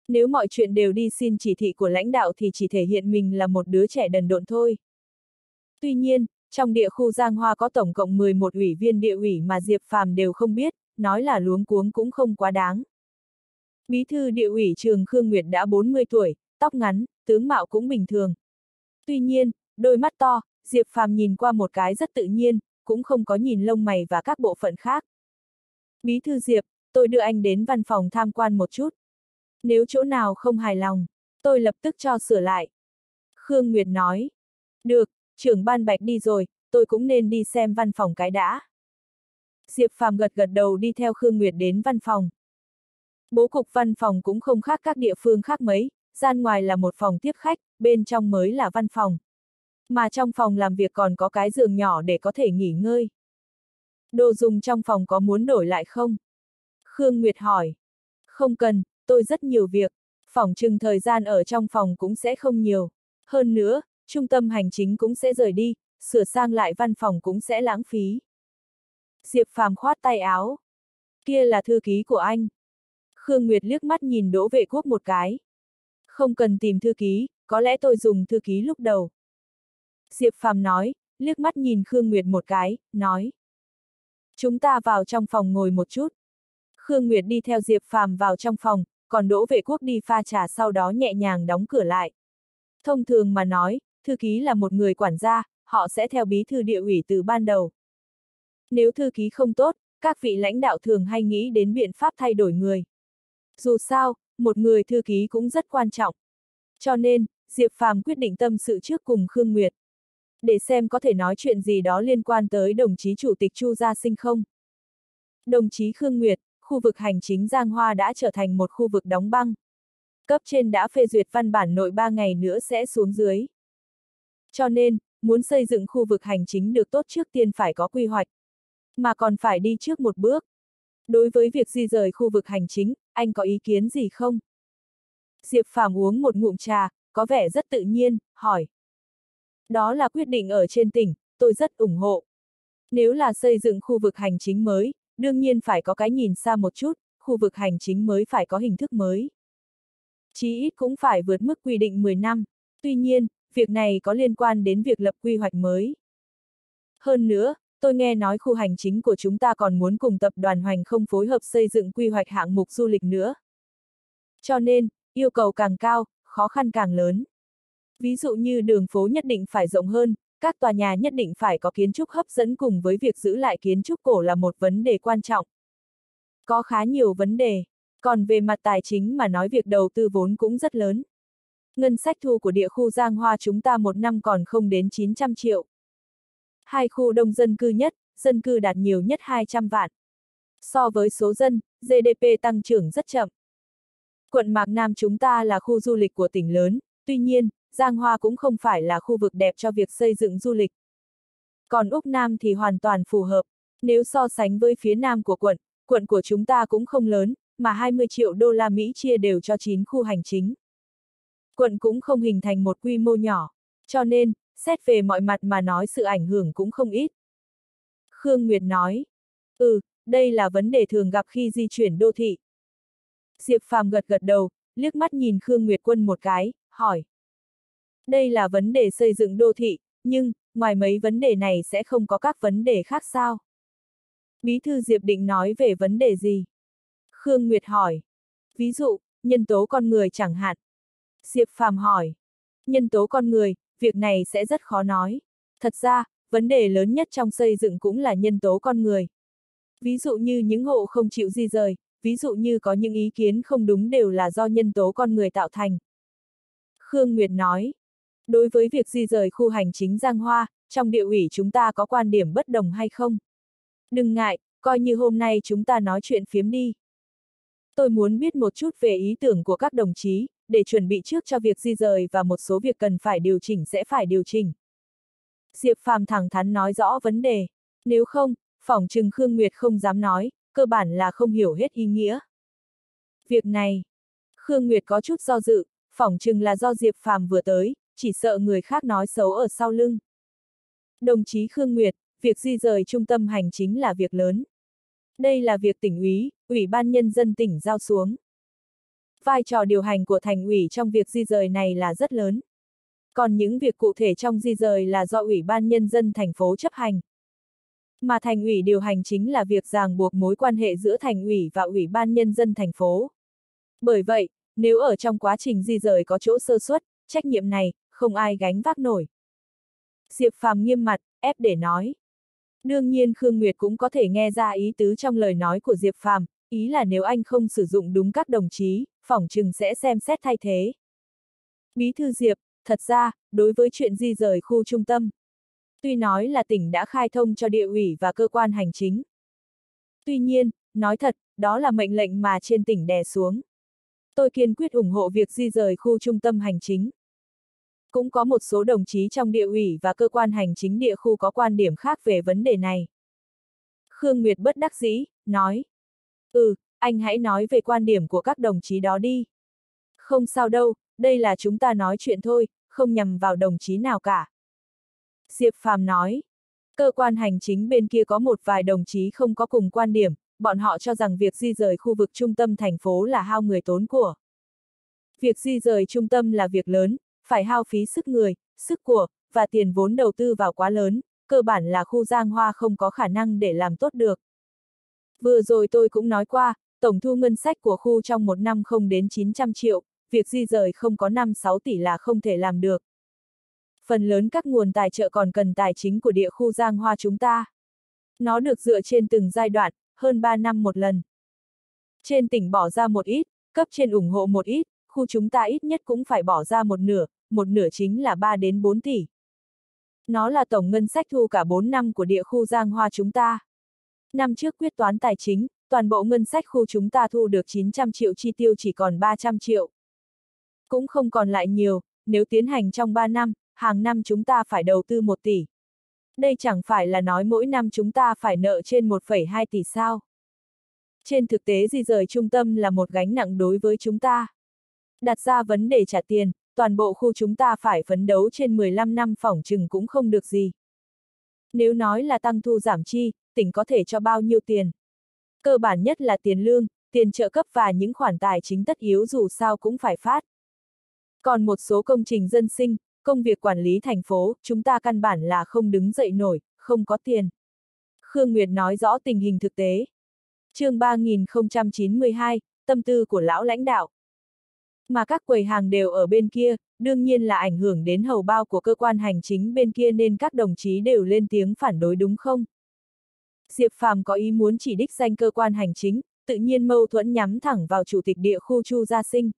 Nếu mọi chuyện đều đi xin chỉ thị của lãnh đạo thì chỉ thể hiện mình là một đứa trẻ đần độn thôi. Tuy nhiên, trong địa khu Giang Hoa có tổng cộng 11 ủy viên địa ủy mà Diệp Phàm đều không biết, nói là luống cuống cũng không quá đáng. Bí thư địa ủy trường Khương Nguyệt đã 40 tuổi, tóc ngắn, tướng mạo cũng bình thường. Tuy nhiên, đôi mắt to, Diệp Phàm nhìn qua một cái rất tự nhiên, cũng không có nhìn lông mày và các bộ phận khác. Bí thư Diệp, tôi đưa anh đến văn phòng tham quan một chút. Nếu chỗ nào không hài lòng, tôi lập tức cho sửa lại. Khương Nguyệt nói. Được, trưởng ban bạch đi rồi, tôi cũng nên đi xem văn phòng cái đã. Diệp Phàm gật gật đầu đi theo Khương Nguyệt đến văn phòng. Bố cục văn phòng cũng không khác các địa phương khác mấy, gian ngoài là một phòng tiếp khách, bên trong mới là văn phòng. Mà trong phòng làm việc còn có cái giường nhỏ để có thể nghỉ ngơi. Đồ dùng trong phòng có muốn đổi lại không? Khương Nguyệt hỏi. Không cần, tôi rất nhiều việc, phòng trừng thời gian ở trong phòng cũng sẽ không nhiều. Hơn nữa, trung tâm hành chính cũng sẽ rời đi, sửa sang lại văn phòng cũng sẽ lãng phí. Diệp Phàm khoát tay áo. Kia là thư ký của anh. Khương Nguyệt liếc mắt nhìn Đỗ Vệ Quốc một cái. Không cần tìm thư ký, có lẽ tôi dùng thư ký lúc đầu. Diệp Phàm nói, liếc mắt nhìn Khương Nguyệt một cái, nói. Chúng ta vào trong phòng ngồi một chút. Khương Nguyệt đi theo Diệp Phàm vào trong phòng, còn Đỗ Vệ Quốc đi pha trà sau đó nhẹ nhàng đóng cửa lại. Thông thường mà nói, thư ký là một người quản gia, họ sẽ theo bí thư địa ủy từ ban đầu. Nếu thư ký không tốt, các vị lãnh đạo thường hay nghĩ đến biện pháp thay đổi người. Dù sao, một người thư ký cũng rất quan trọng. Cho nên, Diệp Phàm quyết định tâm sự trước cùng Khương Nguyệt. Để xem có thể nói chuyện gì đó liên quan tới đồng chí chủ tịch Chu Gia Sinh không. Đồng chí Khương Nguyệt, khu vực hành chính Giang Hoa đã trở thành một khu vực đóng băng. Cấp trên đã phê duyệt văn bản nội 3 ngày nữa sẽ xuống dưới. Cho nên, muốn xây dựng khu vực hành chính được tốt trước tiên phải có quy hoạch. Mà còn phải đi trước một bước. Đối với việc di rời khu vực hành chính, anh có ý kiến gì không? Diệp Phạm uống một ngụm trà, có vẻ rất tự nhiên, hỏi. Đó là quyết định ở trên tỉnh, tôi rất ủng hộ. Nếu là xây dựng khu vực hành chính mới, đương nhiên phải có cái nhìn xa một chút, khu vực hành chính mới phải có hình thức mới. Chí ít cũng phải vượt mức quy định 10 năm. Tuy nhiên, việc này có liên quan đến việc lập quy hoạch mới. Hơn nữa, tôi nghe nói khu hành chính của chúng ta còn muốn cùng tập đoàn hoành không phối hợp xây dựng quy hoạch hạng mục du lịch nữa. Cho nên, yêu cầu càng cao, khó khăn càng lớn. Ví dụ như đường phố nhất định phải rộng hơn, các tòa nhà nhất định phải có kiến trúc hấp dẫn cùng với việc giữ lại kiến trúc cổ là một vấn đề quan trọng. Có khá nhiều vấn đề, còn về mặt tài chính mà nói việc đầu tư vốn cũng rất lớn. Ngân sách thu của địa khu Giang Hoa chúng ta một năm còn không đến 900 triệu. Hai khu đông dân cư nhất, dân cư đạt nhiều nhất 200 vạn. So với số dân, GDP tăng trưởng rất chậm. Quận Mạc Nam chúng ta là khu du lịch của tỉnh lớn, tuy nhiên, Giang Hoa cũng không phải là khu vực đẹp cho việc xây dựng du lịch. Còn Úc Nam thì hoàn toàn phù hợp. Nếu so sánh với phía nam của quận, quận của chúng ta cũng không lớn, mà 20 triệu đô la Mỹ chia đều cho 9 khu hành chính. Quận cũng không hình thành một quy mô nhỏ, cho nên, xét về mọi mặt mà nói sự ảnh hưởng cũng không ít. Khương Nguyệt nói, ừ, đây là vấn đề thường gặp khi di chuyển đô thị. Diệp Phàm gật gật đầu, liếc mắt nhìn Khương Nguyệt Quân một cái, hỏi. Đây là vấn đề xây dựng đô thị, nhưng, ngoài mấy vấn đề này sẽ không có các vấn đề khác sao? Bí thư Diệp định nói về vấn đề gì? Khương Nguyệt hỏi. Ví dụ, nhân tố con người chẳng hạn. Diệp Phàm hỏi. Nhân tố con người, việc này sẽ rất khó nói. Thật ra, vấn đề lớn nhất trong xây dựng cũng là nhân tố con người. Ví dụ như những hộ không chịu di rời, ví dụ như có những ý kiến không đúng đều là do nhân tố con người tạo thành. Khương Nguyệt nói. Đối với việc di rời khu hành chính Giang Hoa, trong địa ủy chúng ta có quan điểm bất đồng hay không? Đừng ngại, coi như hôm nay chúng ta nói chuyện phiếm đi. Tôi muốn biết một chút về ý tưởng của các đồng chí, để chuẩn bị trước cho việc di rời và một số việc cần phải điều chỉnh sẽ phải điều chỉnh. Diệp Phàm thẳng thắn nói rõ vấn đề. Nếu không, phỏng trừng Khương Nguyệt không dám nói, cơ bản là không hiểu hết ý nghĩa. Việc này, Khương Nguyệt có chút do dự, phỏng chừng là do Diệp Phàm vừa tới, chỉ sợ người khác nói xấu ở sau lưng. Đồng chí Khương Nguyệt, việc di rời trung tâm hành chính là việc lớn. Đây là việc tỉnh ủy, ủy ban nhân dân tỉnh giao xuống. Vai trò điều hành của thành ủy trong việc di rời này là rất lớn. Còn những việc cụ thể trong di rời là do ủy ban nhân dân thành phố chấp hành. Mà thành ủy điều hành chính là việc ràng buộc mối quan hệ giữa thành ủy và ủy ban nhân dân thành phố. Bởi vậy, nếu ở trong quá trình di rời có chỗ sơ suất, trách nhiệm này, không ai gánh vác nổi. Diệp Phàm nghiêm mặt, ép để nói. Đương nhiên Khương Nguyệt cũng có thể nghe ra ý tứ trong lời nói của Diệp Phàm, ý là nếu anh không sử dụng đúng các đồng chí, phỏng chừng sẽ xem xét thay thế. Bí thư Diệp, thật ra, đối với chuyện di rời khu trung tâm, tuy nói là tỉnh đã khai thông cho địa ủy và cơ quan hành chính. Tuy nhiên, nói thật, đó là mệnh lệnh mà trên tỉnh đè xuống. Tôi kiên quyết ủng hộ việc di rời khu trung tâm hành chính. Cũng có một số đồng chí trong địa ủy và cơ quan hành chính địa khu có quan điểm khác về vấn đề này. Khương Nguyệt bất đắc dĩ, nói. Ừ, anh hãy nói về quan điểm của các đồng chí đó đi. Không sao đâu, đây là chúng ta nói chuyện thôi, không nhằm vào đồng chí nào cả. Diệp Phàm nói. Cơ quan hành chính bên kia có một vài đồng chí không có cùng quan điểm, bọn họ cho rằng việc di rời khu vực trung tâm thành phố là hao người tốn của. Việc di rời trung tâm là việc lớn, phải hao phí sức người, sức của, và tiền vốn đầu tư vào quá lớn, cơ bản là khu Giang Hoa không có khả năng để làm tốt được. Vừa rồi tôi cũng nói qua, tổng thu ngân sách của khu trong một năm không đến 900 triệu, việc di rời không có 5-6 tỷ là không thể làm được. Phần lớn các nguồn tài trợ còn cần tài chính của địa khu Giang Hoa chúng ta. Nó được dựa trên từng giai đoạn, hơn 3 năm một lần. Trên tỉnh bỏ ra một ít, cấp trên ủng hộ một ít, khu chúng ta ít nhất cũng phải bỏ ra một nửa, một nửa chính là 3 đến 4 tỷ. Nó là tổng ngân sách thu cả 4 năm của địa khu Giang Hoa chúng ta. Năm trước quyết toán tài chính, toàn bộ ngân sách khu chúng ta thu được 900 triệu chi tiêu chỉ còn 300 triệu. Cũng không còn lại nhiều, nếu tiến hành trong 3 năm, hàng năm chúng ta phải đầu tư 1 tỷ. Đây chẳng phải là nói mỗi năm chúng ta phải nợ trên 1,2 tỷ sao. Trên thực tế di rời trung tâm là một gánh nặng đối với chúng ta. Đặt ra vấn đề trả tiền, toàn bộ khu chúng ta phải phấn đấu trên 15 năm phỏng chừng cũng không được gì. Nếu nói là tăng thu giảm chi, tỉnh có thể cho bao nhiêu tiền? Cơ bản nhất là tiền lương, tiền trợ cấp và những khoản tài chính tất yếu dù sao cũng phải phát. Còn một số công trình dân sinh, công việc quản lý thành phố, chúng ta căn bản là không đứng dậy nổi, không có tiền. Khương Nguyệt nói rõ tình hình thực tế. chương 3092, tâm tư của lão lãnh đạo. Mà các quầy hàng đều ở bên kia, đương nhiên là ảnh hưởng đến hầu bao của cơ quan hành chính bên kia nên các đồng chí đều lên tiếng phản đối đúng không? Diệp Phàm có ý muốn chỉ đích danh cơ quan hành chính, tự nhiên mâu thuẫn nhắm thẳng vào chủ tịch địa khu Chu Gia Sinh.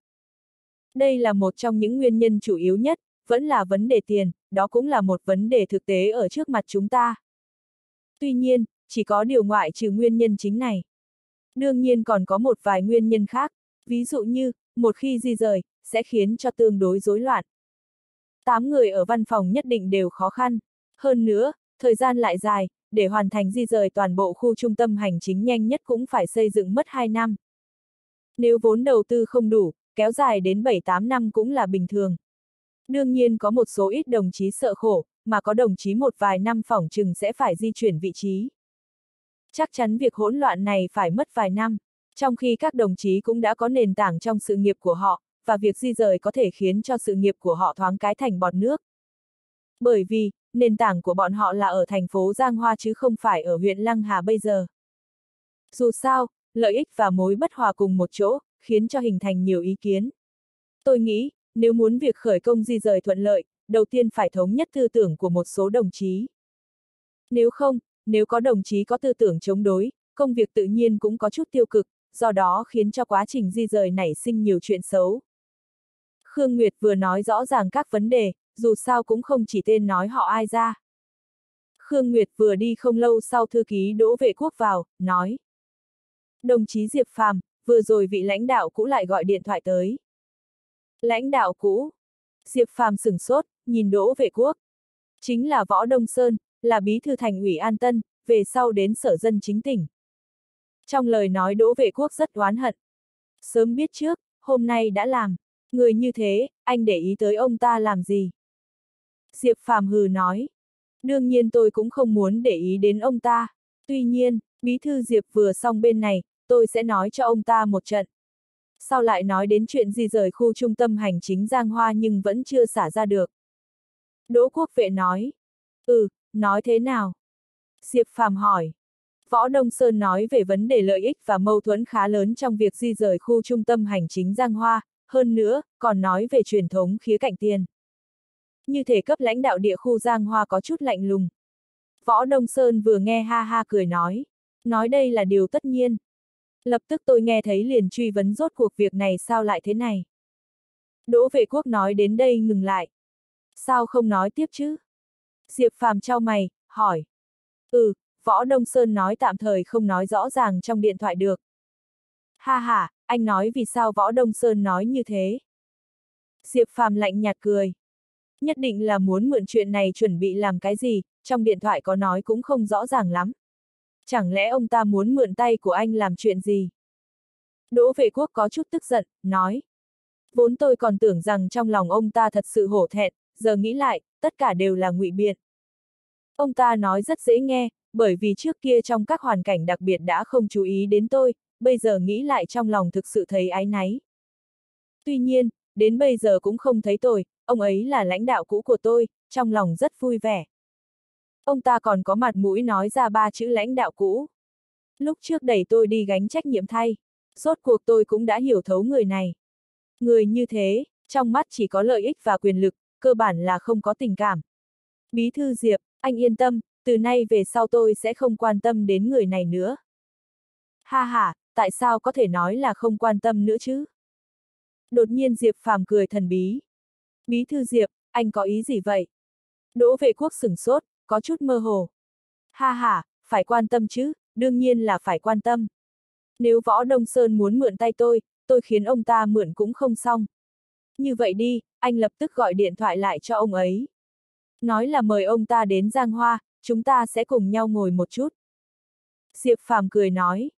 Đây là một trong những nguyên nhân chủ yếu nhất, vẫn là vấn đề tiền, đó cũng là một vấn đề thực tế ở trước mặt chúng ta. Tuy nhiên, chỉ có điều ngoại trừ nguyên nhân chính này. Đương nhiên còn có một vài nguyên nhân khác, ví dụ như, một khi di rời, sẽ khiến cho tương đối rối loạn. Tám người ở văn phòng nhất định đều khó khăn. Hơn nữa, thời gian lại dài, để hoàn thành di rời toàn bộ khu trung tâm hành chính nhanh nhất cũng phải xây dựng mất 2 năm. Nếu vốn đầu tư không đủ, kéo dài đến 7-8 năm cũng là bình thường. Đương nhiên có một số ít đồng chí sợ khổ, mà có đồng chí một vài năm phỏng chừng sẽ phải di chuyển vị trí. Chắc chắn việc hỗn loạn này phải mất vài năm, trong khi các đồng chí cũng đã có nền tảng trong sự nghiệp của họ, và việc di rời có thể khiến cho sự nghiệp của họ thoáng cái thành bọt nước. Bởi vì, nền tảng của bọn họ là ở thành phố Giang Hoa chứ không phải ở huyện Lăng Hà bây giờ. Dù sao, lợi ích và mối bất hòa cùng một chỗ, khiến cho hình thành nhiều ý kiến. Tôi nghĩ, nếu muốn việc khởi công di rời thuận lợi, đầu tiên phải thống nhất tư tưởng của một số đồng chí. Nếu không, nếu có đồng chí có tư tưởng chống đối, công việc tự nhiên cũng có chút tiêu cực, do đó khiến cho quá trình di rời nảy sinh nhiều chuyện xấu. Khương Nguyệt vừa nói rõ ràng các vấn đề, dù sao cũng không chỉ tên nói họ ai ra. Khương Nguyệt vừa đi không lâu sau thư ký Đỗ Vệ Quốc vào, nói. Đồng chí Diệp Phàm, vừa rồi vị lãnh đạo cũ lại gọi điện thoại tới. Lãnh đạo cũ. Diệp Phàm sửng sốt, nhìn Đỗ Vệ Quốc. Chính là Võ Đông Sơn, là bí thư thành ủy An Tân, về sau đến sở dân chính tỉnh. Trong lời nói Đỗ Vệ Quốc rất oán hận. Sớm biết trước, hôm nay đã làm. Người như thế, anh để ý tới ông ta làm gì? Diệp Phàm hừ nói. Đương nhiên tôi cũng không muốn để ý đến ông ta. Tuy nhiên, bí thư Diệp vừa xong bên này, tôi sẽ nói cho ông ta một trận. Sau lại nói đến chuyện di rời khu trung tâm hành chính Giang Hoa nhưng vẫn chưa xả ra được. Đỗ Quốc Vệ nói. Ừ, nói thế nào? Diệp Phàm hỏi. Võ Đông Sơn nói về vấn đề lợi ích và mâu thuẫn khá lớn trong việc di rời khu trung tâm hành chính Giang Hoa, hơn nữa, còn nói về truyền thống khía cạnh tiền. Như thể cấp lãnh đạo địa khu Giang Hoa có chút lạnh lùng. Võ Đông Sơn vừa nghe ha ha cười nói. Nói đây là điều tất nhiên. Lập tức tôi nghe thấy liền truy vấn rốt cuộc việc này sao lại thế này. Đỗ vệ quốc nói đến đây ngừng lại. Sao không nói tiếp chứ? Diệp Phàm trao mày, hỏi. Ừ, Võ Đông Sơn nói tạm thời không nói rõ ràng trong điện thoại được. Ha ha, anh nói vì sao Võ Đông Sơn nói như thế? Diệp Phàm lạnh nhạt cười. Nhất định là muốn mượn chuyện này chuẩn bị làm cái gì, trong điện thoại có nói cũng không rõ ràng lắm. Chẳng lẽ ông ta muốn mượn tay của anh làm chuyện gì? Đỗ vệ quốc có chút tức giận, nói. Vốn tôi còn tưởng rằng trong lòng ông ta thật sự hổ thẹn, giờ nghĩ lại, tất cả đều là ngụy biện. Ông ta nói rất dễ nghe, bởi vì trước kia trong các hoàn cảnh đặc biệt đã không chú ý đến tôi, bây giờ nghĩ lại trong lòng thực sự thấy ái náy. Tuy nhiên, đến bây giờ cũng không thấy tôi, ông ấy là lãnh đạo cũ của tôi, trong lòng rất vui vẻ. Ông ta còn có mặt mũi nói ra ba chữ lãnh đạo cũ. Lúc trước đẩy tôi đi gánh trách nhiệm thay, rốt cuộc tôi cũng đã hiểu thấu người này. Người như thế, trong mắt chỉ có lợi ích và quyền lực, cơ bản là không có tình cảm. Bí thư Diệp, anh yên tâm, từ nay về sau tôi sẽ không quan tâm đến người này nữa. Ha ha, tại sao có thể nói là không quan tâm nữa chứ? Đột nhiên Diệp Phàm cười thần bí. Bí thư Diệp, anh có ý gì vậy? Đỗ vệ quốc sửng sốt, có chút mơ hồ. Ha ha, phải quan tâm chứ, đương nhiên là phải quan tâm. Nếu Võ Đông Sơn muốn mượn tay tôi, tôi khiến ông ta mượn cũng không xong. Như vậy đi, anh lập tức gọi điện thoại lại cho ông ấy. Nói là mời ông ta đến Giang Hoa, chúng ta sẽ cùng nhau ngồi một chút. Diệp Phàm cười nói.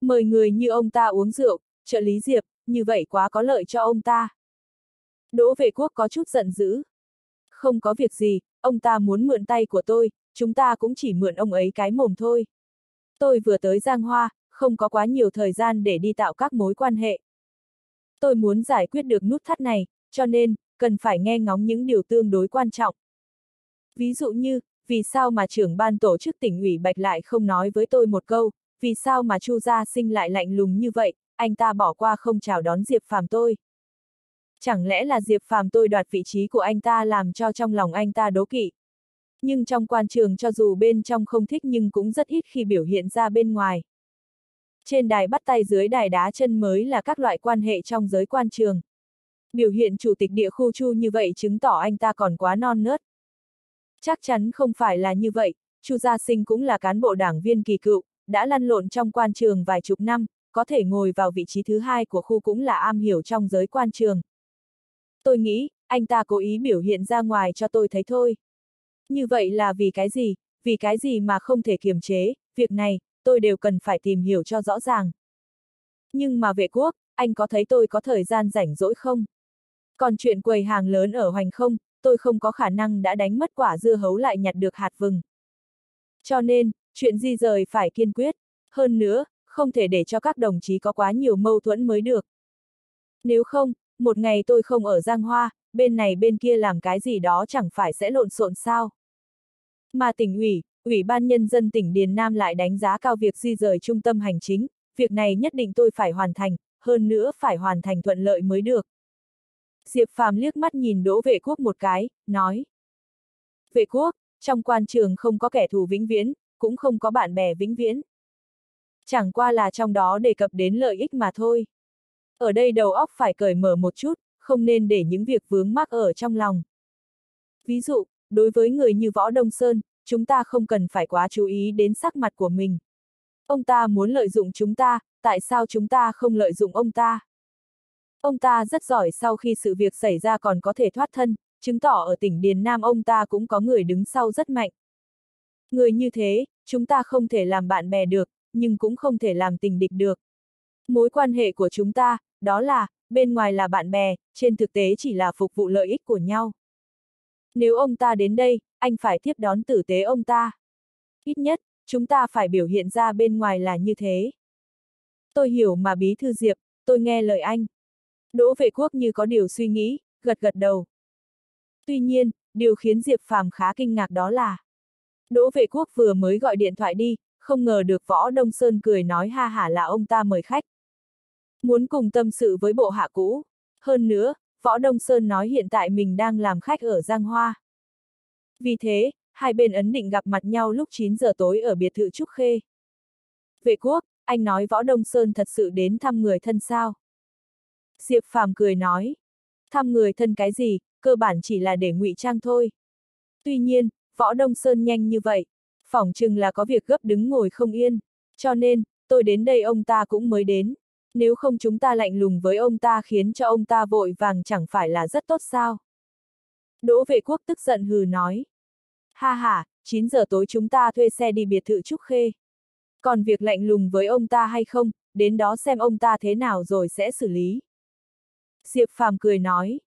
Mời người như ông ta uống rượu, trợ lý Diệp, như vậy quá có lợi cho ông ta. Đỗ vệ quốc có chút giận dữ. Không có việc gì, ông ta muốn mượn tay của tôi, chúng ta cũng chỉ mượn ông ấy cái mồm thôi. Tôi vừa tới Giang Hoa, không có quá nhiều thời gian để đi tạo các mối quan hệ. Tôi muốn giải quyết được nút thắt này, cho nên, cần phải nghe ngóng những điều tương đối quan trọng. Ví dụ như, vì sao mà trưởng ban tổ chức tỉnh ủy Bạch lại không nói với tôi một câu, vì sao mà Chu Gia Sinh lại lạnh lùng như vậy, anh ta bỏ qua không chào đón Diệp Phàm tôi. Chẳng lẽ là Diệp Phàm tôi đoạt vị trí của anh ta làm cho trong lòng anh ta đố kỵ. Nhưng trong quan trường cho dù bên trong không thích nhưng cũng rất ít khi biểu hiện ra bên ngoài. Trên đài bắt tay dưới đài đá chân mới là các loại quan hệ trong giới quan trường. Biểu hiện chủ tịch địa khu Chu như vậy chứng tỏ anh ta còn quá non nớt. Chắc chắn không phải là như vậy, Chu Gia Sinh cũng là cán bộ đảng viên kỳ cựu, đã lăn lộn trong quan trường vài chục năm, có thể ngồi vào vị trí thứ hai của khu cũng là am hiểu trong giới quan trường. Tôi nghĩ, anh ta cố ý biểu hiện ra ngoài cho tôi thấy thôi. Như vậy là vì cái gì? vì cái gì mà không thể kiềm chế, việc này, tôi đều cần phải tìm hiểu cho rõ ràng. Nhưng mà vệ quốc, anh có thấy tôi có thời gian rảnh rỗi không? Còn chuyện quầy hàng lớn ở hoành không, tôi không có khả năng đã đánh mất quả dưa hấu lại nhặt được hạt vừng. Cho nên, chuyện di rời phải kiên quyết. Hơn nữa, không thể để cho các đồng chí có quá nhiều mâu thuẫn mới được. Nếu không, một ngày tôi không ở Giang Hoa, bên này bên kia làm cái gì đó chẳng phải sẽ lộn xộn sao. Mà tỉnh ủy, Ủy ban Nhân dân tỉnh Điền Nam lại đánh giá cao việc di rời trung tâm hành chính, việc này nhất định tôi phải hoàn thành, hơn nữa phải hoàn thành thuận lợi mới được. Diệp Phàm liếc mắt nhìn Đỗ Vệ Quốc một cái, nói. Vệ Quốc, trong quan trường không có kẻ thù vĩnh viễn, cũng không có bạn bè vĩnh viễn. Chẳng qua là trong đó đề cập đến lợi ích mà thôi. Ở đây đầu óc phải cởi mở một chút, không nên để những việc vướng mắc ở trong lòng. Ví dụ, đối với người như Võ Đông Sơn, chúng ta không cần phải quá chú ý đến sắc mặt của mình. Ông ta muốn lợi dụng chúng ta, tại sao chúng ta không lợi dụng ông ta? Ông ta rất giỏi sau khi sự việc xảy ra còn có thể thoát thân, chứng tỏ ở tỉnh Điền Nam ông ta cũng có người đứng sau rất mạnh. Người như thế, chúng ta không thể làm bạn bè được, nhưng cũng không thể làm tình địch được. Mối quan hệ của chúng ta, đó là, bên ngoài là bạn bè, trên thực tế chỉ là phục vụ lợi ích của nhau. Nếu ông ta đến đây, anh phải tiếp đón tử tế ông ta. Ít nhất, chúng ta phải biểu hiện ra bên ngoài là như thế. Tôi hiểu mà bí thư Diệp, tôi nghe lời anh. Đỗ vệ quốc như có điều suy nghĩ, gật gật đầu. Tuy nhiên, điều khiến Diệp Phàm khá kinh ngạc đó là Đỗ vệ quốc vừa mới gọi điện thoại đi, không ngờ được Võ Đông Sơn cười nói ha hả là ông ta mời khách. Muốn cùng tâm sự với bộ hạ cũ. Hơn nữa, Võ Đông Sơn nói hiện tại mình đang làm khách ở Giang Hoa. Vì thế, hai bên ấn định gặp mặt nhau lúc 9 giờ tối ở biệt thự Trúc Khê. Vệ quốc, anh nói Võ Đông Sơn thật sự đến thăm người thân sao? Diệp Phàm cười nói. Thăm người thân cái gì, cơ bản chỉ là để ngụy trang thôi. Tuy nhiên, Võ Đông Sơn nhanh như vậy, phỏng chừng là có việc gấp đứng ngồi không yên. Cho nên, tôi đến đây ông ta cũng mới đến. Nếu không chúng ta lạnh lùng với ông ta khiến cho ông ta vội vàng chẳng phải là rất tốt sao? Đỗ vệ quốc tức giận hừ nói. Ha ha, 9 giờ tối chúng ta thuê xe đi biệt thự Trúc Khê. Còn việc lạnh lùng với ông ta hay không, đến đó xem ông ta thế nào rồi sẽ xử lý. Diệp Phàm cười nói.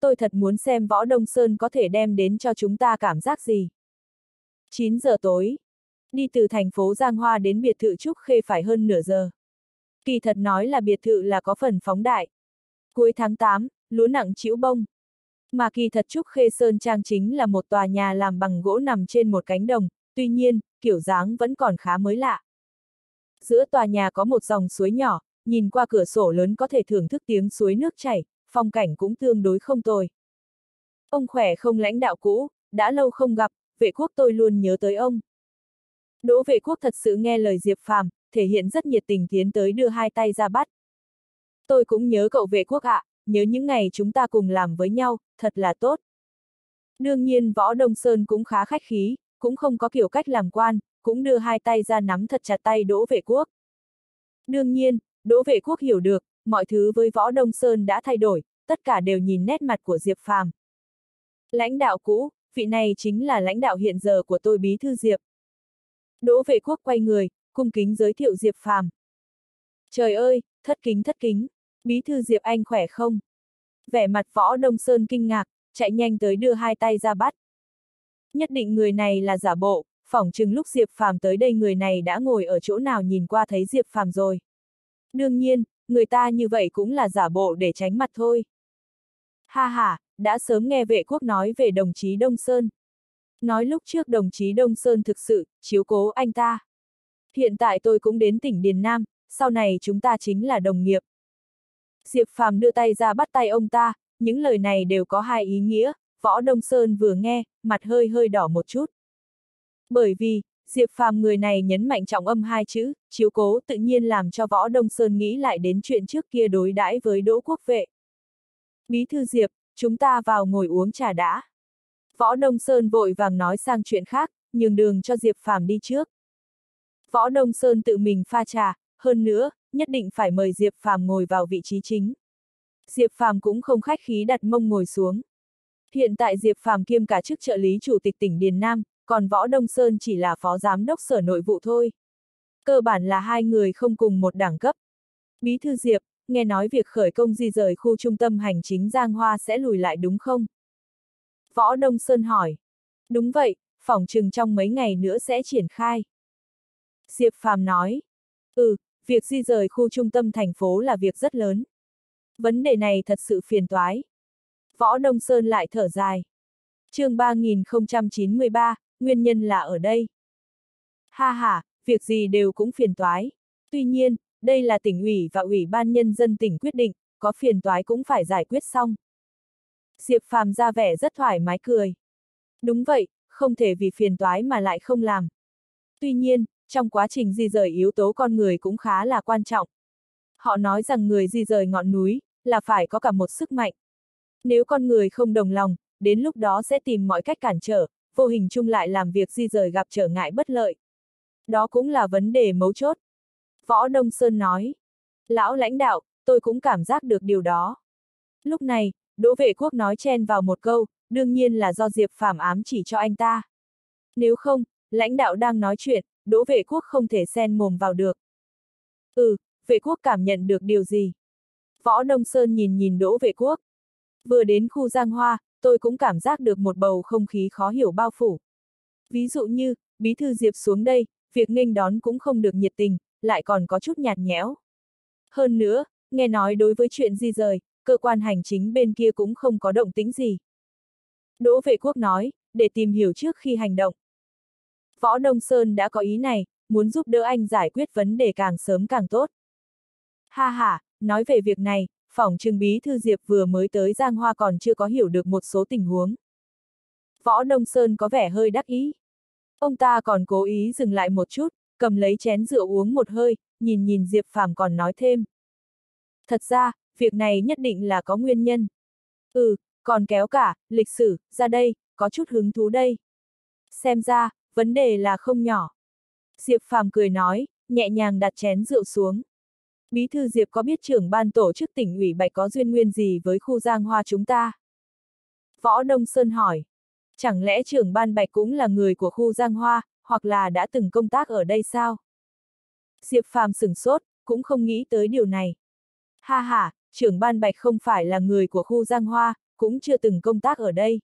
Tôi thật muốn xem Võ Đông Sơn có thể đem đến cho chúng ta cảm giác gì. 9 giờ tối. Đi từ thành phố Giang Hoa đến biệt thự Trúc Khê phải hơn nửa giờ. Kỳ thật nói là biệt thự là có phần phóng đại. Cuối tháng 8, lúa nặng chịu bông. Mà kỳ thật Trúc Khê Sơn Trang chính là một tòa nhà làm bằng gỗ nằm trên một cánh đồng, tuy nhiên, kiểu dáng vẫn còn khá mới lạ. Giữa tòa nhà có một dòng suối nhỏ, nhìn qua cửa sổ lớn có thể thưởng thức tiếng suối nước chảy, phong cảnh cũng tương đối không tồi. Ông khỏe không lãnh đạo cũ, đã lâu không gặp, vệ quốc tôi luôn nhớ tới ông. Đỗ vệ quốc thật sự nghe lời Diệp Phàm, thể hiện rất nhiệt tình tiến tới đưa hai tay ra bắt. Tôi cũng nhớ cậu vệ quốc ạ, à, nhớ những ngày chúng ta cùng làm với nhau, thật là tốt. Đương nhiên Võ Đông Sơn cũng khá khách khí, cũng không có kiểu cách làm quan, cũng đưa hai tay ra nắm thật chặt tay Đỗ Vệ Quốc. Đương nhiên, Đỗ Vệ Quốc hiểu được, mọi thứ với Võ Đông Sơn đã thay đổi, tất cả đều nhìn nét mặt của Diệp Phàm. Lãnh đạo cũ, vị này chính là lãnh đạo hiện giờ của tôi Bí Thư Diệp. Đỗ Vệ Quốc quay người, cung kính giới thiệu Diệp Phàm. Trời ơi, thất kính thất kính, Bí Thư Diệp anh khỏe không? Vẻ mặt Võ Đông Sơn kinh ngạc, chạy nhanh tới đưa hai tay ra bắt. Nhất định người này là giả bộ, phỏng chừng lúc Diệp Phàm tới đây người này đã ngồi ở chỗ nào nhìn qua thấy Diệp Phàm rồi. Đương nhiên, người ta như vậy cũng là giả bộ để tránh mặt thôi. Ha ha, đã sớm nghe vệ quốc nói về đồng chí Đông Sơn. Nói lúc trước đồng chí Đông Sơn thực sự, chiếu cố anh ta. Hiện tại tôi cũng đến tỉnh Điền Nam, sau này chúng ta chính là đồng nghiệp. Diệp Phàm đưa tay ra bắt tay ông ta, những lời này đều có hai ý nghĩa, Võ Đông Sơn vừa nghe, mặt hơi hơi đỏ một chút. Bởi vì, Diệp Phàm người này nhấn mạnh trọng âm hai chữ, chiếu cố tự nhiên làm cho Võ Đông Sơn nghĩ lại đến chuyện trước kia đối đãi với Đỗ Quốc Vệ. Bí thư Diệp, chúng ta vào ngồi uống trà đã. Võ Đông Sơn vội vàng nói sang chuyện khác, nhường đường cho Diệp Phàm đi trước. Võ Đông Sơn tự mình pha trà, hơn nữa, nhất định phải mời Diệp Phàm ngồi vào vị trí chính. Diệp Phàm cũng không khách khí đặt mông ngồi xuống. Hiện tại Diệp Phàm kiêm cả chức trợ lý chủ tịch tỉnh Điền Nam, còn Võ Đông Sơn chỉ là phó giám đốc sở nội vụ thôi. Cơ bản là hai người không cùng một đẳng cấp. Bí thư Diệp, nghe nói việc khởi công di rời khu trung tâm hành chính Giang Hoa sẽ lùi lại đúng không? Võ Đông Sơn hỏi. Đúng vậy, phỏng chừng trong mấy ngày nữa sẽ triển khai. Diệp Phàm nói. Ừ, việc di rời khu trung tâm thành phố là việc rất lớn. Vấn đề này thật sự phiền toái. Võ Đông Sơn lại thở dài. chương 3093, nguyên nhân là ở đây. Ha ha, việc gì đều cũng phiền toái. Tuy nhiên, đây là tỉnh ủy và ủy ban nhân dân tỉnh quyết định, có phiền toái cũng phải giải quyết xong. Diệp Phàm ra vẻ rất thoải mái cười. Đúng vậy, không thể vì phiền toái mà lại không làm. Tuy nhiên, trong quá trình di rời yếu tố con người cũng khá là quan trọng. Họ nói rằng người di rời ngọn núi, là phải có cả một sức mạnh. Nếu con người không đồng lòng, đến lúc đó sẽ tìm mọi cách cản trở, vô hình chung lại làm việc di rời gặp trở ngại bất lợi. Đó cũng là vấn đề mấu chốt. Võ Đông Sơn nói. Lão lãnh đạo, tôi cũng cảm giác được điều đó. Lúc này, Đỗ Vệ Quốc nói chen vào một câu, đương nhiên là do Diệp Phạm ám chỉ cho anh ta. Nếu không, lãnh đạo đang nói chuyện, Đỗ Vệ Quốc không thể xen mồm vào được. Ừ, Vệ Quốc cảm nhận được điều gì? Võ Đông Sơn nhìn nhìn Đỗ Vệ Quốc. Vừa đến khu Giang Hoa, tôi cũng cảm giác được một bầu không khí khó hiểu bao phủ. Ví dụ như, Bí thư Diệp xuống đây, việc nghênh đón cũng không được nhiệt tình, lại còn có chút nhạt nhẽo. Hơn nữa, nghe nói đối với chuyện di rời, cơ quan hành chính bên kia cũng không có động tĩnh gì. Đỗ Vệ Quốc nói, để tìm hiểu trước khi hành động. Võ Đông Sơn đã có ý này, muốn giúp đỡ anh giải quyết vấn đề càng sớm càng tốt. Ha ha, nói về việc này, phòng trưng bí thư Diệp vừa mới tới Giang Hoa còn chưa có hiểu được một số tình huống. Võ Đông Sơn có vẻ hơi đắc ý. Ông ta còn cố ý dừng lại một chút, cầm lấy chén rượu uống một hơi, nhìn nhìn Diệp Phàm còn nói thêm. Thật ra, việc này nhất định là có nguyên nhân. Ừ, còn kéo cả, lịch sử, ra đây, có chút hứng thú đây. Xem ra, vấn đề là không nhỏ. Diệp Phàm cười nói, nhẹ nhàng đặt chén rượu xuống. Bí thư Diệp có biết trưởng ban tổ chức tỉnh ủy Bạch có duyên nguyên gì với khu giang hoa chúng ta? Võ Đông Sơn hỏi. Chẳng lẽ trưởng ban Bạch cũng là người của khu giang hoa, hoặc là đã từng công tác ở đây sao? Diệp Phàm sửng sốt, cũng không nghĩ tới điều này. Ha ha, trưởng ban Bạch không phải là người của khu giang hoa, cũng chưa từng công tác ở đây.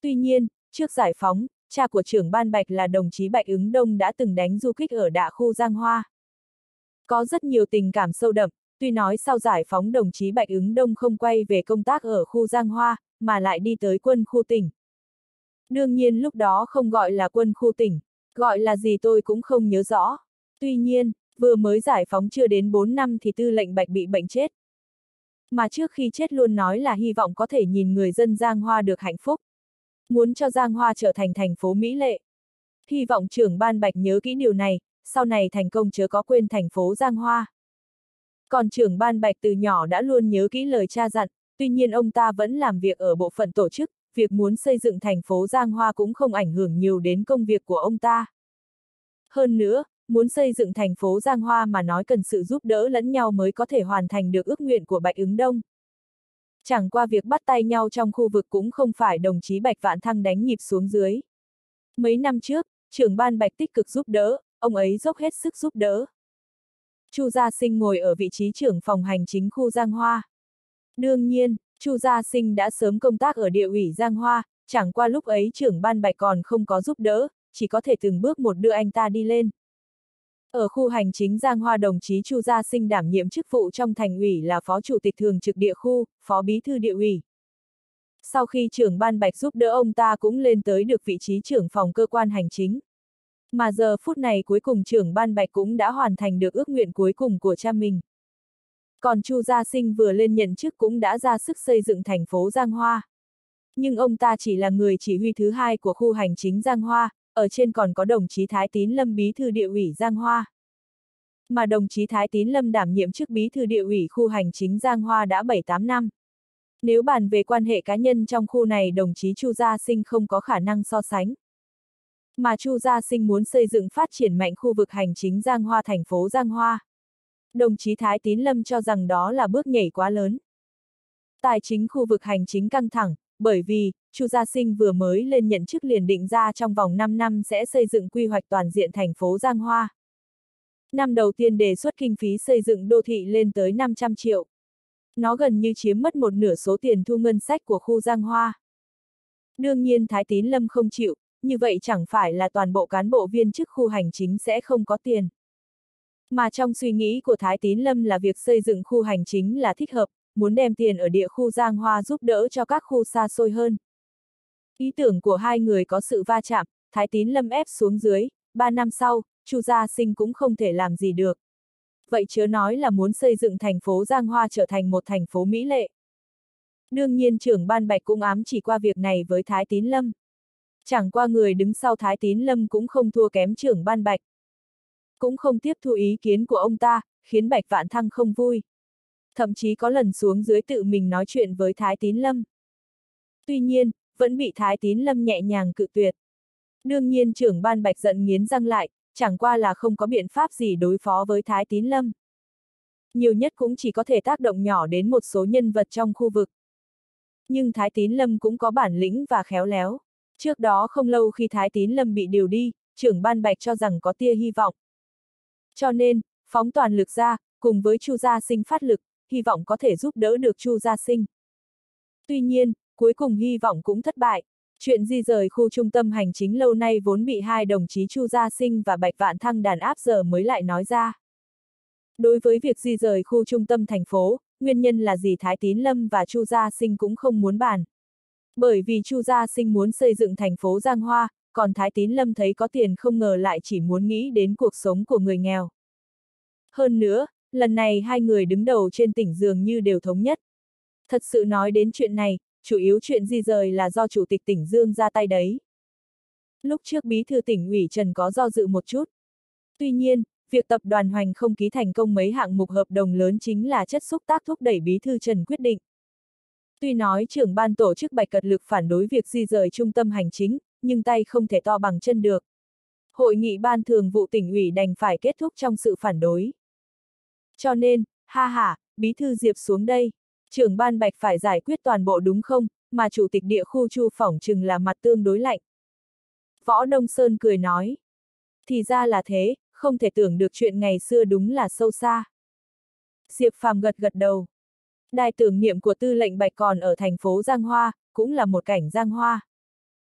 Tuy nhiên, trước giải phóng, cha của trưởng ban Bạch là đồng chí Bạch ứng Đông đã từng đánh du kích ở đạ khu giang hoa. Có rất nhiều tình cảm sâu đậm, tuy nói sau giải phóng đồng chí Bạch ứng Đông không quay về công tác ở khu Giang Hoa, mà lại đi tới quân khu tỉnh. Đương nhiên lúc đó không gọi là quân khu tỉnh, gọi là gì tôi cũng không nhớ rõ. Tuy nhiên, vừa mới giải phóng chưa đến 4 năm thì tư lệnh Bạch bị bệnh chết. Mà trước khi chết luôn nói là hy vọng có thể nhìn người dân Giang Hoa được hạnh phúc. Muốn cho Giang Hoa trở thành thành phố Mỹ lệ. Hy vọng trưởng ban Bạch nhớ kỹ điều này, sau này thành công chớ có quên thành phố Giang Hoa. Còn trưởng ban Bạch từ nhỏ đã luôn nhớ kỹ lời cha dặn, tuy nhiên ông ta vẫn làm việc ở bộ phận tổ chức, việc muốn xây dựng thành phố Giang Hoa cũng không ảnh hưởng nhiều đến công việc của ông ta. Hơn nữa, muốn xây dựng thành phố Giang Hoa mà nói cần sự giúp đỡ lẫn nhau mới có thể hoàn thành được ước nguyện của Bạch ứng Đông. Chẳng qua việc bắt tay nhau trong khu vực cũng không phải đồng chí Bạch Vạn Thăng đánh nhịp xuống dưới. Mấy năm trước, trưởng ban Bạch tích cực giúp đỡ, ông ấy dốc hết sức giúp đỡ. Chu Gia Sinh ngồi ở vị trí trưởng phòng hành chính khu Giang Hoa. Đương nhiên, Chu Gia Sinh đã sớm công tác ở địa ủy Giang Hoa, chẳng qua lúc ấy trưởng ban bạch còn không có giúp đỡ, chỉ có thể từng bước một đưa anh ta đi lên. Ở khu hành chính Giang Hoa đồng chí Chu Gia Sinh đảm nhiệm chức vụ trong thành ủy là phó chủ tịch thường trực địa khu, phó bí thư địa ủy. Sau khi trưởng ban bạch giúp đỡ ông ta cũng lên tới được vị trí trưởng phòng cơ quan hành chính. Mà giờ phút này cuối cùng trưởng ban bạch cũng đã hoàn thành được ước nguyện cuối cùng của cha mình. Còn Chu Gia Sinh vừa lên nhận chức cũng đã ra sức xây dựng thành phố Giang Hoa. Nhưng ông ta chỉ là người chỉ huy thứ hai của khu hành chính Giang Hoa, ở trên còn có đồng chí Thái Tín Lâm bí thư địa ủy Giang Hoa. Mà đồng chí Thái Tín Lâm đảm nhiệm chức bí thư địa ủy khu hành chính Giang Hoa đã 7-8 năm. Nếu bàn về quan hệ cá nhân trong khu này đồng chí Chu Gia Sinh không có khả năng so sánh. Mà Chu Gia Sinh muốn xây dựng phát triển mạnh khu vực hành chính Giang Hoa thành phố Giang Hoa. Đồng chí Thái Tín Lâm cho rằng đó là bước nhảy quá lớn. Tài chính khu vực hành chính căng thẳng, bởi vì, Chu Gia Sinh vừa mới lên nhận chức liền định ra trong vòng 5 năm sẽ xây dựng quy hoạch toàn diện thành phố Giang Hoa. Năm đầu tiên đề xuất kinh phí xây dựng đô thị lên tới 500 triệu. Nó gần như chiếm mất một nửa số tiền thu ngân sách của khu Giang Hoa. Đương nhiên Thái Tín Lâm không chịu, như vậy chẳng phải là toàn bộ cán bộ viên chức khu hành chính sẽ không có tiền. Mà trong suy nghĩ của Thái Tín Lâm là việc xây dựng khu hành chính là thích hợp, muốn đem tiền ở địa khu Giang Hoa giúp đỡ cho các khu xa xôi hơn. Ý tưởng của hai người có sự va chạm, Thái Tín Lâm ép xuống dưới, ba năm sau, Chu Gia Sinh cũng không thể làm gì được. Vậy chớ nói là muốn xây dựng thành phố Giang Hoa trở thành một thành phố mỹ lệ. Đương nhiên trưởng ban bạch cũng ám chỉ qua việc này với Thái Tín Lâm. Chẳng qua người đứng sau Thái Tín Lâm cũng không thua kém trưởng ban bạch. Cũng không tiếp thu ý kiến của ông ta, khiến Bạch Vạn Thăng không vui. Thậm chí có lần xuống dưới tự mình nói chuyện với Thái Tín Lâm. Tuy nhiên, vẫn bị Thái Tín Lâm nhẹ nhàng cự tuyệt. Đương nhiên trưởng ban Bạch giận nghiến răng lại, chẳng qua là không có biện pháp gì đối phó với Thái Tín Lâm. Nhiều nhất cũng chỉ có thể tác động nhỏ đến một số nhân vật trong khu vực. Nhưng Thái Tín Lâm cũng có bản lĩnh và khéo léo. Trước đó không lâu khi Thái Tín Lâm bị điều đi, trưởng ban bạch cho rằng có tia hy vọng. Cho nên, phóng toàn lực ra, cùng với Chu Gia Sinh phát lực, hy vọng có thể giúp đỡ được Chu Gia Sinh. Tuy nhiên, cuối cùng hy vọng cũng thất bại. Chuyện di rời khu trung tâm hành chính lâu nay vốn bị hai đồng chí Chu Gia Sinh và Bạch Vạn Thăng đàn áp giờ mới lại nói ra. Đối với việc di rời khu trung tâm thành phố, nguyên nhân là gì Thái Tín Lâm và Chu Gia Sinh cũng không muốn bàn. Bởi vì Chu Gia Sinh muốn xây dựng thành phố Giang Hoa, còn Thái Tín Lâm thấy có tiền không ngờ lại chỉ muốn nghĩ đến cuộc sống của người nghèo. Hơn nữa, lần này hai người đứng đầu trên tỉnh dường như đều thống nhất. Thật sự nói đến chuyện này, chủ yếu chuyện di rời là do chủ tịch tỉnh Dương ra tay đấy. Lúc trước bí thư tỉnh ủy Trần có do dự một chút. Tuy nhiên, việc tập đoàn hoành không ký thành công mấy hạng mục hợp đồng lớn chính là chất xúc tác thúc đẩy bí thư Trần quyết định. Tuy nói trưởng ban tổ chức bạch cật lực phản đối việc di rời trung tâm hành chính, nhưng tay không thể to bằng chân được. Hội nghị ban thường vụ tỉnh ủy đành phải kết thúc trong sự phản đối. Cho nên, ha ha, bí thư Diệp xuống đây, trưởng ban bạch phải giải quyết toàn bộ đúng không, mà chủ tịch địa khu chu phỏng chừng là mặt tương đối lạnh. Võ Đông Sơn cười nói. Thì ra là thế, không thể tưởng được chuyện ngày xưa đúng là sâu xa. Diệp Phàm gật gật đầu. Đài tưởng niệm của tư lệnh Bạch còn ở thành phố Giang Hoa, cũng là một cảnh Giang Hoa.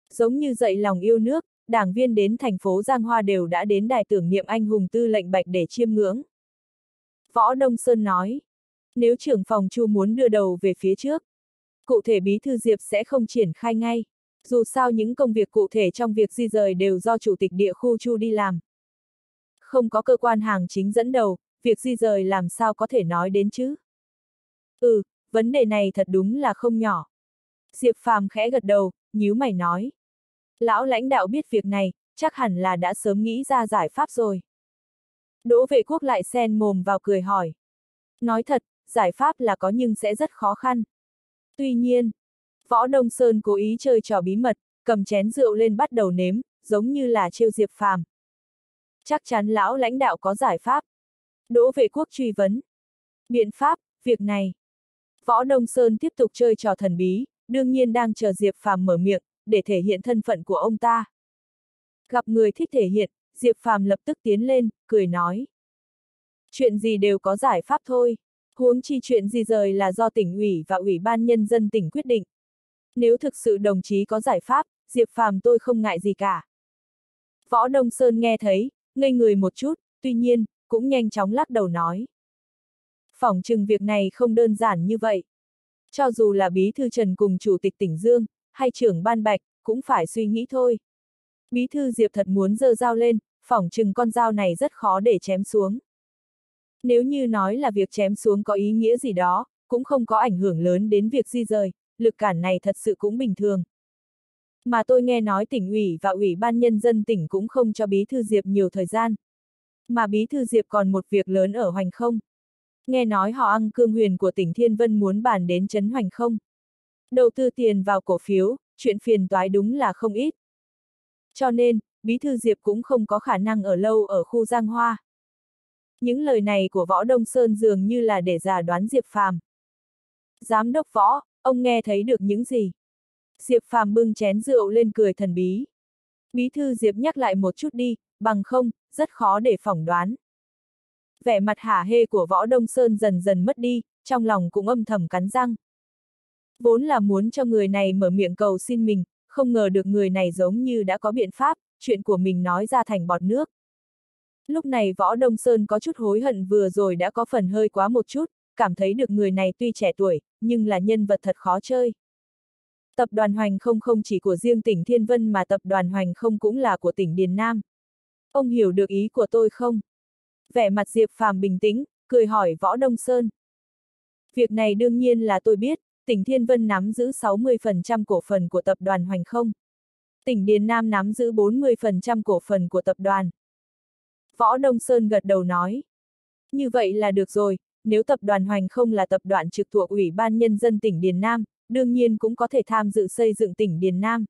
Giống như dạy lòng yêu nước, đảng viên đến thành phố Giang Hoa đều đã đến đài tưởng niệm anh hùng tư lệnh Bạch để chiêm ngưỡng. Võ Đông Sơn nói, nếu trưởng phòng Chu muốn đưa đầu về phía trước, cụ thể bí thư Diệp sẽ không triển khai ngay. Dù sao những công việc cụ thể trong việc di rời đều do chủ tịch địa khu Chu đi làm. Không có cơ quan hàng chính dẫn đầu, việc di rời làm sao có thể nói đến chứ? Ừ, vấn đề này thật đúng là không nhỏ. Diệp Phàm khẽ gật đầu, nhíu mày nói. Lão lãnh đạo biết việc này, chắc hẳn là đã sớm nghĩ ra giải pháp rồi. Đỗ vệ quốc lại sen mồm vào cười hỏi. Nói thật, giải pháp là có nhưng sẽ rất khó khăn. Tuy nhiên, Võ Đông Sơn cố ý chơi trò bí mật, cầm chén rượu lên bắt đầu nếm, giống như là trêu Diệp Phàm. Chắc chắn lão lãnh đạo có giải pháp. Đỗ vệ quốc truy vấn. Biện pháp, việc này. Võ Đông Sơn tiếp tục chơi trò thần bí, đương nhiên đang chờ Diệp Phàm mở miệng, để thể hiện thân phận của ông ta. Gặp người thích thể hiện, Diệp Phàm lập tức tiến lên, cười nói. Chuyện gì đều có giải pháp thôi, huống chi chuyện gì rời là do tỉnh ủy và ủy ban nhân dân tỉnh quyết định. Nếu thực sự đồng chí có giải pháp, Diệp Phàm tôi không ngại gì cả. Võ Đông Sơn nghe thấy, ngây người một chút, tuy nhiên, cũng nhanh chóng lắc đầu nói. Phỏng chừng việc này không đơn giản như vậy. Cho dù là bí thư Trần cùng chủ tịch tỉnh Dương, hay trưởng ban bạch, cũng phải suy nghĩ thôi. Bí thư Diệp thật muốn dơ dao lên, phỏng chừng con dao này rất khó để chém xuống. Nếu như nói là việc chém xuống có ý nghĩa gì đó, cũng không có ảnh hưởng lớn đến việc di rời, lực cản này thật sự cũng bình thường. Mà tôi nghe nói tỉnh ủy và ủy ban nhân dân tỉnh cũng không cho bí thư Diệp nhiều thời gian. Mà bí thư Diệp còn một việc lớn ở Hoành không. Nghe nói họ ăn cương huyền của tỉnh Thiên Vân muốn bàn đến chấn Hoành không. Đầu tư tiền vào cổ phiếu, chuyện phiền toái đúng là không ít. Cho nên, Bí thư Diệp cũng không có khả năng ở lâu ở khu Giang Hoa. Những lời này của Võ Đông Sơn dường như là để giả đoán Diệp Phàm. Giám đốc Võ, ông nghe thấy được những gì? Diệp Phàm bưng chén rượu lên cười thần bí. Bí thư Diệp nhắc lại một chút đi, bằng không, rất khó để phỏng đoán. Vẻ mặt hả hê của võ Đông Sơn dần dần mất đi, trong lòng cũng âm thầm cắn răng. Vốn là muốn cho người này mở miệng cầu xin mình, không ngờ được người này giống như đã có biện pháp, chuyện của mình nói ra thành bọt nước. Lúc này võ Đông Sơn có chút hối hận vừa rồi đã có phần hơi quá một chút, cảm thấy được người này tuy trẻ tuổi, nhưng là nhân vật thật khó chơi. Tập đoàn Hoành không không chỉ của riêng tỉnh Thiên Vân mà tập đoàn Hoành không cũng là của tỉnh Điền Nam. Ông hiểu được ý của tôi không? Vẻ mặt Diệp Phàm bình tĩnh, cười hỏi Võ Đông Sơn. Việc này đương nhiên là tôi biết, tỉnh Thiên Vân nắm giữ 60% cổ phần của tập đoàn Hoành không. Tỉnh Điền Nam nắm giữ 40% cổ phần của tập đoàn. Võ Đông Sơn gật đầu nói. Như vậy là được rồi, nếu tập đoàn Hoành không là tập đoàn trực thuộc Ủy ban Nhân dân tỉnh Điền Nam, đương nhiên cũng có thể tham dự xây dựng tỉnh Điền Nam.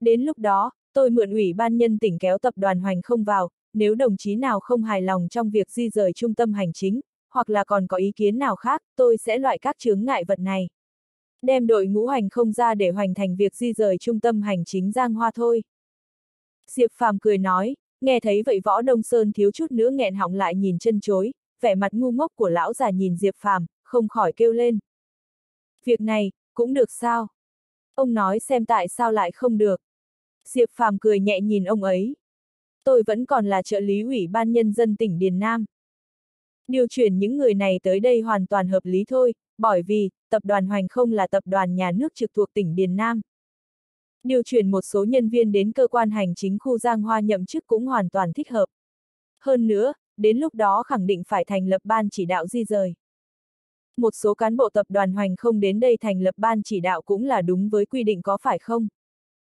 Đến lúc đó, tôi mượn Ủy ban Nhân tỉnh kéo tập đoàn Hoành không vào, nếu đồng chí nào không hài lòng trong việc di rời trung tâm hành chính, hoặc là còn có ý kiến nào khác, tôi sẽ loại các chướng ngại vật này. Đem đội ngũ hành không ra để hoàn thành việc di rời trung tâm hành chính Giang Hoa thôi. Diệp Phàm cười nói, nghe thấy vậy võ Đông Sơn thiếu chút nữa nghẹn họng lại nhìn chân chối, vẻ mặt ngu ngốc của lão già nhìn Diệp Phàm, không khỏi kêu lên. Việc này, cũng được sao? Ông nói xem tại sao lại không được. Diệp Phàm cười nhẹ nhìn ông ấy. Tôi vẫn còn là trợ lý ủy ban nhân dân tỉnh Điền Nam. Điều chuyển những người này tới đây hoàn toàn hợp lý thôi, bởi vì, tập đoàn Hoành không là tập đoàn nhà nước trực thuộc tỉnh Điền Nam. Điều chuyển một số nhân viên đến cơ quan hành chính khu Giang Hoa nhậm chức cũng hoàn toàn thích hợp. Hơn nữa, đến lúc đó khẳng định phải thành lập ban chỉ đạo di rời. Một số cán bộ tập đoàn Hoành không đến đây thành lập ban chỉ đạo cũng là đúng với quy định có phải không?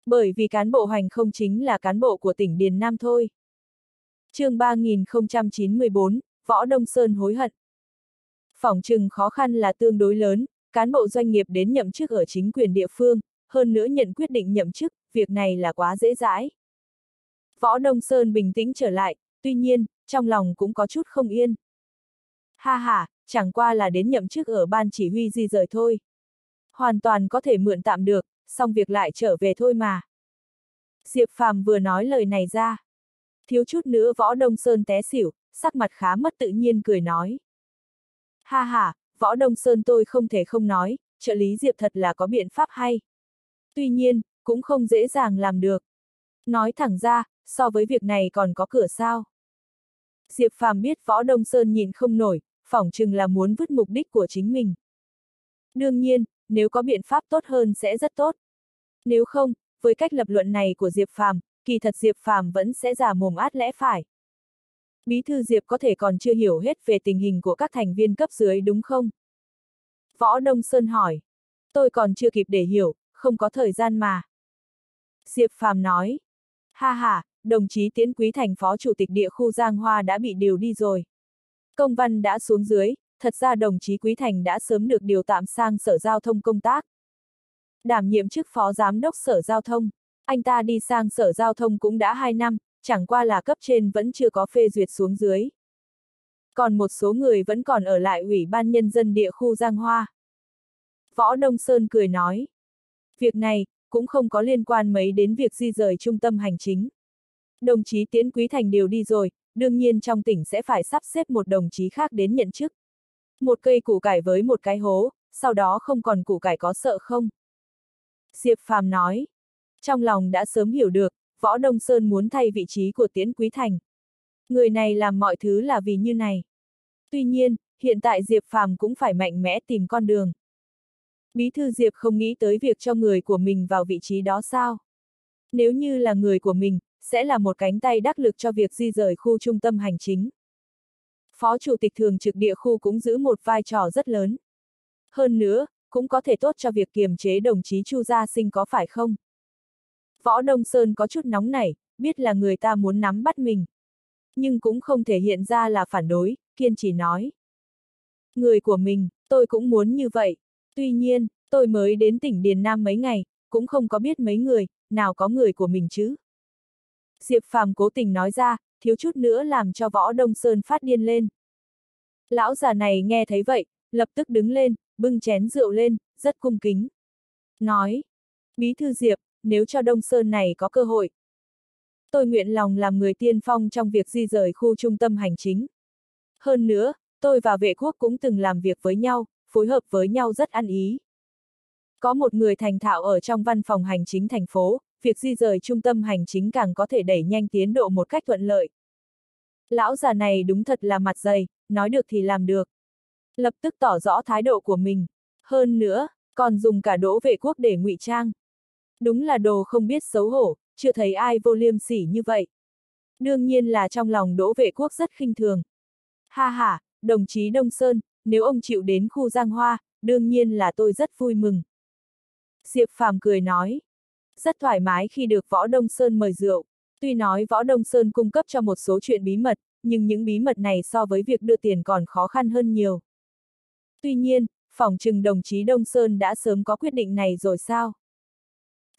Bởi vì cán bộ Hoành không chính là cán bộ của tỉnh Điền Nam thôi. chương 3094, Võ Đông Sơn hối hận. Phỏng chừng khó khăn là tương đối lớn, cán bộ doanh nghiệp đến nhậm chức ở chính quyền địa phương, hơn nữa nhận quyết định nhậm chức, việc này là quá dễ dãi. Võ Đông Sơn bình tĩnh trở lại, tuy nhiên, trong lòng cũng có chút không yên. Ha ha, chẳng qua là đến nhậm chức ở ban chỉ huy di rời thôi. Hoàn toàn có thể mượn tạm được, xong việc lại trở về thôi mà. Diệp Phàm vừa nói lời này ra. Thiếu chút nữa võ Đông Sơn té xỉu, sắc mặt khá mất tự nhiên cười nói. Ha ha, võ Đông Sơn tôi không thể không nói, trợ lý Diệp thật là có biện pháp hay. Tuy nhiên, cũng không dễ dàng làm được. Nói thẳng ra, so với việc này còn có cửa sao. Diệp Phàm biết võ Đông Sơn nhìn không nổi, phỏng chừng là muốn vứt mục đích của chính mình. Đương nhiên, nếu có biện pháp tốt hơn sẽ rất tốt. Nếu không, với cách lập luận này của Diệp Phàm, kỳ thật Diệp Phàm vẫn sẽ giả mồm át lẽ phải. Bí thư Diệp có thể còn chưa hiểu hết về tình hình của các thành viên cấp dưới đúng không? Võ Đông Sơn hỏi. Tôi còn chưa kịp để hiểu, không có thời gian mà. Diệp Phàm nói. Ha ha, đồng chí Tiến Quý Thành Phó Chủ tịch địa khu Giang Hoa đã bị điều đi rồi. Công văn đã xuống dưới, thật ra đồng chí Quý Thành đã sớm được điều tạm sang Sở Giao thông công tác. Đảm nhiệm chức Phó Giám đốc Sở Giao thông, anh ta đi sang Sở Giao thông cũng đã 2 năm, chẳng qua là cấp trên vẫn chưa có phê duyệt xuống dưới. Còn một số người vẫn còn ở lại Ủy ban Nhân dân địa khu Giang Hoa. Võ Đông Sơn cười nói. Việc này, cũng không có liên quan mấy đến việc di rời trung tâm hành chính. Đồng chí Tiến Quý Thành đều đi rồi, đương nhiên trong tỉnh sẽ phải sắp xếp một đồng chí khác đến nhận chức. Một cây củ cải với một cái hố, sau đó không còn củ cải có sợ không? Diệp Phàm nói. Trong lòng đã sớm hiểu được, Võ Đông Sơn muốn thay vị trí của Tiễn Quý Thành. Người này làm mọi thứ là vì như này. Tuy nhiên, hiện tại Diệp Phàm cũng phải mạnh mẽ tìm con đường. Bí thư Diệp không nghĩ tới việc cho người của mình vào vị trí đó sao? Nếu như là người của mình, sẽ là một cánh tay đắc lực cho việc di rời khu trung tâm hành chính. Phó Chủ tịch Thường trực địa khu cũng giữ một vai trò rất lớn. Hơn nữa, cũng có thể tốt cho việc kiềm chế đồng chí Chu Gia Sinh có phải không? Võ Đông Sơn có chút nóng nảy, biết là người ta muốn nắm bắt mình. Nhưng cũng không thể hiện ra là phản đối, kiên trì nói. Người của mình, tôi cũng muốn như vậy. Tuy nhiên, tôi mới đến tỉnh Điền Nam mấy ngày, cũng không có biết mấy người, nào có người của mình chứ. Diệp Phàm cố tình nói ra, thiếu chút nữa làm cho võ Đông Sơn phát điên lên. Lão già này nghe thấy vậy, lập tức đứng lên, bưng chén rượu lên, rất cung kính. Nói, Bí thư Diệp, nếu cho Đông Sơn này có cơ hội. Tôi nguyện lòng làm người tiên phong trong việc di rời khu trung tâm hành chính. Hơn nữa, tôi và vệ quốc cũng từng làm việc với nhau, phối hợp với nhau rất ăn ý. Có một người thành thạo ở trong văn phòng hành chính thành phố, việc di rời trung tâm hành chính càng có thể đẩy nhanh tiến độ một cách thuận lợi. Lão già này đúng thật là mặt dày, nói được thì làm được. Lập tức tỏ rõ thái độ của mình. Hơn nữa, còn dùng cả đỗ vệ quốc để ngụy trang. Đúng là đồ không biết xấu hổ, chưa thấy ai vô liêm sỉ như vậy. Đương nhiên là trong lòng đỗ vệ quốc rất khinh thường. Ha ha, đồng chí Đông Sơn, nếu ông chịu đến khu Giang Hoa, đương nhiên là tôi rất vui mừng. Diệp Phàm cười nói. Rất thoải mái khi được Võ Đông Sơn mời rượu. Tuy nói Võ Đông Sơn cung cấp cho một số chuyện bí mật, nhưng những bí mật này so với việc đưa tiền còn khó khăn hơn nhiều. Tuy nhiên, phòng trừng đồng chí Đông Sơn đã sớm có quyết định này rồi sao?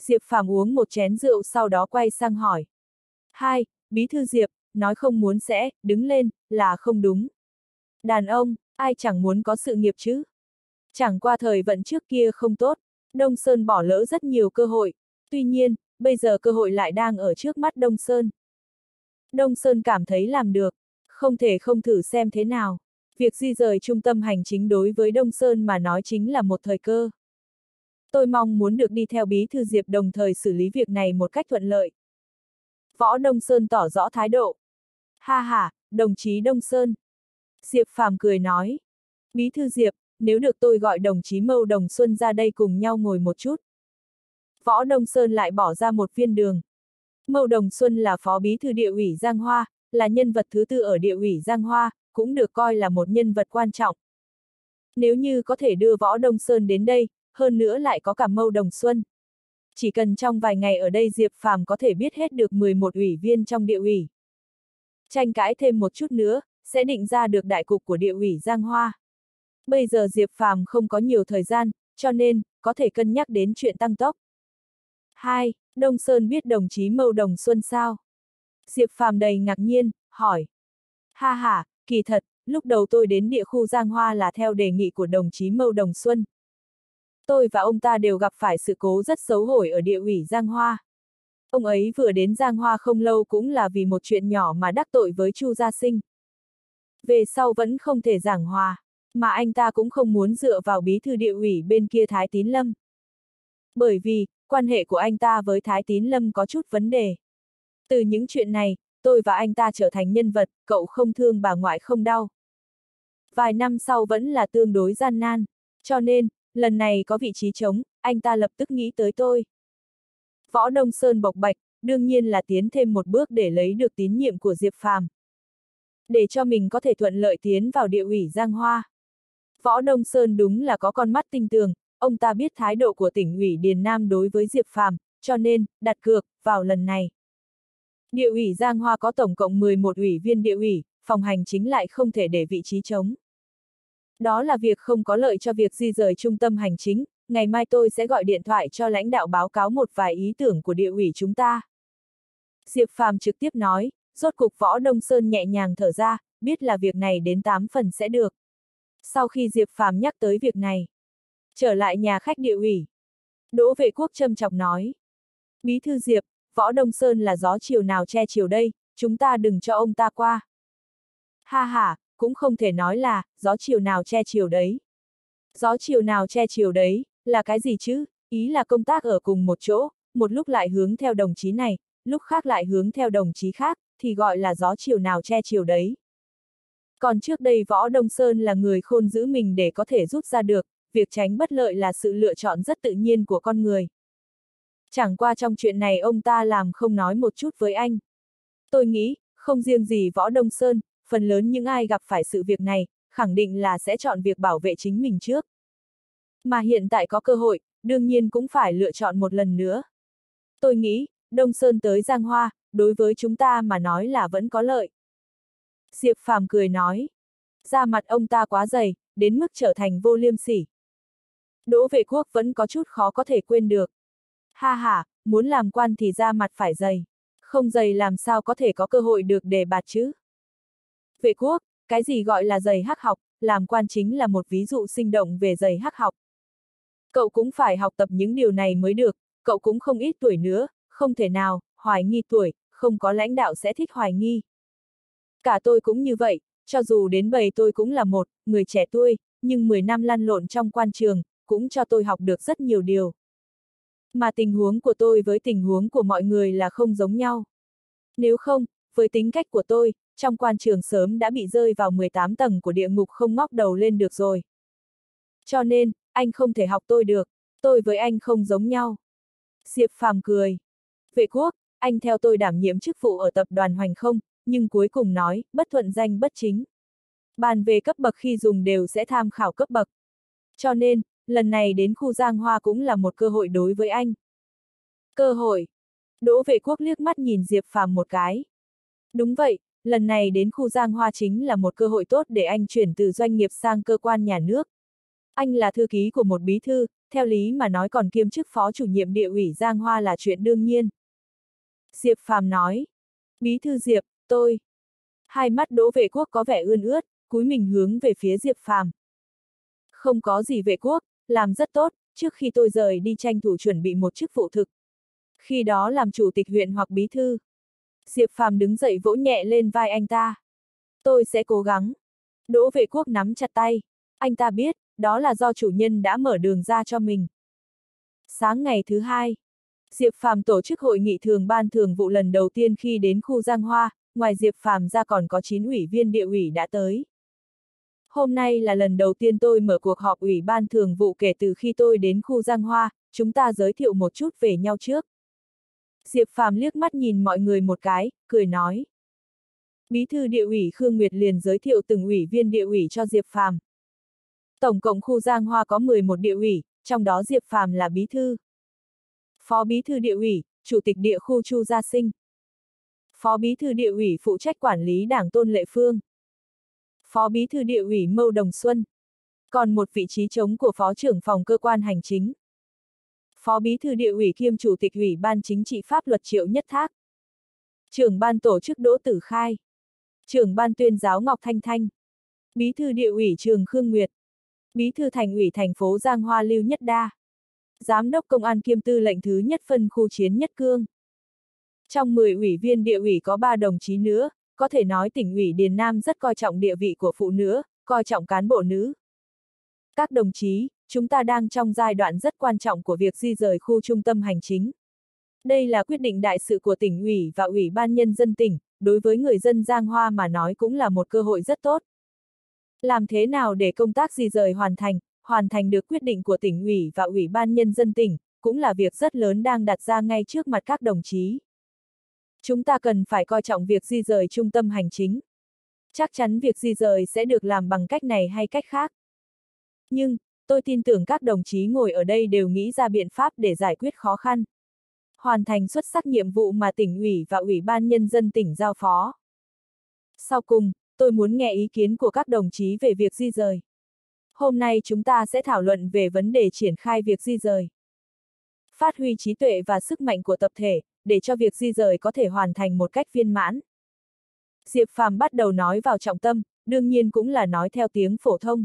Diệp Phàm uống một chén rượu sau đó quay sang hỏi. Hai, Bí thư Diệp, nói không muốn sẽ, đứng lên, là không đúng. Đàn ông, ai chẳng muốn có sự nghiệp chứ? Chẳng qua thời vận trước kia không tốt, Đông Sơn bỏ lỡ rất nhiều cơ hội, tuy nhiên, bây giờ cơ hội lại đang ở trước mắt Đông Sơn. Đông Sơn cảm thấy làm được, không thể không thử xem thế nào. Việc di rời trung tâm hành chính đối với Đông Sơn mà nói chính là một thời cơ. Tôi mong muốn được đi theo bí thư Diệp đồng thời xử lý việc này một cách thuận lợi. Võ Đông Sơn tỏ rõ thái độ. Ha ha, đồng chí Đông Sơn. Diệp Phàm cười nói. Bí thư Diệp, nếu được tôi gọi đồng chí Mâu Đồng Xuân ra đây cùng nhau ngồi một chút. Võ Đông Sơn lại bỏ ra một viên đường. Mâu Đồng Xuân là phó bí thư địa ủy Giang Hoa, là nhân vật thứ tư ở địa ủy Giang Hoa, cũng được coi là một nhân vật quan trọng. Nếu như có thể đưa Võ Đông Sơn đến đây, hơn nữa lại có cả Mâu Đồng Xuân. Chỉ cần trong vài ngày ở đây Diệp Phàm có thể biết hết được 11 ủy viên trong địa ủy. Tranh cãi thêm một chút nữa, sẽ định ra được đại cục của địa ủy Giang Hoa. Bây giờ Diệp Phàm không có nhiều thời gian, cho nên, có thể cân nhắc đến chuyện tăng tốc. 2. Đông Sơn biết đồng chí Mâu Đồng Xuân sao? Diệp Phàm đầy ngạc nhiên, hỏi. Ha ha, kỳ thật, lúc đầu tôi đến địa khu Giang Hoa là theo đề nghị của đồng chí Mâu Đồng Xuân. Tôi và ông ta đều gặp phải sự cố rất xấu hổ ở địa ủy Giang Hoa. Ông ấy vừa đến Giang Hoa không lâu cũng là vì một chuyện nhỏ mà đắc tội với Chu Gia Sinh. Về sau vẫn không thể giảng hòa, mà anh ta cũng không muốn dựa vào bí thư địa ủy bên kia Thái Tín Lâm. Bởi vì, quan hệ của anh ta với Thái Tín Lâm có chút vấn đề. Từ những chuyện này, tôi và anh ta trở thành nhân vật, cậu không thương bà ngoại không đau. Vài năm sau vẫn là tương đối gian nan, cho nên, lần này có vị trí trống, anh ta lập tức nghĩ tới tôi. Võ Đông Sơn bộc bạch, đương nhiên là tiến thêm một bước để lấy được tín nhiệm của Diệp Phàm. Để cho mình có thể thuận lợi tiến vào địa ủy Giang Hoa. Võ Đông Sơn đúng là có con mắt tinh tường, ông ta biết thái độ của tỉnh ủy Điền Nam đối với Diệp Phàm, cho nên, đặt cược, vào lần này. Địa ủy Giang Hoa có tổng cộng 11 ủy viên địa ủy, phòng hành chính lại không thể để vị trí trống. Đó là việc không có lợi cho việc di rời trung tâm hành chính, ngày mai tôi sẽ gọi điện thoại cho lãnh đạo báo cáo một vài ý tưởng của địa ủy chúng ta. Diệp Phàm trực tiếp nói, rốt cục võ Đông Sơn nhẹ nhàng thở ra, biết là việc này đến 8 phần sẽ được. Sau khi Diệp Phàm nhắc tới việc này, trở lại nhà khách địa ủy. Đỗ vệ quốc châm chọc nói. Bí thư Diệp, võ Đông Sơn là gió chiều nào che chiều đây, chúng ta đừng cho ông ta qua. Ha ha, cũng không thể nói là, gió chiều nào che chiều đấy. Gió chiều nào che chiều đấy, là cái gì chứ, ý là công tác ở cùng một chỗ, một lúc lại hướng theo đồng chí này, lúc khác lại hướng theo đồng chí khác, thì gọi là gió chiều nào che chiều đấy. Còn trước đây Võ Đông Sơn là người khôn giữ mình để có thể rút ra được, việc tránh bất lợi là sự lựa chọn rất tự nhiên của con người. Chẳng qua trong chuyện này ông ta làm không nói một chút với anh. Tôi nghĩ, không riêng gì Võ Đông Sơn, phần lớn những ai gặp phải sự việc này, khẳng định là sẽ chọn việc bảo vệ chính mình trước. Mà hiện tại có cơ hội, đương nhiên cũng phải lựa chọn một lần nữa. Tôi nghĩ, Đông Sơn tới Giang Hoa, đối với chúng ta mà nói là vẫn có lợi. Diệp Phàm cười nói. Da mặt ông ta quá dày, đến mức trở thành vô liêm sỉ. Đỗ vệ quốc vẫn có chút khó có thể quên được. Ha ha, muốn làm quan thì da mặt phải dày. Không dày làm sao có thể có cơ hội được đề bạt chứ. Vệ quốc, cái gì gọi là dày hắc học, làm quan chính là một ví dụ sinh động về dày hắc học. Cậu cũng phải học tập những điều này mới được, cậu cũng không ít tuổi nữa, không thể nào, hoài nghi tuổi, không có lãnh đạo sẽ thích hoài nghi. Cả tôi cũng như vậy, cho dù đến bầy tôi cũng là một, người trẻ tuổi, nhưng 10 năm lăn lộn trong quan trường, cũng cho tôi học được rất nhiều điều. Mà tình huống của tôi với tình huống của mọi người là không giống nhau. Nếu không, với tính cách của tôi, trong quan trường sớm đã bị rơi vào 18 tầng của địa ngục không ngóc đầu lên được rồi. Cho nên, anh không thể học tôi được, tôi với anh không giống nhau. Diệp Phàm cười. Vệ quốc, anh theo tôi đảm nhiệm chức vụ ở tập đoàn Hoành không, nhưng cuối cùng nói, bất thuận danh bất chính. Bàn về cấp bậc khi dùng đều sẽ tham khảo cấp bậc. Cho nên, lần này đến khu Giang Hoa cũng là một cơ hội đối với anh. Cơ hội. Đỗ vệ quốc liếc mắt nhìn Diệp Phàm một cái. Đúng vậy, lần này đến khu Giang Hoa chính là một cơ hội tốt để anh chuyển từ doanh nghiệp sang cơ quan nhà nước. Anh là thư ký của một bí thư, theo lý mà nói còn kiêm chức phó chủ nhiệm địa ủy Giang Hoa là chuyện đương nhiên. Diệp Phàm nói. Bí thư Diệp, tôi. Hai mắt đỗ vệ quốc có vẻ ươn ướt, cúi mình hướng về phía Diệp Phàm. Không có gì vệ quốc, làm rất tốt, trước khi tôi rời đi tranh thủ chuẩn bị một chức vụ thực. Khi đó làm chủ tịch huyện hoặc bí thư. Diệp Phàm đứng dậy vỗ nhẹ lên vai anh ta. Tôi sẽ cố gắng. Đỗ vệ quốc nắm chặt tay. Anh ta biết, đó là do chủ nhân đã mở đường ra cho mình. Sáng ngày thứ hai, Diệp Phàm tổ chức hội nghị thường ban thường vụ lần đầu tiên khi đến khu Giang Hoa, ngoài Diệp Phàm ra còn có 9 ủy viên địa ủy đã tới. Hôm nay là lần đầu tiên tôi mở cuộc họp ủy ban thường vụ kể từ khi tôi đến khu Giang Hoa, chúng ta giới thiệu một chút về nhau trước. Diệp Phàm liếc mắt nhìn mọi người một cái, cười nói. Bí thư địa ủy Khương Nguyệt liền giới thiệu từng ủy viên địa ủy cho Diệp Phàm. Tổng cộng khu Giang Hoa có 11 địa ủy, trong đó Diệp Phàm là bí thư. Phó bí thư địa ủy, chủ tịch địa khu Chu Gia Sinh. Phó bí thư địa ủy phụ trách quản lý đảng Tôn Lệ Phương. Phó bí thư địa ủy Mâu Đồng Xuân. Còn một vị trí trống của phó trưởng phòng cơ quan hành chính. Phó bí thư địa ủy kiêm chủ tịch ủy ban chính trị pháp luật Triệu Nhất Thác. Trưởng ban tổ chức Đỗ Tử Khai. Trưởng ban tuyên giáo Ngọc Thanh Thanh. Bí thư địa ủy trường Khương Nguyệt. Bí thư thành ủy thành phố Giang Hoa Lưu Nhất Đa. Giám đốc công an kiêm tư lệnh thứ nhất phân khu chiến Nhất Cương. Trong 10 ủy viên địa ủy có 3 đồng chí nữa, có thể nói tỉnh ủy Điền Nam rất coi trọng địa vị của phụ nữ, coi trọng cán bộ nữ. Các đồng chí, chúng ta đang trong giai đoạn rất quan trọng của việc di rời khu trung tâm hành chính. Đây là quyết định đại sự của tỉnh ủy và ủy ban nhân dân tỉnh, đối với người dân Giang Hoa mà nói cũng là một cơ hội rất tốt. Làm thế nào để công tác di rời hoàn thành, hoàn thành được quyết định của tỉnh ủy và ủy ban nhân dân tỉnh, cũng là việc rất lớn đang đặt ra ngay trước mặt các đồng chí. Chúng ta cần phải coi trọng việc di rời trung tâm hành chính. Chắc chắn việc di rời sẽ được làm bằng cách này hay cách khác. Nhưng, tôi tin tưởng các đồng chí ngồi ở đây đều nghĩ ra biện pháp để giải quyết khó khăn. Hoàn thành xuất sắc nhiệm vụ mà tỉnh ủy và ủy ban nhân dân tỉnh giao phó. Sau cùng, tôi muốn nghe ý kiến của các đồng chí về việc di rời. Hôm nay chúng ta sẽ thảo luận về vấn đề triển khai việc di rời. Phát huy trí tuệ và sức mạnh của tập thể, để cho việc di rời có thể hoàn thành một cách viên mãn. Diệp Phàm bắt đầu nói vào trọng tâm, đương nhiên cũng là nói theo tiếng phổ thông.